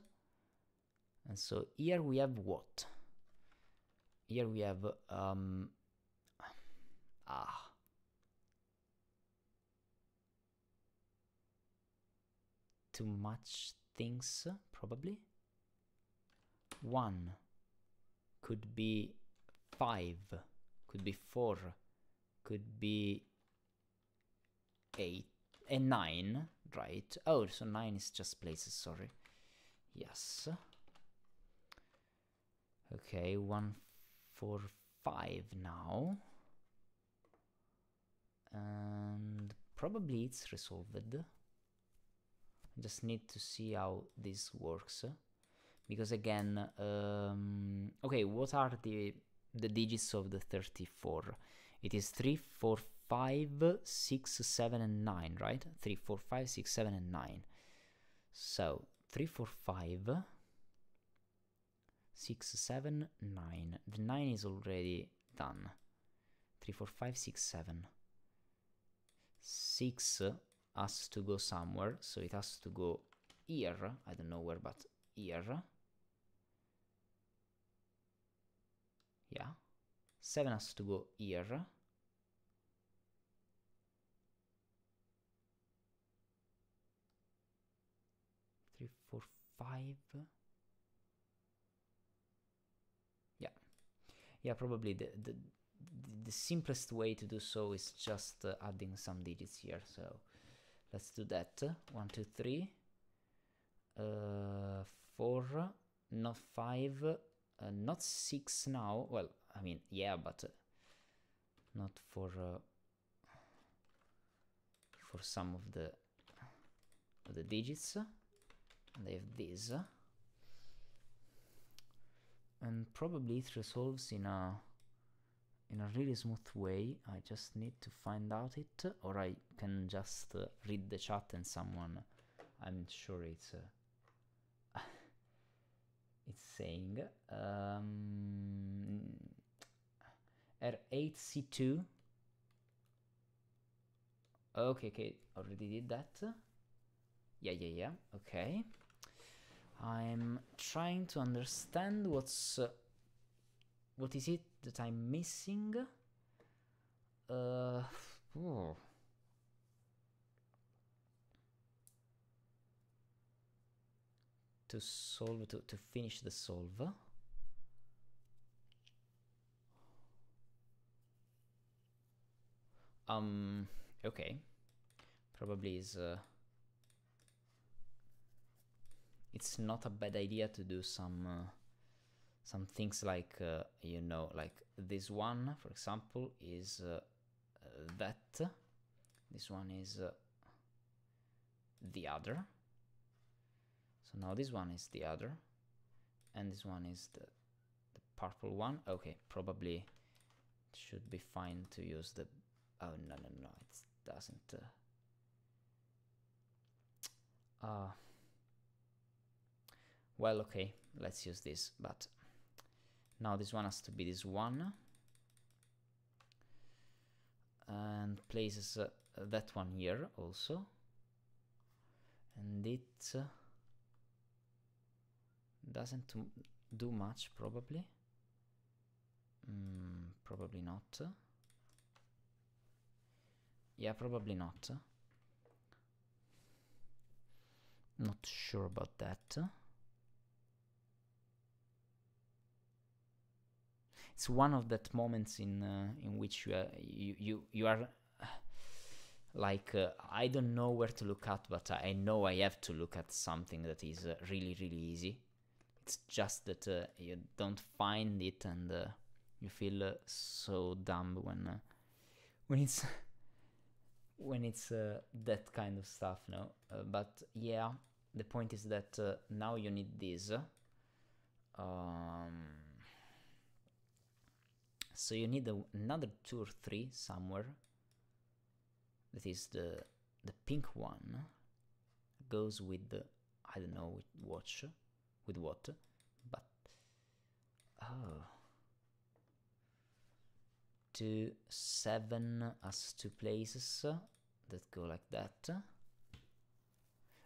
And so here we have what? Here we have um ah too much things probably. One could be five, could be four, could be eight and nine, right? Oh, so nine is just places, sorry. Yes. Okay, one, four, five now. And probably it's resolved. Just need to see how this works. Because again, um, okay, what are the the digits of the 34? It is 3, 4, 5, 6, 7, and 9, right? 3, 4, 5, 6, 7, and 9. So, 3, 4, 5, 6, 7, 9. The 9 is already done. 3, 4, 5, 6, 7. 6 has to go somewhere, so it has to go here. I don't know where, but here. Yeah. 7 has to go here. Three, four, five. Yeah. Yeah, probably the, the, the simplest way to do so is just uh, adding some digits here. So let's do that. One, two, three, uh, four, not five, uh, not six now. Well, I mean, yeah, but uh, not for uh, for some of the of the digits. And I have this, and probably it resolves in a in a really smooth way. I just need to find out it, or I can just uh, read the chat and someone. I'm sure it's. It's saying um, R8C2. Okay, okay, already did that. Yeah, yeah, yeah, okay. I'm trying to understand what's... Uh, what is it that I'm missing? Uh. To solve, to, to finish the solve. Um, okay. Probably is... Uh, it's not a bad idea to do some uh, some things like uh, you know like this one for example is uh, that this one is uh, the other so now this one is the other and this one is the, the purple one okay probably should be fine to use the oh no no no it doesn't uh, uh well, okay, let's use this, but now this one has to be this one. And places uh, that one here also. And it uh, doesn't do much, probably. Mm, probably not. Yeah, probably not. Not sure about that. it's one of that moments in uh, in which you are you you, you are like uh, I don't know where to look at, but I know I have to look at something that is uh, really really easy. It's just that uh, you don't find it, and uh, you feel uh, so dumb when when it's when it's that kind of stuff. No, but yeah, the point is that now you need this. Um, so you need a, another two or three somewhere. That is the the pink one goes with the I don't know with watch with what, but oh two seven as two places that go like that.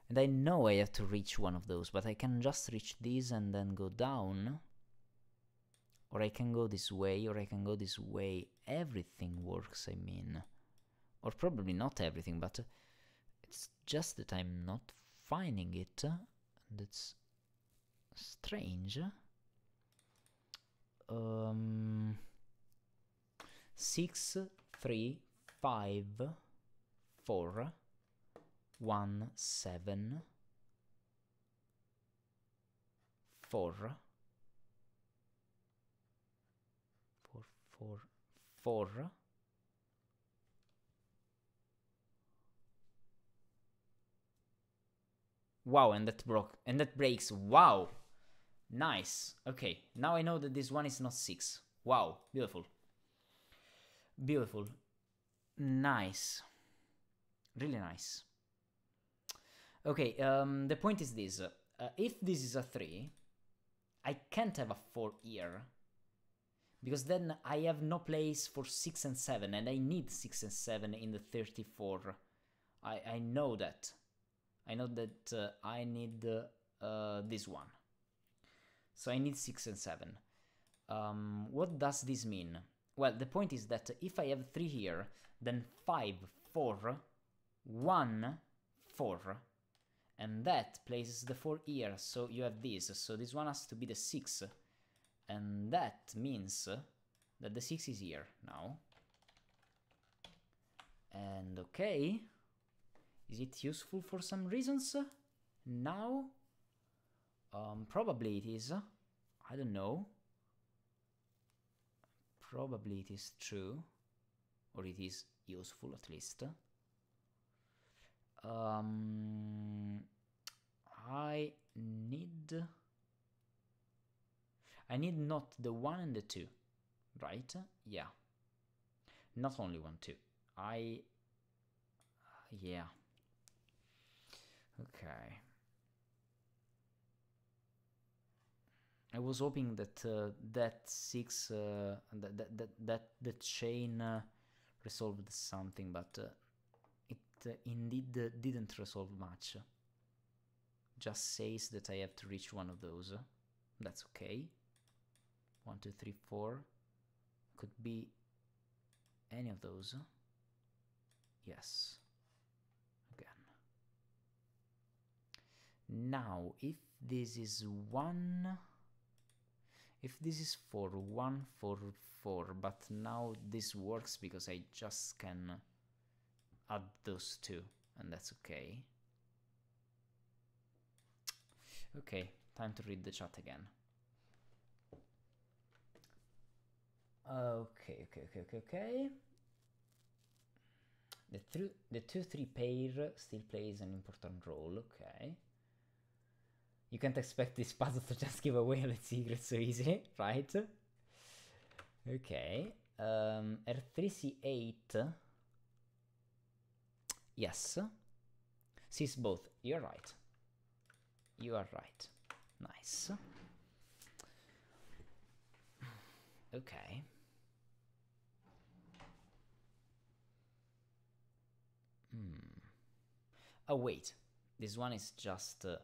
And I know I have to reach one of those, but I can just reach these and then go down. Or I can go this way, or I can go this way. Everything works, I mean. Or probably not everything, but it's just that I'm not finding it. That's strange. Um, six, three, five, four, one, seven, four, four, four, four. Wow, and that broke, and that breaks. Wow, nice. Okay, now I know that this one is not six. Wow, beautiful, beautiful, nice, really nice. Okay, um, the point is this: uh, if this is a three, I can't have a four here because then I have no place for six and seven, and I need six and seven in the thirty-four. I I know that. I know that uh, I need uh, uh, this one. So I need 6 and 7. Um, what does this mean? Well, the point is that if I have 3 here, then 5, 4, 1, 4, and that places the 4 here, so you have this, so this one has to be the 6, and that means that the 6 is here now. And okay, is it useful for some reasons? Now? Um, probably it is. I don't know. Probably it is true. Or it is useful at least. Um, I need... I need not the 1 and the 2, right? Yeah. Not only 1, 2. I... yeah. Okay. I was hoping that uh, that six uh, that, that that that the chain uh, resolved something, but uh, it indeed didn't resolve much. Just says that I have to reach one of those. That's okay. One, two, three, four. Could be any of those. Yes. Again. Now, if this is 1, if this is for 1, 4, 4, but now this works because I just can add those two, and that's okay. Okay, time to read the chat again. Okay, okay, okay, okay, okay. The, th the 2-3 pair still plays an important role, okay. You can't expect this puzzle to just give away its secrets so easily, right? Okay. Um, R3C8. Yes. Sees both. You're right. You are right. Nice. Okay. Hmm. Oh, wait. This one is just... Uh,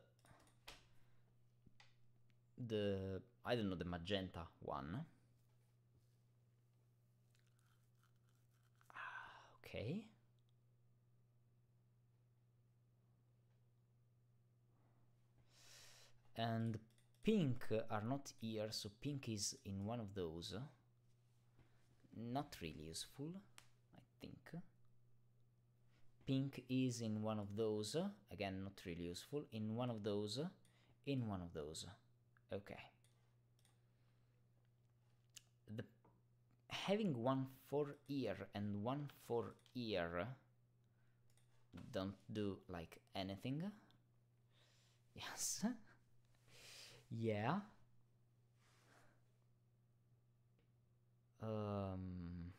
the I don't know the magenta one. Ah, okay. And pink are not here, so pink is in one of those. Not really useful, I think. Pink is in one of those, again not really useful, in one of those, in one of those. Okay. The having one for ear and one for ear don't do like anything. Yes. yeah. Um.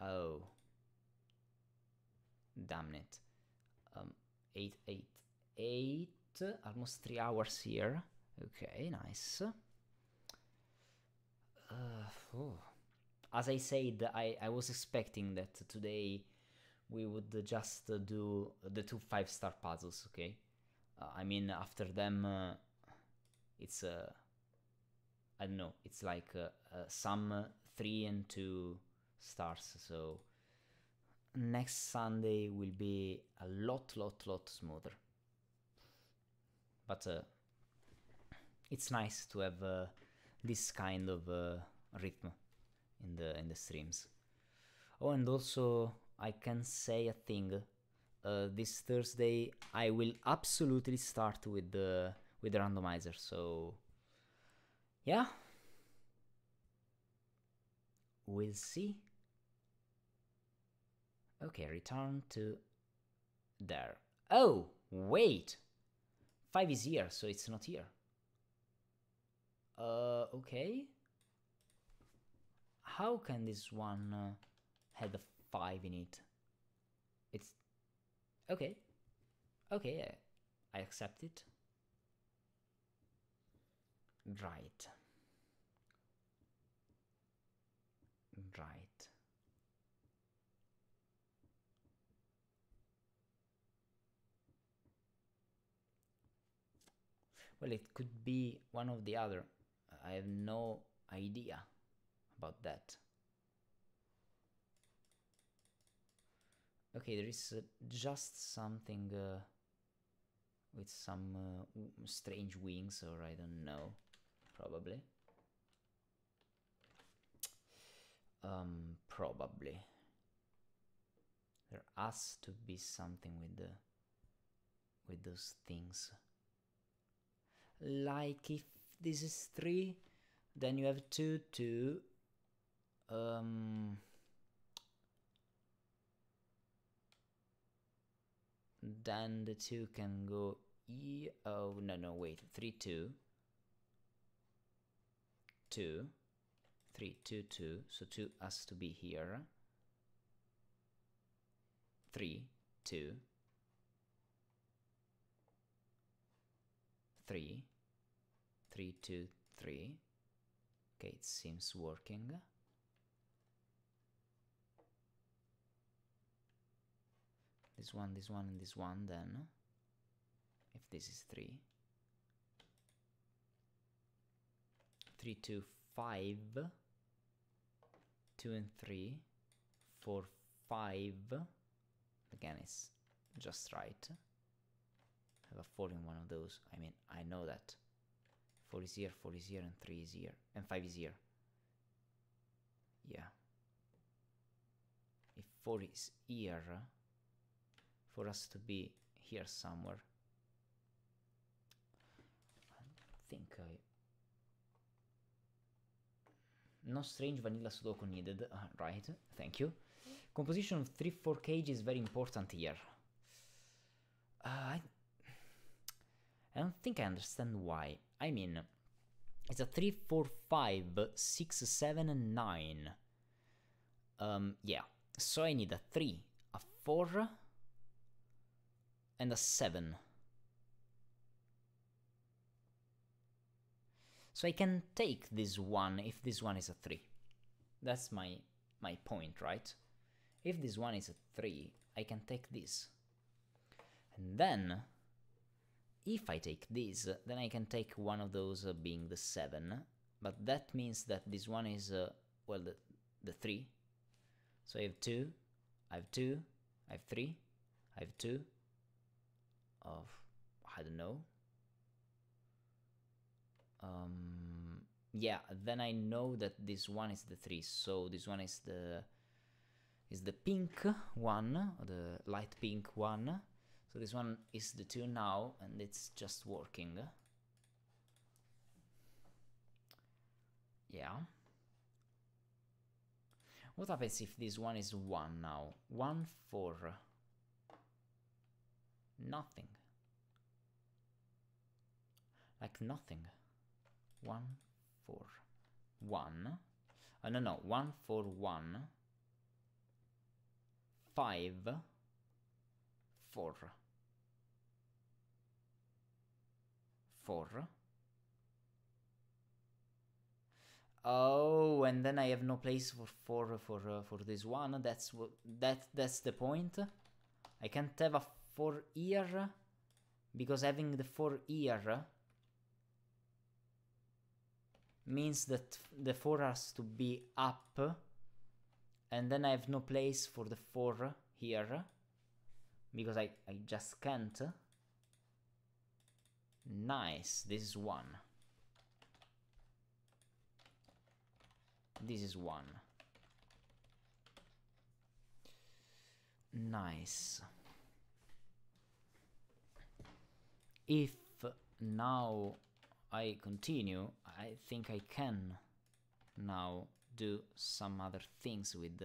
Oh. Damn it. Um. Eight, eight, eight almost three hours here. Okay, nice. Uh. As I said, I, I was expecting that today we would just do the two five star puzzles, okay? Uh, I mean, after them, uh, it's uh, I don't know, it's like uh, uh, some three and two stars. So next Sunday will be a lot, lot, lot smoother. But uh, it's nice to have uh, this kind of uh, rhythm in the in the streams. Oh, and also I can say a thing. This Thursday I will absolutely start with the with the randomizer. So yeah, we'll see. Okay, return to there. Oh, wait. 5 is here, so it's not here. Uh, okay. How can this one uh, have a 5 in it? It's... Okay. Okay, I, I accept it. Right. Right. Well, it could be one of the other. I have no idea about that. Okay, there is uh, just something uh, with some uh, strange wings, or I don't know, probably. Um, probably. There has to be something with the with those things. Like if this is three, then you have two, two. Um, then the two can go e. Oh no no wait three two. Two, three two two. So two has to be here. Three two. Three three two three. Okay it seems working. This one this one and this one then if this is three. Three two five. Two and three. Four five. Again it's just right. Have a four in one of those. I mean I know that 4 is here, 4 is here, and 3 is here, and 5 is here. Yeah. If 4 is here, for us to be here somewhere. I think I... No strange vanilla Sudoku needed, uh, right, thank you. Composition of 3-4 cage is very important here. Uh, I, I don't think I understand why. I mean, it's a 3, 4, 5, 6, 7, and 9. Um, yeah. So I need a 3, a 4, and a 7. So I can take this one if this one is a 3. That's my my point, right? If this one is a 3, I can take this. And then if I take this, then I can take one of those uh, being the 7, but that means that this one is, uh, well, the, the 3. So I have 2, I have 2, I have 3, I have 2 of, I don't know. Um, yeah, then I know that this one is the 3, so this one is the is the pink one, the light pink one, so this one is the 2 now, and it's just working. Yeah. What happens if this one is 1 now? 1, 4. Nothing. Like nothing. 1, 4. 1. Uh, no, no. 1, 4, 1. 5. 4. 4. Oh, and then I have no place for for for uh, for this one. That's what that that's the point. I can't have a four here because having the four here means that the four has to be up, and then I have no place for the four here because I I just can't. Nice. This is one. This is one. Nice. If now I continue, I think I can now do some other things with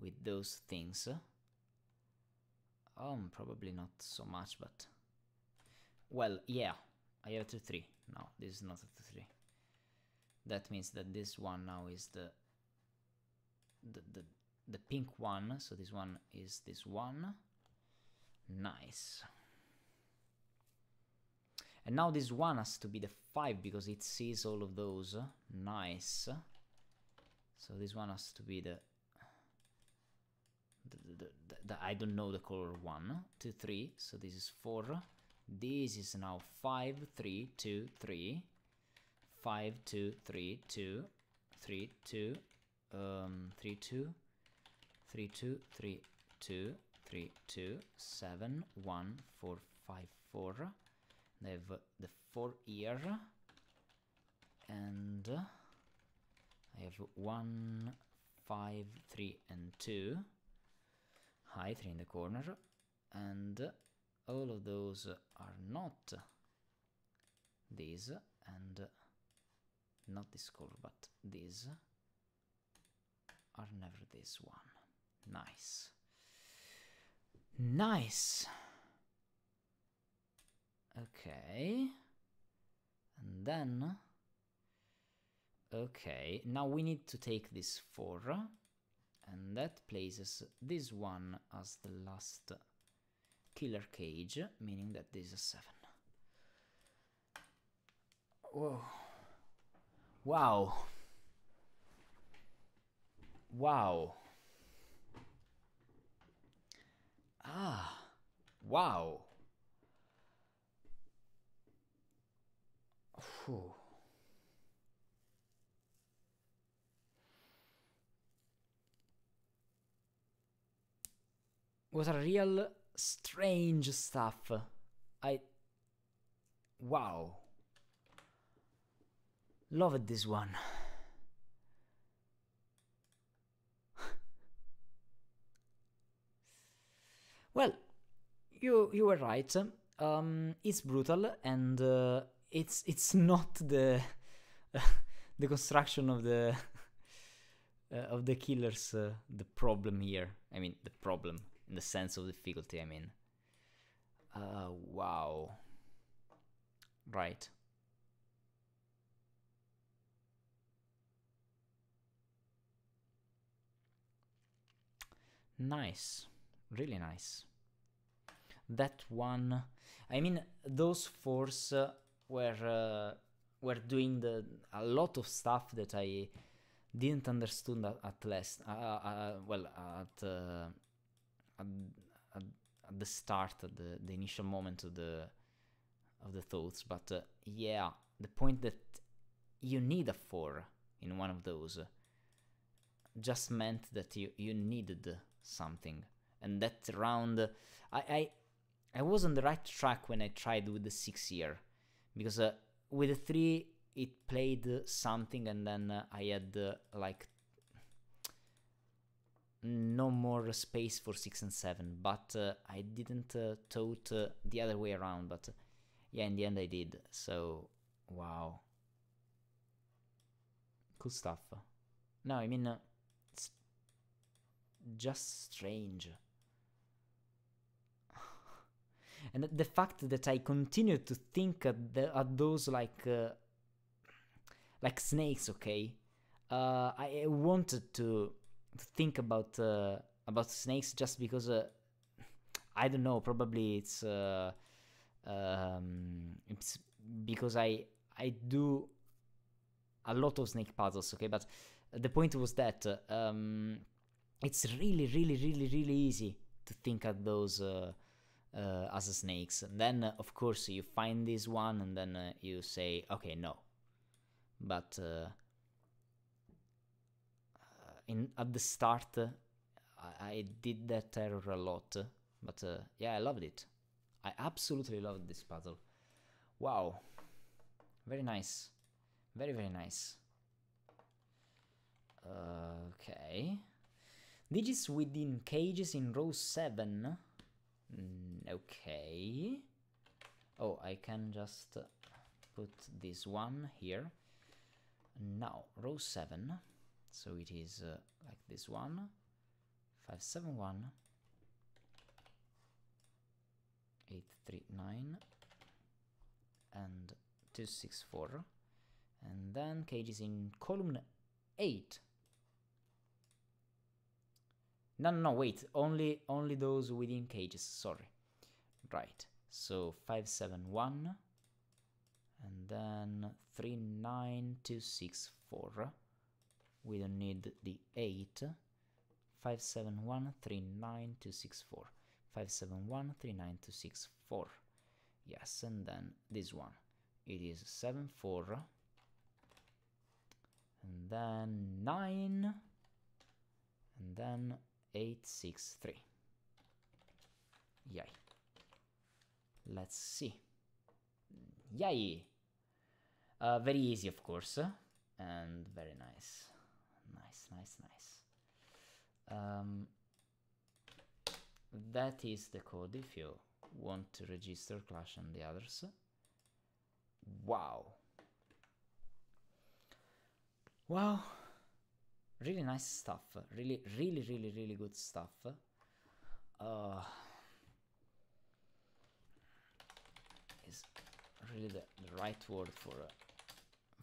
with those things. Um, probably not so much, but well, yeah, I have a 2-3 now. This is not a 2-3. That means that this one now is the, the the the pink one. So this one is this one. Nice. And now this one has to be the 5 because it sees all of those. Nice. So this one has to be the the, the, the, the, I don't know the color one, two, three. So this is four. This is now five, three, two, three, five, two, three, two, three, two, um, three, two, three, two, three, two, three, two, seven, one, four, five, four. They have uh, the four here, and uh, I have one, five, three, and two. High 3 in the corner. And all of those are not these and not this color but these are never this one. Nice. Nice. Okay. And then okay now we need to take this 4 and that places this one as the last killer cage, meaning that this is a 7. Whoa. Wow. Wow. Ah. Wow. Whew. was a real strange stuff. I wow. Loved this one. well, you you were right. Um, it's brutal and uh, it's it's not the the construction of the uh, of the killers uh, the problem here. I mean the problem in the sense of difficulty, I mean. Uh, wow. Right. Nice. Really nice. That one... I mean, those fours uh, were... Uh, were doing the a lot of stuff that I didn't understand at, at last. Uh, uh, well, at uh, at, at, at the start, at the, the initial moment of the of the thoughts. But uh, yeah, the point that you need a four in one of those just meant that you you needed something, and that round, I I I was on the right track when I tried with the six here, because uh, with the three it played something, and then uh, I had uh, like no more space for 6 and 7, but uh, I didn't uh, thought uh, the other way around, but yeah, in the end I did, so wow. Cool stuff. No, I mean, uh, it's just strange. and the fact that I continue to think at, the, at those like uh, like snakes, okay? Uh, I wanted to think about uh, about snakes just because uh, I don't know. Probably it's uh, um, it's because I I do a lot of snake puzzles. Okay, but the point was that um, it's really, really, really, really easy to think at those uh, uh, as snakes. And then, uh, of course, you find this one, and then uh, you say, "Okay, no." But uh, in at the start, I, I, did that error a lot. But yeah, I loved it. I absolutely loved this puzzle. Wow, very nice, very very nice. okay. Digits within cages in row 7. Mm, okay. Oh, I can just put this one here. Now, row 7. So it is uh, like this one. 571. 839 and 264 and then cages in column 8 no, no, no, wait. Only, only those within cages. Sorry. Right. So 571 and then 39264. We don't need the 8. 571 39264. 571 39264. Yes, and then this one. It is 74 and then 9 and then 863. Yay. Let's see. Yay! Uh, very easy, of course, and very nice. Nice, nice. Um, that is the code if you want to register Clash and the others. Wow. Wow really nice stuff really really really really good stuff uh, is really the, the right word for uh,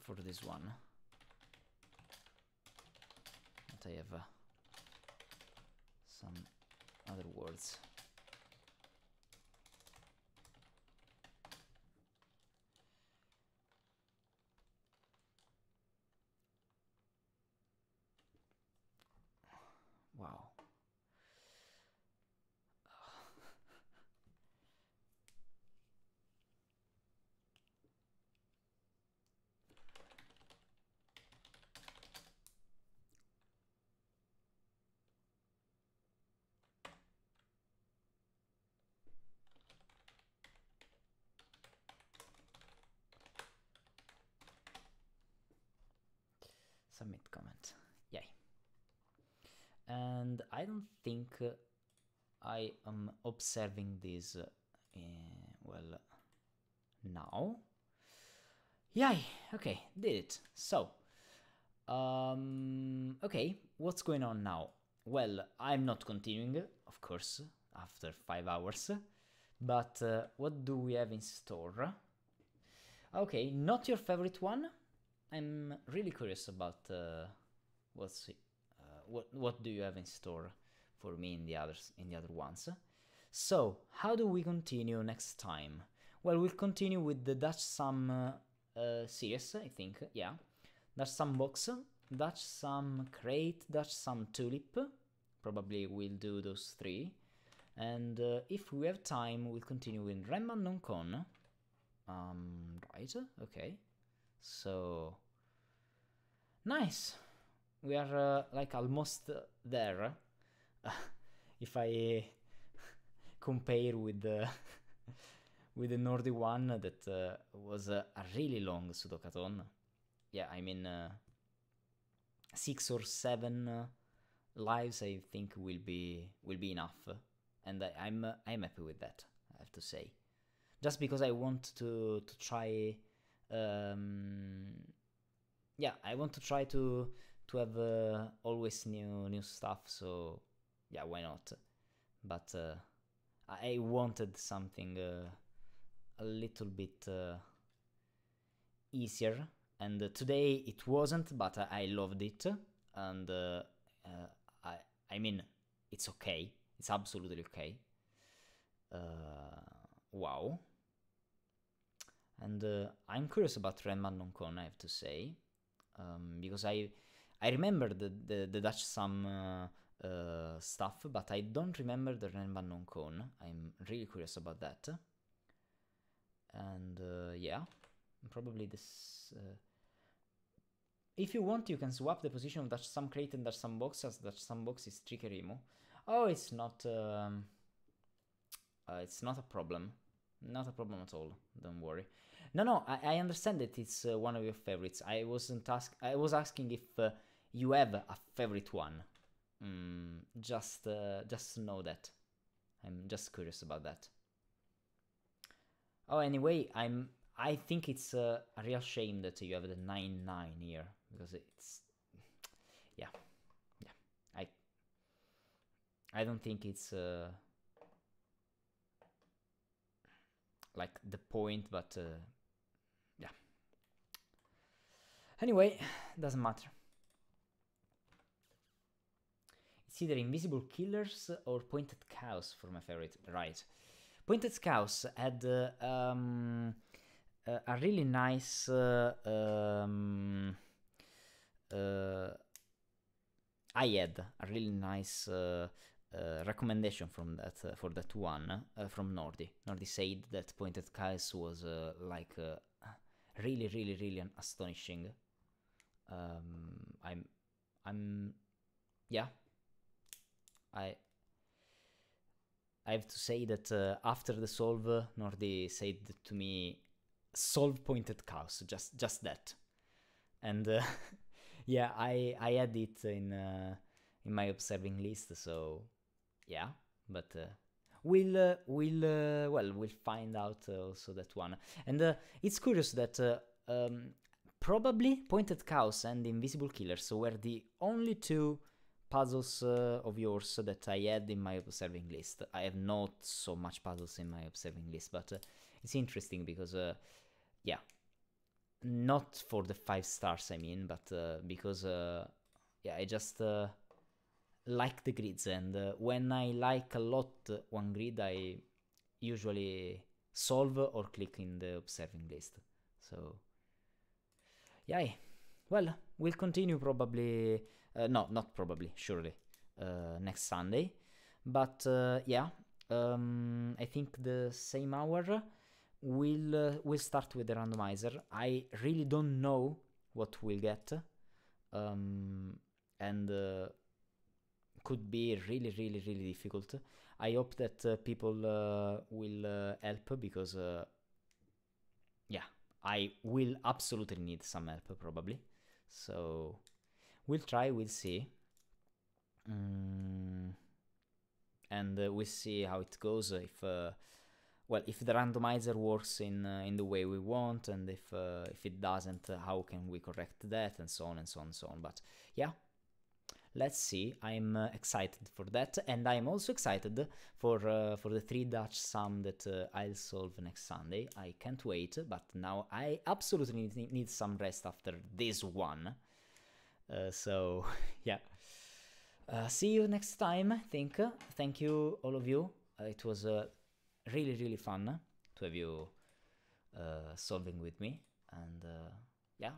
for this one but I have uh, some other words submit comment. Yay. And I think I am observing this uh, well now. Yay, okay, did it. So, um, okay, what's going on now? Well, I'm not continuing, of course, after five hours, but uh, what do we have in store? Okay, not your favorite one, I'm really curious about uh, what's uh, what what do you have in store for me in the others in the other ones. So how do we continue next time? Well, we'll continue with the Dutch Sum uh, uh, series, I think. Yeah, Dutch Sum box, Dutch Sum crate, Dutch Sum tulip. Probably we'll do those three. And uh, if we have time, we'll continue with Renban Non Con. Um, right, okay. So, nice. We are uh, like almost there. if I compare with the with the Nordic one that uh, was uh, a really long Sudok-a-thon. Yeah, I mean uh, six or seven uh, lives. I think will be will be enough, and I, I'm uh, I'm happy with that. I have to say, just because I want to to try um, yeah, I want to try to to have uh, always new new stuff. So yeah, why not? But uh, I wanted something uh, a little bit uh, easier, and uh, today it wasn't. But I loved it, and uh, I I mean it's okay. It's absolutely okay. wow and uh, I'm curious about Renban Non Con, I have to say. um, because I I remember the the, the Dutch sum uh, stuff, but I don't remember the Renban non con. I'm really curious about that. And uh, yeah, probably this. Uh, if you want, you can swap the position of Dutch sum crate and Dutch sum box as Dutch sum box is Trickerimo. Oh, it's not. Um, uh, it's not a problem. Not a problem at all. Don't worry. No, no. I, I understand that it's uh, one of your favorites. I wasn't ask. I was asking if uh, you have a favorite one. Mm, just, uh, just know that. I'm just curious about that. Oh, anyway, I'm. I think it's a real shame that you have the nine nine here because it's. Yeah, yeah. I. I don't think it's. Uh, like the point, but uh, yeah. Anyway, doesn't matter. It's either invisible killers or pointed cows for my favorite. Right, pointed cows had uh, um, uh, a really nice. Uh, um, uh, I had a really nice uh, uh, recommendation from that uh, for that one uh, from Nordi. Nordi said that Pointed Cows was like really, really, really astonishing. Um, I'm, I'm, yeah. I, I have to say that uh, after the solve, Nordi said to me, "Solve Pointed Cows, just, just that," and yeah, I, I had it in in my observing list, so yeah, but uh, we'll uh, we'll uh, well we'll find out also that one. And it's curious that um, probably Pointed Cows and Invisible Killers were the only two puzzles uh, of yours that I had in my observing list. I have not so much puzzles in my observing list, but uh, it's interesting because, uh, yeah, not for the five stars, I mean, but because, yeah, I just like the grids and uh, when I like a lot one grid I usually solve or click in the observing list. So yeah, well we'll continue probably, uh, no not probably, surely uh, next Sunday. But uh, yeah, um, I think the same hour we'll, uh, we'll start with the randomizer. I really don't know what we'll get. Um, and uh, could be really, really, really difficult. I hope that uh, people will help because, yeah, I will absolutely need some help probably. So we'll try, we'll see. Mm, and uh, we'll see how it goes. If uh, well, if the randomizer works in in the way we want, and if if it doesn't, how can we correct that, and so on and so on and so on. But yeah, let's see. I'm uh, excited for that, and I'm also excited for uh, for the three Dutch sum that uh, I'll solve next Sunday. I can't wait, but now I absolutely need some rest after this one. Uh, so yeah. Uh, see you next time. I think. Thank you, all of you. Uh, it was really really fun to have you solving with me, and yeah.